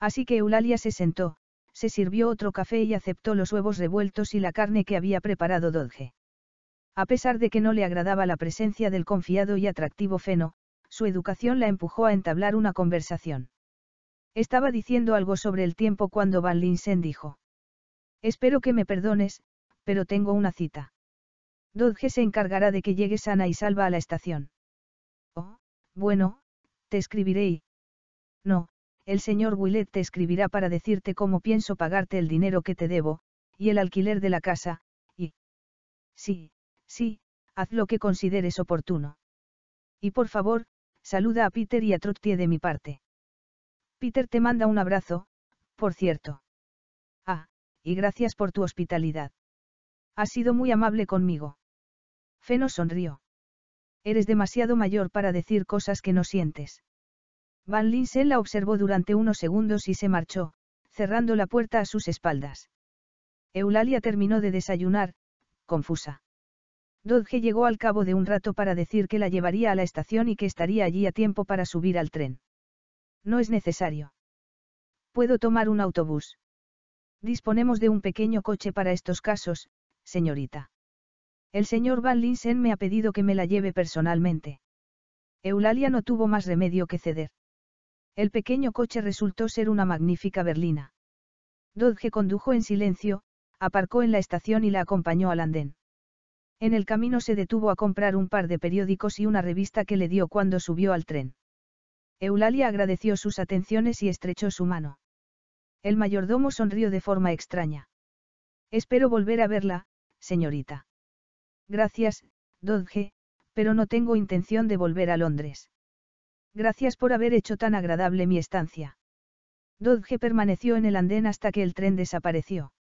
Así que Eulalia se sentó, se sirvió otro café y aceptó los huevos revueltos y la carne que había preparado Dodge. A pesar de que no le agradaba la presencia del confiado y atractivo Feno, su educación la empujó a entablar una conversación. Estaba diciendo algo sobre el tiempo cuando Van Linsen dijo. Espero que me perdones, pero tengo una cita. Dodge se encargará de que llegue sana y salva a la estación. Oh, bueno, te escribiré y... No, el señor Willet te escribirá para decirte cómo pienso pagarte el dinero que te debo, y el alquiler de la casa, y... Sí, sí, haz lo que consideres oportuno. Y por favor, saluda a Peter y a Trottie de mi parte. Peter te manda un abrazo, por cierto. Ah, y gracias por tu hospitalidad. Has sido muy amable conmigo. Feno sonrió. Eres demasiado mayor para decir cosas que no sientes. Van Linsen la observó durante unos segundos y se marchó, cerrando la puerta a sus espaldas. Eulalia terminó de desayunar, confusa. Dodge llegó al cabo de un rato para decir que la llevaría a la estación y que estaría allí a tiempo para subir al tren. No es necesario. Puedo tomar un autobús. Disponemos de un pequeño coche para estos casos, señorita. El señor Van Linsen me ha pedido que me la lleve personalmente. Eulalia no tuvo más remedio que ceder. El pequeño coche resultó ser una magnífica berlina. Dodge condujo en silencio, aparcó en la estación y la acompañó al andén. En el camino se detuvo a comprar un par de periódicos y una revista que le dio cuando subió al tren. Eulalia agradeció sus atenciones y estrechó su mano. El mayordomo sonrió de forma extraña. Espero volver a verla, señorita. Gracias, Dodge, pero no tengo intención de volver a Londres. Gracias por haber hecho tan agradable mi estancia. Dodge permaneció en el andén hasta que el tren desapareció.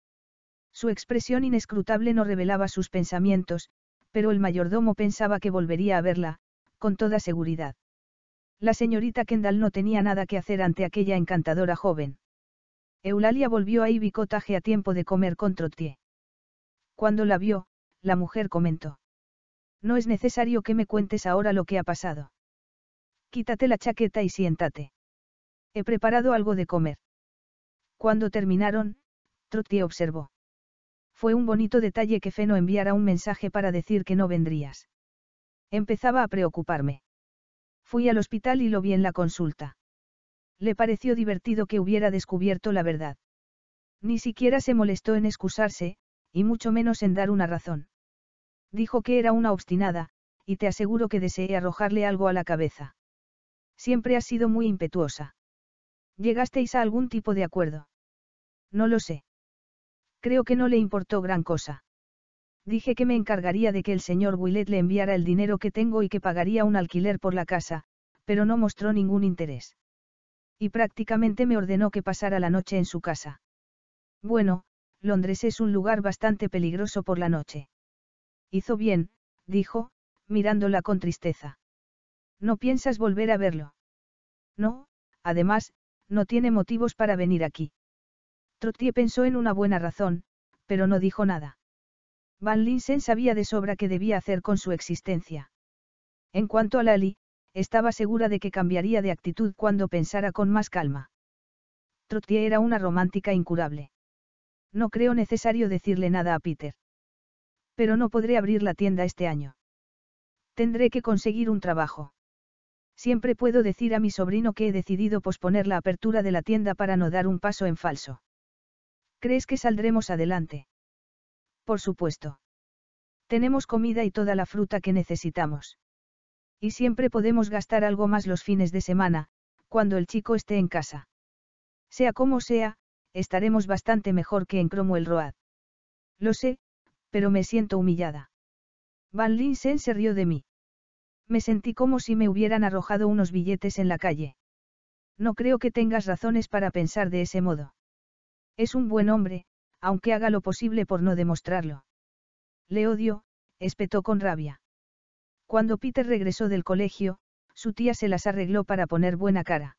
Su expresión inescrutable no revelaba sus pensamientos, pero el mayordomo pensaba que volvería a verla, con toda seguridad. La señorita Kendall no tenía nada que hacer ante aquella encantadora joven. Eulalia volvió a Ivy Cottage a tiempo de comer con Trottier. Cuando la vio, la mujer comentó. No es necesario que me cuentes ahora lo que ha pasado. Quítate la chaqueta y siéntate. He preparado algo de comer. Cuando terminaron, Trottier observó. Fue un bonito detalle que Feno enviara un mensaje para decir que no vendrías. Empezaba a preocuparme. Fui al hospital y lo vi en la consulta. Le pareció divertido que hubiera descubierto la verdad. Ni siquiera se molestó en excusarse, y mucho menos en dar una razón. Dijo que era una obstinada, y te aseguro que deseé arrojarle algo a la cabeza. Siempre has sido muy impetuosa. ¿Llegasteis a algún tipo de acuerdo? No lo sé. Creo que no le importó gran cosa. Dije que me encargaría de que el señor Willet le enviara el dinero que tengo y que pagaría un alquiler por la casa, pero no mostró ningún interés. Y prácticamente me ordenó que pasara la noche en su casa. Bueno, Londres es un lugar bastante peligroso por la noche. Hizo bien, dijo, mirándola con tristeza. ¿No piensas volver a verlo? No, además, no tiene motivos para venir aquí. Trottier pensó en una buena razón, pero no dijo nada. Van Linsen sabía de sobra qué debía hacer con su existencia. En cuanto a Lali, estaba segura de que cambiaría de actitud cuando pensara con más calma. Trottier era una romántica incurable. No creo necesario decirle nada a Peter. Pero no podré abrir la tienda este año. Tendré que conseguir un trabajo. Siempre puedo decir a mi sobrino que he decidido posponer la apertura de la tienda para no dar un paso en falso. ¿Crees que saldremos adelante? Por supuesto. Tenemos comida y toda la fruta que necesitamos. Y siempre podemos gastar algo más los fines de semana, cuando el chico esté en casa. Sea como sea, estaremos bastante mejor que en Cromwell Road. Lo sé, pero me siento humillada. Van Linsen se rió de mí. Me sentí como si me hubieran arrojado unos billetes en la calle. No creo que tengas razones para pensar de ese modo. Es un buen hombre, aunque haga lo posible por no demostrarlo. Le odio, espetó con rabia. Cuando Peter regresó del colegio, su tía se las arregló para poner buena cara.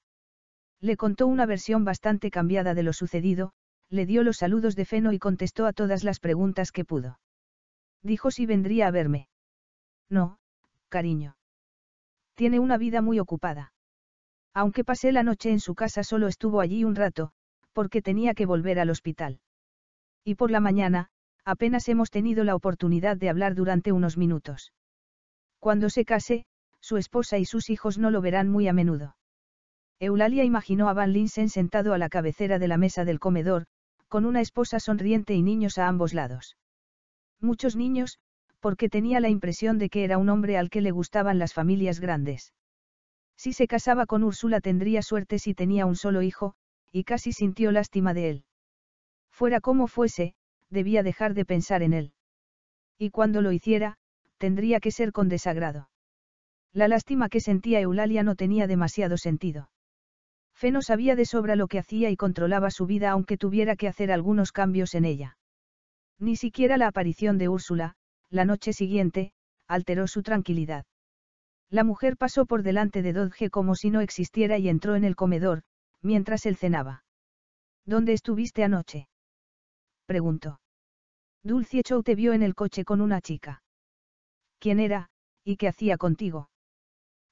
Le contó una versión bastante cambiada de lo sucedido, le dio los saludos de Feno y contestó a todas las preguntas que pudo. Dijo si vendría a verme. No, cariño. Tiene una vida muy ocupada. Aunque pasé la noche en su casa solo estuvo allí un rato, porque tenía que volver al hospital. Y por la mañana, apenas hemos tenido la oportunidad de hablar durante unos minutos. Cuando se case, su esposa y sus hijos no lo verán muy a menudo. Eulalia imaginó a Van Linsen sentado a la cabecera de la mesa del comedor, con una esposa sonriente y niños a ambos lados. Muchos niños, porque tenía la impresión de que era un hombre al que le gustaban las familias grandes. Si se casaba con Úrsula tendría suerte si tenía un solo hijo, y casi sintió lástima de él. Fuera como fuese, debía dejar de pensar en él. Y cuando lo hiciera, tendría que ser con desagrado. La lástima que sentía Eulalia no tenía demasiado sentido. Feno sabía de sobra lo que hacía y controlaba su vida aunque tuviera que hacer algunos cambios en ella. Ni siquiera la aparición de Úrsula, la noche siguiente, alteró su tranquilidad. La mujer pasó por delante de Dodge como si no existiera y entró en el comedor, mientras él cenaba. ¿Dónde estuviste anoche? preguntó. Dulcie Chow te vio en el coche con una chica. ¿Quién era, y qué hacía contigo?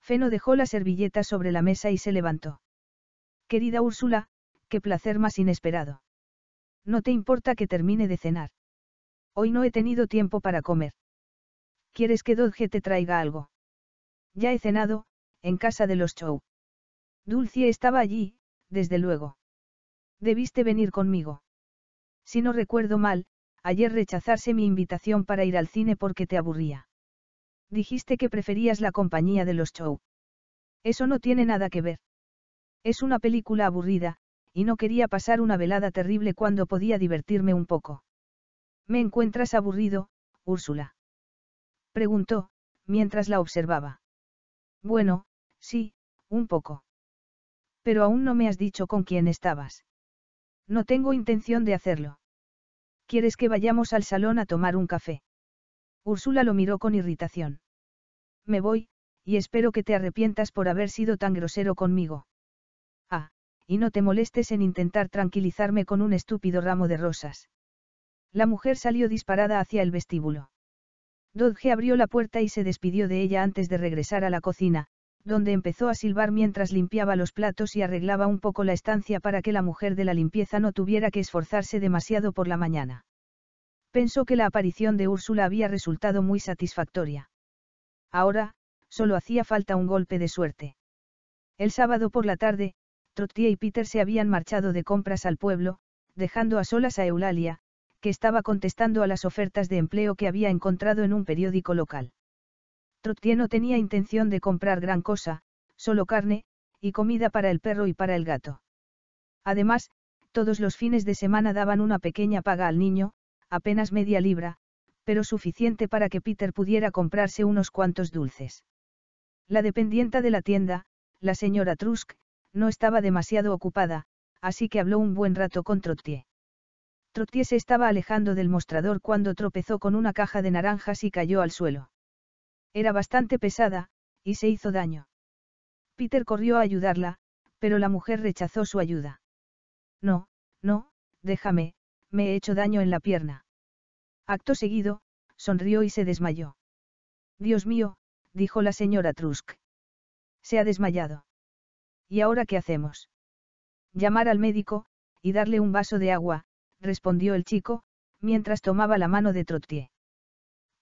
Feno dejó la servilleta sobre la mesa y se levantó. Querida Úrsula, qué placer más inesperado. No te importa que termine de cenar. Hoy no he tenido tiempo para comer. ¿Quieres que Dodge te traiga algo? Ya he cenado, en casa de los Chow. Dulcie estaba allí, desde luego. Debiste venir conmigo. Si no recuerdo mal, ayer rechazarse mi invitación para ir al cine porque te aburría. Dijiste que preferías la compañía de los Chow. Eso no tiene nada que ver. Es una película aburrida, y no quería pasar una velada terrible cuando podía divertirme un poco. ¿Me encuentras aburrido, Úrsula? Preguntó, mientras la observaba. Bueno, sí, un poco. Pero aún no me has dicho con quién estabas. No tengo intención de hacerlo. ¿Quieres que vayamos al salón a tomar un café? Úrsula lo miró con irritación. Me voy, y espero que te arrepientas por haber sido tan grosero conmigo. Y no te molestes en intentar tranquilizarme con un estúpido ramo de rosas. La mujer salió disparada hacia el vestíbulo. Dodge abrió la puerta y se despidió de ella antes de regresar a la cocina, donde empezó a silbar mientras limpiaba los platos y arreglaba un poco la estancia para que la mujer de la limpieza no tuviera que esforzarse demasiado por la mañana. Pensó que la aparición de Úrsula había resultado muy satisfactoria. Ahora, solo hacía falta un golpe de suerte. El sábado por la tarde, Trottier y Peter se habían marchado de compras al pueblo, dejando a solas a Eulalia, que estaba contestando a las ofertas de empleo que había encontrado en un periódico local. Trottier no tenía intención de comprar gran cosa, solo carne, y comida para el perro y para el gato. Además, todos los fines de semana daban una pequeña paga al niño, apenas media libra, pero suficiente para que Peter pudiera comprarse unos cuantos dulces. La dependienta de la tienda, la señora Trusk, no estaba demasiado ocupada, así que habló un buen rato con Trottier. Trottier se estaba alejando del mostrador cuando tropezó con una caja de naranjas y cayó al suelo. Era bastante pesada, y se hizo daño. Peter corrió a ayudarla, pero la mujer rechazó su ayuda. No, no, déjame, me he hecho daño en la pierna. Acto seguido, sonrió y se desmayó. Dios mío, dijo la señora Trusk. Se ha desmayado. ¿Y ahora qué hacemos? Llamar al médico, y darle un vaso de agua, respondió el chico, mientras tomaba la mano de Trottier.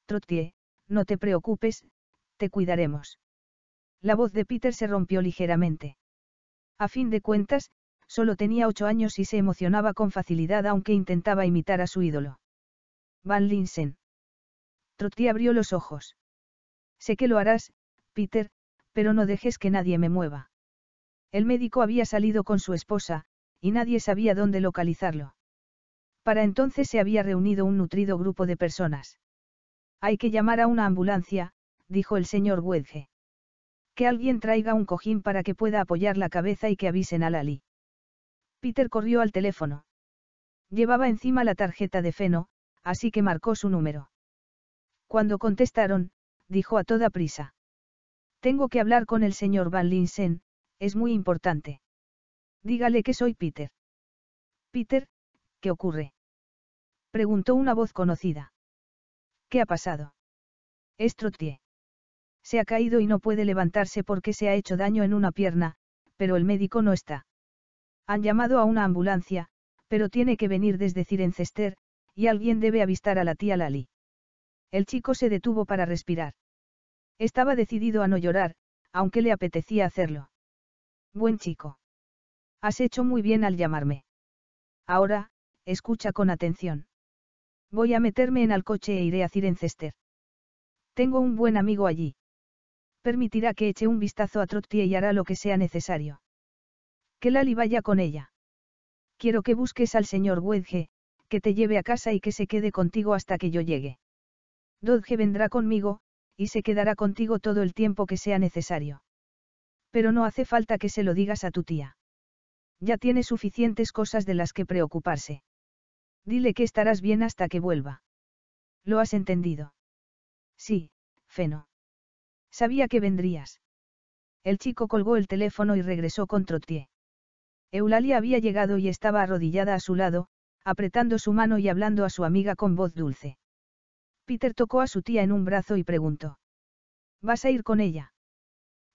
Trottier, no te preocupes, te cuidaremos. La voz de Peter se rompió ligeramente. A fin de cuentas, solo tenía ocho años y se emocionaba con facilidad aunque intentaba imitar a su ídolo. Van Linsen. Trottier abrió los ojos. Sé que lo harás, Peter, pero no dejes que nadie me mueva. El médico había salido con su esposa, y nadie sabía dónde localizarlo. Para entonces se había reunido un nutrido grupo de personas. Hay que llamar a una ambulancia, dijo el señor Wedge. Que alguien traiga un cojín para que pueda apoyar la cabeza y que avisen a Lali. Peter corrió al teléfono. Llevaba encima la tarjeta de Feno, así que marcó su número. Cuando contestaron, dijo a toda prisa. Tengo que hablar con el señor Van Linsen, es muy importante. Dígale que soy Peter. Peter, ¿qué ocurre? Preguntó una voz conocida. ¿Qué ha pasado? Es Trottier. Se ha caído y no puede levantarse porque se ha hecho daño en una pierna, pero el médico no está. Han llamado a una ambulancia, pero tiene que venir desde Cirencester, y alguien debe avistar a la tía Lali. El chico se detuvo para respirar. Estaba decidido a no llorar, aunque le apetecía hacerlo. Buen chico. Has hecho muy bien al llamarme. Ahora, escucha con atención. Voy a meterme en el coche e iré a Cirencester. Tengo un buen amigo allí. Permitirá que eche un vistazo a Trottier y hará lo que sea necesario. Que Lali vaya con ella. Quiero que busques al señor Wedge, que te lleve a casa y que se quede contigo hasta que yo llegue. Dodge vendrá conmigo, y se quedará contigo todo el tiempo que sea necesario. Pero no hace falta que se lo digas a tu tía. Ya tiene suficientes cosas de las que preocuparse. Dile que estarás bien hasta que vuelva. ¿Lo has entendido? Sí, Feno. Sabía que vendrías. El chico colgó el teléfono y regresó con Trottier. Eulalia había llegado y estaba arrodillada a su lado, apretando su mano y hablando a su amiga con voz dulce. Peter tocó a su tía en un brazo y preguntó. ¿Vas a ir con ella?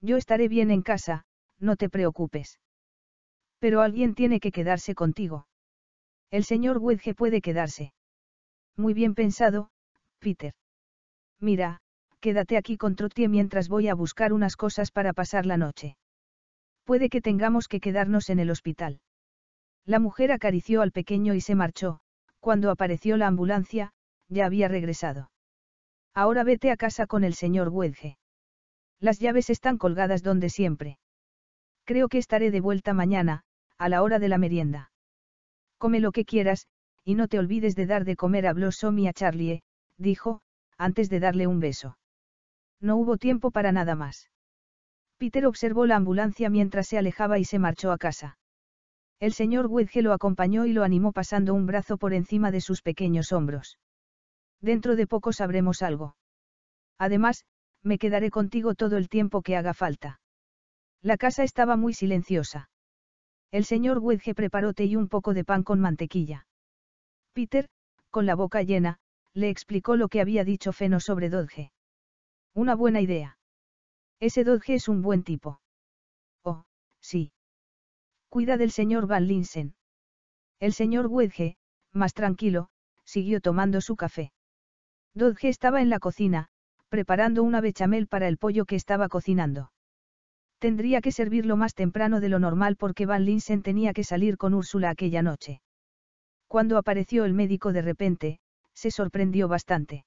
Yo estaré bien en casa, no te preocupes. Pero alguien tiene que quedarse contigo. El señor Wedge puede quedarse. Muy bien pensado, Peter. Mira, quédate aquí con Trottier mientras voy a buscar unas cosas para pasar la noche. Puede que tengamos que quedarnos en el hospital. La mujer acarició al pequeño y se marchó, cuando apareció la ambulancia, ya había regresado. Ahora vete a casa con el señor Wedge. Las llaves están colgadas donde siempre. Creo que estaré de vuelta mañana, a la hora de la merienda. Come lo que quieras, y no te olvides de dar de comer a Blossom y a Charlie, dijo, antes de darle un beso. No hubo tiempo para nada más. Peter observó la ambulancia mientras se alejaba y se marchó a casa. El señor Wedge lo acompañó y lo animó pasando un brazo por encima de sus pequeños hombros. Dentro de poco sabremos algo. Además, me quedaré contigo todo el tiempo que haga falta. La casa estaba muy silenciosa. El señor Wedge preparó té y un poco de pan con mantequilla. Peter, con la boca llena, le explicó lo que había dicho Feno sobre Dodge. Una buena idea. Ese Dodge es un buen tipo. Oh, sí. Cuida del señor Van Linsen. El señor Wedge, más tranquilo, siguió tomando su café. Dodge estaba en la cocina, preparando una bechamel para el pollo que estaba cocinando. Tendría que servirlo más temprano de lo normal porque Van Linsen tenía que salir con Úrsula aquella noche. Cuando apareció el médico de repente, se sorprendió bastante.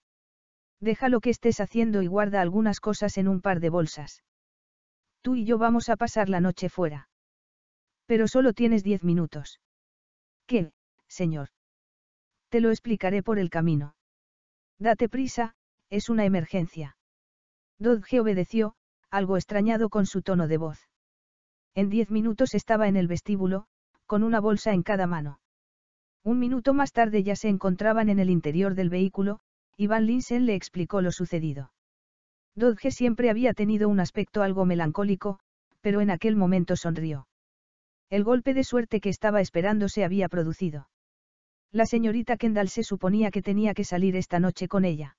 Deja lo que estés haciendo y guarda algunas cosas en un par de bolsas. Tú y yo vamos a pasar la noche fuera. Pero solo tienes diez minutos. ¿Qué, señor? Te lo explicaré por el camino. Date prisa, es una emergencia. Dodge obedeció, algo extrañado con su tono de voz. En diez minutos estaba en el vestíbulo, con una bolsa en cada mano. Un minuto más tarde ya se encontraban en el interior del vehículo, y Van Linsen le explicó lo sucedido. Dodge siempre había tenido un aspecto algo melancólico, pero en aquel momento sonrió. El golpe de suerte que estaba esperando se había producido. La señorita Kendall se suponía que tenía que salir esta noche con ella.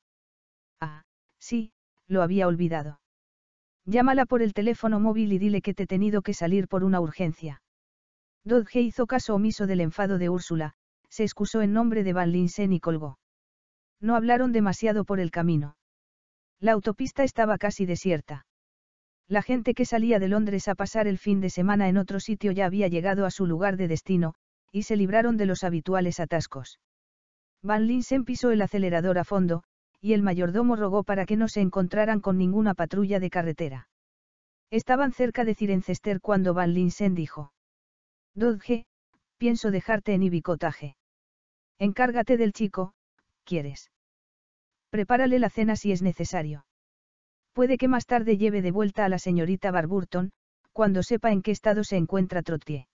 Ah, sí, lo había olvidado. Llámala por el teléfono móvil y dile que te he tenido que salir por una urgencia. Dodge hizo caso omiso del enfado de Úrsula, se excusó en nombre de Van Linsen y colgó. No hablaron demasiado por el camino. La autopista estaba casi desierta. La gente que salía de Londres a pasar el fin de semana en otro sitio ya había llegado a su lugar de destino, y se libraron de los habituales atascos. Van Linsen pisó el acelerador a fondo, y el mayordomo rogó para que no se encontraran con ninguna patrulla de carretera. Estaban cerca de Cirencester cuando Van Linsen dijo. Dodge, pienso dejarte en ibicotaje. Encárgate del chico, ¿quieres? Prepárale la cena si es necesario. Puede que más tarde lleve de vuelta a la señorita Barburton, cuando sepa en qué estado se encuentra Trottier.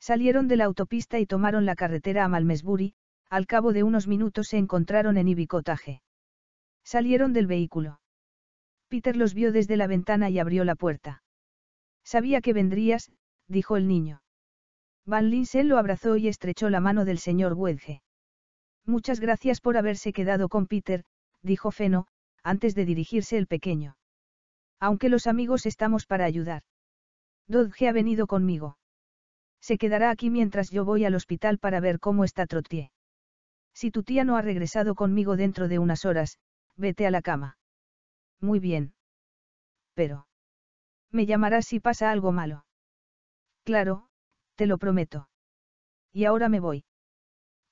Salieron de la autopista y tomaron la carretera a Malmesbury, al cabo de unos minutos se encontraron en Ibicotaje. Salieron del vehículo. Peter los vio desde la ventana y abrió la puerta. Sabía que vendrías, dijo el niño. Van Linsen lo abrazó y estrechó la mano del señor Wedge. Muchas gracias por haberse quedado con Peter, dijo Feno, antes de dirigirse el pequeño. Aunque los amigos estamos para ayudar. Dodge ha venido conmigo. Se quedará aquí mientras yo voy al hospital para ver cómo está Trottier. Si tu tía no ha regresado conmigo dentro de unas horas, vete a la cama. Muy bien. Pero. Me llamarás si pasa algo malo. Claro, te lo prometo. Y ahora me voy.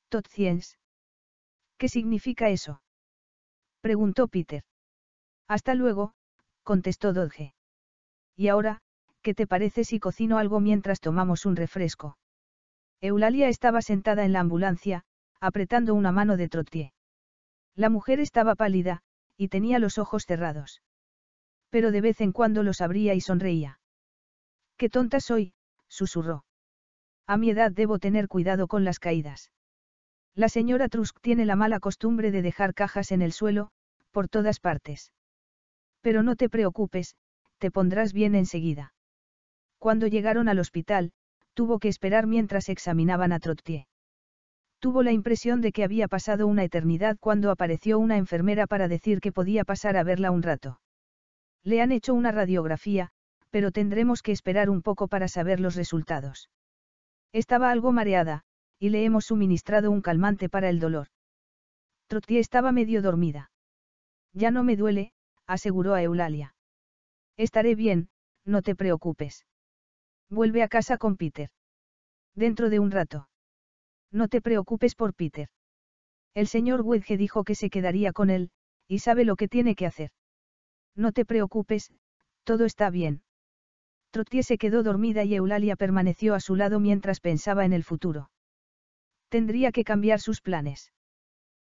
Totciens. ¿Qué significa eso? Preguntó Peter. Hasta luego, contestó Dodge. Y ahora, ¿qué te parece si cocino algo mientras tomamos un refresco? Eulalia estaba sentada en la ambulancia, apretando una mano de Trottier. La mujer estaba pálida, y tenía los ojos cerrados. Pero de vez en cuando los abría y sonreía. Qué tonta soy, susurró. A mi edad debo tener cuidado con las caídas. La señora Trusk tiene la mala costumbre de dejar cajas en el suelo, por todas partes. Pero no te preocupes, te pondrás bien enseguida. Cuando llegaron al hospital, tuvo que esperar mientras examinaban a Trottier. Tuvo la impresión de que había pasado una eternidad cuando apareció una enfermera para decir que podía pasar a verla un rato. Le han hecho una radiografía, pero tendremos que esperar un poco para saber los resultados. Estaba algo mareada, y le hemos suministrado un calmante para el dolor. Trottier estaba medio dormida. Ya no me duele, aseguró a Eulalia. Estaré bien, no te preocupes. Vuelve a casa con Peter. Dentro de un rato. No te preocupes por Peter. El señor Wedge dijo que se quedaría con él, y sabe lo que tiene que hacer. No te preocupes, todo está bien. Trottier se quedó dormida y Eulalia permaneció a su lado mientras pensaba en el futuro. Tendría que cambiar sus planes.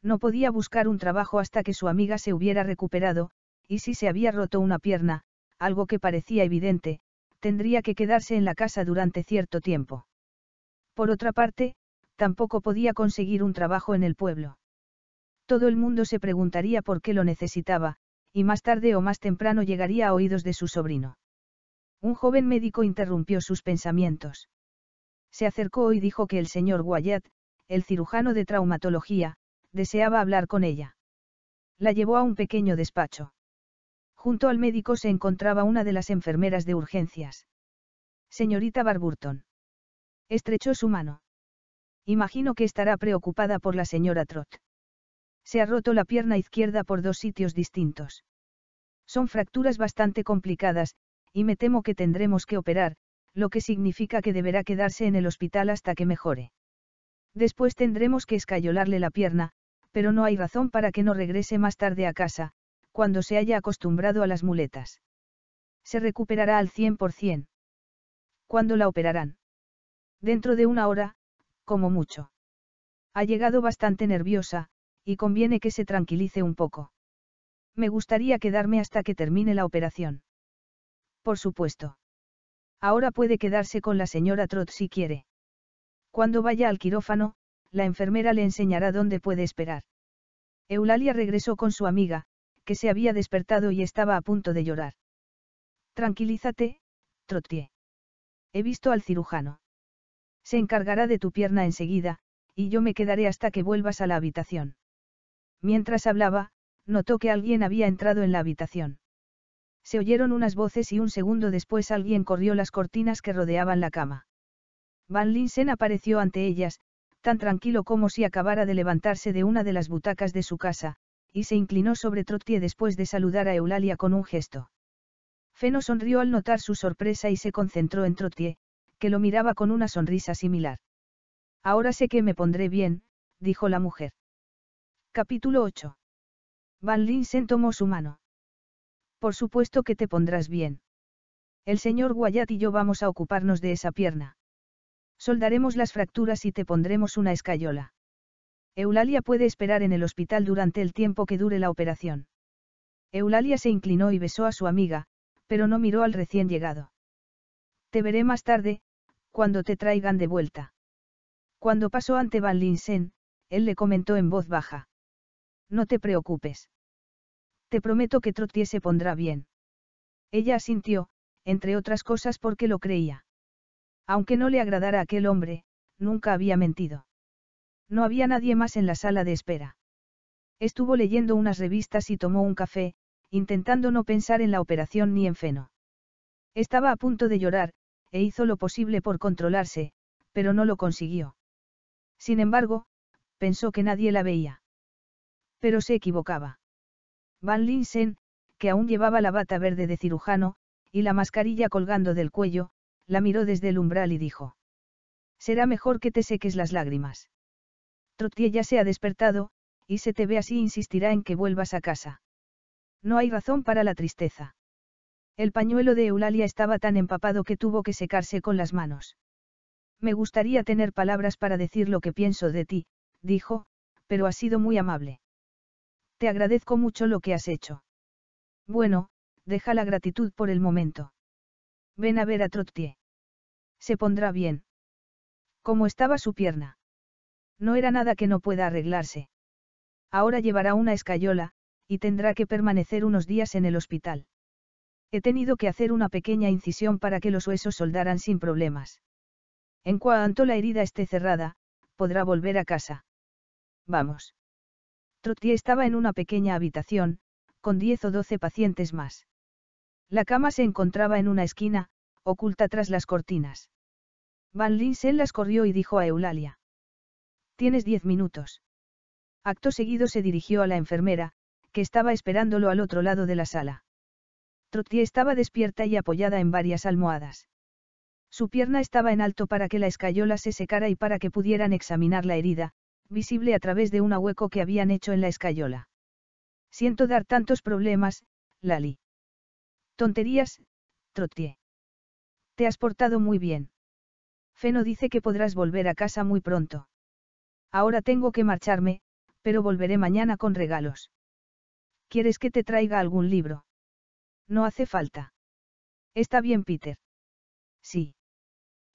No podía buscar un trabajo hasta que su amiga se hubiera recuperado, y si se había roto una pierna, algo que parecía evidente, tendría que quedarse en la casa durante cierto tiempo. Por otra parte, tampoco podía conseguir un trabajo en el pueblo. Todo el mundo se preguntaría por qué lo necesitaba, y más tarde o más temprano llegaría a oídos de su sobrino. Un joven médico interrumpió sus pensamientos. Se acercó y dijo que el señor Wyatt, el cirujano de traumatología, deseaba hablar con ella. La llevó a un pequeño despacho. Junto al médico se encontraba una de las enfermeras de urgencias. Señorita Barburton. Estrechó su mano. Imagino que estará preocupada por la señora Trot. Se ha roto la pierna izquierda por dos sitios distintos. Son fracturas bastante complicadas, y me temo que tendremos que operar, lo que significa que deberá quedarse en el hospital hasta que mejore. Después tendremos que escayolarle la pierna, pero no hay razón para que no regrese más tarde a casa, cuando se haya acostumbrado a las muletas. Se recuperará al 100%. ¿Cuándo la operarán? Dentro de una hora, como mucho. Ha llegado bastante nerviosa, y conviene que se tranquilice un poco. Me gustaría quedarme hasta que termine la operación. Por supuesto. Ahora puede quedarse con la señora Trot si quiere. Cuando vaya al quirófano, la enfermera le enseñará dónde puede esperar. Eulalia regresó con su amiga, que se había despertado y estaba a punto de llorar. Tranquilízate, Trottier. He visto al cirujano. Se encargará de tu pierna enseguida, y yo me quedaré hasta que vuelvas a la habitación. Mientras hablaba, notó que alguien había entrado en la habitación. Se oyeron unas voces y un segundo después alguien corrió las cortinas que rodeaban la cama. Van Linsen apareció ante ellas, tan tranquilo como si acabara de levantarse de una de las butacas de su casa, y se inclinó sobre Trottier después de saludar a Eulalia con un gesto. Feno sonrió al notar su sorpresa y se concentró en Trottier, que lo miraba con una sonrisa similar. Ahora sé que me pondré bien, dijo la mujer. Capítulo 8. Van Linsen tomó su mano. Por supuesto que te pondrás bien. El señor Wyatt y yo vamos a ocuparnos de esa pierna. Soldaremos las fracturas y te pondremos una escayola. Eulalia puede esperar en el hospital durante el tiempo que dure la operación. Eulalia se inclinó y besó a su amiga, pero no miró al recién llegado. Te veré más tarde, cuando te traigan de vuelta. Cuando pasó ante Van Linsen, él le comentó en voz baja. No te preocupes. Te prometo que Trottier se pondrá bien. Ella asintió, entre otras cosas porque lo creía. Aunque no le agradara aquel hombre, nunca había mentido. No había nadie más en la sala de espera. Estuvo leyendo unas revistas y tomó un café, intentando no pensar en la operación ni en Feno. Estaba a punto de llorar, e hizo lo posible por controlarse, pero no lo consiguió. Sin embargo, pensó que nadie la veía. Pero se equivocaba. Van Linsen, que aún llevaba la bata verde de cirujano, y la mascarilla colgando del cuello, la miró desde el umbral y dijo. Será mejor que te seques las lágrimas. Trottier ya se ha despertado, y se te ve así insistirá en que vuelvas a casa. No hay razón para la tristeza. El pañuelo de Eulalia estaba tan empapado que tuvo que secarse con las manos. Me gustaría tener palabras para decir lo que pienso de ti, dijo, pero has sido muy amable. Te agradezco mucho lo que has hecho. Bueno, deja la gratitud por el momento. Ven a ver a Trottier. Se pondrá bien. ¿Cómo estaba su pierna? No era nada que no pueda arreglarse. Ahora llevará una escayola, y tendrá que permanecer unos días en el hospital. He tenido que hacer una pequeña incisión para que los huesos soldaran sin problemas. En cuanto la herida esté cerrada, podrá volver a casa. Vamos. Trottier estaba en una pequeña habitación, con diez o doce pacientes más. La cama se encontraba en una esquina, oculta tras las cortinas. Van Linsen las corrió y dijo a Eulalia. Tienes diez minutos. Acto seguido se dirigió a la enfermera, que estaba esperándolo al otro lado de la sala. Trottier estaba despierta y apoyada en varias almohadas. Su pierna estaba en alto para que la escayola se secara y para que pudieran examinar la herida, visible a través de un hueco que habían hecho en la escayola. Siento dar tantos problemas, Lali. Tonterías, Trottier. Te has portado muy bien. Feno dice que podrás volver a casa muy pronto. Ahora tengo que marcharme, pero volveré mañana con regalos. ¿Quieres que te traiga algún libro? No hace falta. Está bien, Peter. Sí.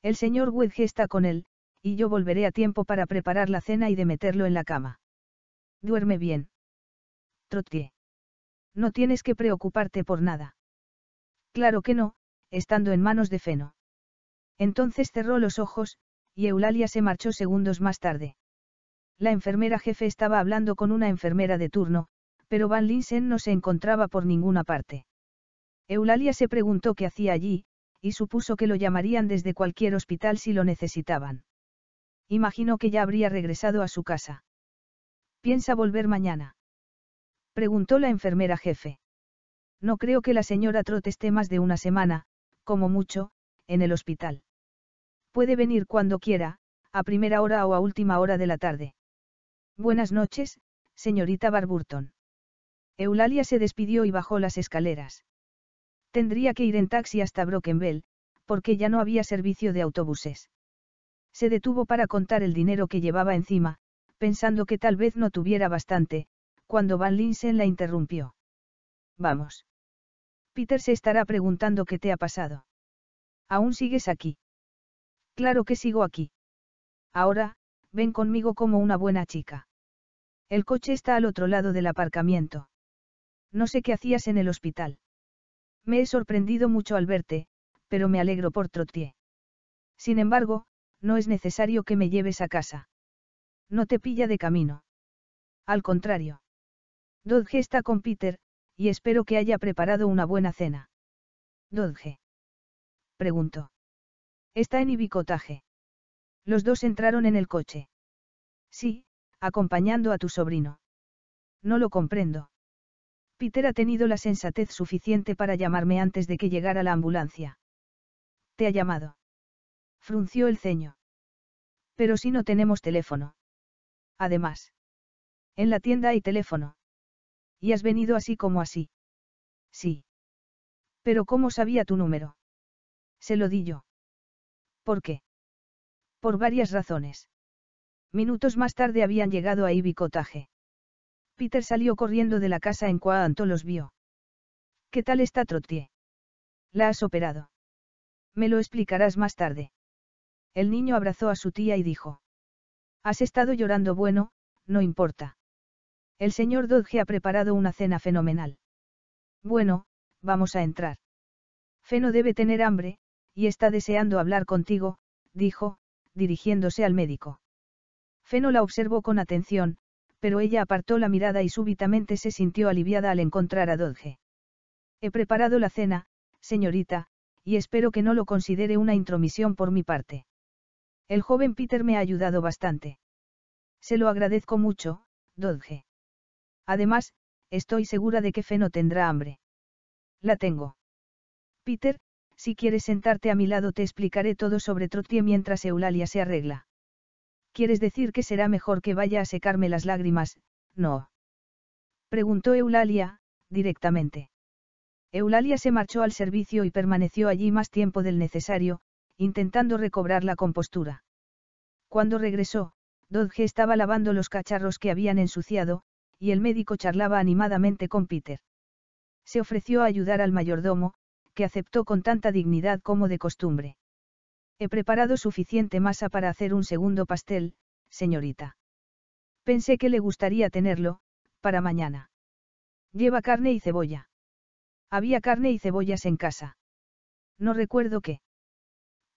El señor Wedge está con él, y yo volveré a tiempo para preparar la cena y de meterlo en la cama. Duerme bien. Trottier. No tienes que preocuparte por nada. Claro que no, estando en manos de Feno. Entonces cerró los ojos, y Eulalia se marchó segundos más tarde. La enfermera jefe estaba hablando con una enfermera de turno, pero Van Linsen no se encontraba por ninguna parte. Eulalia se preguntó qué hacía allí, y supuso que lo llamarían desde cualquier hospital si lo necesitaban. Imaginó que ya habría regresado a su casa. ¿Piensa volver mañana? Preguntó la enfermera jefe. No creo que la señora Trot esté más de una semana, como mucho, en el hospital. Puede venir cuando quiera, a primera hora o a última hora de la tarde. Buenas noches, señorita Barburton. Eulalia se despidió y bajó las escaleras. Tendría que ir en taxi hasta Brokenbell, porque ya no había servicio de autobuses. Se detuvo para contar el dinero que llevaba encima, pensando que tal vez no tuviera bastante, cuando Van Linsen la interrumpió. Vamos. Peter se estará preguntando qué te ha pasado. ¿Aún sigues aquí? Claro que sigo aquí. Ahora, ven conmigo como una buena chica. El coche está al otro lado del aparcamiento. No sé qué hacías en el hospital. Me he sorprendido mucho al verte, pero me alegro por Trottier. Sin embargo, no es necesario que me lleves a casa. No te pilla de camino. Al contrario. Dodge está con Peter, y espero que haya preparado una buena cena. Dodge. Preguntó. Está en ibicotaje. Los dos entraron en el coche. Sí, acompañando a tu sobrino. No lo comprendo. Peter ha tenido la sensatez suficiente para llamarme antes de que llegara la ambulancia. ¿Te ha llamado? Frunció el ceño. Pero si no tenemos teléfono. Además. En la tienda hay teléfono. ¿Y has venido así como así? Sí. Pero ¿cómo sabía tu número? Se lo di yo. ¿Por qué? Por varias razones. Minutos más tarde habían llegado a Ivy Cottage. Peter salió corriendo de la casa en cuanto los vio. ¿Qué tal está Trottier? La has operado. Me lo explicarás más tarde. El niño abrazó a su tía y dijo. Has estado llorando bueno, no importa. El señor Dodge ha preparado una cena fenomenal. Bueno, vamos a entrar. Feno debe tener hambre, y está deseando hablar contigo, dijo, dirigiéndose al médico. Feno la observó con atención, pero ella apartó la mirada y súbitamente se sintió aliviada al encontrar a Dodge. He preparado la cena, señorita, y espero que no lo considere una intromisión por mi parte. El joven Peter me ha ayudado bastante. Se lo agradezco mucho, Dodge. Además, estoy segura de que Feno tendrá hambre. La tengo. Peter, si quieres sentarte a mi lado te explicaré todo sobre Trottier mientras Eulalia se arregla. ¿Quieres decir que será mejor que vaya a secarme las lágrimas? No. Preguntó Eulalia, directamente. Eulalia se marchó al servicio y permaneció allí más tiempo del necesario, intentando recobrar la compostura. Cuando regresó, Dodge estaba lavando los cacharros que habían ensuciado, y el médico charlaba animadamente con Peter. Se ofreció a ayudar al mayordomo, que aceptó con tanta dignidad como de costumbre. He preparado suficiente masa para hacer un segundo pastel, señorita. Pensé que le gustaría tenerlo, para mañana. Lleva carne y cebolla. Había carne y cebollas en casa. No recuerdo qué.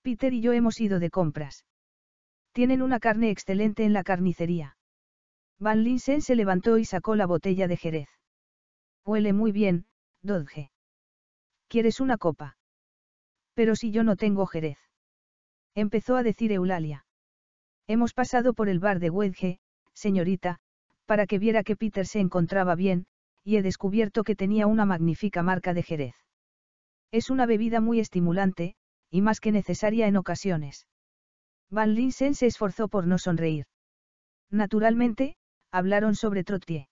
Peter y yo hemos ido de compras. Tienen una carne excelente en la carnicería. Van Linsen se levantó y sacó la botella de Jerez. Huele muy bien, Dodge. ¿Quieres una copa? Pero si yo no tengo Jerez. Empezó a decir Eulalia. Hemos pasado por el bar de Wedge, señorita, para que viera que Peter se encontraba bien, y he descubierto que tenía una magnífica marca de Jerez. Es una bebida muy estimulante, y más que necesaria en ocasiones. Van Linsen se esforzó por no sonreír. Naturalmente, hablaron sobre Trottier.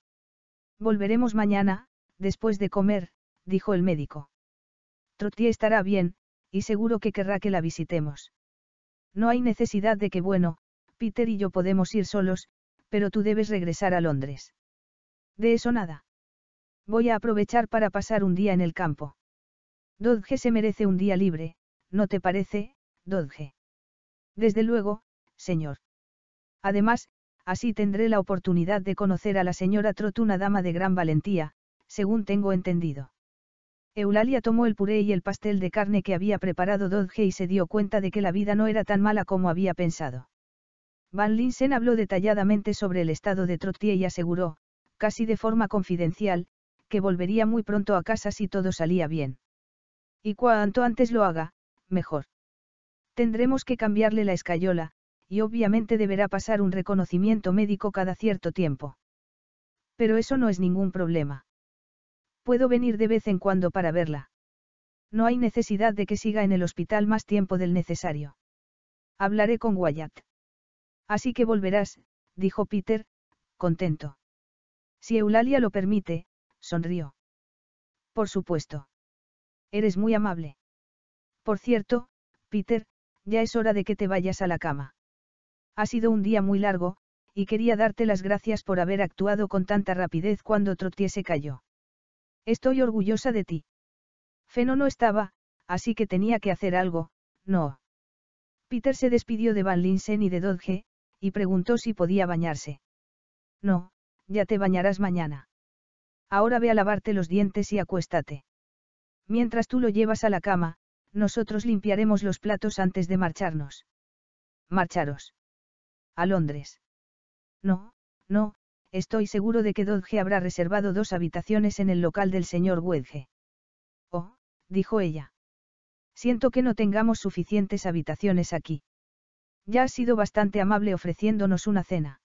Volveremos mañana, después de comer, dijo el médico. Trottier estará bien, y seguro que querrá que la visitemos. No hay necesidad de que bueno, Peter y yo podemos ir solos, pero tú debes regresar a Londres. De eso nada. Voy a aprovechar para pasar un día en el campo. Dodge se merece un día libre, ¿no te parece, Dodge? Desde luego, señor. Además, así tendré la oportunidad de conocer a la señora Trot, una dama de gran valentía, según tengo entendido. Eulalia tomó el puré y el pastel de carne que había preparado Dodge y se dio cuenta de que la vida no era tan mala como había pensado. Van Linsen habló detalladamente sobre el estado de Trottier y aseguró, casi de forma confidencial, que volvería muy pronto a casa si todo salía bien. Y cuanto antes lo haga, mejor. Tendremos que cambiarle la escayola, y obviamente deberá pasar un reconocimiento médico cada cierto tiempo. Pero eso no es ningún problema. Puedo venir de vez en cuando para verla. No hay necesidad de que siga en el hospital más tiempo del necesario. Hablaré con Wyatt. Así que volverás, dijo Peter, contento. Si Eulalia lo permite, sonrió. Por supuesto. Eres muy amable. Por cierto, Peter, ya es hora de que te vayas a la cama. Ha sido un día muy largo, y quería darte las gracias por haber actuado con tanta rapidez cuando Trottier se cayó. Estoy orgullosa de ti. Feno no estaba, así que tenía que hacer algo, no. Peter se despidió de Van Linsen y de Dodge, y preguntó si podía bañarse. No, ya te bañarás mañana. Ahora ve a lavarte los dientes y acuéstate. Mientras tú lo llevas a la cama, nosotros limpiaremos los platos antes de marcharnos. Marcharos. A Londres. No, no, estoy seguro de que Dodge habrá reservado dos habitaciones en el local del señor Wedge. Oh, dijo ella. Siento que no tengamos suficientes habitaciones aquí. Ya has sido bastante amable ofreciéndonos una cena.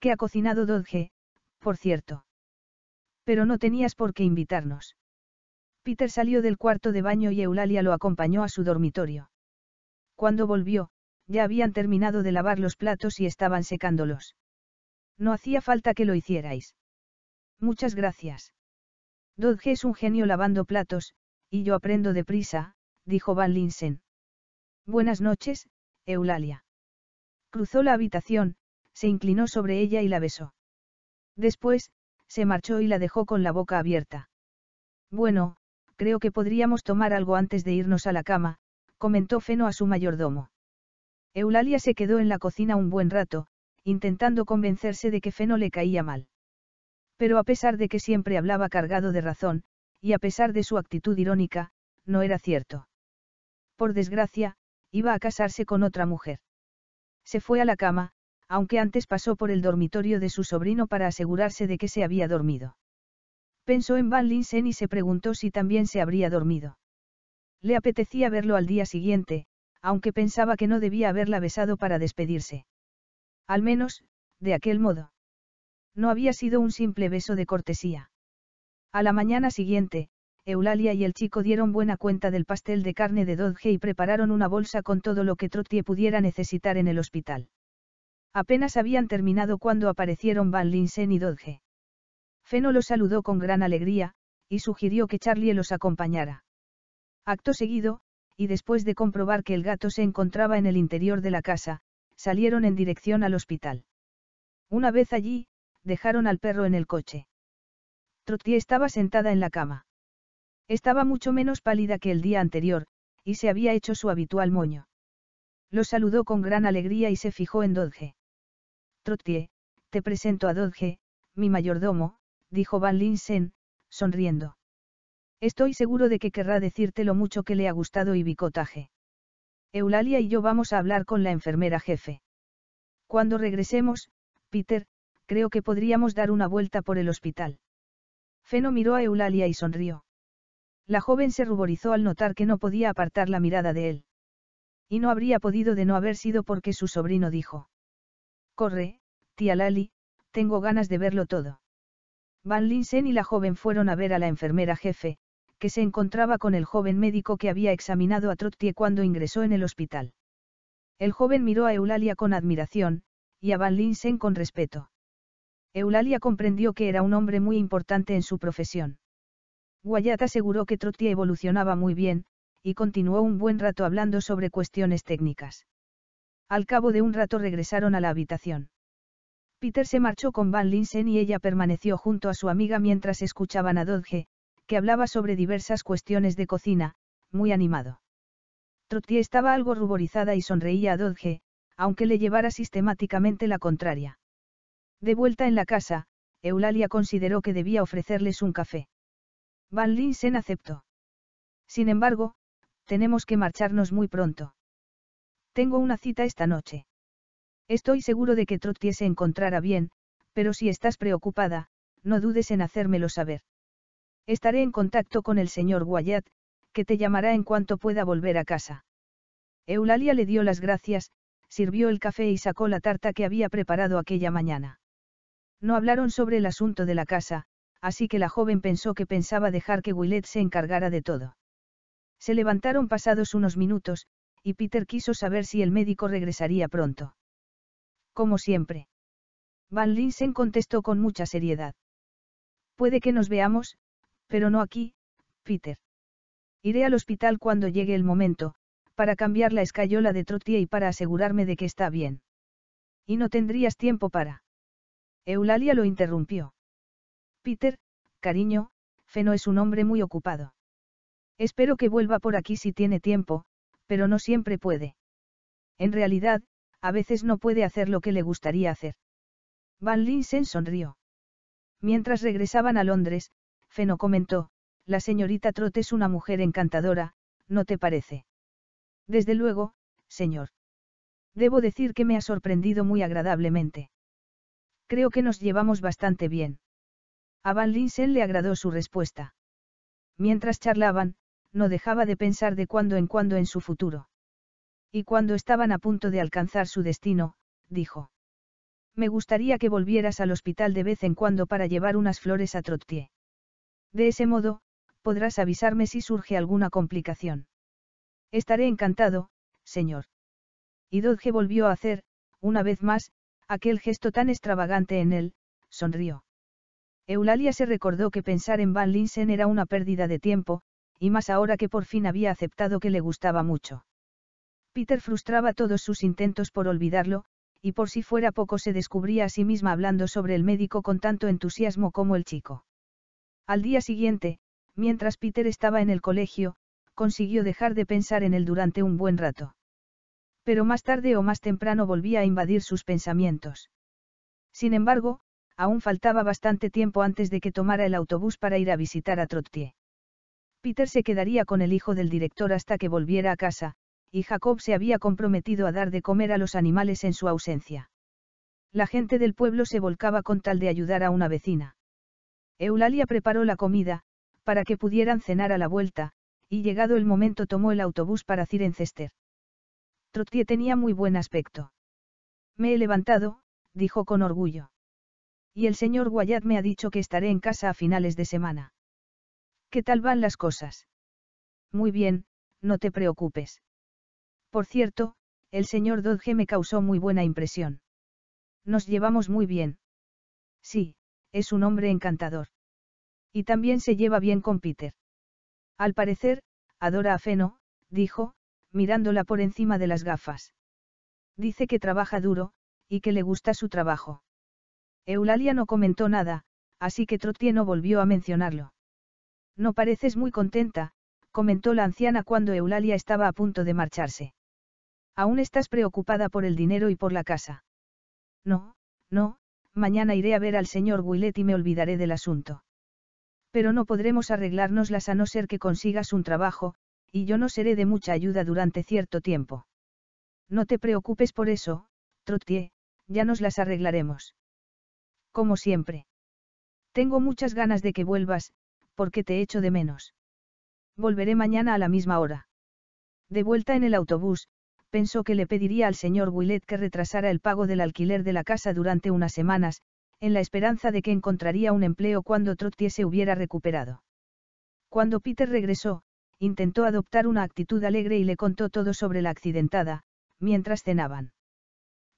¿Qué ha cocinado Dodge, por cierto? Pero no tenías por qué invitarnos. Peter salió del cuarto de baño y Eulalia lo acompañó a su dormitorio. Cuando volvió, ya habían terminado de lavar los platos y estaban secándolos. No hacía falta que lo hicierais. Muchas gracias. Dodge es un genio lavando platos, y yo aprendo deprisa, dijo Van Linsen. Buenas noches, Eulalia. Cruzó la habitación, se inclinó sobre ella y la besó. Después, se marchó y la dejó con la boca abierta. Bueno, creo que podríamos tomar algo antes de irnos a la cama, comentó Feno a su mayordomo. Eulalia se quedó en la cocina un buen rato, intentando convencerse de que Feno le caía mal. Pero a pesar de que siempre hablaba cargado de razón, y a pesar de su actitud irónica, no era cierto. Por desgracia, iba a casarse con otra mujer. Se fue a la cama, aunque antes pasó por el dormitorio de su sobrino para asegurarse de que se había dormido. Pensó en Van Linsen y se preguntó si también se habría dormido. Le apetecía verlo al día siguiente, aunque pensaba que no debía haberla besado para despedirse. Al menos, de aquel modo. No había sido un simple beso de cortesía. A la mañana siguiente, Eulalia y el chico dieron buena cuenta del pastel de carne de Dodge y prepararon una bolsa con todo lo que Trottier pudiera necesitar en el hospital. Apenas habían terminado cuando aparecieron Van Linsen y Dodge. Feno los saludó con gran alegría, y sugirió que Charlie los acompañara. Acto seguido, y después de comprobar que el gato se encontraba en el interior de la casa, salieron en dirección al hospital. Una vez allí, dejaron al perro en el coche. Trottier estaba sentada en la cama. Estaba mucho menos pálida que el día anterior, y se había hecho su habitual moño. Lo saludó con gran alegría y se fijó en Dodge. Trottier, te presento a Dodge, mi mayordomo, dijo Van Linsen, sonriendo. Estoy seguro de que querrá decirte lo mucho que le ha gustado y bicotaje. Eulalia y yo vamos a hablar con la enfermera jefe. Cuando regresemos, Peter, creo que podríamos dar una vuelta por el hospital. Feno miró a Eulalia y sonrió. La joven se ruborizó al notar que no podía apartar la mirada de él. Y no habría podido de no haber sido porque su sobrino dijo. Corre, tía Lali, tengo ganas de verlo todo. Van Linsen y la joven fueron a ver a la enfermera jefe, que se encontraba con el joven médico que había examinado a Trottier cuando ingresó en el hospital. El joven miró a Eulalia con admiración, y a Van Linsen con respeto. Eulalia comprendió que era un hombre muy importante en su profesión. Guayat aseguró que Trottier evolucionaba muy bien, y continuó un buen rato hablando sobre cuestiones técnicas. Al cabo de un rato regresaron a la habitación. Peter se marchó con Van Linsen y ella permaneció junto a su amiga mientras escuchaban a Dodge, que hablaba sobre diversas cuestiones de cocina, muy animado. Trottier estaba algo ruborizada y sonreía a Dodge, aunque le llevara sistemáticamente la contraria. De vuelta en la casa, Eulalia consideró que debía ofrecerles un café. Van Linsen aceptó. Sin embargo, tenemos que marcharnos muy pronto. Tengo una cita esta noche. Estoy seguro de que Trottier se encontrará bien, pero si estás preocupada, no dudes en hacérmelo saber. Estaré en contacto con el señor Guayat, que te llamará en cuanto pueda volver a casa. Eulalia le dio las gracias, sirvió el café y sacó la tarta que había preparado aquella mañana. No hablaron sobre el asunto de la casa, así que la joven pensó que pensaba dejar que Willet se encargara de todo. Se levantaron pasados unos minutos, y Peter quiso saber si el médico regresaría pronto. Como siempre. Van Linsen contestó con mucha seriedad. Puede que nos veamos, pero no aquí, Peter. Iré al hospital cuando llegue el momento, para cambiar la escayola de Trottier y para asegurarme de que está bien. Y no tendrías tiempo para. Eulalia lo interrumpió. Peter, cariño, Feno es un hombre muy ocupado. Espero que vuelva por aquí si tiene tiempo, pero no siempre puede. En realidad, a veces no puede hacer lo que le gustaría hacer. Van Linsen sonrió. Mientras regresaban a Londres, Feno comentó, la señorita Trot es una mujer encantadora, ¿no te parece? Desde luego, señor. Debo decir que me ha sorprendido muy agradablemente. Creo que nos llevamos bastante bien. A Van Linsen le agradó su respuesta. Mientras charlaban, no dejaba de pensar de cuando en cuando en su futuro. Y cuando estaban a punto de alcanzar su destino, dijo. Me gustaría que volvieras al hospital de vez en cuando para llevar unas flores a Trottier. De ese modo, podrás avisarme si surge alguna complicación. Estaré encantado, señor. Y Dodge volvió a hacer, una vez más, aquel gesto tan extravagante en él, sonrió. Eulalia se recordó que pensar en Van Linsen era una pérdida de tiempo, y más ahora que por fin había aceptado que le gustaba mucho. Peter frustraba todos sus intentos por olvidarlo, y por si fuera poco se descubría a sí misma hablando sobre el médico con tanto entusiasmo como el chico. Al día siguiente, mientras Peter estaba en el colegio, consiguió dejar de pensar en él durante un buen rato. Pero más tarde o más temprano volvía a invadir sus pensamientos. Sin embargo, aún faltaba bastante tiempo antes de que tomara el autobús para ir a visitar a Trottier. Peter se quedaría con el hijo del director hasta que volviera a casa, y Jacob se había comprometido a dar de comer a los animales en su ausencia. La gente del pueblo se volcaba con tal de ayudar a una vecina. Eulalia preparó la comida, para que pudieran cenar a la vuelta, y llegado el momento tomó el autobús para Cirencester. Trottier tenía muy buen aspecto. Me he levantado, dijo con orgullo. Y el señor Guayat me ha dicho que estaré en casa a finales de semana. ¿Qué tal van las cosas? Muy bien, no te preocupes. Por cierto, el señor Dodge me causó muy buena impresión. Nos llevamos muy bien. Sí, es un hombre encantador. Y también se lleva bien con Peter. Al parecer, adora a Feno, dijo, mirándola por encima de las gafas. Dice que trabaja duro, y que le gusta su trabajo. Eulalia no comentó nada, así que Trottier no volvió a mencionarlo. No pareces muy contenta, comentó la anciana cuando Eulalia estaba a punto de marcharse. Aún estás preocupada por el dinero y por la casa. No, no, mañana iré a ver al señor Willet y me olvidaré del asunto. Pero no podremos arreglárnoslas a no ser que consigas un trabajo, y yo no seré de mucha ayuda durante cierto tiempo. No te preocupes por eso, Trottier, ya nos las arreglaremos. Como siempre. Tengo muchas ganas de que vuelvas, porque te echo de menos. Volveré mañana a la misma hora. De vuelta en el autobús, pensó que le pediría al señor Willet que retrasara el pago del alquiler de la casa durante unas semanas, en la esperanza de que encontraría un empleo cuando Trottier se hubiera recuperado. Cuando Peter regresó, intentó adoptar una actitud alegre y le contó todo sobre la accidentada, mientras cenaban.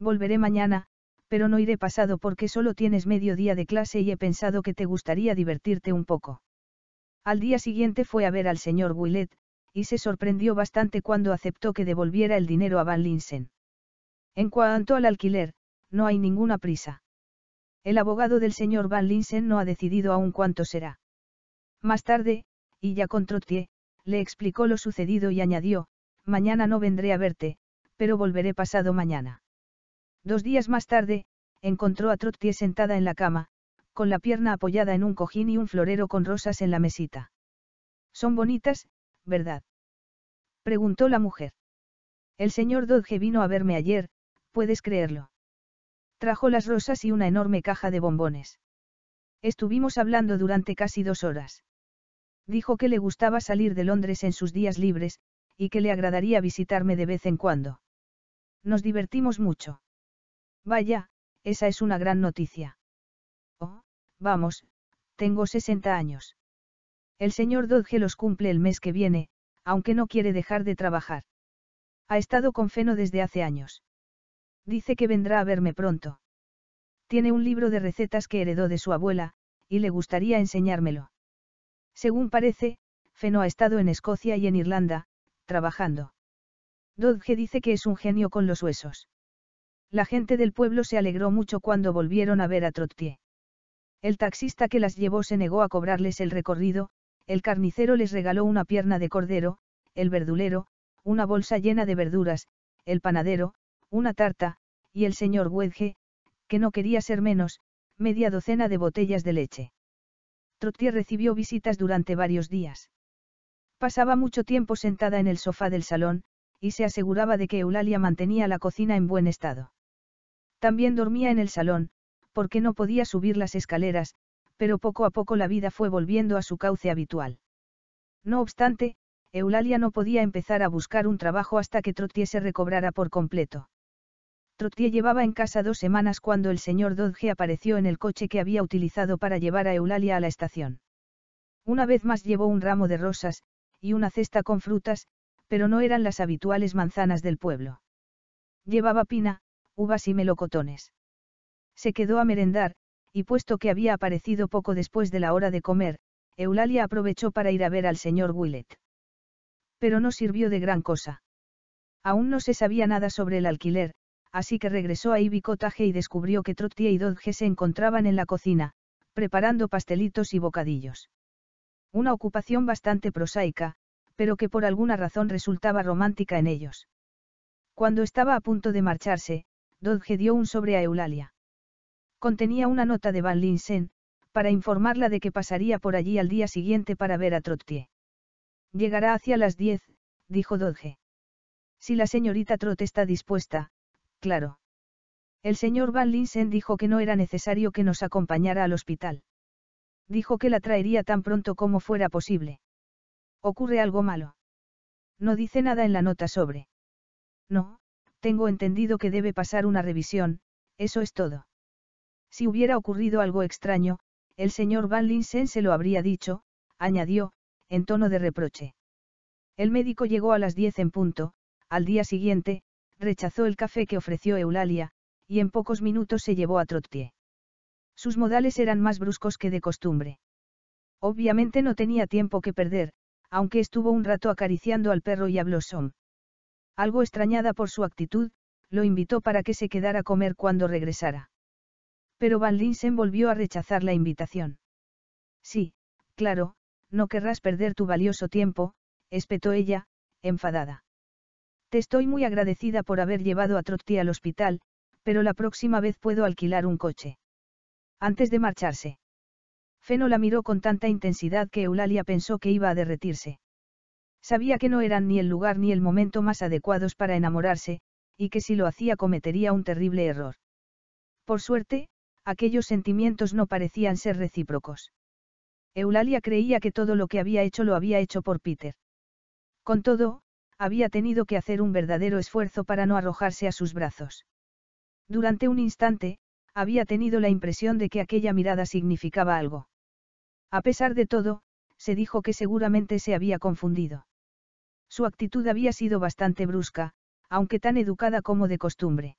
Volveré mañana, pero no iré pasado porque solo tienes medio día de clase y he pensado que te gustaría divertirte un poco. Al día siguiente fue a ver al señor Willet, y se sorprendió bastante cuando aceptó que devolviera el dinero a Van Linsen. En cuanto al alquiler, no hay ninguna prisa. El abogado del señor Van Linsen no ha decidido aún cuánto será. Más tarde, y ya con Trottier, le explicó lo sucedido y añadió, mañana no vendré a verte, pero volveré pasado mañana. Dos días más tarde, encontró a Trottier sentada en la cama, con la pierna apoyada en un cojín y un florero con rosas en la mesita. Son bonitas, ¿verdad? Preguntó la mujer. El señor Dodge vino a verme ayer, puedes creerlo. Trajo las rosas y una enorme caja de bombones. Estuvimos hablando durante casi dos horas. Dijo que le gustaba salir de Londres en sus días libres, y que le agradaría visitarme de vez en cuando. Nos divertimos mucho. Vaya, esa es una gran noticia. Oh, vamos, tengo 60 años. El señor Dodge los cumple el mes que viene, aunque no quiere dejar de trabajar. Ha estado con Feno desde hace años. Dice que vendrá a verme pronto. Tiene un libro de recetas que heredó de su abuela, y le gustaría enseñármelo. Según parece, Feno ha estado en Escocia y en Irlanda, trabajando. Dodge dice que es un genio con los huesos. La gente del pueblo se alegró mucho cuando volvieron a ver a Trottier. El taxista que las llevó se negó a cobrarles el recorrido, el carnicero les regaló una pierna de cordero, el verdulero, una bolsa llena de verduras, el panadero, una tarta, y el señor Wedge, que no quería ser menos, media docena de botellas de leche. Trottier recibió visitas durante varios días. Pasaba mucho tiempo sentada en el sofá del salón, y se aseguraba de que Eulalia mantenía la cocina en buen estado. También dormía en el salón, porque no podía subir las escaleras, pero poco a poco la vida fue volviendo a su cauce habitual. No obstante, Eulalia no podía empezar a buscar un trabajo hasta que Trottier se recobrara por completo. Trottier llevaba en casa dos semanas cuando el señor Dodge apareció en el coche que había utilizado para llevar a Eulalia a la estación. Una vez más llevó un ramo de rosas, y una cesta con frutas, pero no eran las habituales manzanas del pueblo. Llevaba pina, uvas y melocotones. Se quedó a merendar, y puesto que había aparecido poco después de la hora de comer, Eulalia aprovechó para ir a ver al señor Willett. Pero no sirvió de gran cosa. Aún no se sabía nada sobre el alquiler, así que regresó a Ivy y descubrió que Trottier y Dodge se encontraban en la cocina, preparando pastelitos y bocadillos. Una ocupación bastante prosaica, pero que por alguna razón resultaba romántica en ellos. Cuando estaba a punto de marcharse, Dodge dio un sobre a Eulalia. Contenía una nota de Van Linsen, para informarla de que pasaría por allí al día siguiente para ver a Trottier. Llegará hacia las diez, dijo Dodge. Si la señorita Trot está dispuesta, claro. El señor Van Linsen dijo que no era necesario que nos acompañara al hospital. Dijo que la traería tan pronto como fuera posible. ¿Ocurre algo malo? No dice nada en la nota sobre. No, tengo entendido que debe pasar una revisión, eso es todo. Si hubiera ocurrido algo extraño, el señor Van Linsen se lo habría dicho, añadió, en tono de reproche. El médico llegó a las diez en punto, al día siguiente, rechazó el café que ofreció Eulalia, y en pocos minutos se llevó a Trottier. Sus modales eran más bruscos que de costumbre. Obviamente no tenía tiempo que perder, aunque estuvo un rato acariciando al perro y a Blossom. Algo extrañada por su actitud, lo invitó para que se quedara a comer cuando regresara. Pero Van Linsen volvió a rechazar la invitación. Sí, claro, no querrás perder tu valioso tiempo, espetó ella, enfadada. Te estoy muy agradecida por haber llevado a Trotti al hospital, pero la próxima vez puedo alquilar un coche. Antes de marcharse. Feno la miró con tanta intensidad que Eulalia pensó que iba a derretirse. Sabía que no eran ni el lugar ni el momento más adecuados para enamorarse, y que si lo hacía cometería un terrible error. Por suerte, aquellos sentimientos no parecían ser recíprocos. Eulalia creía que todo lo que había hecho lo había hecho por Peter. Con todo, había tenido que hacer un verdadero esfuerzo para no arrojarse a sus brazos. Durante un instante, había tenido la impresión de que aquella mirada significaba algo. A pesar de todo, se dijo que seguramente se había confundido. Su actitud había sido bastante brusca, aunque tan educada como de costumbre.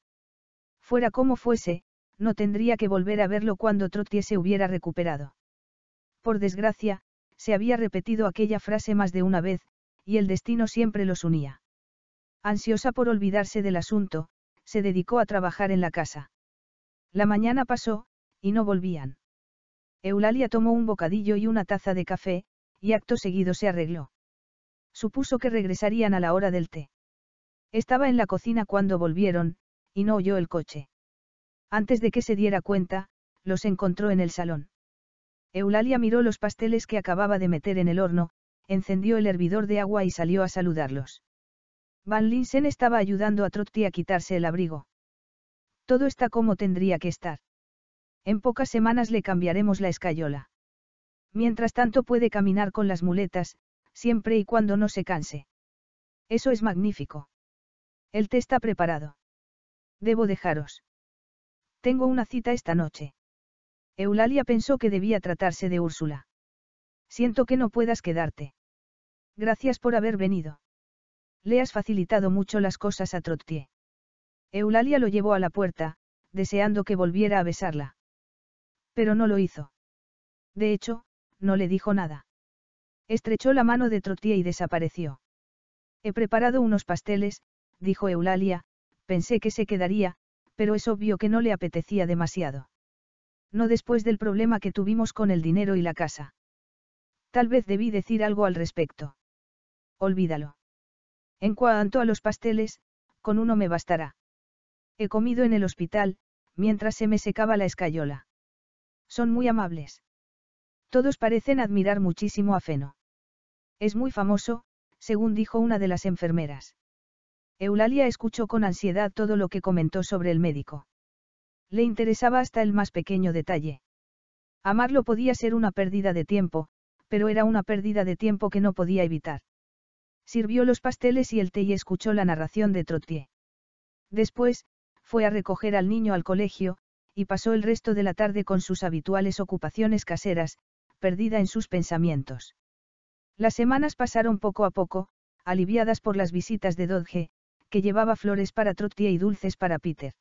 Fuera como fuese, no tendría que volver a verlo cuando Trottier se hubiera recuperado. Por desgracia, se había repetido aquella frase más de una vez, y el destino siempre los unía. Ansiosa por olvidarse del asunto, se dedicó a trabajar en la casa. La mañana pasó, y no volvían. Eulalia tomó un bocadillo y una taza de café, y acto seguido se arregló. Supuso que regresarían a la hora del té. Estaba en la cocina cuando volvieron, y no oyó el coche. Antes de que se diera cuenta, los encontró en el salón. Eulalia miró los pasteles que acababa de meter en el horno, encendió el hervidor de agua y salió a saludarlos. Van Linsen estaba ayudando a Trotti a quitarse el abrigo. Todo está como tendría que estar. En pocas semanas le cambiaremos la escayola. Mientras tanto puede caminar con las muletas, siempre y cuando no se canse. Eso es magnífico. El té está preparado. Debo dejaros. Tengo una cita esta noche. Eulalia pensó que debía tratarse de Úrsula. Siento que no puedas quedarte. Gracias por haber venido. Le has facilitado mucho las cosas a Trottier. Eulalia lo llevó a la puerta, deseando que volviera a besarla. Pero no lo hizo. De hecho, no le dijo nada. Estrechó la mano de Trottier y desapareció. He preparado unos pasteles, dijo Eulalia, pensé que se quedaría, pero es obvio que no le apetecía demasiado. No después del problema que tuvimos con el dinero y la casa. Tal vez debí decir algo al respecto. Olvídalo. En cuanto a los pasteles, con uno me bastará. He comido en el hospital, mientras se me secaba la escayola. Son muy amables. Todos parecen admirar muchísimo a Feno. Es muy famoso, según dijo una de las enfermeras. Eulalia escuchó con ansiedad todo lo que comentó sobre el médico. Le interesaba hasta el más pequeño detalle. Amarlo podía ser una pérdida de tiempo, pero era una pérdida de tiempo que no podía evitar. Sirvió los pasteles y el té y escuchó la narración de Trottier. Después, fue a recoger al niño al colegio, y pasó el resto de la tarde con sus habituales ocupaciones caseras, perdida en sus pensamientos. Las semanas pasaron poco a poco, aliviadas por las visitas de Dodge, que llevaba flores para Trottier y dulces para Peter.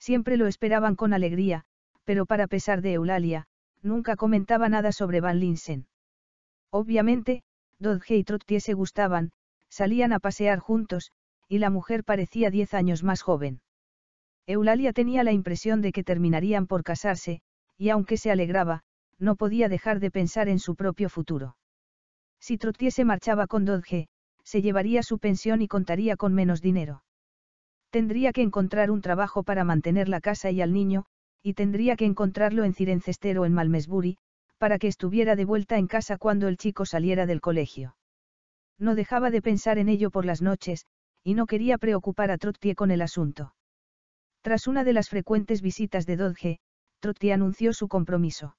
Siempre lo esperaban con alegría, pero para pesar de Eulalia, nunca comentaba nada sobre Van Linsen. Obviamente, Dodge y Trottier se gustaban, salían a pasear juntos, y la mujer parecía diez años más joven. Eulalia tenía la impresión de que terminarían por casarse, y aunque se alegraba, no podía dejar de pensar en su propio futuro. Si Trottier se marchaba con Dodge, se llevaría su pensión y contaría con menos dinero. Tendría que encontrar un trabajo para mantener la casa y al niño, y tendría que encontrarlo en Cirencester o en Malmesbury, para que estuviera de vuelta en casa cuando el chico saliera del colegio. No dejaba de pensar en ello por las noches, y no quería preocupar a Trottier con el asunto. Tras una de las frecuentes visitas de Dodge, Trottier anunció su compromiso.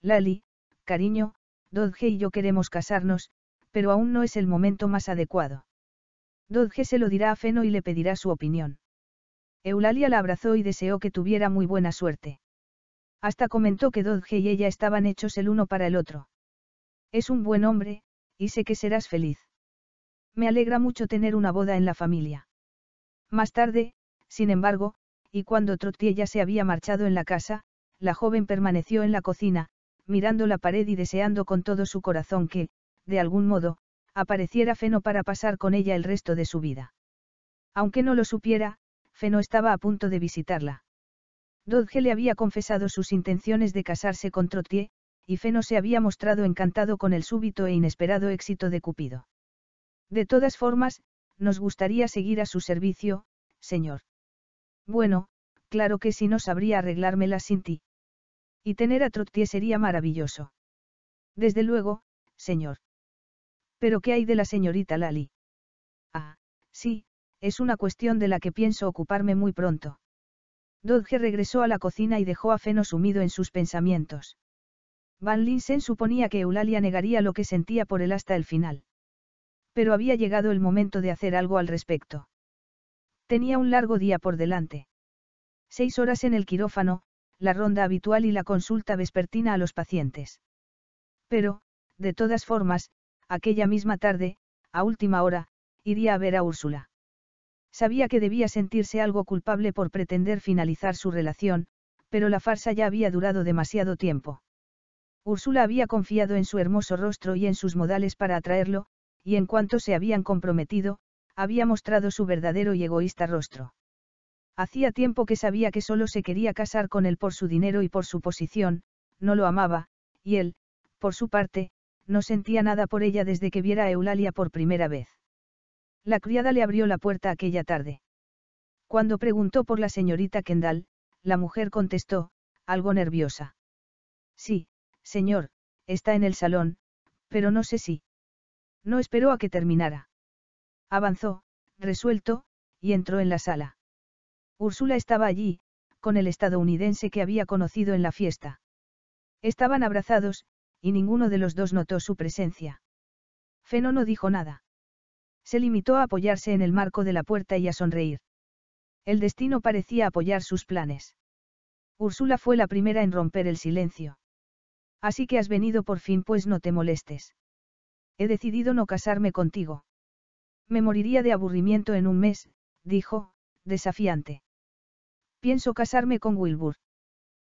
Lali, cariño, Dodge y yo queremos casarnos, pero aún no es el momento más adecuado. Dodge se lo dirá a Feno y le pedirá su opinión. Eulalia la abrazó y deseó que tuviera muy buena suerte. Hasta comentó que Dodge y ella estaban hechos el uno para el otro. Es un buen hombre, y sé que serás feliz. Me alegra mucho tener una boda en la familia. Más tarde, sin embargo, y cuando Trottier ya se había marchado en la casa, la joven permaneció en la cocina, mirando la pared y deseando con todo su corazón que, de algún modo, apareciera Feno para pasar con ella el resto de su vida. Aunque no lo supiera, Feno estaba a punto de visitarla. Dodge le había confesado sus intenciones de casarse con Trottier, y Feno se había mostrado encantado con el súbito e inesperado éxito de Cupido. De todas formas, nos gustaría seguir a su servicio, señor. Bueno, claro que si no sabría arreglármela sin ti. Y tener a Trottier sería maravilloso. Desde luego, señor. ¿Pero qué hay de la señorita Lali? Ah, sí, es una cuestión de la que pienso ocuparme muy pronto. Dodge regresó a la cocina y dejó a Feno sumido en sus pensamientos. Van Linsen suponía que Eulalia negaría lo que sentía por él hasta el final. Pero había llegado el momento de hacer algo al respecto. Tenía un largo día por delante. Seis horas en el quirófano, la ronda habitual y la consulta vespertina a los pacientes. Pero, de todas formas, aquella misma tarde, a última hora, iría a ver a Úrsula. Sabía que debía sentirse algo culpable por pretender finalizar su relación, pero la farsa ya había durado demasiado tiempo. Úrsula había confiado en su hermoso rostro y en sus modales para atraerlo, y en cuanto se habían comprometido, había mostrado su verdadero y egoísta rostro. Hacía tiempo que sabía que solo se quería casar con él por su dinero y por su posición, no lo amaba, y él, por su parte, no sentía nada por ella desde que viera a Eulalia por primera vez. La criada le abrió la puerta aquella tarde. Cuando preguntó por la señorita Kendall, la mujer contestó, algo nerviosa. Sí, Señor, está en el salón, pero no sé si. No esperó a que terminara. Avanzó, resuelto, y entró en la sala. Úrsula estaba allí, con el estadounidense que había conocido en la fiesta. Estaban abrazados, y ninguno de los dos notó su presencia. Feno no dijo nada. Se limitó a apoyarse en el marco de la puerta y a sonreír. El destino parecía apoyar sus planes. Úrsula fue la primera en romper el silencio. Así que has venido por fin, pues no te molestes. He decidido no casarme contigo. Me moriría de aburrimiento en un mes, dijo, desafiante. Pienso casarme con Wilbur.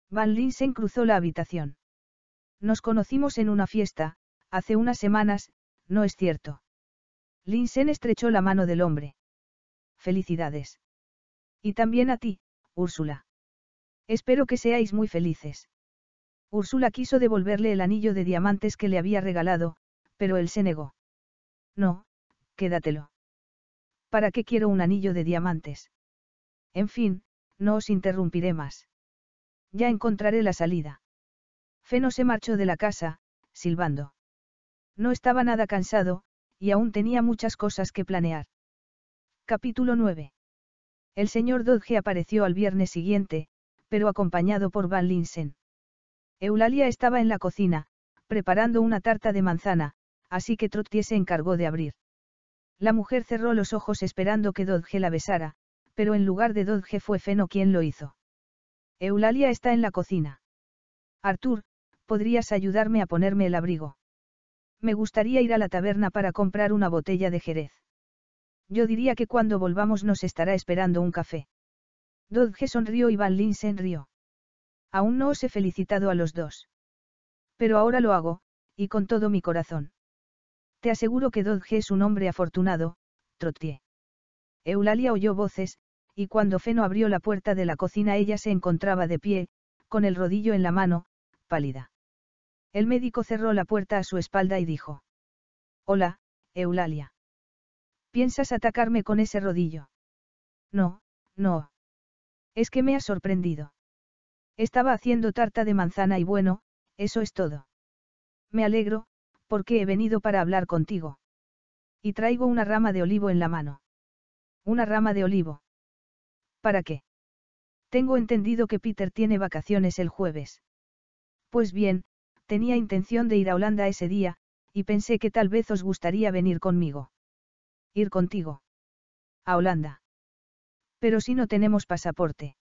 Van Linsen cruzó la habitación. Nos conocimos en una fiesta, hace unas semanas, no es cierto. Linsen estrechó la mano del hombre. Felicidades. Y también a ti, Úrsula. Espero que seáis muy felices. Úrsula quiso devolverle el anillo de diamantes que le había regalado, pero él se negó. No, quédatelo. ¿Para qué quiero un anillo de diamantes? En fin, no os interrumpiré más. Ya encontraré la salida. Feno se marchó de la casa, silbando. No estaba nada cansado, y aún tenía muchas cosas que planear. Capítulo 9. El señor Dodge apareció al viernes siguiente, pero acompañado por Van Linsen. Eulalia estaba en la cocina, preparando una tarta de manzana, así que Trottier se encargó de abrir. La mujer cerró los ojos esperando que Dodge la besara, pero en lugar de Dodge fue Feno quien lo hizo. Eulalia está en la cocina. Artur, ¿podrías ayudarme a ponerme el abrigo? Me gustaría ir a la taberna para comprar una botella de Jerez. Yo diría que cuando volvamos nos estará esperando un café. Dodge sonrió y Van Linsen rió. Aún no os he felicitado a los dos. Pero ahora lo hago, y con todo mi corazón. Te aseguro que Dodge es un hombre afortunado, Trottier. Eulalia oyó voces, y cuando Feno abrió la puerta de la cocina ella se encontraba de pie, con el rodillo en la mano, pálida. El médico cerró la puerta a su espalda y dijo. Hola, Eulalia. ¿Piensas atacarme con ese rodillo? No, no. Es que me ha sorprendido. Estaba haciendo tarta de manzana y bueno, eso es todo. Me alegro, porque he venido para hablar contigo. Y traigo una rama de olivo en la mano. Una rama de olivo. ¿Para qué? Tengo entendido que Peter tiene vacaciones el jueves. Pues bien, tenía intención de ir a Holanda ese día, y pensé que tal vez os gustaría venir conmigo. Ir contigo. A Holanda. Pero si no tenemos pasaporte.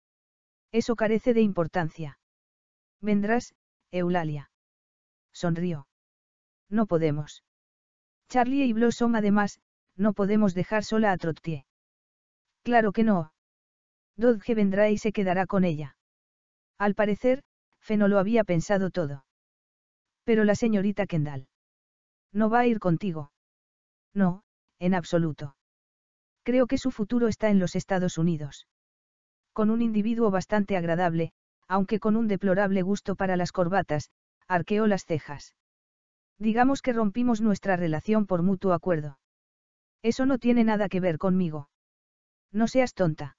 Eso carece de importancia. Vendrás, Eulalia. Sonrió. No podemos. Charlie y Blossom además, no podemos dejar sola a Trottier. Claro que no. Dodge vendrá y se quedará con ella. Al parecer, Feno lo había pensado todo. Pero la señorita Kendall. No va a ir contigo. No, en absoluto. Creo que su futuro está en los Estados Unidos. Con un individuo bastante agradable, aunque con un deplorable gusto para las corbatas, arqueó las cejas. Digamos que rompimos nuestra relación por mutuo acuerdo. Eso no tiene nada que ver conmigo. No seas tonta.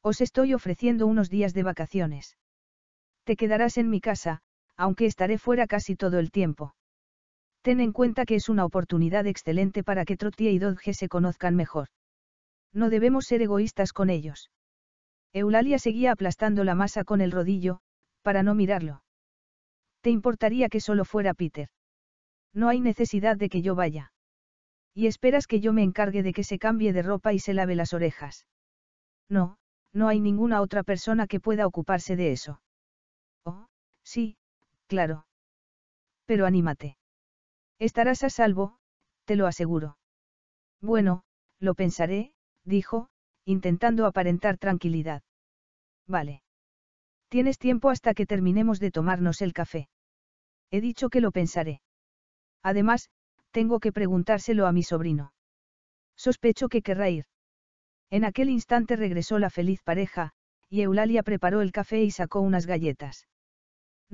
Os estoy ofreciendo unos días de vacaciones. Te quedarás en mi casa, aunque estaré fuera casi todo el tiempo. Ten en cuenta que es una oportunidad excelente para que Trottier y Dodge se conozcan mejor. No debemos ser egoístas con ellos. Eulalia seguía aplastando la masa con el rodillo, para no mirarlo. ¿Te importaría que solo fuera Peter? No hay necesidad de que yo vaya. Y esperas que yo me encargue de que se cambie de ropa y se lave las orejas. No, no hay ninguna otra persona que pueda ocuparse de eso. Oh, sí, claro. Pero anímate. Estarás a salvo, te lo aseguro. Bueno, lo pensaré, dijo, intentando aparentar tranquilidad. Vale. Tienes tiempo hasta que terminemos de tomarnos el café. He dicho que lo pensaré. Además, tengo que preguntárselo a mi sobrino. Sospecho que querrá ir. En aquel instante regresó la feliz pareja, y Eulalia preparó el café y sacó unas galletas.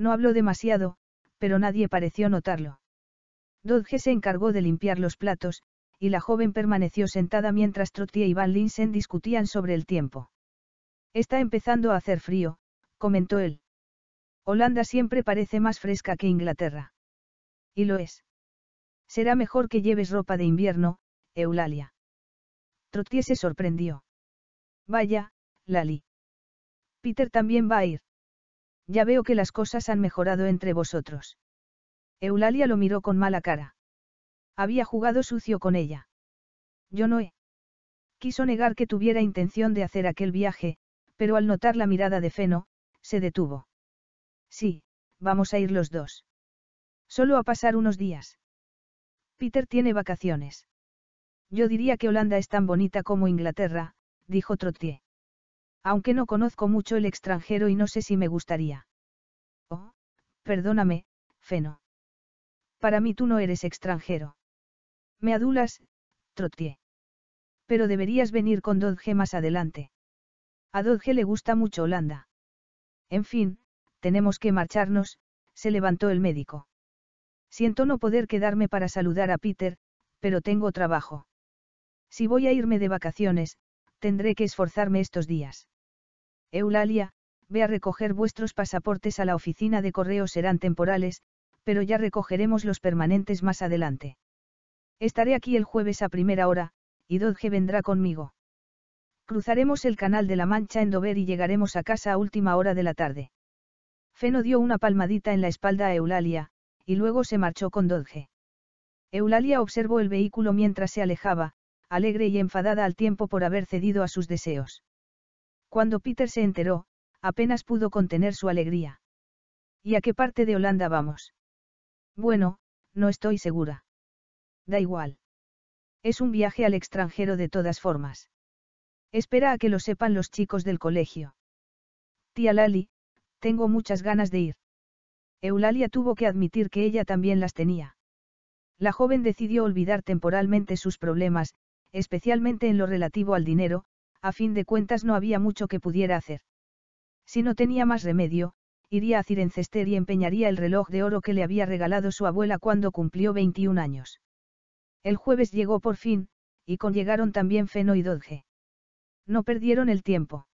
No habló demasiado, pero nadie pareció notarlo. Dodge se encargó de limpiar los platos, y la joven permaneció sentada mientras Trottier y Van Linsen discutían sobre el tiempo. Está empezando a hacer frío, comentó él. Holanda siempre parece más fresca que Inglaterra. Y lo es. Será mejor que lleves ropa de invierno, Eulalia. Trottier se sorprendió. Vaya, Lali. Peter también va a ir. Ya veo que las cosas han mejorado entre vosotros. Eulalia lo miró con mala cara. Había jugado sucio con ella. Yo no he. Quiso negar que tuviera intención de hacer aquel viaje, pero al notar la mirada de Feno, se detuvo. Sí, vamos a ir los dos. Solo a pasar unos días. Peter tiene vacaciones. Yo diría que Holanda es tan bonita como Inglaterra, dijo Trottier. Aunque no conozco mucho el extranjero y no sé si me gustaría. Oh, perdóname, Feno. Para mí tú no eres extranjero. Me adulas, Trottier. Pero deberías venir con Dodge más adelante. A Dodge le gusta mucho Holanda. En fin, tenemos que marcharnos, se levantó el médico. Siento no poder quedarme para saludar a Peter, pero tengo trabajo. Si voy a irme de vacaciones, tendré que esforzarme estos días. Eulalia, ve a recoger vuestros pasaportes a la oficina de correo serán temporales, pero ya recogeremos los permanentes más adelante. Estaré aquí el jueves a primera hora, y Dodge vendrá conmigo. Cruzaremos el canal de la Mancha en Dover y llegaremos a casa a última hora de la tarde. Feno dio una palmadita en la espalda a Eulalia, y luego se marchó con Dodge. Eulalia observó el vehículo mientras se alejaba, alegre y enfadada al tiempo por haber cedido a sus deseos. Cuando Peter se enteró, apenas pudo contener su alegría. ¿Y a qué parte de Holanda vamos? Bueno, no estoy segura. Da igual. Es un viaje al extranjero de todas formas. Espera a que lo sepan los chicos del colegio. Tía Lali, tengo muchas ganas de ir. Eulalia tuvo que admitir que ella también las tenía. La joven decidió olvidar temporalmente sus problemas, especialmente en lo relativo al dinero, a fin de cuentas no había mucho que pudiera hacer. Si no tenía más remedio, iría a Cirencester y empeñaría el reloj de oro que le había regalado su abuela cuando cumplió 21 años. El jueves llegó por fin, y con llegaron también Feno y Dodge. No perdieron el tiempo.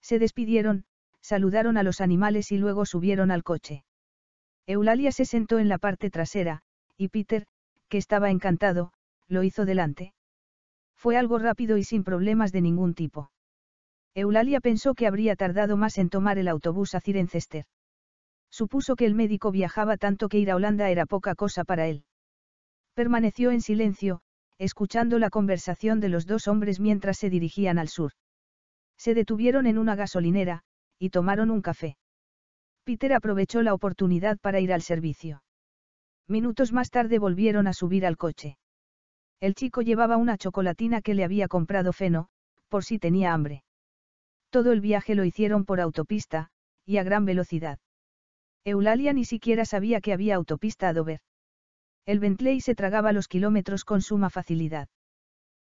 Se despidieron, saludaron a los animales y luego subieron al coche. Eulalia se sentó en la parte trasera, y Peter, que estaba encantado, lo hizo delante. Fue algo rápido y sin problemas de ningún tipo. Eulalia pensó que habría tardado más en tomar el autobús a Cirencester. Supuso que el médico viajaba tanto que ir a Holanda era poca cosa para él. Permaneció en silencio, escuchando la conversación de los dos hombres mientras se dirigían al sur. Se detuvieron en una gasolinera, y tomaron un café. Peter aprovechó la oportunidad para ir al servicio. Minutos más tarde volvieron a subir al coche. El chico llevaba una chocolatina que le había comprado Feno, por si tenía hambre. Todo el viaje lo hicieron por autopista, y a gran velocidad. Eulalia ni siquiera sabía que había autopista a Dover. El Bentley se tragaba los kilómetros con suma facilidad.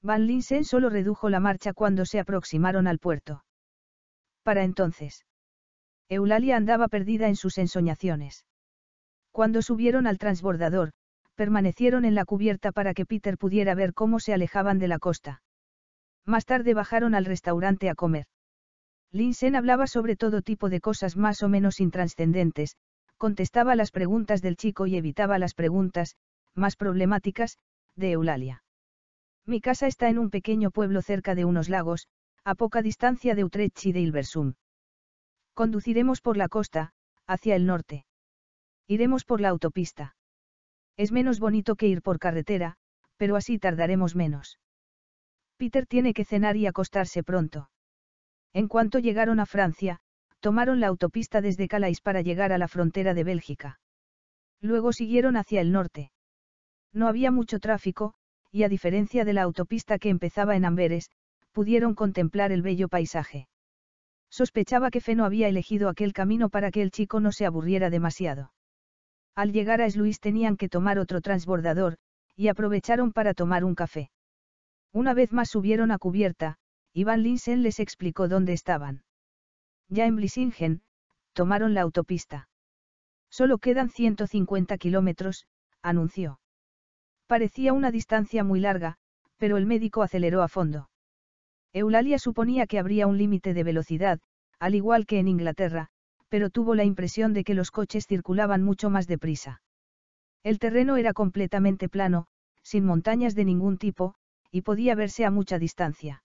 Van Linsen solo redujo la marcha cuando se aproximaron al puerto. Para entonces. Eulalia andaba perdida en sus ensoñaciones. Cuando subieron al transbordador, permanecieron en la cubierta para que Peter pudiera ver cómo se alejaban de la costa. Más tarde bajaron al restaurante a comer. Linsen hablaba sobre todo tipo de cosas más o menos intranscendentes, contestaba las preguntas del chico y evitaba las preguntas, más problemáticas, de Eulalia. Mi casa está en un pequeño pueblo cerca de unos lagos, a poca distancia de Utrecht y de Hilversum. Conduciremos por la costa, hacia el norte. Iremos por la autopista. Es menos bonito que ir por carretera, pero así tardaremos menos. Peter tiene que cenar y acostarse pronto. En cuanto llegaron a Francia, tomaron la autopista desde Calais para llegar a la frontera de Bélgica. Luego siguieron hacia el norte. No había mucho tráfico, y a diferencia de la autopista que empezaba en Amberes, pudieron contemplar el bello paisaje. Sospechaba que Feno había elegido aquel camino para que el chico no se aburriera demasiado. Al llegar a Esluis tenían que tomar otro transbordador, y aprovecharon para tomar un café. Una vez más subieron a cubierta, Iván Linsen les explicó dónde estaban. Ya en Blisingen, tomaron la autopista. Solo quedan 150 kilómetros, anunció. Parecía una distancia muy larga, pero el médico aceleró a fondo. Eulalia suponía que habría un límite de velocidad, al igual que en Inglaterra, pero tuvo la impresión de que los coches circulaban mucho más deprisa. El terreno era completamente plano, sin montañas de ningún tipo, y podía verse a mucha distancia.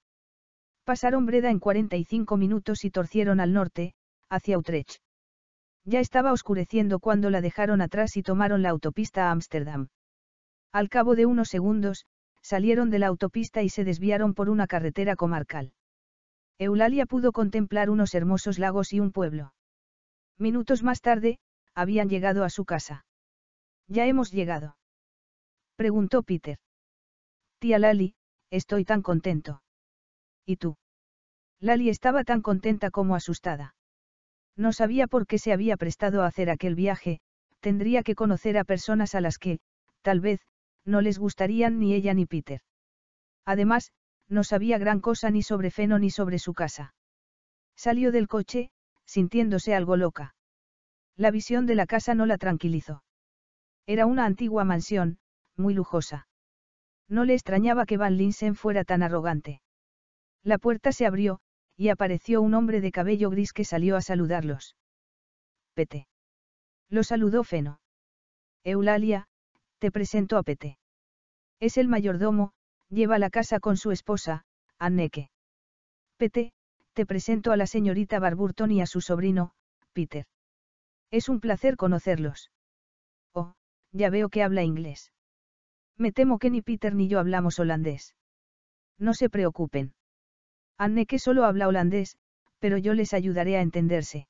Pasaron Breda en 45 minutos y torcieron al norte, hacia Utrecht. Ya estaba oscureciendo cuando la dejaron atrás y tomaron la autopista a Ámsterdam. Al cabo de unos segundos, salieron de la autopista y se desviaron por una carretera comarcal. Eulalia pudo contemplar unos hermosos lagos y un pueblo. Minutos más tarde, habían llegado a su casa. ¿Ya hemos llegado? Preguntó Peter. Tía Lali, estoy tan contento. ¿Y tú? Lali estaba tan contenta como asustada. No sabía por qué se había prestado a hacer aquel viaje, tendría que conocer a personas a las que, tal vez, no les gustarían ni ella ni Peter. Además, no sabía gran cosa ni sobre Feno ni sobre su casa. Salió del coche, sintiéndose algo loca. La visión de la casa no la tranquilizó. Era una antigua mansión, muy lujosa. No le extrañaba que Van Linsen fuera tan arrogante. La puerta se abrió, y apareció un hombre de cabello gris que salió a saludarlos. Pete. Lo saludó Feno. Eulalia, te presento a Pete. Es el mayordomo, lleva la casa con su esposa, Anneke. Pete, te presento a la señorita Barburton y a su sobrino, Peter. Es un placer conocerlos. Oh, ya veo que habla inglés. Me temo que ni Peter ni yo hablamos holandés. No se preocupen. Anneke solo habla holandés, pero yo les ayudaré a entenderse.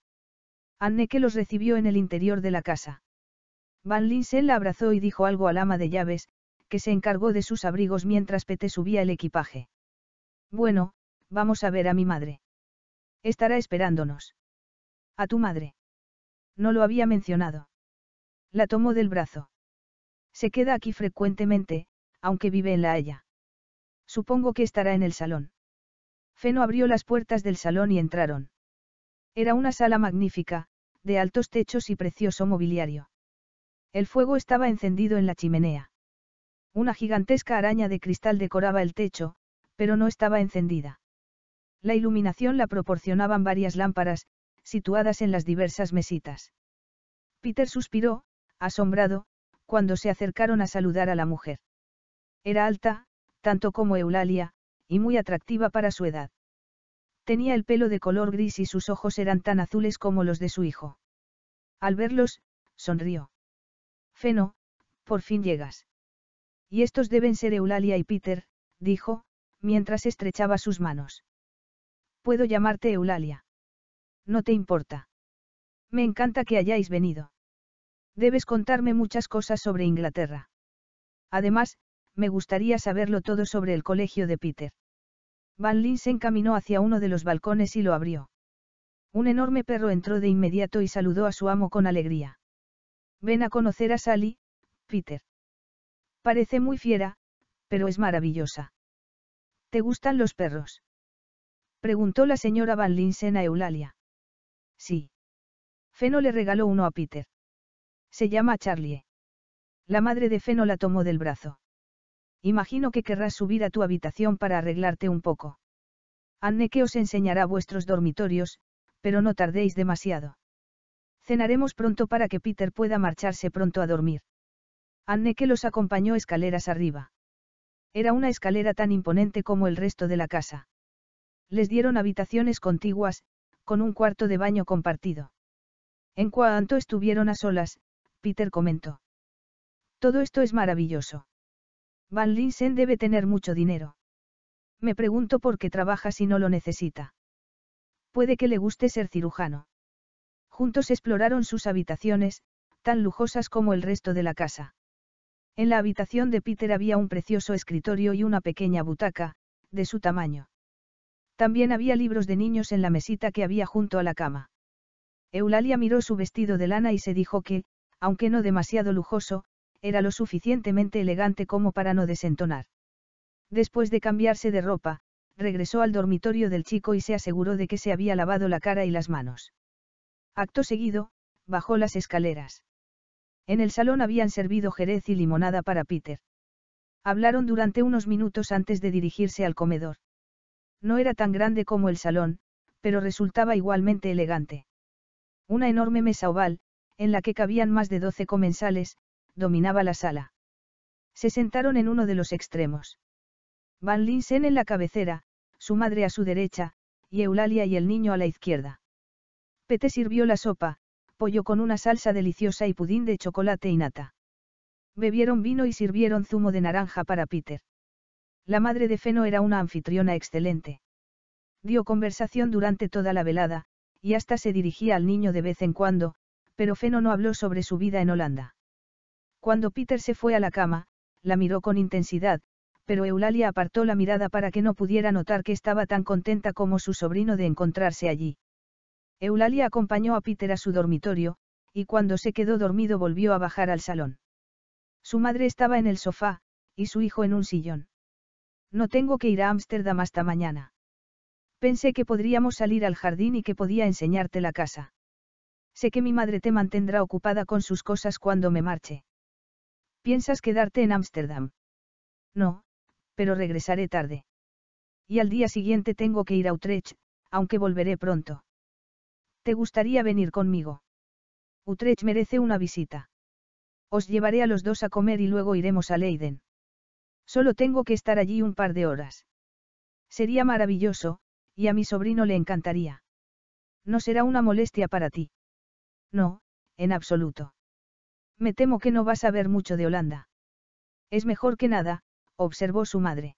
Anneke los recibió en el interior de la casa. Van Linsen la abrazó y dijo algo al ama de llaves, que se encargó de sus abrigos mientras Pete subía el equipaje. Bueno, vamos a ver a mi madre. Estará esperándonos. ¿A tu madre? No lo había mencionado. La tomó del brazo. Se queda aquí frecuentemente, aunque vive en la Haya. Supongo que estará en el salón. Feno abrió las puertas del salón y entraron. Era una sala magnífica, de altos techos y precioso mobiliario. El fuego estaba encendido en la chimenea. Una gigantesca araña de cristal decoraba el techo, pero no estaba encendida. La iluminación la proporcionaban varias lámparas, situadas en las diversas mesitas. Peter suspiró, asombrado, cuando se acercaron a saludar a la mujer. Era alta, tanto como Eulalia, y muy atractiva para su edad. Tenía el pelo de color gris y sus ojos eran tan azules como los de su hijo. Al verlos, sonrió. Feno, por fin llegas. Y estos deben ser Eulalia y Peter, dijo, mientras estrechaba sus manos. Puedo llamarte Eulalia. No te importa. Me encanta que hayáis venido. Debes contarme muchas cosas sobre Inglaterra. Además, me gustaría saberlo todo sobre el colegio de Peter. Van Lin se encaminó hacia uno de los balcones y lo abrió. Un enorme perro entró de inmediato y saludó a su amo con alegría. Ven a conocer a Sally, Peter. Parece muy fiera, pero es maravillosa. ¿Te gustan los perros? Preguntó la señora Van Linsen a Eulalia. Sí. Feno le regaló uno a Peter. Se llama Charlie. La madre de Feno la tomó del brazo. Imagino que querrás subir a tu habitación para arreglarte un poco. que os enseñará vuestros dormitorios, pero no tardéis demasiado. Cenaremos pronto para que Peter pueda marcharse pronto a dormir. que los acompañó escaleras arriba. Era una escalera tan imponente como el resto de la casa. Les dieron habitaciones contiguas, con un cuarto de baño compartido. En cuanto estuvieron a solas, Peter comentó. Todo esto es maravilloso. Van Linsen debe tener mucho dinero. Me pregunto por qué trabaja si no lo necesita. Puede que le guste ser cirujano. Juntos exploraron sus habitaciones, tan lujosas como el resto de la casa. En la habitación de Peter había un precioso escritorio y una pequeña butaca, de su tamaño. También había libros de niños en la mesita que había junto a la cama. Eulalia miró su vestido de lana y se dijo que, aunque no demasiado lujoso, era lo suficientemente elegante como para no desentonar. Después de cambiarse de ropa, regresó al dormitorio del chico y se aseguró de que se había lavado la cara y las manos. Acto seguido, bajó las escaleras. En el salón habían servido jerez y limonada para Peter. Hablaron durante unos minutos antes de dirigirse al comedor. No era tan grande como el salón, pero resultaba igualmente elegante. Una enorme mesa oval, en la que cabían más de doce comensales, dominaba la sala. Se sentaron en uno de los extremos. Van Linsen en la cabecera, su madre a su derecha, y Eulalia y el niño a la izquierda. Pete sirvió la sopa, pollo con una salsa deliciosa y pudín de chocolate y nata. Bebieron vino y sirvieron zumo de naranja para Peter. La madre de Feno era una anfitriona excelente. Dio conversación durante toda la velada, y hasta se dirigía al niño de vez en cuando, pero Feno no habló sobre su vida en Holanda. Cuando Peter se fue a la cama, la miró con intensidad, pero Eulalia apartó la mirada para que no pudiera notar que estaba tan contenta como su sobrino de encontrarse allí. Eulalia acompañó a Peter a su dormitorio, y cuando se quedó dormido volvió a bajar al salón. Su madre estaba en el sofá, y su hijo en un sillón. No tengo que ir a Ámsterdam hasta mañana. Pensé que podríamos salir al jardín y que podía enseñarte la casa. Sé que mi madre te mantendrá ocupada con sus cosas cuando me marche. ¿Piensas quedarte en Ámsterdam? No, pero regresaré tarde. Y al día siguiente tengo que ir a Utrecht, aunque volveré pronto. ¿Te gustaría venir conmigo? Utrecht merece una visita. Os llevaré a los dos a comer y luego iremos a Leiden. Solo tengo que estar allí un par de horas. Sería maravilloso, y a mi sobrino le encantaría. No será una molestia para ti. No, en absoluto. Me temo que no vas a ver mucho de Holanda. Es mejor que nada, observó su madre.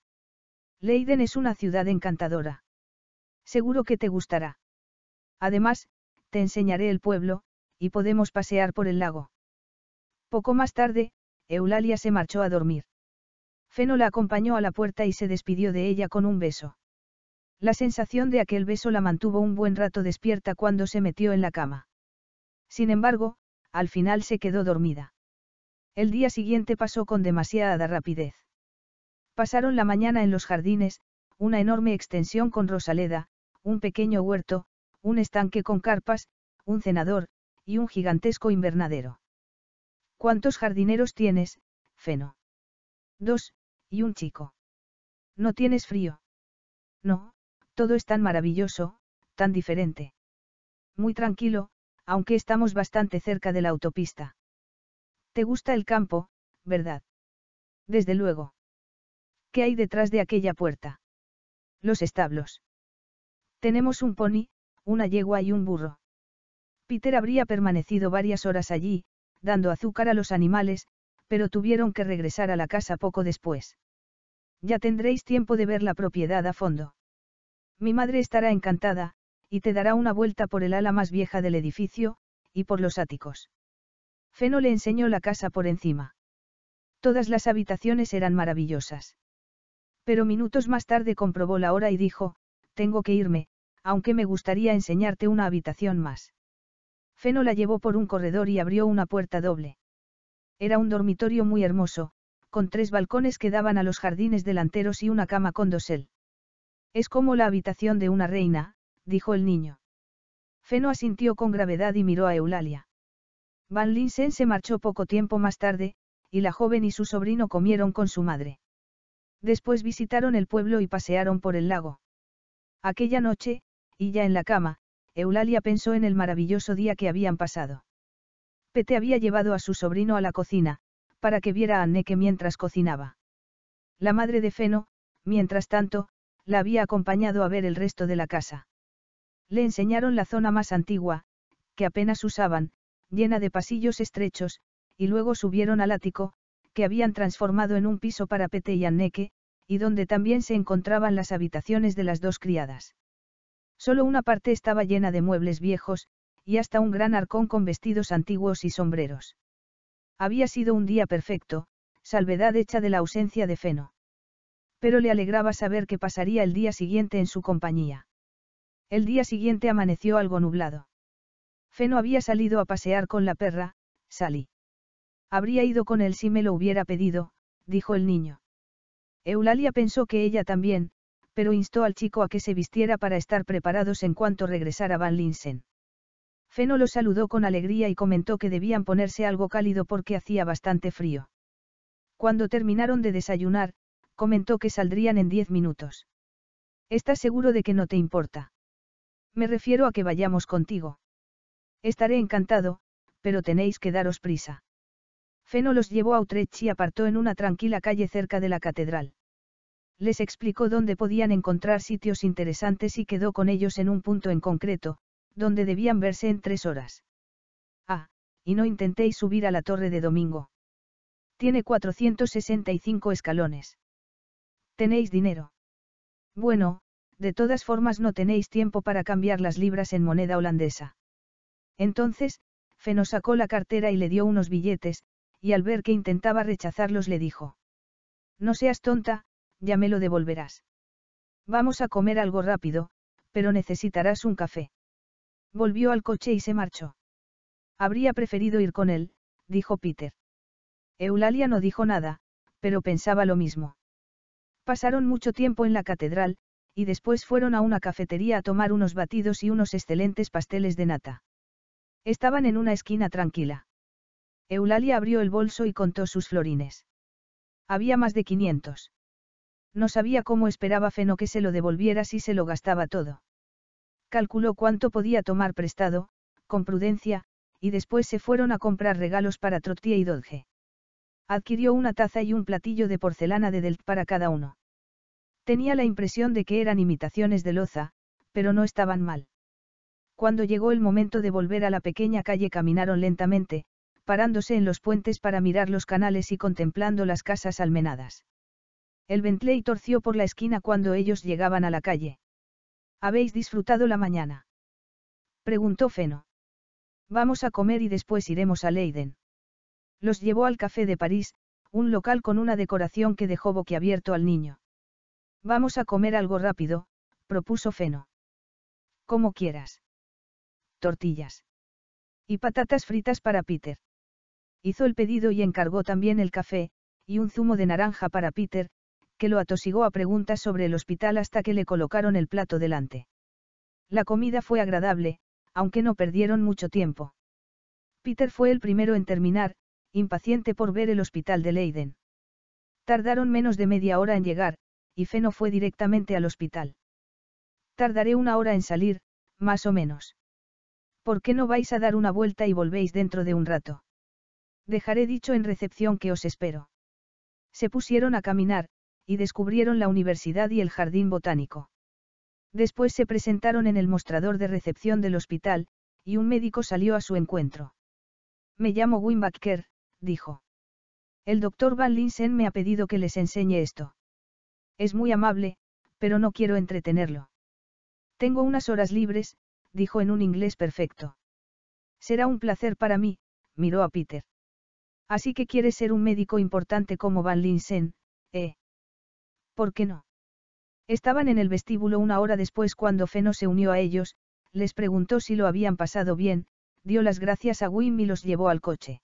Leiden es una ciudad encantadora. Seguro que te gustará. Además, te enseñaré el pueblo, y podemos pasear por el lago. Poco más tarde, Eulalia se marchó a dormir. Feno la acompañó a la puerta y se despidió de ella con un beso. La sensación de aquel beso la mantuvo un buen rato despierta cuando se metió en la cama. Sin embargo, al final se quedó dormida. El día siguiente pasó con demasiada rapidez. Pasaron la mañana en los jardines, una enorme extensión con rosaleda, un pequeño huerto, un estanque con carpas, un cenador, y un gigantesco invernadero. ¿Cuántos jardineros tienes, Feno? Dos, y un chico. ¿No tienes frío? No, Todo es tan maravilloso, tan diferente. Muy tranquilo, aunque estamos bastante cerca de la autopista. ¿Te gusta el campo, verdad? Desde luego. ¿Qué hay detrás de aquella puerta? Los establos. Tenemos un pony, una yegua y un burro. Peter habría permanecido varias horas allí, dando azúcar a los animales, pero tuvieron que regresar a la casa poco después. Ya tendréis tiempo de ver la propiedad a fondo. Mi madre estará encantada, y te dará una vuelta por el ala más vieja del edificio, y por los áticos. Feno le enseñó la casa por encima. Todas las habitaciones eran maravillosas. Pero minutos más tarde comprobó la hora y dijo, tengo que irme, aunque me gustaría enseñarte una habitación más. Feno la llevó por un corredor y abrió una puerta doble. Era un dormitorio muy hermoso, con tres balcones que daban a los jardines delanteros y una cama con dosel. Es como la habitación de una reina, dijo el niño. Feno asintió con gravedad y miró a Eulalia. Van Linsen se marchó poco tiempo más tarde, y la joven y su sobrino comieron con su madre. Después visitaron el pueblo y pasearon por el lago. Aquella noche, y ya en la cama, Eulalia pensó en el maravilloso día que habían pasado. Pete había llevado a su sobrino a la cocina, para que viera a Anneke mientras cocinaba. La madre de Feno, mientras tanto, la había acompañado a ver el resto de la casa. Le enseñaron la zona más antigua, que apenas usaban, llena de pasillos estrechos, y luego subieron al ático, que habían transformado en un piso para Pete y Anneke, y donde también se encontraban las habitaciones de las dos criadas. Solo una parte estaba llena de muebles viejos, y hasta un gran arcón con vestidos antiguos y sombreros. Había sido un día perfecto, salvedad hecha de la ausencia de Feno. Pero le alegraba saber que pasaría el día siguiente en su compañía. El día siguiente amaneció algo nublado. Feno había salido a pasear con la perra, Sally. Habría ido con él si me lo hubiera pedido, dijo el niño. Eulalia pensó que ella también, pero instó al chico a que se vistiera para estar preparados en cuanto regresara Van Linsen. Feno lo saludó con alegría y comentó que debían ponerse algo cálido porque hacía bastante frío. Cuando terminaron de desayunar, comentó que saldrían en diez minutos. ¿Estás seguro de que no te importa? Me refiero a que vayamos contigo. Estaré encantado, pero tenéis que daros prisa. Feno los llevó a Utrecht y apartó en una tranquila calle cerca de la catedral. Les explicó dónde podían encontrar sitios interesantes y quedó con ellos en un punto en concreto, donde debían verse en tres horas. Ah, y no intentéis subir a la torre de domingo. Tiene 465 escalones. ¿Tenéis dinero? Bueno, de todas formas no tenéis tiempo para cambiar las libras en moneda holandesa. Entonces, Feno sacó la cartera y le dio unos billetes, y al ver que intentaba rechazarlos le dijo. No seas tonta, ya me lo devolverás. Vamos a comer algo rápido, pero necesitarás un café. Volvió al coche y se marchó. Habría preferido ir con él, dijo Peter. Eulalia no dijo nada, pero pensaba lo mismo. Pasaron mucho tiempo en la catedral, y después fueron a una cafetería a tomar unos batidos y unos excelentes pasteles de nata. Estaban en una esquina tranquila. Eulalia abrió el bolso y contó sus florines. Había más de 500. No sabía cómo esperaba Feno que se lo devolviera si se lo gastaba todo. Calculó cuánto podía tomar prestado, con prudencia, y después se fueron a comprar regalos para Trottier y Dodge. Adquirió una taza y un platillo de porcelana de Delt para cada uno. Tenía la impresión de que eran imitaciones de loza, pero no estaban mal. Cuando llegó el momento de volver a la pequeña calle caminaron lentamente, parándose en los puentes para mirar los canales y contemplando las casas almenadas. El Bentley torció por la esquina cuando ellos llegaban a la calle. ¿Habéis disfrutado la mañana? Preguntó Feno. Vamos a comer y después iremos a Leiden. Los llevó al Café de París, un local con una decoración que dejó boquiabierto al niño. Vamos a comer algo rápido, propuso Feno. Como quieras. Tortillas. Y patatas fritas para Peter. Hizo el pedido y encargó también el café, y un zumo de naranja para Peter, que lo atosigó a preguntas sobre el hospital hasta que le colocaron el plato delante. La comida fue agradable, aunque no perdieron mucho tiempo. Peter fue el primero en terminar, impaciente por ver el hospital de Leiden. Tardaron menos de media hora en llegar, y Feno fue directamente al hospital. Tardaré una hora en salir, más o menos. ¿Por qué no vais a dar una vuelta y volvéis dentro de un rato? Dejaré dicho en recepción que os espero. Se pusieron a caminar, y descubrieron la universidad y el jardín botánico. Después se presentaron en el mostrador de recepción del hospital, y un médico salió a su encuentro. Me llamo Wim Bakker, dijo. El doctor Van Linsen me ha pedido que les enseñe esto. Es muy amable, pero no quiero entretenerlo. Tengo unas horas libres, dijo en un inglés perfecto. Será un placer para mí, miró a Peter. Así que quieres ser un médico importante como Van Linsen, ¿eh? ¿Por qué no? Estaban en el vestíbulo una hora después cuando Feno se unió a ellos, les preguntó si lo habían pasado bien, dio las gracias a Wim y los llevó al coche.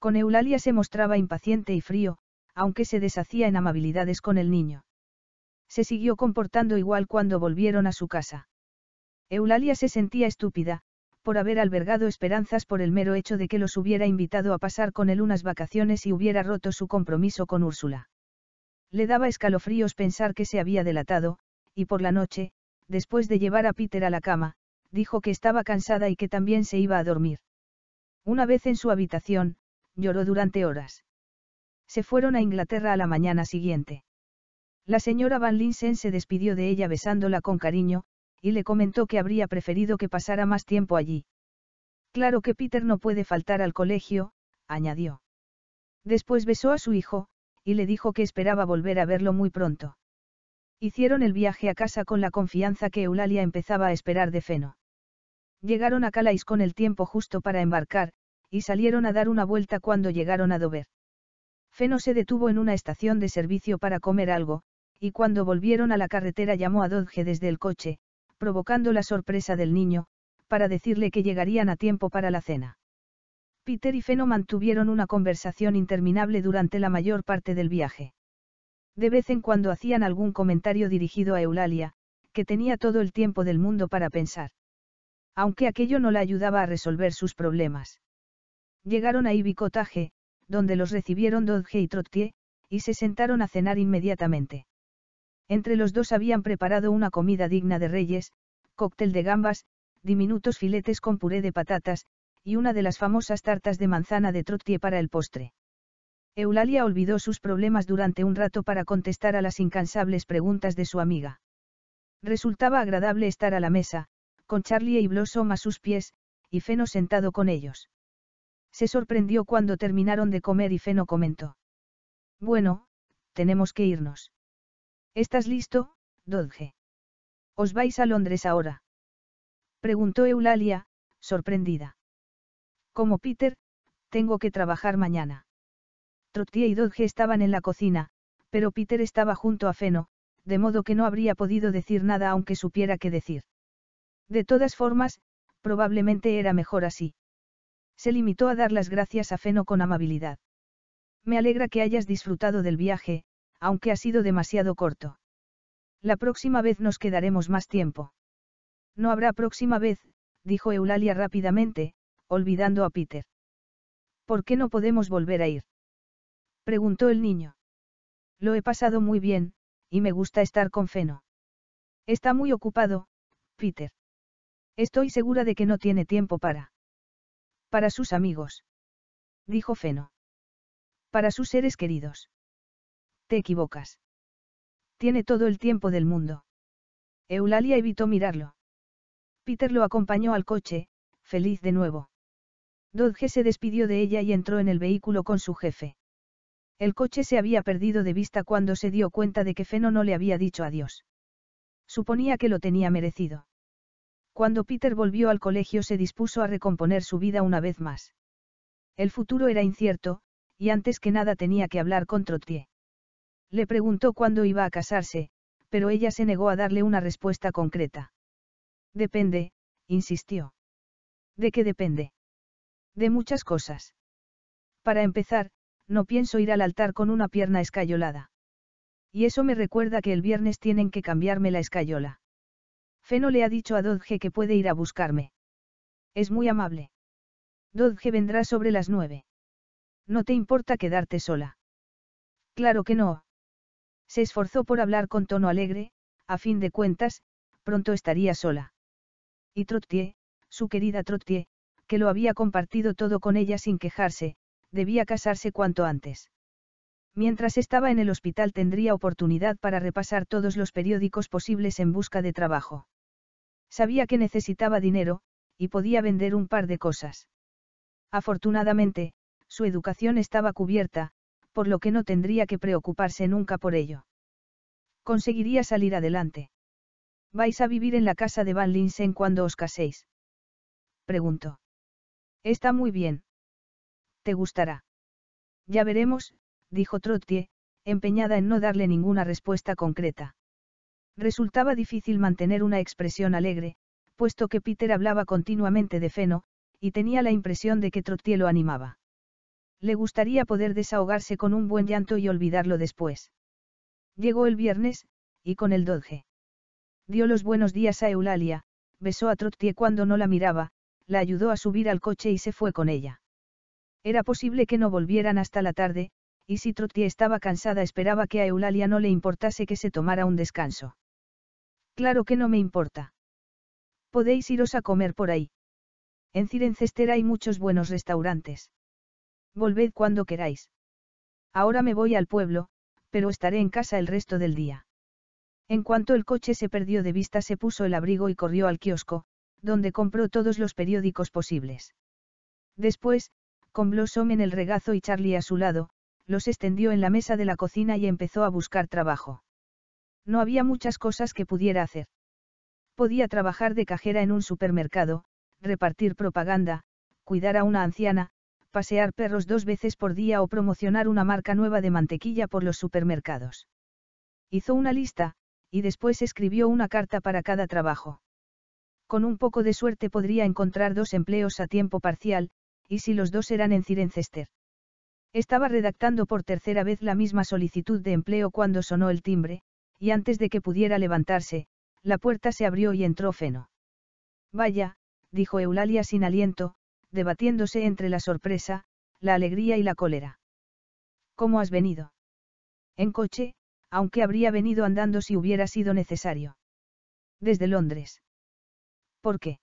Con Eulalia se mostraba impaciente y frío, aunque se deshacía en amabilidades con el niño. Se siguió comportando igual cuando volvieron a su casa. Eulalia se sentía estúpida, por haber albergado esperanzas por el mero hecho de que los hubiera invitado a pasar con él unas vacaciones y hubiera roto su compromiso con Úrsula. Le daba escalofríos pensar que se había delatado, y por la noche, después de llevar a Peter a la cama, dijo que estaba cansada y que también se iba a dormir. Una vez en su habitación, lloró durante horas. Se fueron a Inglaterra a la mañana siguiente. La señora Van Linsen se despidió de ella besándola con cariño, y le comentó que habría preferido que pasara más tiempo allí. Claro que Peter no puede faltar al colegio, añadió. Después besó a su hijo, y le dijo que esperaba volver a verlo muy pronto. Hicieron el viaje a casa con la confianza que Eulalia empezaba a esperar de Feno. Llegaron a Calais con el tiempo justo para embarcar, y salieron a dar una vuelta cuando llegaron a Dover. Feno se detuvo en una estación de servicio para comer algo, y cuando volvieron a la carretera llamó a Dodge desde el coche, provocando la sorpresa del niño, para decirle que llegarían a tiempo para la cena. Peter y Feno mantuvieron una conversación interminable durante la mayor parte del viaje. De vez en cuando hacían algún comentario dirigido a Eulalia, que tenía todo el tiempo del mundo para pensar. Aunque aquello no la ayudaba a resolver sus problemas. Llegaron a Ivy Cottage, donde los recibieron Dodge y Trottier, y se sentaron a cenar inmediatamente. Entre los dos habían preparado una comida digna de reyes, cóctel de gambas, diminutos filetes con puré de patatas, y una de las famosas tartas de manzana de Trottier para el postre. Eulalia olvidó sus problemas durante un rato para contestar a las incansables preguntas de su amiga. Resultaba agradable estar a la mesa, con Charlie y Blossom a sus pies, y Feno sentado con ellos. Se sorprendió cuando terminaron de comer y Feno comentó. Bueno, tenemos que irnos. ¿Estás listo, Dodge? ¿Os vais a Londres ahora? Preguntó Eulalia, sorprendida. Como Peter, tengo que trabajar mañana. Trottier y Dodge estaban en la cocina, pero Peter estaba junto a Feno, de modo que no habría podido decir nada aunque supiera qué decir. De todas formas, probablemente era mejor así. Se limitó a dar las gracias a Feno con amabilidad. Me alegra que hayas disfrutado del viaje, aunque ha sido demasiado corto. La próxima vez nos quedaremos más tiempo. No habrá próxima vez, dijo Eulalia rápidamente, olvidando a Peter. ¿Por qué no podemos volver a ir? preguntó el niño. Lo he pasado muy bien, y me gusta estar con Feno. Está muy ocupado, Peter. Estoy segura de que no tiene tiempo para. Para sus amigos. Dijo Feno. Para sus seres queridos. Te equivocas. Tiene todo el tiempo del mundo. Eulalia evitó mirarlo. Peter lo acompañó al coche, feliz de nuevo. Dodge se despidió de ella y entró en el vehículo con su jefe. El coche se había perdido de vista cuando se dio cuenta de que Feno no le había dicho adiós. Suponía que lo tenía merecido. Cuando Peter volvió al colegio se dispuso a recomponer su vida una vez más. El futuro era incierto, y antes que nada tenía que hablar con Trottier. Le preguntó cuándo iba a casarse, pero ella se negó a darle una respuesta concreta. Depende, insistió. ¿De qué depende? De muchas cosas. Para empezar, no pienso ir al altar con una pierna escayolada. Y eso me recuerda que el viernes tienen que cambiarme la escayola. Feno le ha dicho a Dodge que puede ir a buscarme. Es muy amable. Dodge vendrá sobre las nueve. ¿No te importa quedarte sola? Claro que no, se esforzó por hablar con tono alegre, a fin de cuentas, pronto estaría sola. Y Trottier, su querida Trottier, que lo había compartido todo con ella sin quejarse, debía casarse cuanto antes. Mientras estaba en el hospital tendría oportunidad para repasar todos los periódicos posibles en busca de trabajo. Sabía que necesitaba dinero, y podía vender un par de cosas. Afortunadamente, su educación estaba cubierta, por lo que no tendría que preocuparse nunca por ello. Conseguiría salir adelante. ¿Vais a vivir en la casa de Van Linsen cuando os caséis? Preguntó. Está muy bien. ¿Te gustará? Ya veremos, dijo Trottier, empeñada en no darle ninguna respuesta concreta. Resultaba difícil mantener una expresión alegre, puesto que Peter hablaba continuamente de Feno, y tenía la impresión de que Trottier lo animaba. Le gustaría poder desahogarse con un buen llanto y olvidarlo después. Llegó el viernes, y con el Dodge. Dio los buenos días a Eulalia, besó a Trottier cuando no la miraba, la ayudó a subir al coche y se fue con ella. Era posible que no volvieran hasta la tarde, y si Trottier estaba cansada esperaba que a Eulalia no le importase que se tomara un descanso. Claro que no me importa. Podéis iros a comer por ahí. En Cirencester hay muchos buenos restaurantes. Volved cuando queráis. Ahora me voy al pueblo, pero estaré en casa el resto del día. En cuanto el coche se perdió de vista se puso el abrigo y corrió al kiosco, donde compró todos los periódicos posibles. Después, con Blossom en el regazo y Charlie a su lado, los extendió en la mesa de la cocina y empezó a buscar trabajo. No había muchas cosas que pudiera hacer. Podía trabajar de cajera en un supermercado, repartir propaganda, cuidar a una anciana, pasear perros dos veces por día o promocionar una marca nueva de mantequilla por los supermercados. Hizo una lista, y después escribió una carta para cada trabajo. Con un poco de suerte podría encontrar dos empleos a tiempo parcial, y si los dos eran en Cirencester. Estaba redactando por tercera vez la misma solicitud de empleo cuando sonó el timbre, y antes de que pudiera levantarse, la puerta se abrió y entró Feno. Vaya, dijo Eulalia sin aliento, debatiéndose entre la sorpresa, la alegría y la cólera. ¿Cómo has venido? En coche, aunque habría venido andando si hubiera sido necesario. Desde Londres. ¿Por qué?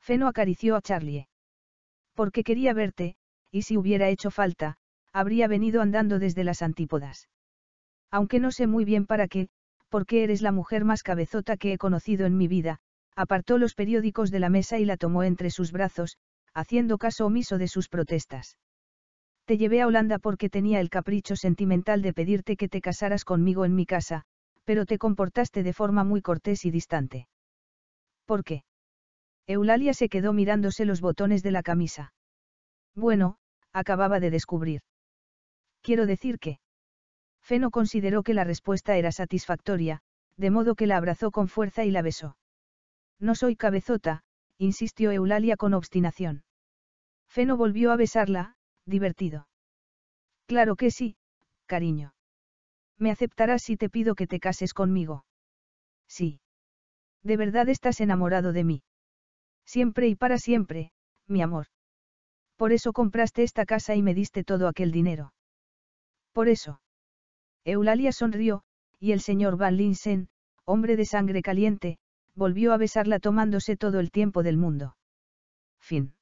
Feno acarició a Charlie. Porque quería verte, y si hubiera hecho falta, habría venido andando desde las antípodas. Aunque no sé muy bien para qué, porque eres la mujer más cabezota que he conocido en mi vida, apartó los periódicos de la mesa y la tomó entre sus brazos, haciendo caso omiso de sus protestas. Te llevé a Holanda porque tenía el capricho sentimental de pedirte que te casaras conmigo en mi casa, pero te comportaste de forma muy cortés y distante. ¿Por qué? Eulalia se quedó mirándose los botones de la camisa. Bueno, acababa de descubrir. Quiero decir que. Feno consideró que la respuesta era satisfactoria, de modo que la abrazó con fuerza y la besó. No soy cabezota, insistió Eulalia con obstinación. Feno volvió a besarla, divertido. Claro que sí, cariño. ¿Me aceptarás si te pido que te cases conmigo? Sí. ¿De verdad estás enamorado de mí? Siempre y para siempre, mi amor. Por eso compraste esta casa y me diste todo aquel dinero. Por eso. Eulalia sonrió, y el señor Van Linsen, hombre de sangre caliente, volvió a besarla tomándose todo el tiempo del mundo. Fin.